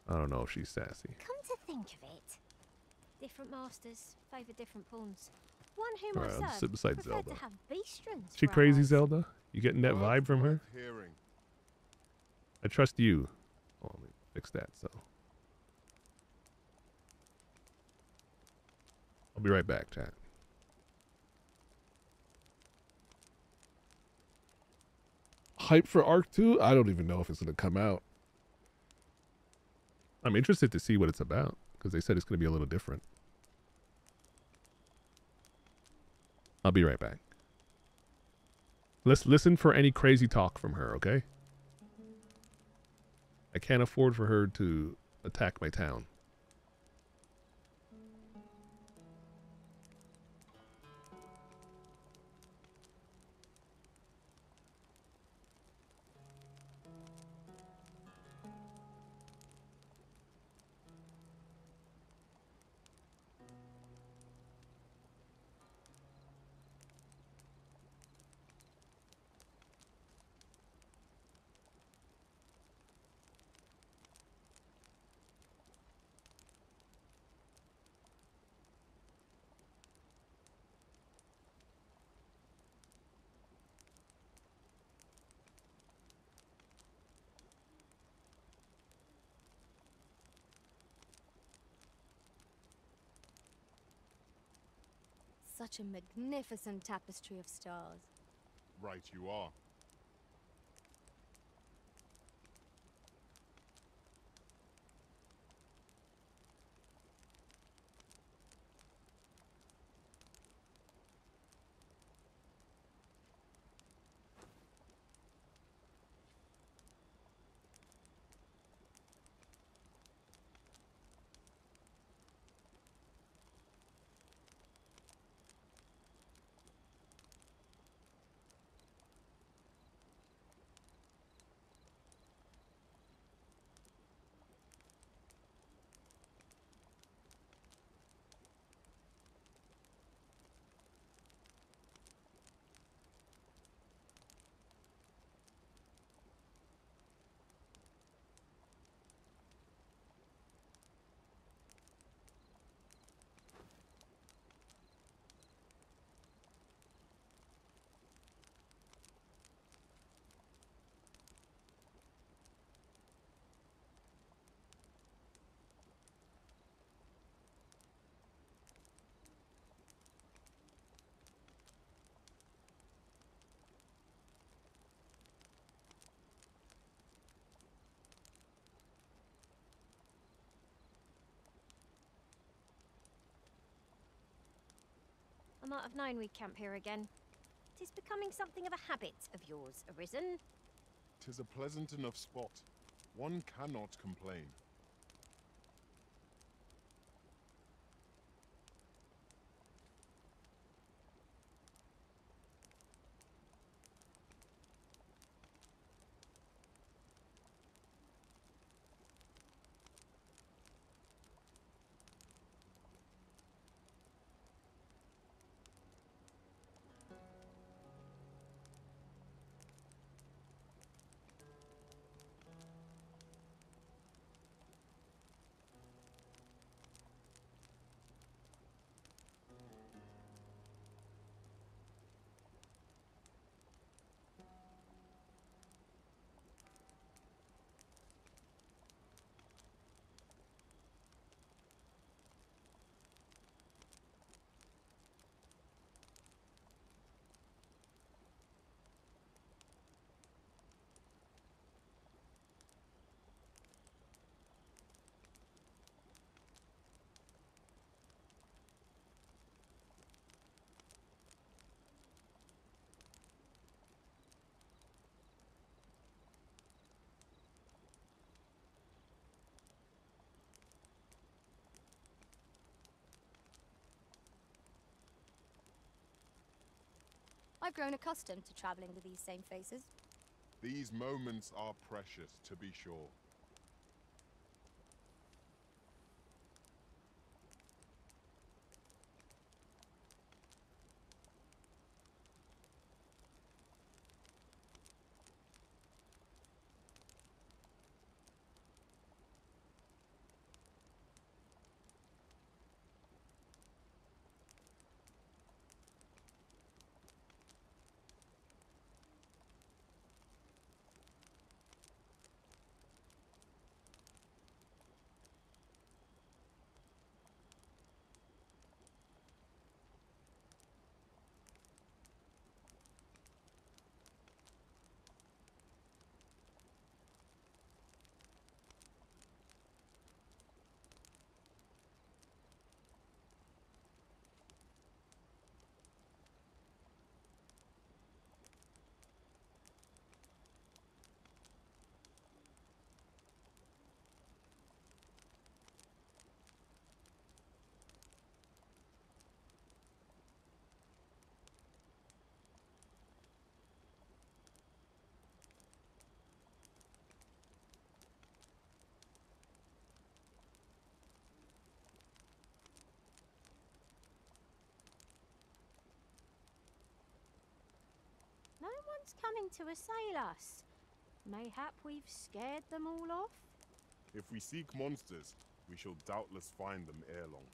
I don't know if she's sassy. Come to think of it, different masters favour different pawns. One whom Alright, I I'll serve sit beside Zelda. to have beastren She crazy, allies. Zelda? You getting that vibe from her? Hearing. I trust you. Oh, let me fix that. So I'll be right back, chat. Hype for Arc 2? I don't even know if it's going to come out. I'm interested to see what it's about because they said it's going to be a little different. I'll be right back. Let's listen for any crazy talk from her, okay? I can't afford for her to attack my town. Such a magnificent tapestry of stars. Right you are. I have known we'd camp here again. It is becoming something of a habit of yours, Arisen. Tis a pleasant enough spot. One cannot complain. I've grown accustomed to traveling with these same faces. These moments are precious, to be sure. One's coming to assail us. Mayhap we've scared them all off? If we seek monsters, we shall doubtless find them ere long.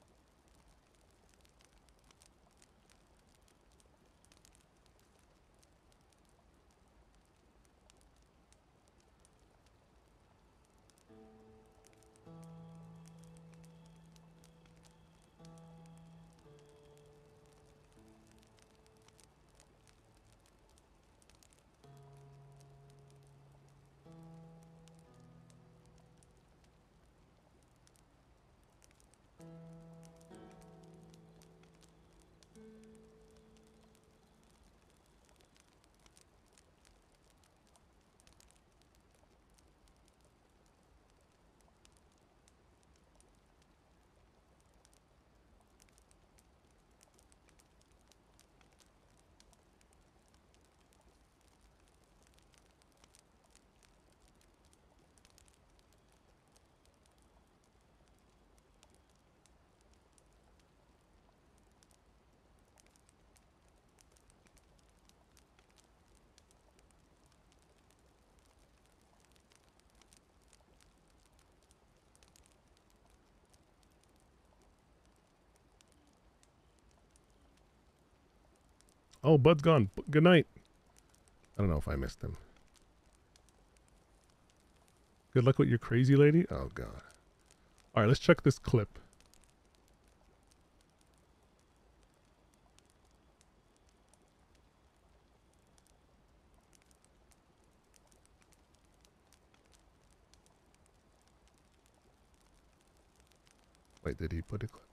Oh, Bud's gone. Good night. I don't know if I missed him. Good luck with your crazy lady. Oh god. All right, let's check this clip. Wait, did he put a clip?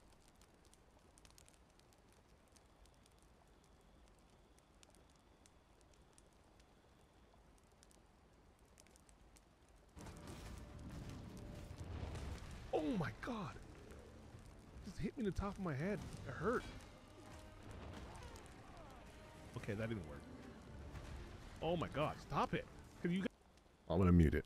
Oh my god. Just hit me in the top of my head. It hurt. Okay, that didn't work. Oh my god, stop it. Can you I'm gonna mute it.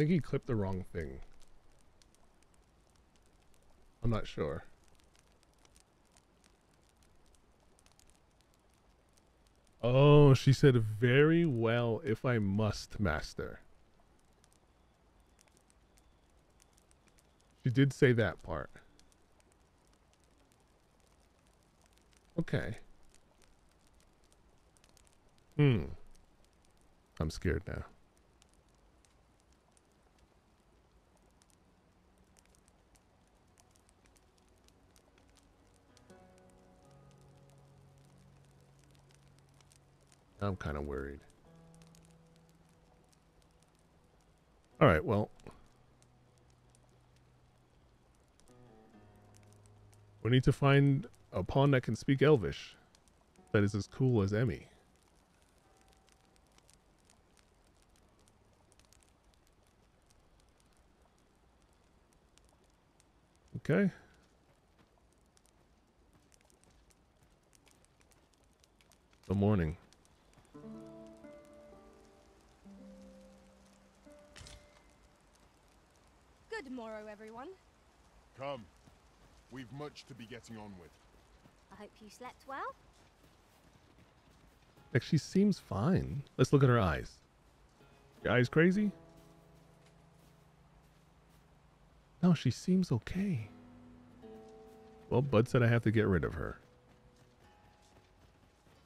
Think he clipped the wrong thing. I'm not sure. Oh, she said very well if I must, master. She did say that part. Okay. Hmm. I'm scared now. I'm kind of worried. All right, well. We need to find a pawn that can speak Elvish. That is as cool as Emmy. Okay. Good morning. Good morrow, everyone. Come. We've much to be getting on with. I hope you slept well. Like she seems fine. Let's look at her eyes. Your eyes crazy? No, she seems okay. Well, Bud said I have to get rid of her.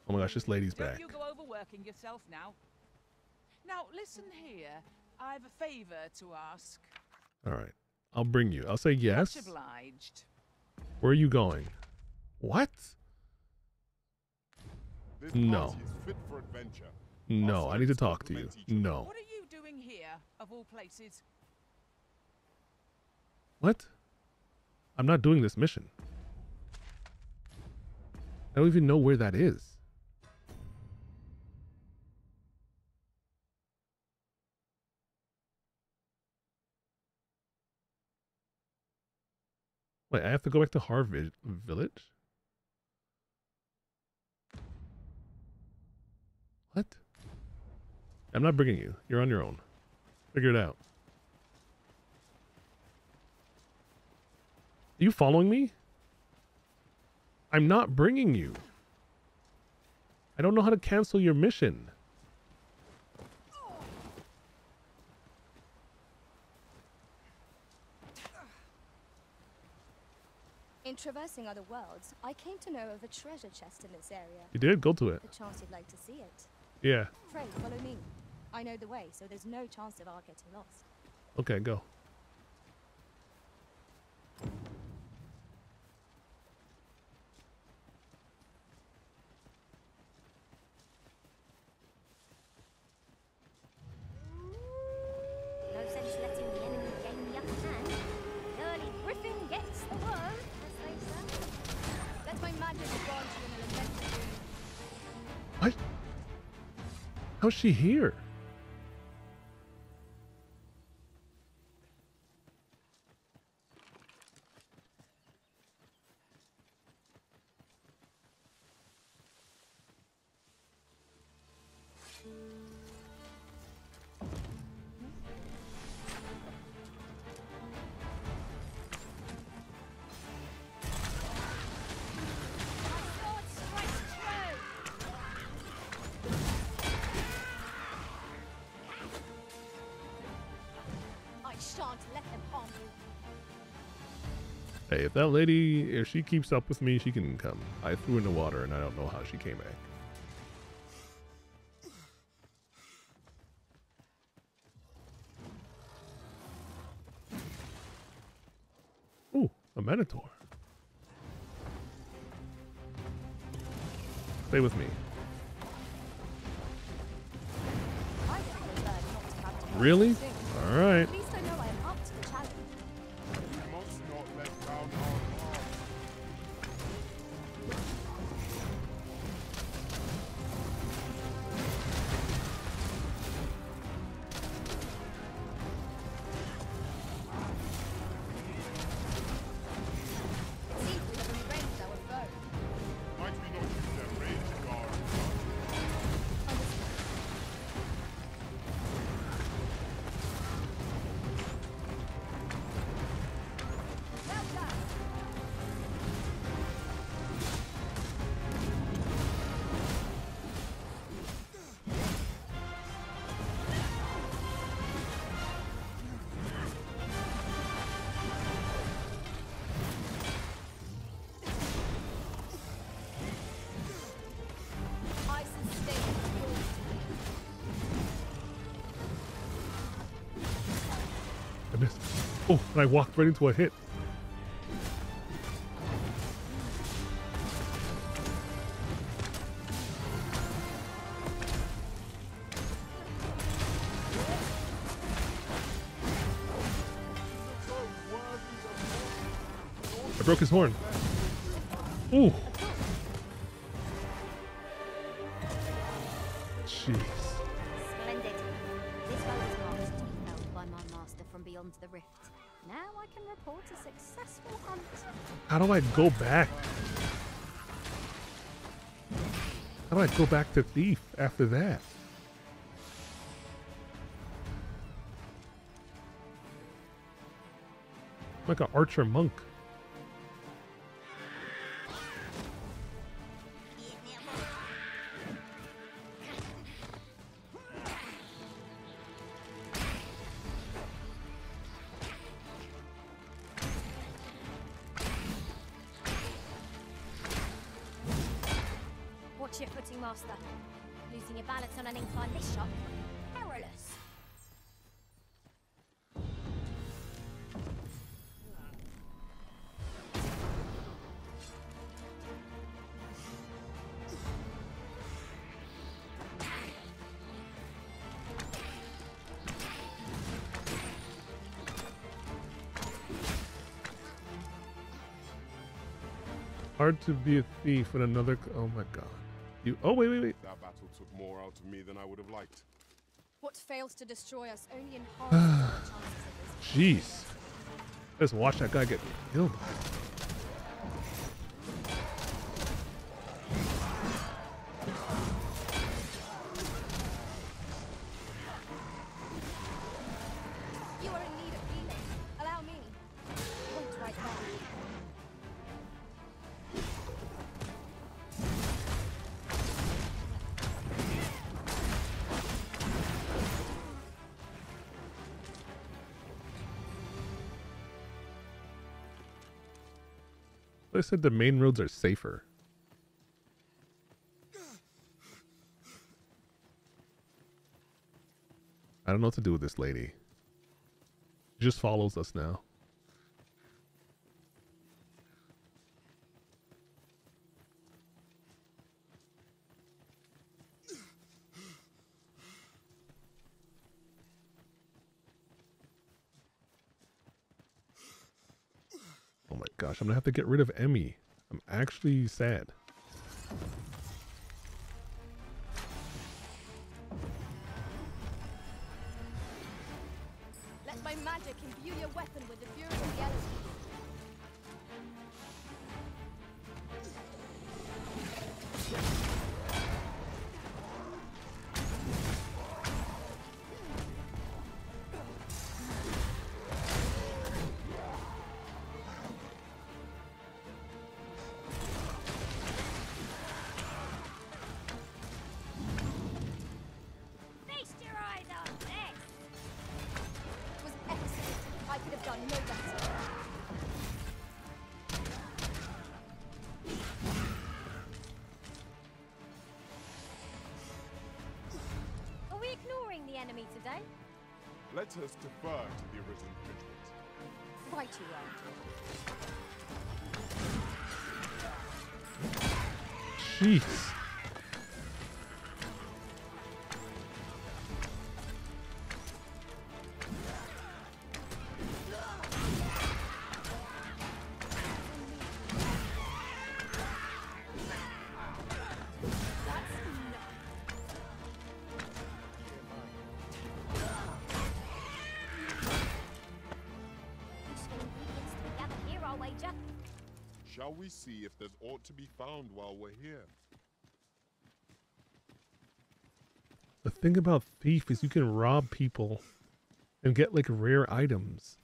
Oh my gosh, this lady's Don't back. you go overworking yourself now. Now, listen here. I've a favor to ask. All right. I'll bring you. I'll say yes. Much obliged. Where are you going? What? This No. party is fit for adventure. No, I need to talk to you. No. What are you doing here, of all places? What? I'm not doing this mission. I don't even know where that is. Wait, I have to go back to Harve Village? What? I'm not bringing you. You're on your own. Figure it out. Are you following me? I'm not bringing you. I don't know how to cancel your mission. In traversing other worlds, I came to know of a treasure chest in this area. You did? Go to it. The chance you'd like to see it. Yeah. Frey, follow me. I know the way, so there's no chance of our getting lost. Okay, go. How's she here? That lady, if she keeps up with me, she can come. I threw in the water and I don't know how she came back. Ooh, a Minotaur. Stay with me. And I walked right into a hit. Go back? How do I go back to thief after that? like an archer monk. Hard to be a thief when another. Oh my god. You. Oh wait, wait, wait. That battle took more out of me than I would have liked. What fails to destroy us only enhances our chances of this. Jeez. Just watch that guy get killed. They said the main roads are safer. I don't know what to do with this lady. She just follows us now. Oh my gosh, I'm gonna have to get rid of Emmy. I'm actually sad. See if there's aught to be found while we're here? The thing about thief is you can rob people and get like rare items.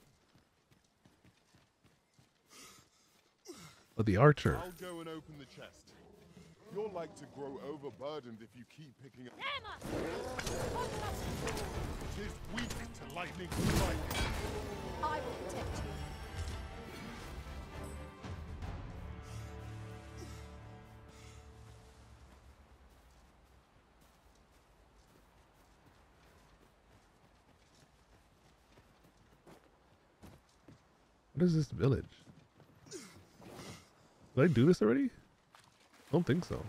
But the archer. I'll go and open the chest. You're like to grow overburdened if you keep picking up. It is weak to lightning strike. I will protect you. What is this village? Did I do this already? I don't think so.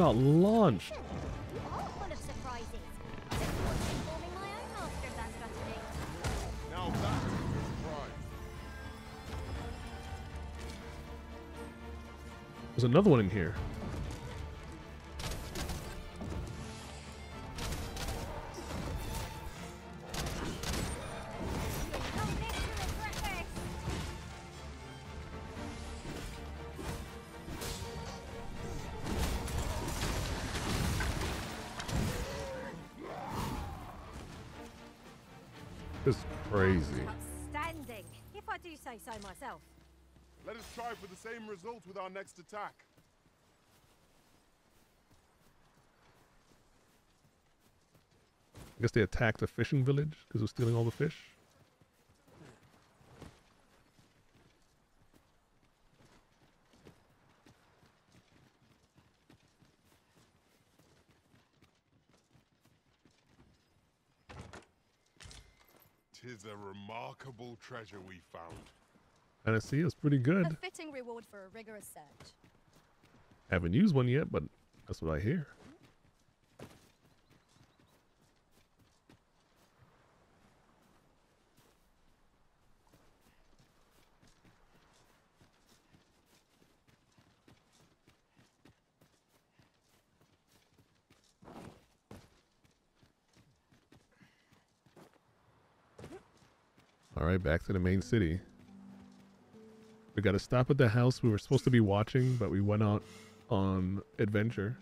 A launched. There's another one in here. Crazy. Outstanding, if I do say so myself. Let us try for the same result with our next attack. I guess they attacked a fishing village because we're stealing all the fish. Tis a remarkable treasure we found. And I see it's pretty A good. fitting reward for a rigorous search. Haven't used one yet, but that's what I hear. Back to the main city. We got to stop at the house we were supposed to be watching, but we went out on adventure.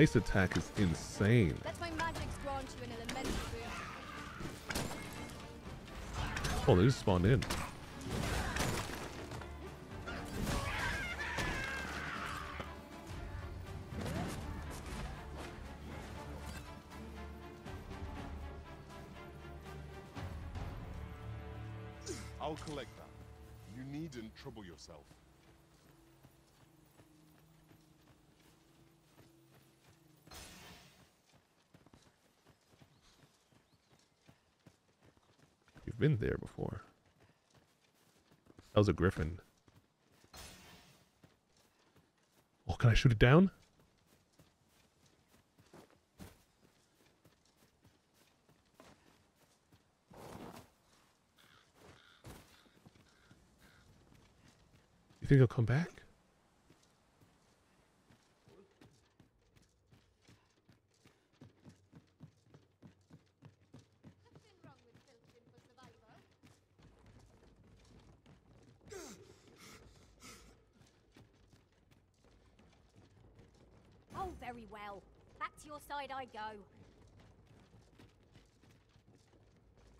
Ice attack is insane. Let my magics grant you an elemental boon. Oh, they just spawned in. A griffin. Oh, can I shoot it down? You think he'll come back? Oh, very well. Back to your side I go.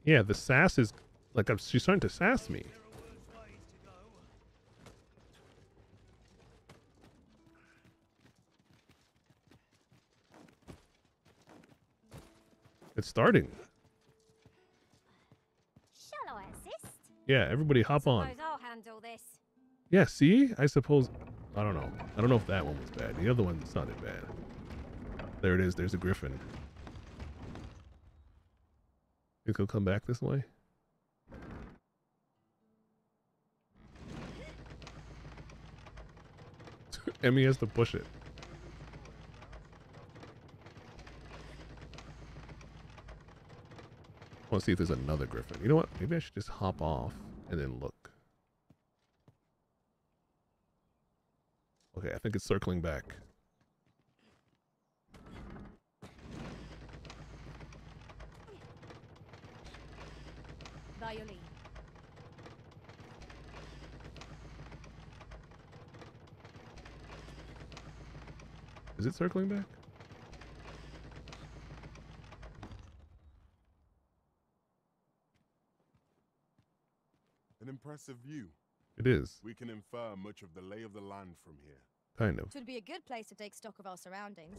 Yeah, the sass is like I'm, she's starting to sass me. It's starting. Shall I assist? Yeah, everybody hop on. I'll handle this. Yeah, see? I suppose. I don't know. I don't know if that one was bad. The other one sounded bad. There it is. There's a griffin. Think he'll come back this way? Emmy has to push it. I want to see if there's another griffin. You know what? Maybe I should just hop off and then look. Okay, I think it's circling back. Violin. Is it circling back? An impressive view. It is. We can infer much of the lay of the land from here. Kind of. It would be a good place to take stock of our surroundings.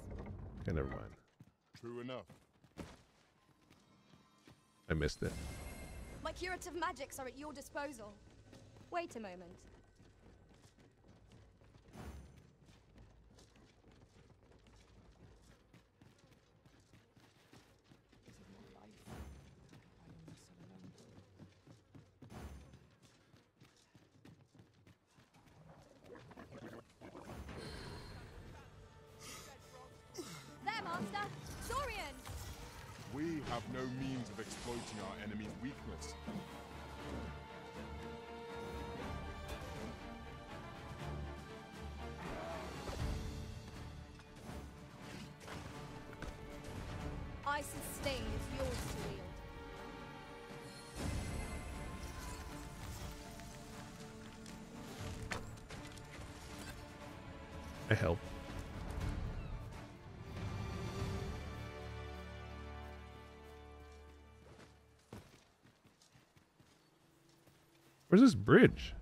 Okay, never mind. True enough. I missed it. My curative magics are at your disposal. Wait a moment. I help. Where's this bridge?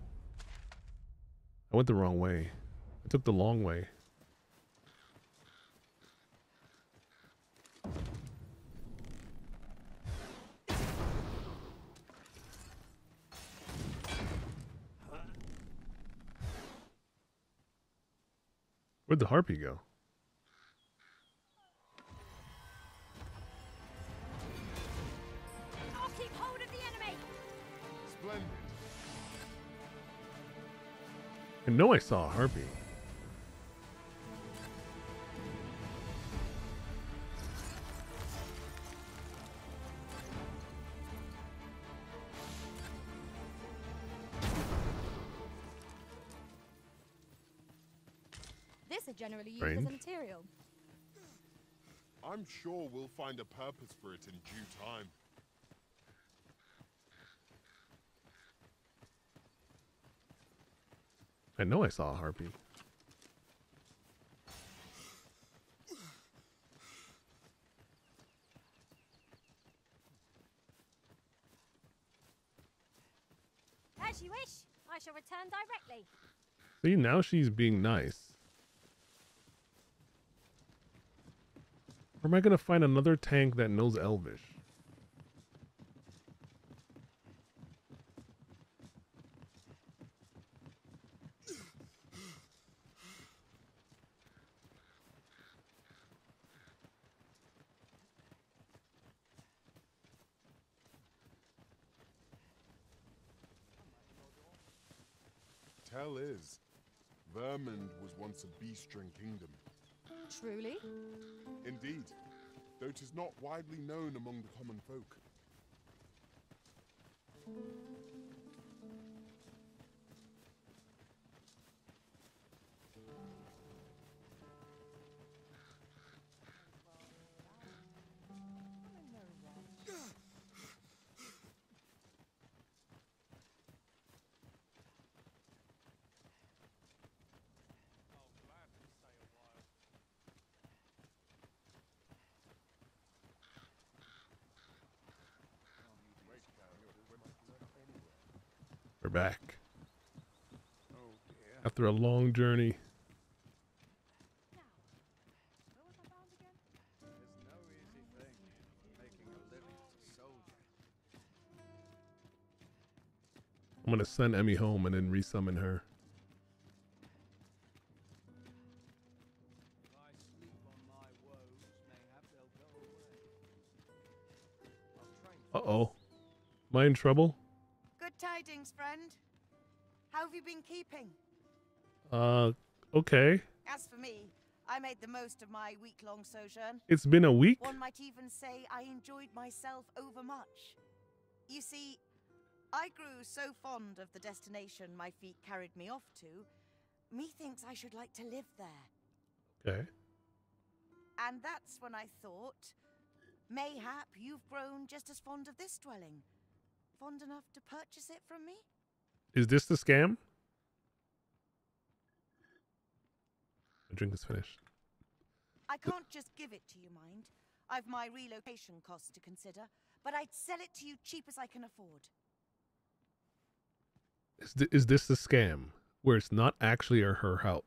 I went the wrong way. I took the long way. Where'd the harpy go? I'll keep hold of the enemy! Splendid. I know I saw a harpy. Sure we'll find a purpose for it in due time. I know I saw a harpy. As you wish. I shall return directly. See, now she's being nice. Am I gonna find another tank that knows Elvish? Tell is, Vermund was once a beastren kingdom. Truly? Indeed, though it is not widely known among the common folk. Back. After a long journey. I'm gonna send Emmy home and then resummon her. Uh oh. Am I in trouble? Keeping? Uh, okay. As for me, I made the most of my week long sojourn. It's been a week? One might even say I enjoyed myself overmuch. You see, I grew so fond of the destination my feet carried me off to, methinks I should like to live there. Okay. And that's when I thought, mayhap you've grown just as fond of this dwelling. Fond enough to purchase it from me? Is this the scam? My drink is finished. I can't just give it to you, mind. I've my relocation costs to consider, but I'd sell it to you cheap as I can afford. Is, th- is this the scam where it's not actually her, her house?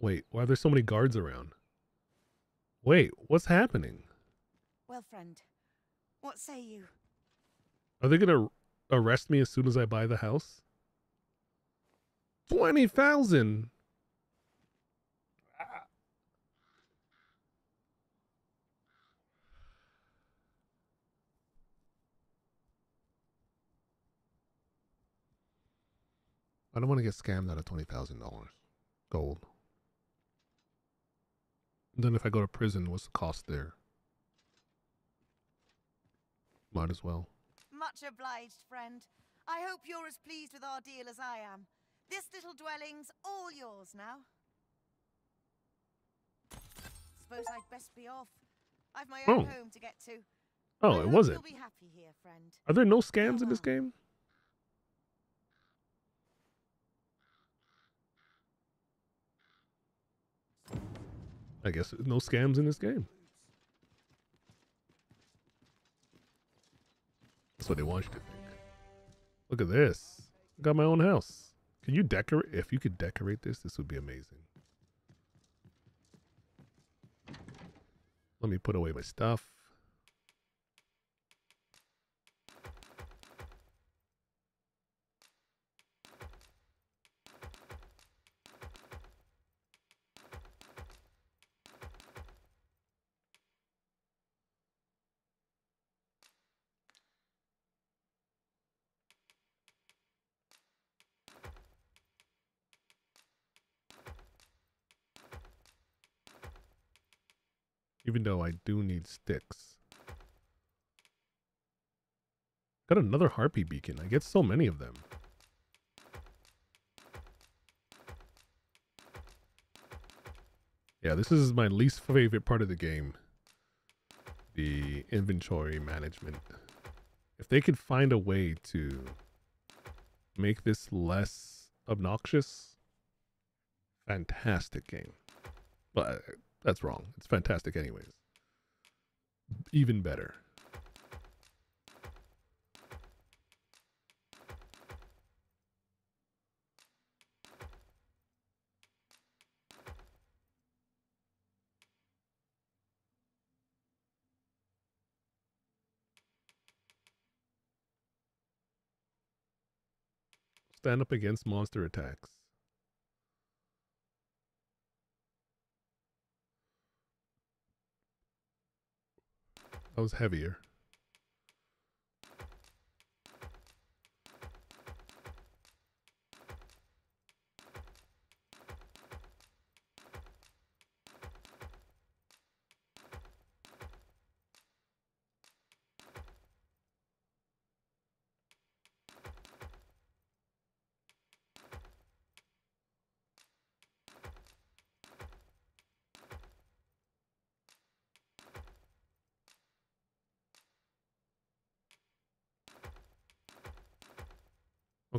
Wait, why are there so many guards around? Wait, what's happening? Well, friend, what say you? Are they gonna arrest me as soon as I buy the house? Twenty thousand. I don't want to get scammed out of twenty thousand dollars gold. then if I go to prison, what's the cost there? Might as well. Much obliged, friend. I hope you're as pleased with our deal as I am. This little dwelling's all yours now. Suppose I'd best be off. I've my own Oh. home to get to. Oh, I it wasn't. You'll be happy here, friend. Are there no scams in this game? I guess no scams in this game. That's what they want you to think. Look at this. I got my own house. Can you decorate? If you could decorate this, this would be amazing. Let me put away my stuff. Even though I do need sticks. Got another harpy beacon. I get so many of them. Yeah, this is my least favorite part of the game. The inventory management. If they could find a way to make this less obnoxious, fantastic game. But that's wrong. It's fantastic anyways. Even better. Stand up against monster attacks. That was heavier.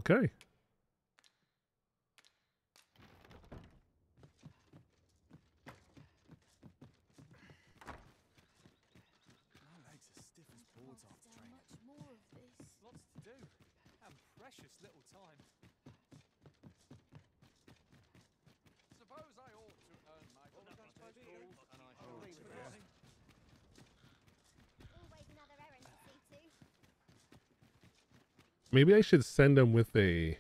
Okay. My legs are stiff as boards after training. more of this. Lots to do. And precious little time. Suppose I ought to earn my apprentice rules, and I shall Oh, leave dear. it. Always another errand to see to. Maybe I should send them with a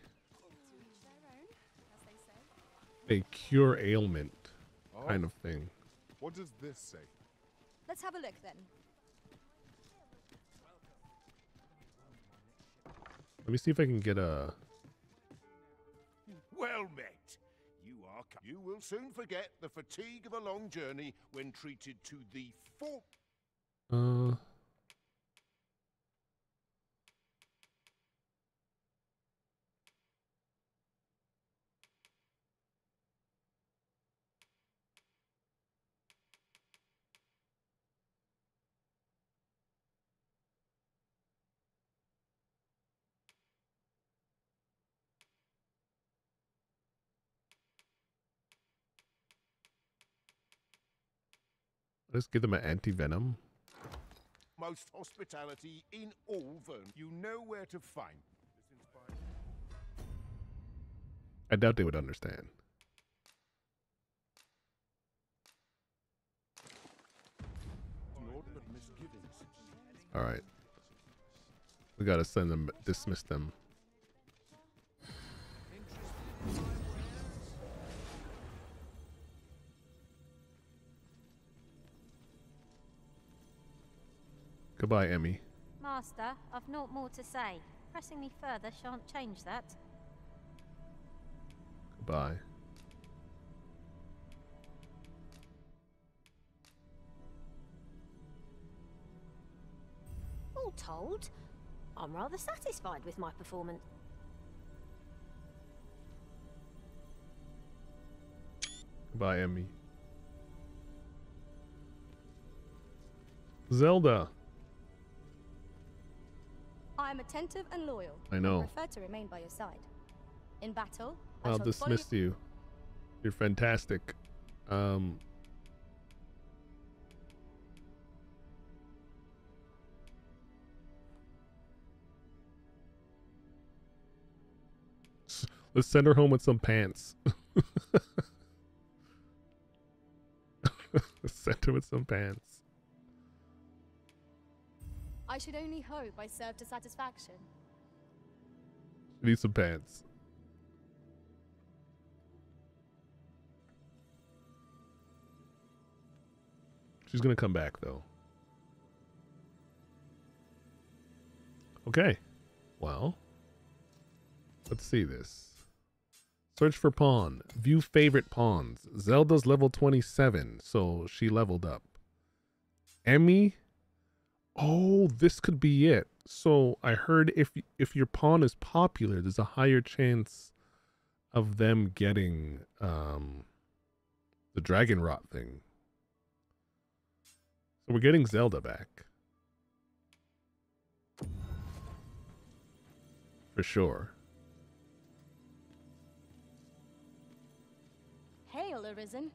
a cure ailment kind of thing. What does this say? Let's have a look then. Let me see if I can get a. Well met. You are. co- You will soon forget the fatigue of a long journey when treated to the four. Uh. Let's give them an anti venom. Most hospitality in all Vern. You know where to find. I doubt they would understand. All right. We gotta send them, dismiss them. Goodbye, Emmy. Master, I've naught more to say. Pressing me further shan't change that. Goodbye. All told, I'm rather satisfied with my performance. Goodbye, Emmy. Zelda. I am attentive and loyal. I know. I prefer to remain by your side. In battle, I'll dismiss you. You're fantastic. Um, let's send her home with some pants. let's send her with some pants. I should only hope I serve to satisfaction. She needs some pants. She's gonna come back though. Okay. Well, let's see this. Search for pawn. View favorite pawns. Zelda's level 27, so she leveled up. Emmy. Oh, this could be it. So I heard if if your pawn is popular, there's a higher chance of them getting um the dragon rot thing. So we're getting Zelda back. For sure. Hail, Arisen.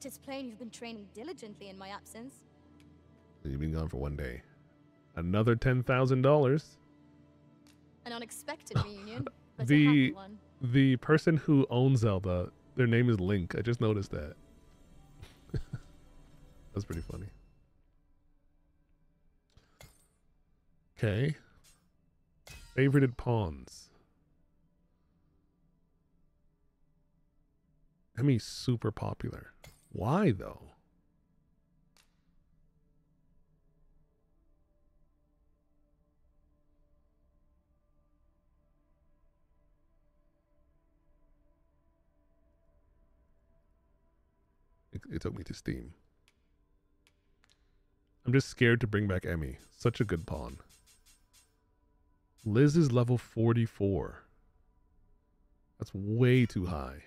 Tis plain you've been training diligently in my absence. You've been gone for one day. Another ten thousand dollars. An unexpected reunion, but The one. the person who owns Zelda, their name is Link. I just noticed that. That's pretty funny. Okay. Favorited pawns. Emmy's super popular. Why though? It, it took me to Steam. I'm just scared to bring back Emmy. Such a good pawn. Liz is level 44. That's way too high.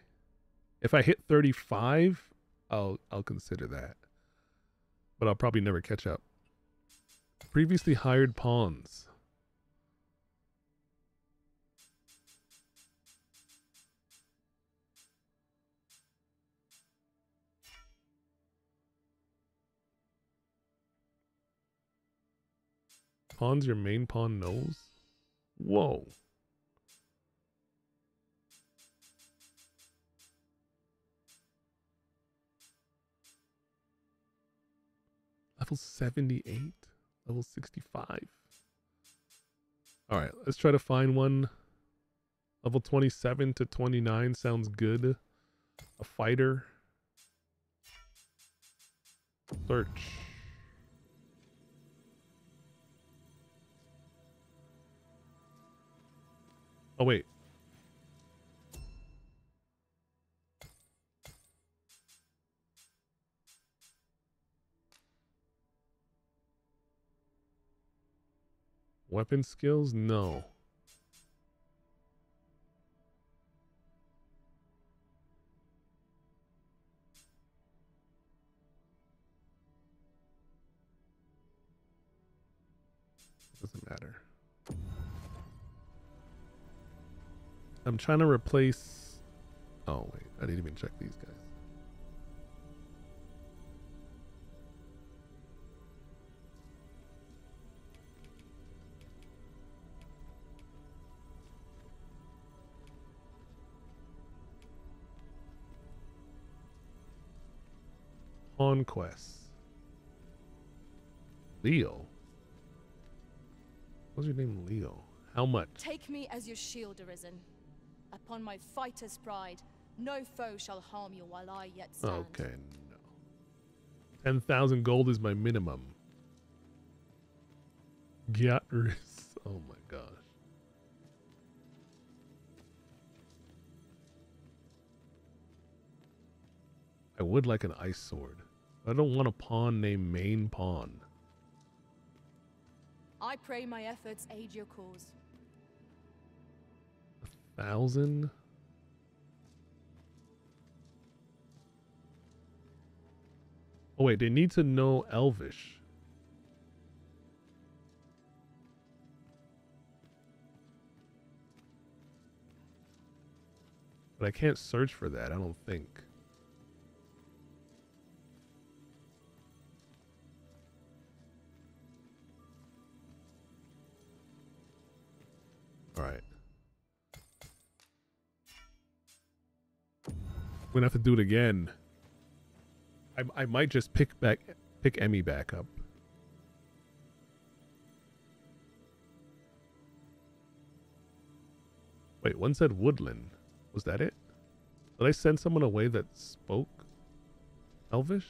If I hit 35, I'll I'll consider that. But I'll probably never catch up. Previously hired pawns. Pawns your main pawn knows? Whoa. Level 78? Level 65? Alright, let's try to find one. Level 27 to 29 sounds good. A fighter. Search. Oh, wait. Weapon skills? No. I'm trying to replace... Oh, wait. I didn't even check these guys. Conquest. Leo? What's your name, Leo? How much? Take me as your shield, Arisen. Upon my fighter's pride, no foe shall harm you while I yet stand. Okay, no. 10,000 gold is my minimum. Gyatris. Oh my gosh. I would like an ice sword. I don't want a pawn named Main Pawn. I pray my efforts aid your cause. Thousand? Oh wait, they need to know Elvish. But I can't search for that, I don't think. Alright. We're gonna have to do it again. I, I might just pick back pick Emmy back up. Wait, one said woodland. Was that it? Did I send someone away that spoke Elvish?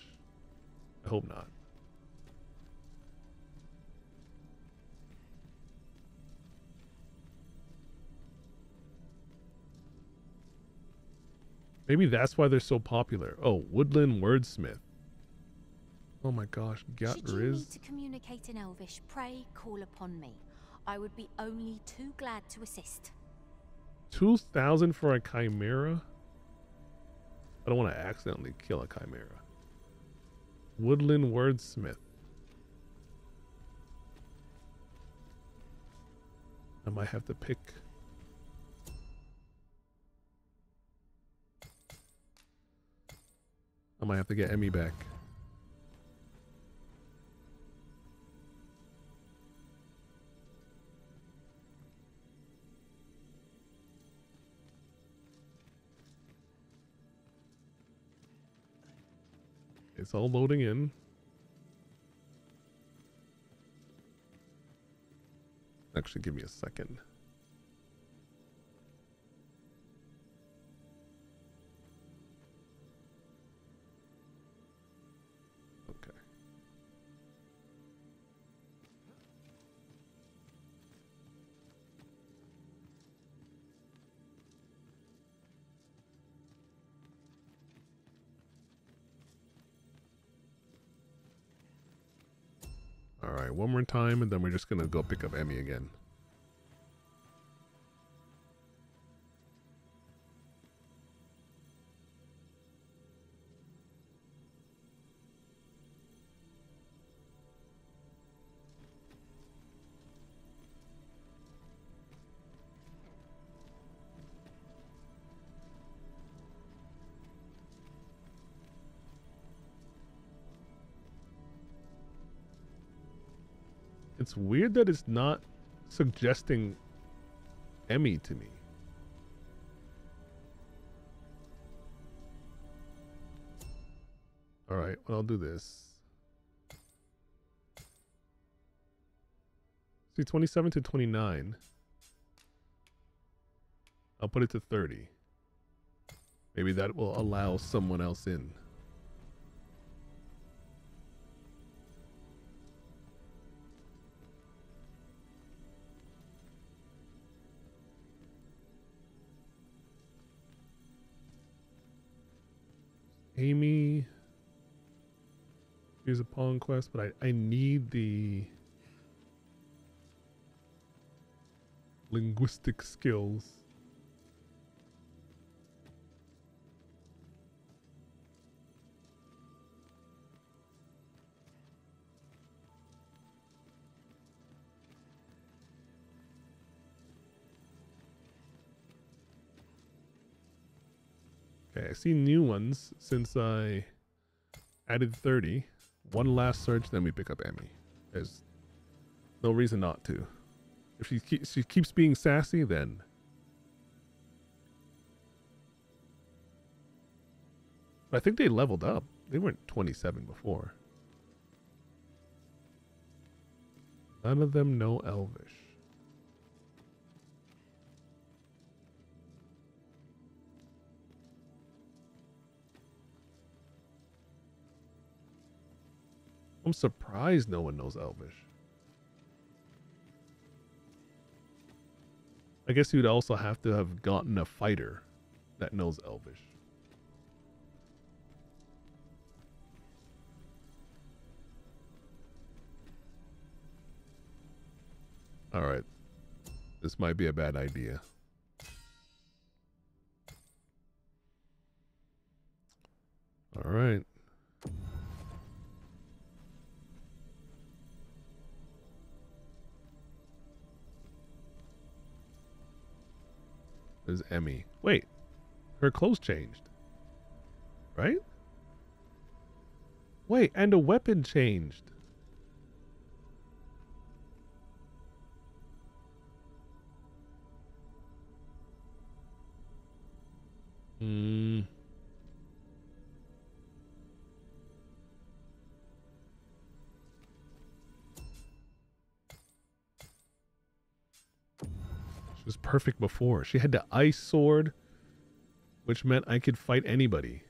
I hope not. Maybe that's why they're so popular. Oh, Woodland Wordsmith. Oh my gosh, Should you need to communicate in Elvish, pray call upon me. I would be only too glad to assist. 2,000 for a Chimera? I don't want to accidentally kill a Chimera. Woodland Wordsmith. I might have to pick. I might have to get Emmy back. It's all loading in. Actually, give me a second. One more time, and then we're just gonna go pick up Emmy again. Weird that it's not suggesting Emmy to me. All right, well, I'll do this. See, 27 to 29. I'll put it to 30. Maybe that will allow someone else in. Amy. Here's a pawn quest, but I, I need the linguistic skills. Okay, I see new ones since I added 30. One last search, then we pick up Emmy. There's no reason not to. If she, she keeps being sassy, then... But I think they leveled up. they weren't 27 before. None of them know Elvish. I'm surprised no one knows Elvish. I guess you'd also have to have gotten a fighter that knows Elvish. Alright. This might be a bad idea. Alright. There's Emmy. Wait. Her clothes changed. Right? Wait, and a weapon changed. Hmm. Was perfect before. She had the ice sword, which meant I could fight anybody.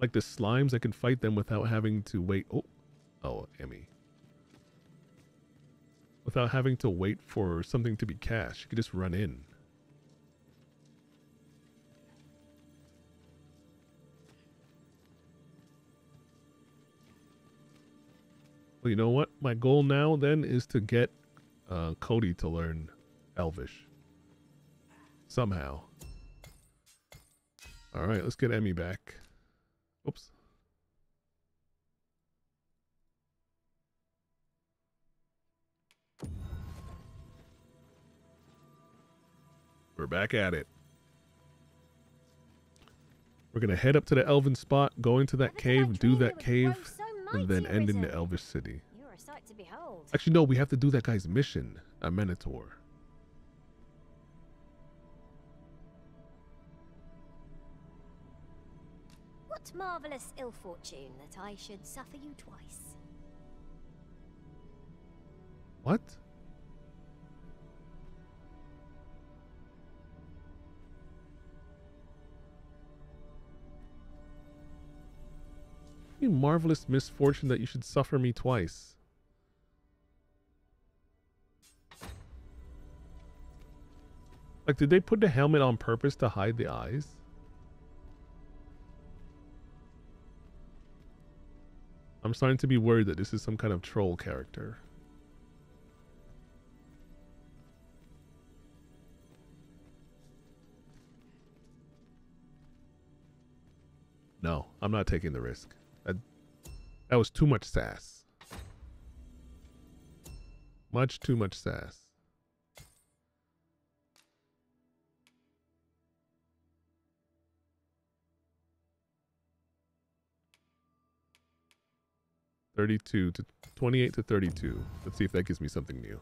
Like the slimes, I could fight them without having to wait. Oh, oh, Emmy. Without having to wait for something to be cast. She could just run in. Well, you know what? My goal now then is to get uh, Cody to learn Elvish. Somehow. Alright, let's get Emmy back. Oops. We're back at it. We're gonna head up to the Elven spot, go into that cave, do that cave, and then end in the Elvish city. You're a sight to behold. Actually, no, we have to do that guy's mission, a Minotaur. What marvelous ill fortune that I should suffer you twice. What? You marvelous misfortune that you should suffer me twice. Like, did they put the helmet on purpose to hide the eyes? I'm starting to be worried that this is some kind of troll character. No, I'm not taking the risk. That, that was too much sass. Much too much sass. Thirty-two to twenty-eight to thirty-two. Let's see if that gives me something new.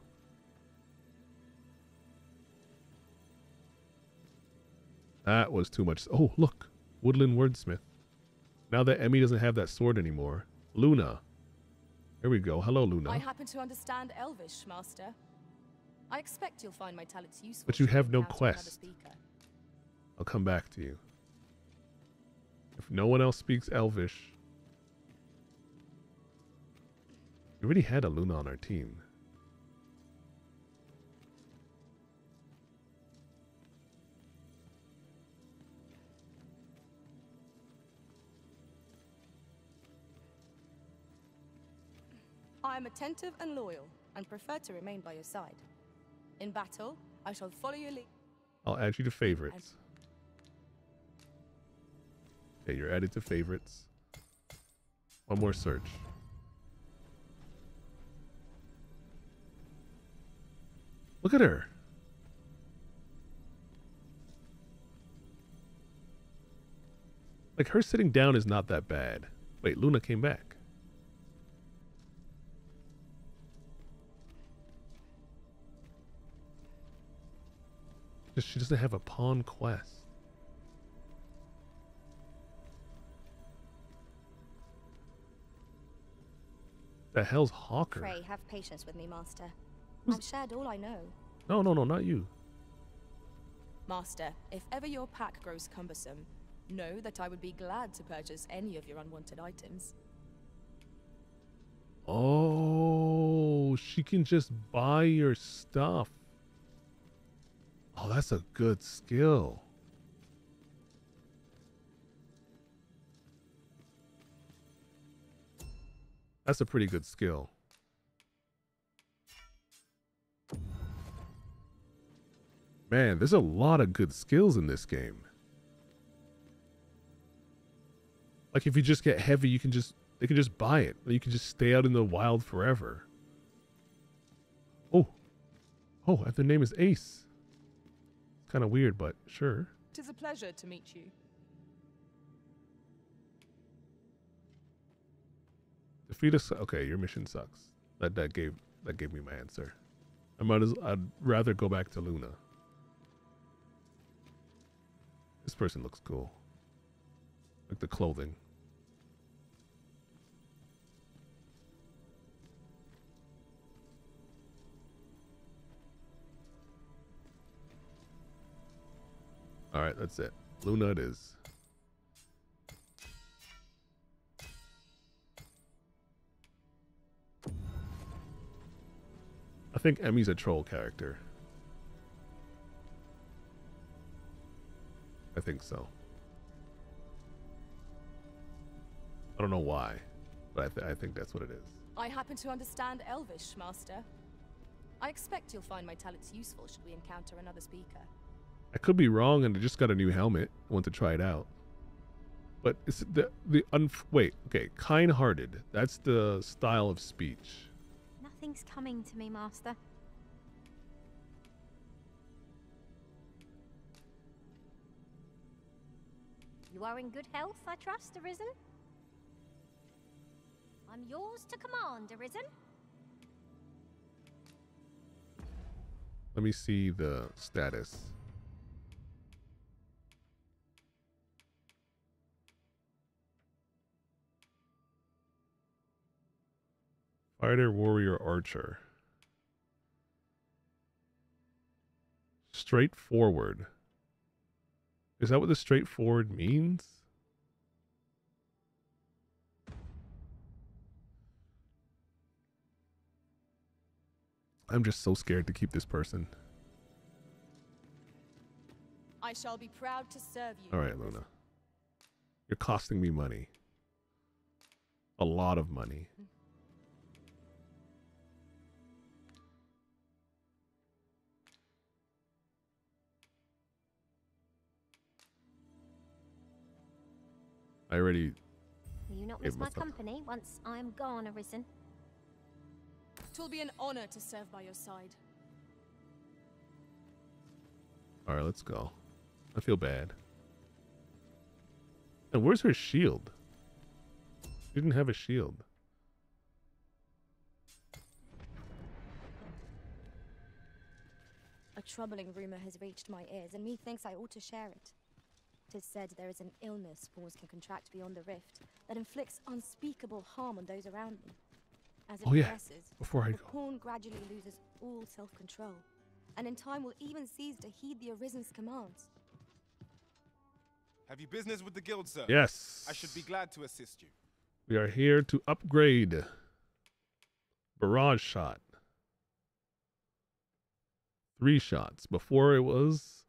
That was too much. Oh, look, Woodland Wordsmith. Now that Emmy doesn't have that sword anymore, Luna. Here we go. Hello, Luna. I happen to understand Elvish, Master. I expect you'll find my talents useful. But you have no quest. I'll come back to you. If no one else speaks Elvish, we already had a Luna on our team. I am attentive and loyal, and prefer to remain by your side. In battle, I shall follow your lead. I'll add you to favorites. Okay, you're added to favorites. One more search. Look at her. Like her sitting down is not that bad. Wait, Luna came back. She doesn't have a pawn quest. The hell's Hawker? Pray have patience with me, Master. I've shared all I know. No, no, no, not you. Master, if ever your pack grows cumbersome, know that I would be glad to purchase any of your unwanted items. Oh, she can just buy your stuff. Oh, that's a good skill. That's a pretty good skill. Man, there's a lot of good skills in this game. Like if you just get heavy, you can just they can just buy it. You can just stay out in the wild forever. Oh. Oh, and their name is Ace. Kind of weird, but sure. Tis a pleasure to meet you. Defeat us. Okay, your mission sucks. That that gave that gave me my answer. I might as I'd rather go back to Luna. This person looks cool. Like the clothing. All right, that's it. Luna it is. I think Emmy's a troll character. I think so. I don't know why, but I, th I think that's what it is. I happen to understand Elvish, Master. I expect you'll find my talents useful should we encounter another speaker. I could be wrong, and I just got a new helmet. I want to try it out. But it's the the un wait okay kind-hearted. That's the style of speech. Nothing's coming to me, Master. You are in good health, I trust, Arisen? I'm yours to command, Arisen. Let me see the status. Fighter, warrior, archer. Straightforward. Is that what the straightforward means? I'm just so scared to keep this person. I shall be proud to serve you. All right, Luna. You're costing me money. A lot of money. Mm-hmm. I already. Will you not gave miss my company once I am gone, Arisen? Twill be an honor to serve by your side. All right, let's go. I feel bad. And where's her shield? She didn't have a shield. A troubling rumor has reached my ears, and methinks I ought to share it. Tis said there is an illness spores can contract beyond the rift that inflicts unspeakable harm on those around them. As it Oh, yeah, progresses, before I the go. pawn gradually loses all self-control, and in time will even cease to heed the Arisen's commands. Have you business with the guild, sir? Yes. I should be glad to assist you. We are here to upgrade barrage shot. Three shots. Before it was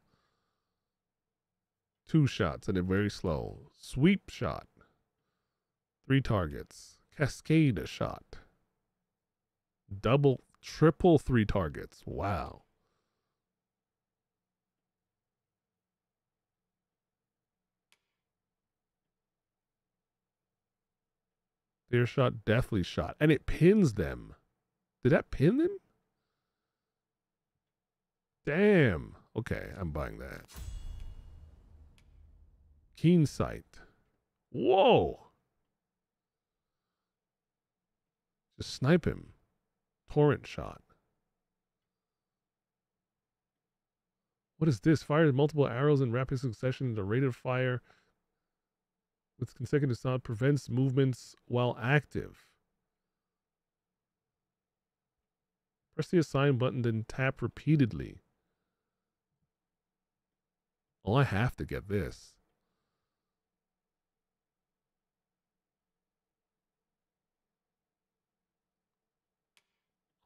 two shots and then very slow. Sweep shot. Three targets. Cascade a shot. Double, triple three targets. Wow. Clear shot, deathly shot. And it pins them. Did that pin them? Damn. Okay, I'm buying that. Keen sight. Whoa. Just snipe him. Torrent shot. What is this? Fires multiple arrows in rapid succession. The rate of fire with consecutive sound prevents movements while active. Press the assign button, then tap repeatedly. Oh, I have to get this.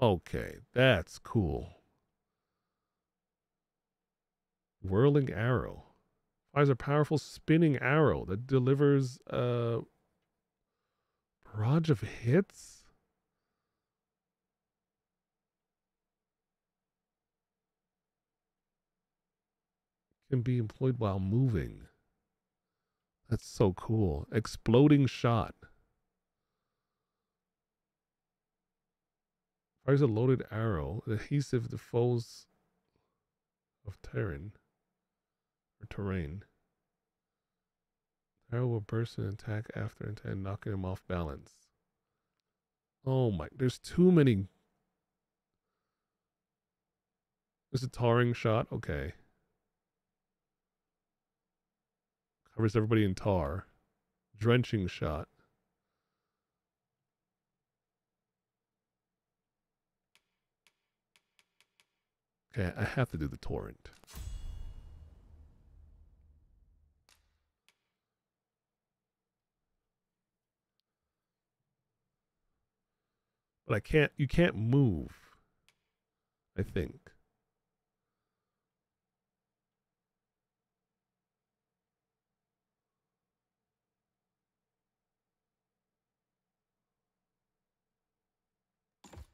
Okay, that's cool. Whirling arrow. Fires a powerful spinning arrow that delivers a barrage of hits. Can be employed while moving. That's so cool. Exploding shot. Oh, Fires a loaded arrow, adhesive the foes of terrain or terrain. Arrow will burst and attack after intent, knocking him off balance. Oh my, there's too many. There's a tarring shot, okay. Covers everybody in tar. Drenching shot. Okay, I have to do the torrent. But I can't, you can't move. I think.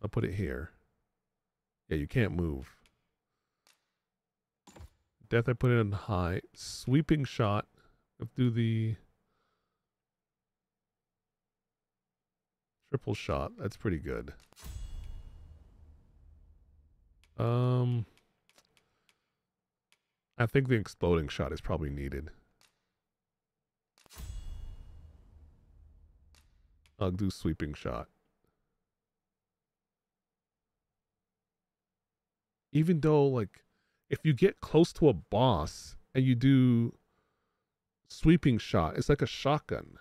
I'll put it here. Yeah, you can't move. Death I put it on high. Sweeping shot. Do the triple shot. That's pretty good. Um, I think the exploding shot is probably needed. I'll do sweeping shot. Even though, like, if you get close to a boss and you do sweeping shot, it's like a shotgun.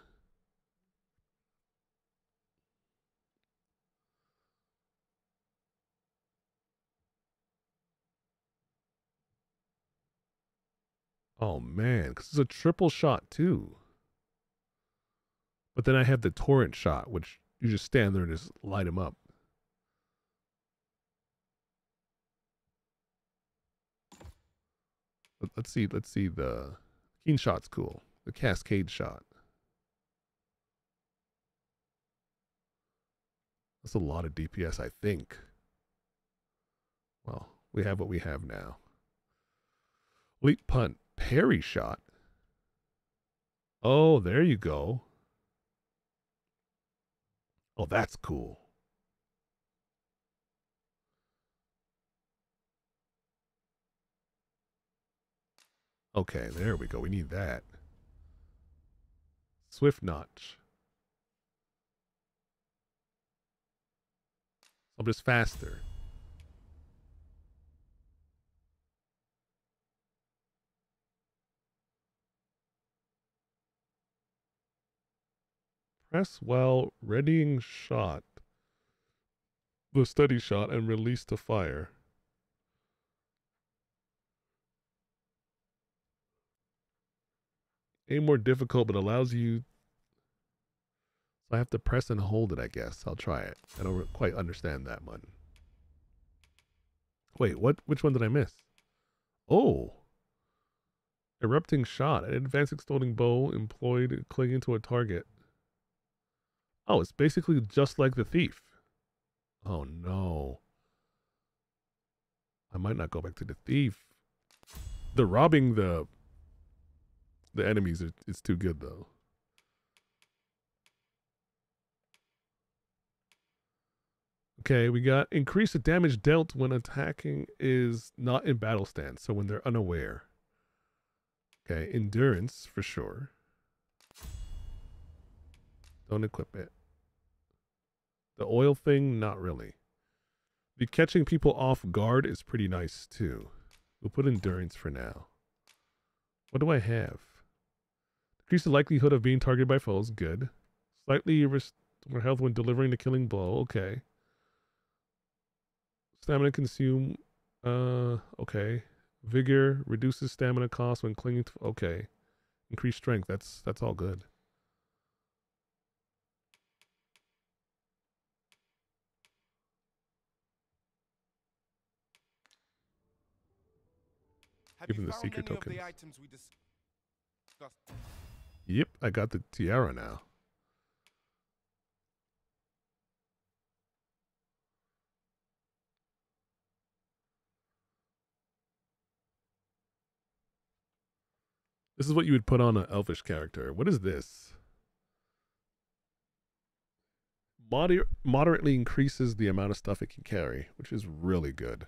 Oh man, because it's a triple shot too. But then I have the torrent shot, which you just stand there and just light them up. Let's see. Let's see. The keen shot's cool. The cascade shot. That's a lot of DPS, I think. Well, we have what we have now. Leap punt. Parry shot. Oh, there you go. Oh, that's cool. Okay, there we go. We need that. Swift notch. I'm just faster. Press while readying shot. The steady shot and release to fire. A more difficult, but allows you. So I have to press and hold it, I guess. I'll try it. I don't quite understand that one. Wait, what? Which one did I miss? Oh. Erupting shot. An advanced exploding bow employed clinging to a target. Oh, it's basically just like the thief. Oh no. I might not go back to the thief. The robbing the the enemies are it's too good though. Okay, we got increase the damage dealt when attacking is not in battle stance, so when they're unaware. Okay, endurance for sure. Don't equip it. The oil thing, not really. The catching people off guard is pretty nice too. We'll put endurance for now. What do I have? Decrease the likelihood of being targeted by foes. Good. Slightly restore health when delivering the killing blow. Okay. Stamina consume. Uh, okay. Vigor reduces stamina cost when clinging to. Okay. Increased strength. That's that's all good. Have Give you the secret tokens. The items we discussed? Yep, I got the tiara now. This is what you would put on an elfish character. What is this? Moder- moderately increases the amount of stuff it can carry, which is really good.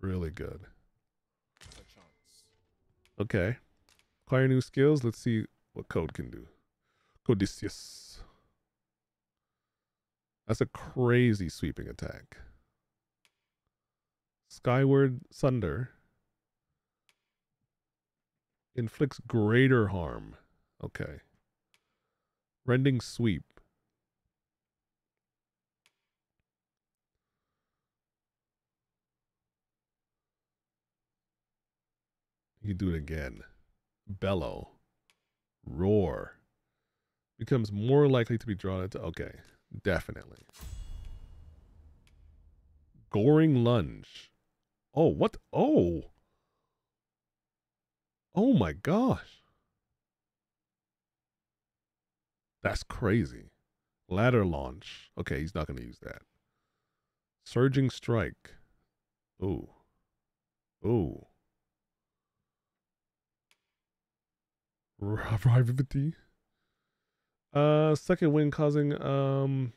Really good. Okay. Acquire new skills. Let's see what code can do. Codicius. That's a crazy sweeping attack. Skyward Sunder inflicts greater harm. Okay. Rending Sweep. You do it again. Bellow. Roar. Becomes more likely to be drawn into. Okay. Definitely. Goring Lunge. Oh, what? Oh. Oh my gosh. That's crazy. Ladder launch. Okay, he's not going to use that. Surging strike. Ooh. Ooh. Revivity. Uh, second wind causing um.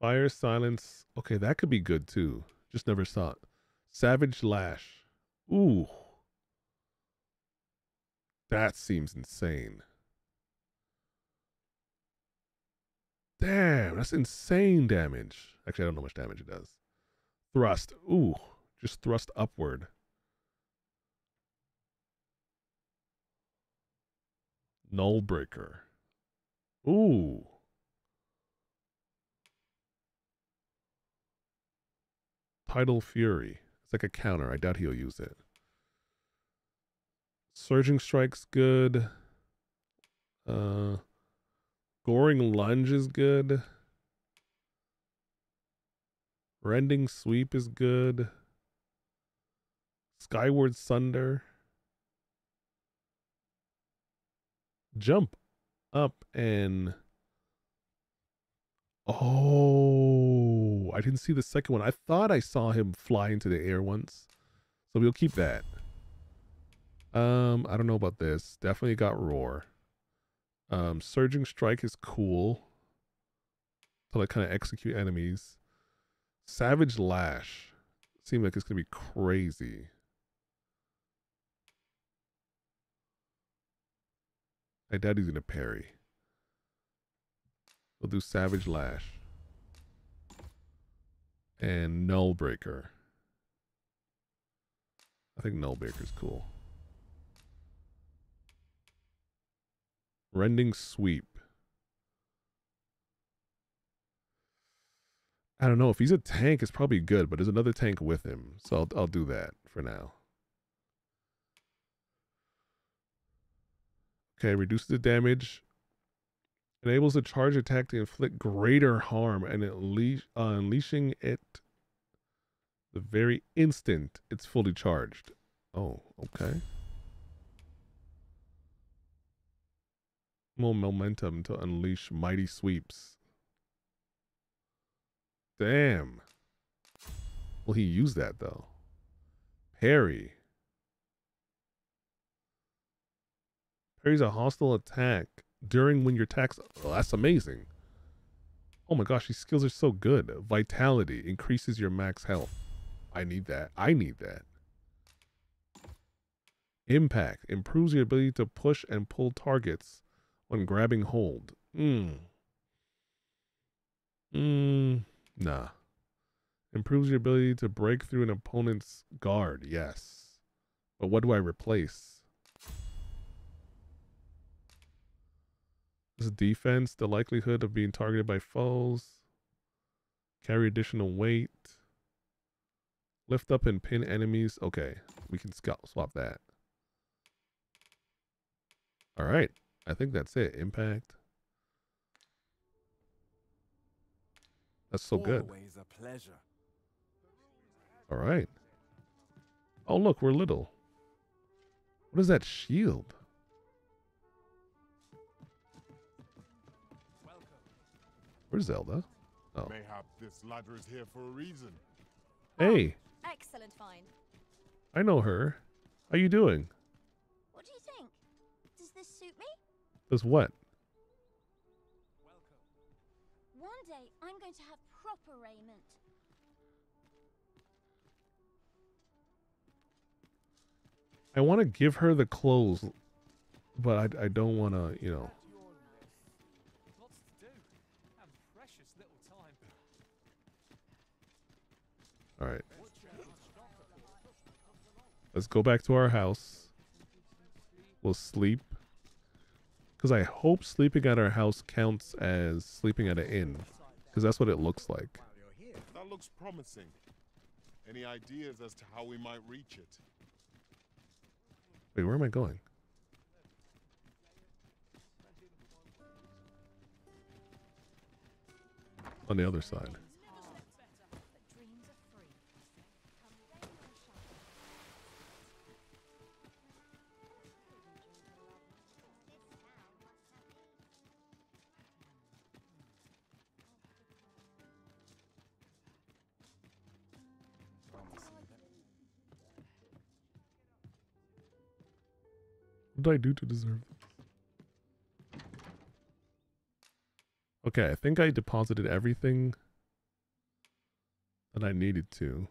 Fire silence. Okay, that could be good too. Just never saw it. Savage lash. Ooh. That seems insane. Damn, that's insane damage. Actually, I don't know how much damage it does. Thrust. Ooh, just thrust upward. Null breaker. Ooh. Tidal Fury. It's like a counter. I doubt he'll use it. Surging Strike's good. Uh, Goring Lunge is good. Rending Sweep is good. Skyward Sunder. Jump up and. Oh, I didn't see the second one. I thought I saw him fly into the air once. So we'll keep that. Um, I don't know about this. Definitely got roar. Um, surging strike is cool. To like kind of execute enemies. Savage lash. Seems like it's gonna be crazy. Doubt he's gonna parry. We'll do Savage Lash. And Null Breaker. I think Null Breaker's cool. Rending Sweep. I don't know. If he's a tank, it's probably good, but there's another tank with him. So I'll, I'll do that for now. Okay, reduces the damage. Enables a charge attack to inflict greater harm and unleash, uh, unleashing it the very instant it's fully charged. Oh, okay. More momentum to unleash mighty sweeps. Damn. Will he use that though? Parry. Parries a hostile attack during when your attacks. Oh, that's amazing. Oh my gosh, these skills are so good. Vitality increases your max health. I need that. I need that. Impact improves your ability to push and pull targets when grabbing hold. Hmm. Hmm. Nah. Improves your ability to break through an opponent's guard. Yes. But what do I replace? This is defense, the likelihood of being targeted by foes. Carry additional weight. Lift up and pin enemies. Okay, we can swap that. All right, I think that's it. Impact. That's so good. Always a pleasure. All right. Oh, look, we're little. What is that shield? Where's Zelda? Oh. Mayhap this ladder is here for a reason. Hey, Excellent find. I know her. How you doing? What do you think? Does this suit me? Does what? One day I'm going to have proper raiment. I want to give her the clothes, but I, I don't want to, you know. All right. Let's go back to our house. We'll sleep. Because I hope sleeping at our house counts as sleeping at an inn. Because that's what it looks like. That looks promising. Any ideas as to how we might reach it? Wait, where am I going? On the other side. What did I do to deserve this? Okay, I think I deposited everything that I needed to.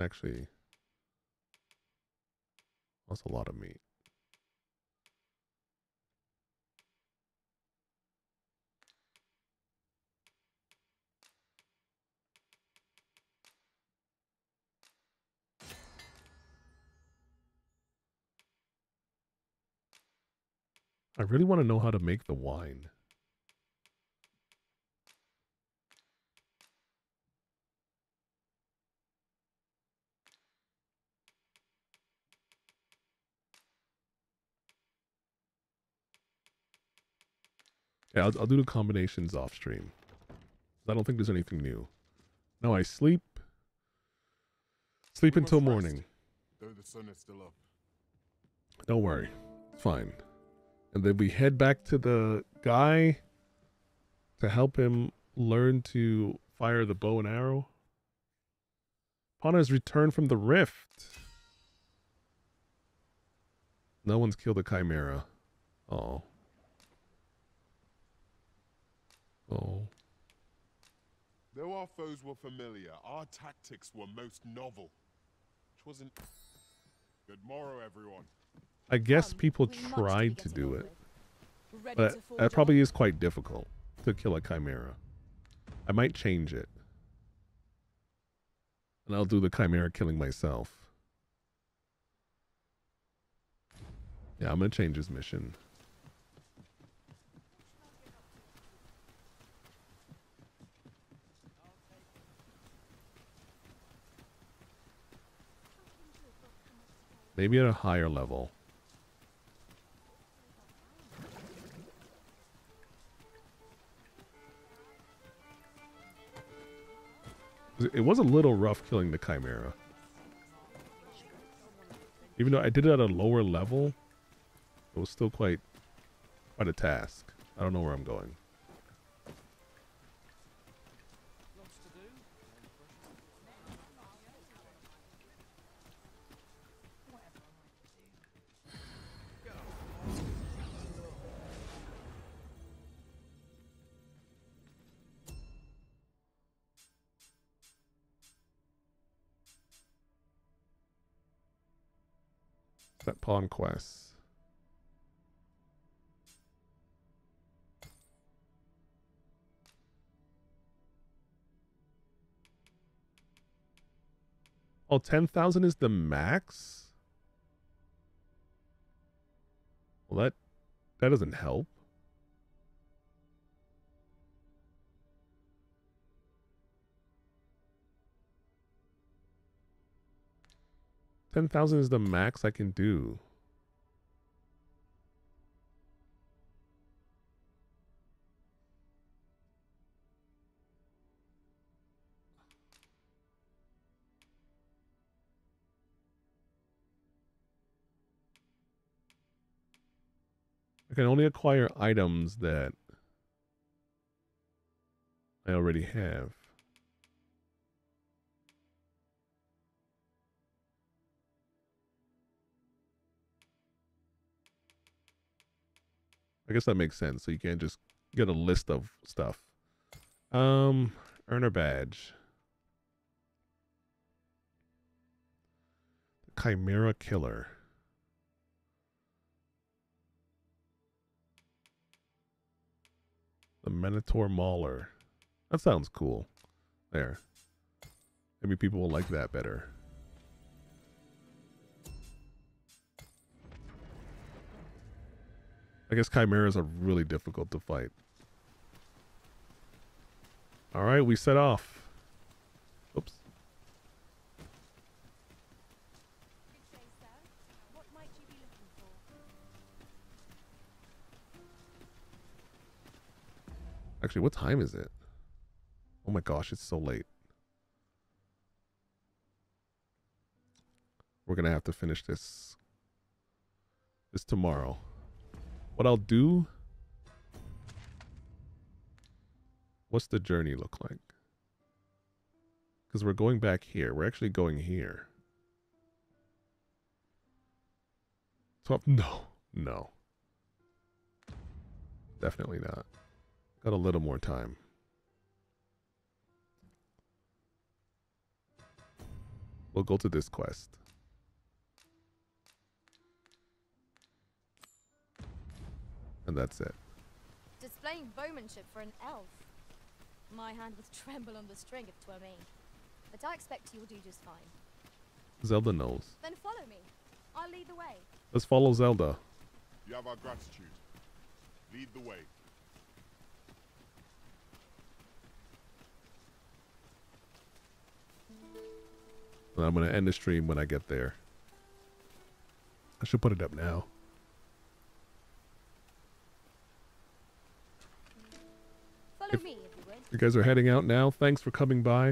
Actually, that's a lot of meat. I really want to know how to make the wine. Yeah, I'll, I'll do the combinations off stream. I don't think there's anything new. No, I sleep. Sleep until morning. Though the sun is still up. Don't worry. It's fine. And then we head back to the guy to help him learn to fire the bow and arrow. Upon his return from the rift. No one's killed a chimera. Oh. Oh. Though our foes were familiar, our tactics were most novel. Which wasn't. Good morrow, everyone. I guess people to be tried to do it. But to that probably is quite difficult to kill a chimera. I might change it. And I'll do the chimera killing myself. Yeah, I'm gonna change his mission. Maybe at a higher level. It was a little rough killing the Chimera. Even though I did it at a lower level, it was still quite quite a task. I don't know where I'm going. That pawn quest. Oh, 10,000 is the max? Well, that that doesn't help. Ten thousand is the max I can do. I can only acquire items that I already have. I guess that makes sense. So you can't just get a list of stuff. Um, earner badge. Chimera Killer. The Minotaur Mauler. That sounds cool. There. Maybe people will like that better. I guess chimeras are really difficult to fight. All right, we set off. Oops. Actually, what time is it? Oh my gosh, it's so late. We're going to have to finish this this tomorrow. What I'll do What's the journey look like? Because we're going back here. We're actually going here. 12 no. No. Definitely not. Got a little more time. We'll go to this quest. And that's it. Displaying bowmanship for an elf. My hand would tremble on the string if 'twere me. But I expect you'll do just fine. Zelda knows. Then follow me. I'll lead the way. Let's follow Zelda. You have our gratitude. Lead the way. And I'm going to end the stream when I get there. I should put it up now. If- you guys are heading out now. Thanks for coming by.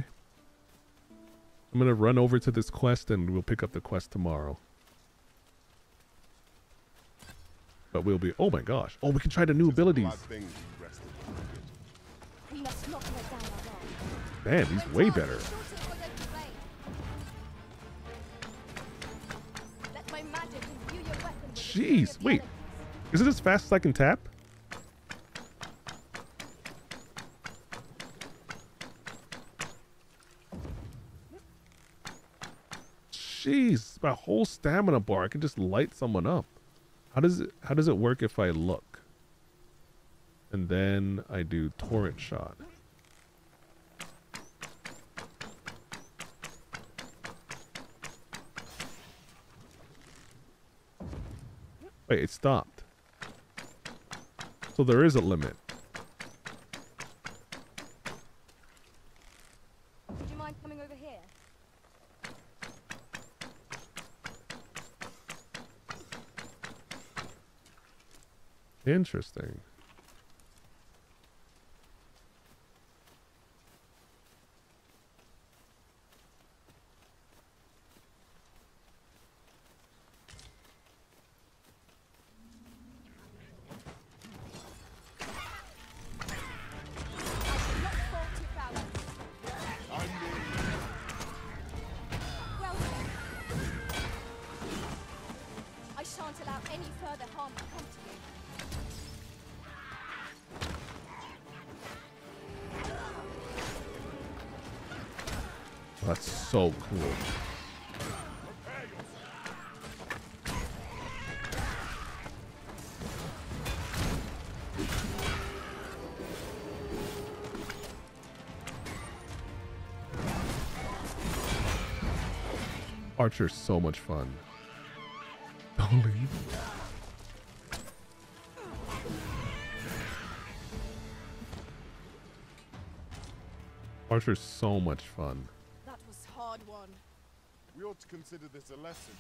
I'm going to run over to this quest and we'll pick up the quest tomorrow. But we'll be... Oh my gosh. Oh, we can try the new abilities. Glad things you rested for good. We must not let down our guard. Man, he's way better. Let my magic imbue your weapon with the Jeez, wait. Is it as fast as I can tap? Jeez, my whole stamina bar. I can just light someone up. How does it how does it work if I look? And then I do torrent shot. Wait, it stopped. So there is a limit. Would you mind coming over here? Interesting. are so much fun. Don't leave. Archer's so much fun. That was hard one. We ought to consider this a lesson.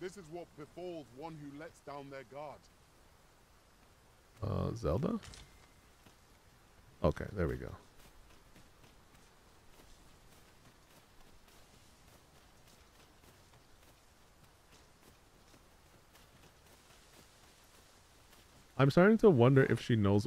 This is what befalls one who lets down their guard. Uh, Zelda? Okay, there we go. I'm starting to wonder if she knows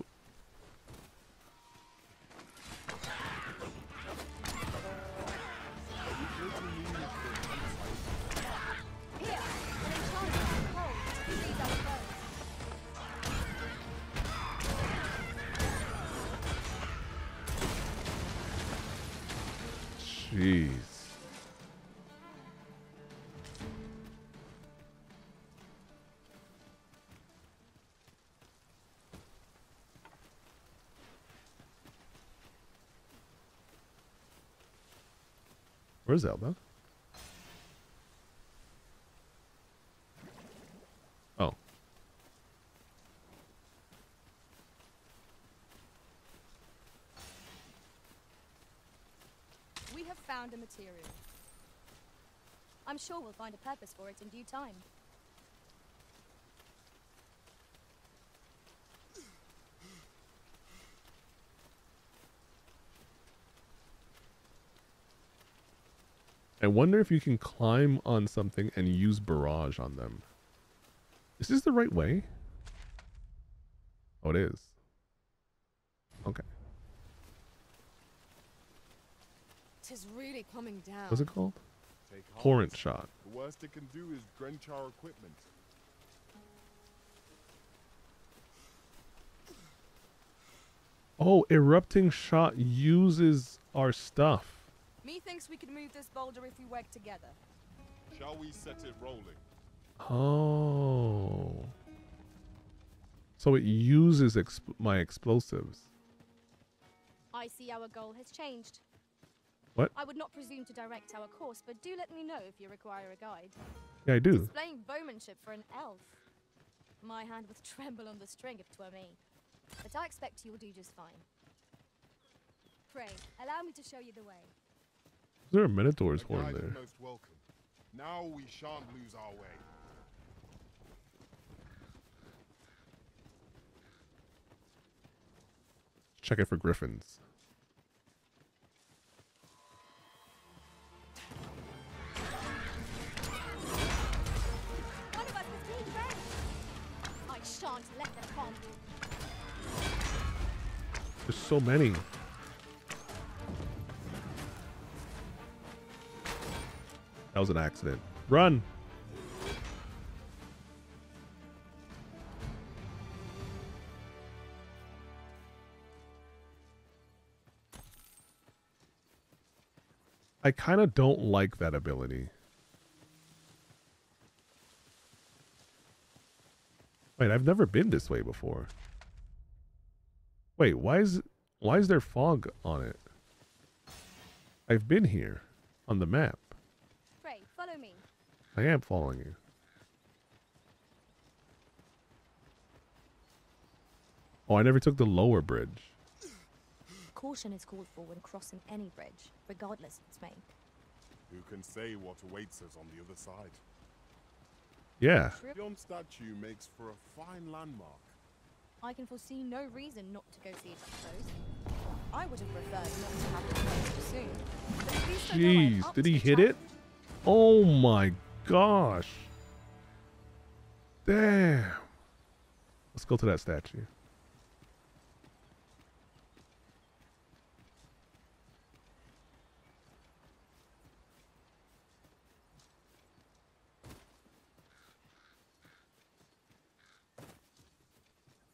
Where's Zelda? Oh. We have found a material. I'm sure we'll find a purpose for it in due time. I wonder if you can climb on something and use barrage on them. Is this the right way? Oh, it is. Okay. Tis really coming down. What's it called? Take. Torrent shot. The worst it can do is drench our equipment. Oh, erupting shot uses our stuff. Methinks we could move this boulder if we work together. Shall we set it rolling? Oh. So it uses exp- my explosives. I see our goal has changed. What? I would not presume to direct our course, but do let me know if you require a guide. Yeah, I do. Displaying bowmanship for an elf. My hand would tremble on the string if 'twere me. But I expect you'll do just fine. Pray, allow me to show you the way. Is there a Minotaur's A horn there? most welcome. Now we shan't lose our way. Check it for griffins. One of us is being friends. I shan't let them come. There's so many. That was an accident. Run! I kind of don't like that ability. Wait, I've never been this way before. Wait, why is why is there fog on it? I've been here on the map. Pray, follow me. I am following you. Oh, I never took the lower bridge. Caution is called for when crossing any bridge, regardless of its make. Who can say what awaits us on the other side? Yeah. Yon statue makes for a fine landmark. I can foresee no reason not to go see it up close. I would have preferred not to have it close too soon. But at least I know I am Jeez, did he hit it? Oh my gosh. Damn. Let's go to that statue.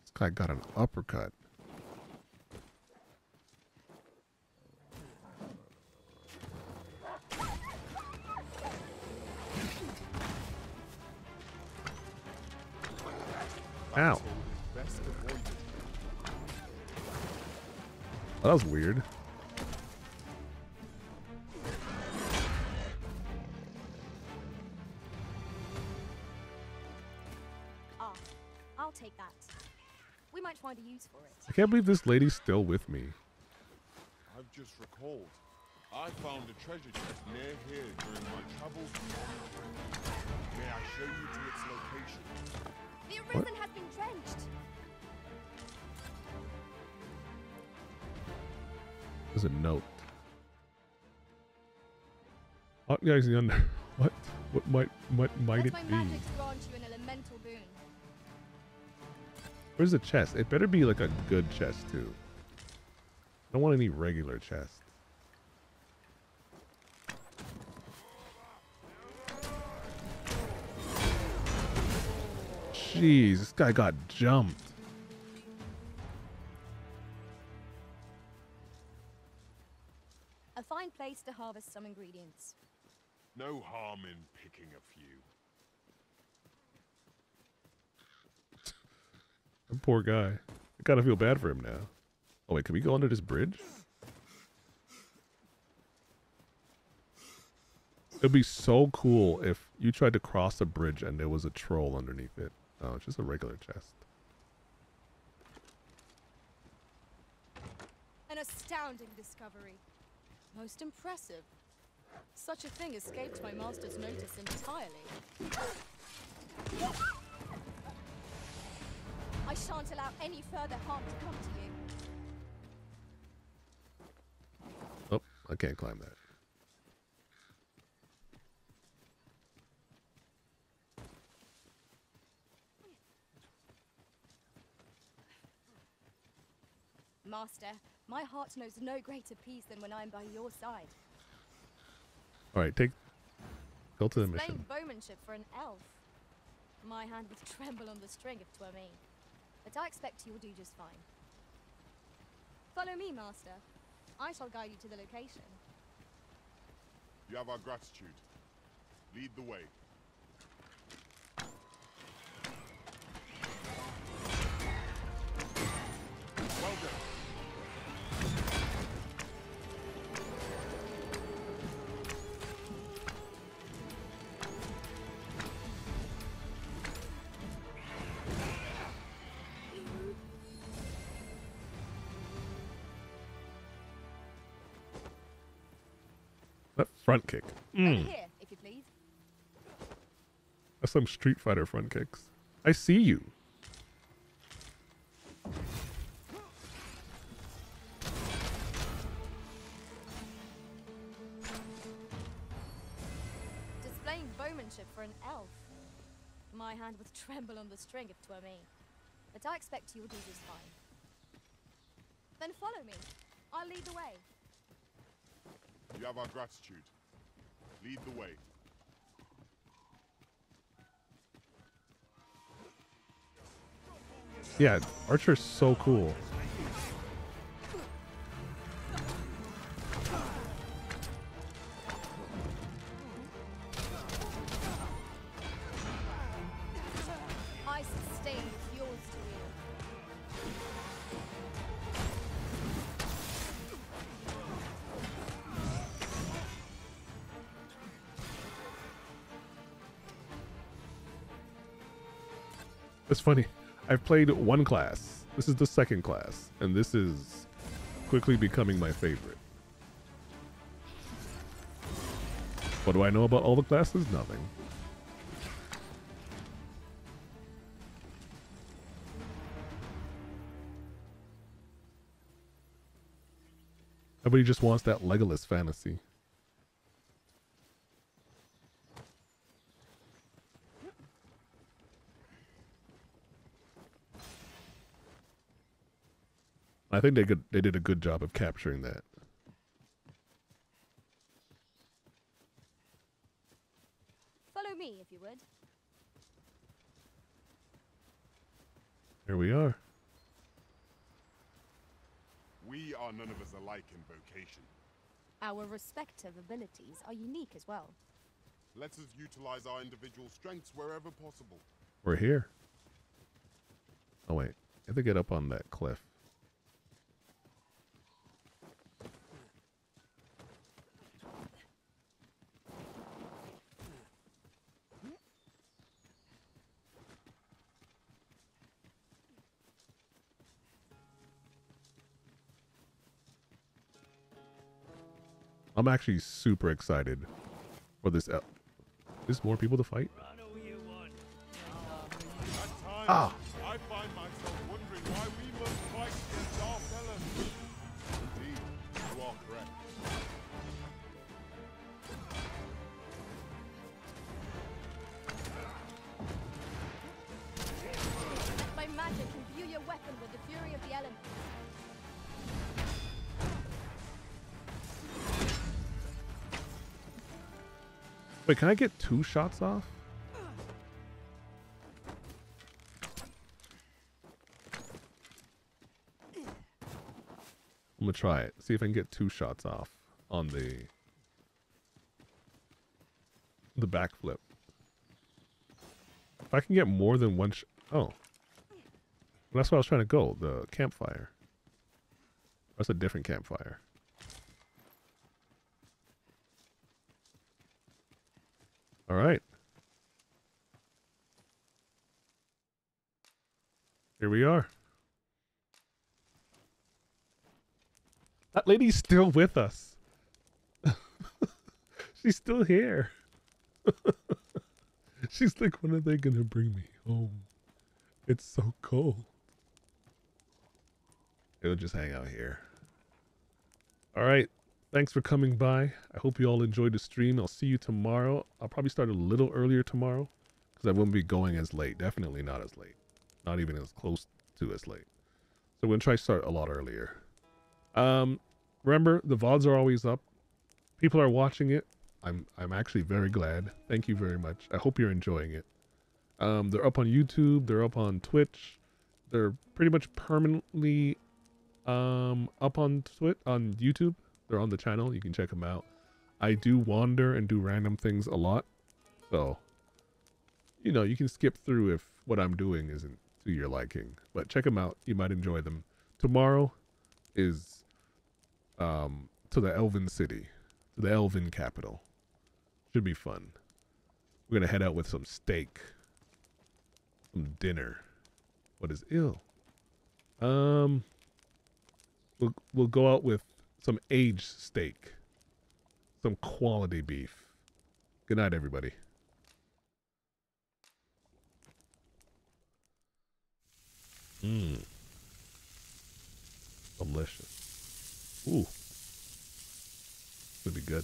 This guy got an uppercut. Ow. Best avoided. Oh, that was weird. Ah, I'll take that. We might find a use for it. I can't believe this lady's still with me. I've just recalled. I found a treasure chest near here during my travels. May I show you to its location? The Arisen has been drenched. There's a note. Hot guys in under. What? What might what might Let it be? magic grant you an elemental boon. Where's the chest? It better be like a good chest too. I don't want any regular chest. Jeez, this guy got jumped. A fine place to harvest some ingredients. No harm in picking a few. That poor guy. I kind of feel bad for him now. Oh wait, can we go under this bridge? It'd be so cool if you tried to cross a bridge and there was a troll underneath it. Oh, it's just a regular chest. An astounding discovery. Most impressive. Such a thing escaped my master's notice entirely. I shan't allow any further harm to come to you. Oh, I can't climb that. Master, my heart knows no greater peace than when I am by your side. All right, take. Go to the mission. Displaying bowmanship for an elf. My hand would tremble on the string if 'twere me. But I expect you will do just fine. Follow me, Master. I shall guide you to the location. You have our gratitude. Lead the way. Well done. Front kick. Mm. here, if you please. That's some Street Fighter front kicks. I see you. Displaying bowmanship for an elf. My hand would tremble on the string if if 'twere me. But I expect you will do just fine. Then follow me. I'll lead the way. You have our gratitude. Lead the way. Yeah, Archer's so cool. Funny. I've played one class. This is the second class, and this is quickly becoming my favorite. What do I know about all the classes? Nothing. Everybody just wants that Legolas fantasy. Think they could they did a good job of capturing that. Follow me, if you would. Here we are. We are none of us alike in vocation. Our respective abilities are unique as well. Let us utilize our individual strengths wherever possible. We're here. Oh wait, I have to get up on that cliff. I'm actually super excited for this. El- There's more people to fight. Ah. I find myself wondering why we must fight against Darth Ellen. Indeed, you are correct. By magic, imbue your weapon with the fury of the. Wait, can I get two shots off? I'm gonna try it. See if I can get two shots off on the the backflip. If I can get more than one oh. Well, that's what I was trying to go, the campfire. That's a different campfire. All right. Here we are. That lady's still with us. She's still here. She's like, when are they going to bring me home? It's so cold. It'll just hang out here. All right. Thanks for coming by. I hope you all enjoyed the stream. I'll see you tomorrow. I'll probably start a little earlier tomorrow because I won't be going as late. Definitely not as late. Not even as close to as late. So we're going to try to start a lot earlier. Um, remember, the VODs are always up. People are watching it. I'm I'm actually very glad. Thank you very much. I hope you're enjoying it. Um, they're up on YouTube. They're up on Twitch. They're pretty much permanently um, up on Twit on YouTube. They're on the channel. You can check them out. I do wander and do random things a lot, so you know you can skip through if what I'm doing isn't to your liking. But check them out. You might enjoy them. Tomorrow is um, to the Elven City, to the Elven capital. Should be fun. We're gonna head out with some steak, some dinner. What is ill? Um, we'll we'll go out with some aged steak, some quality beef. Good night, everybody. Mmm. Delicious. Ooh. Would be good.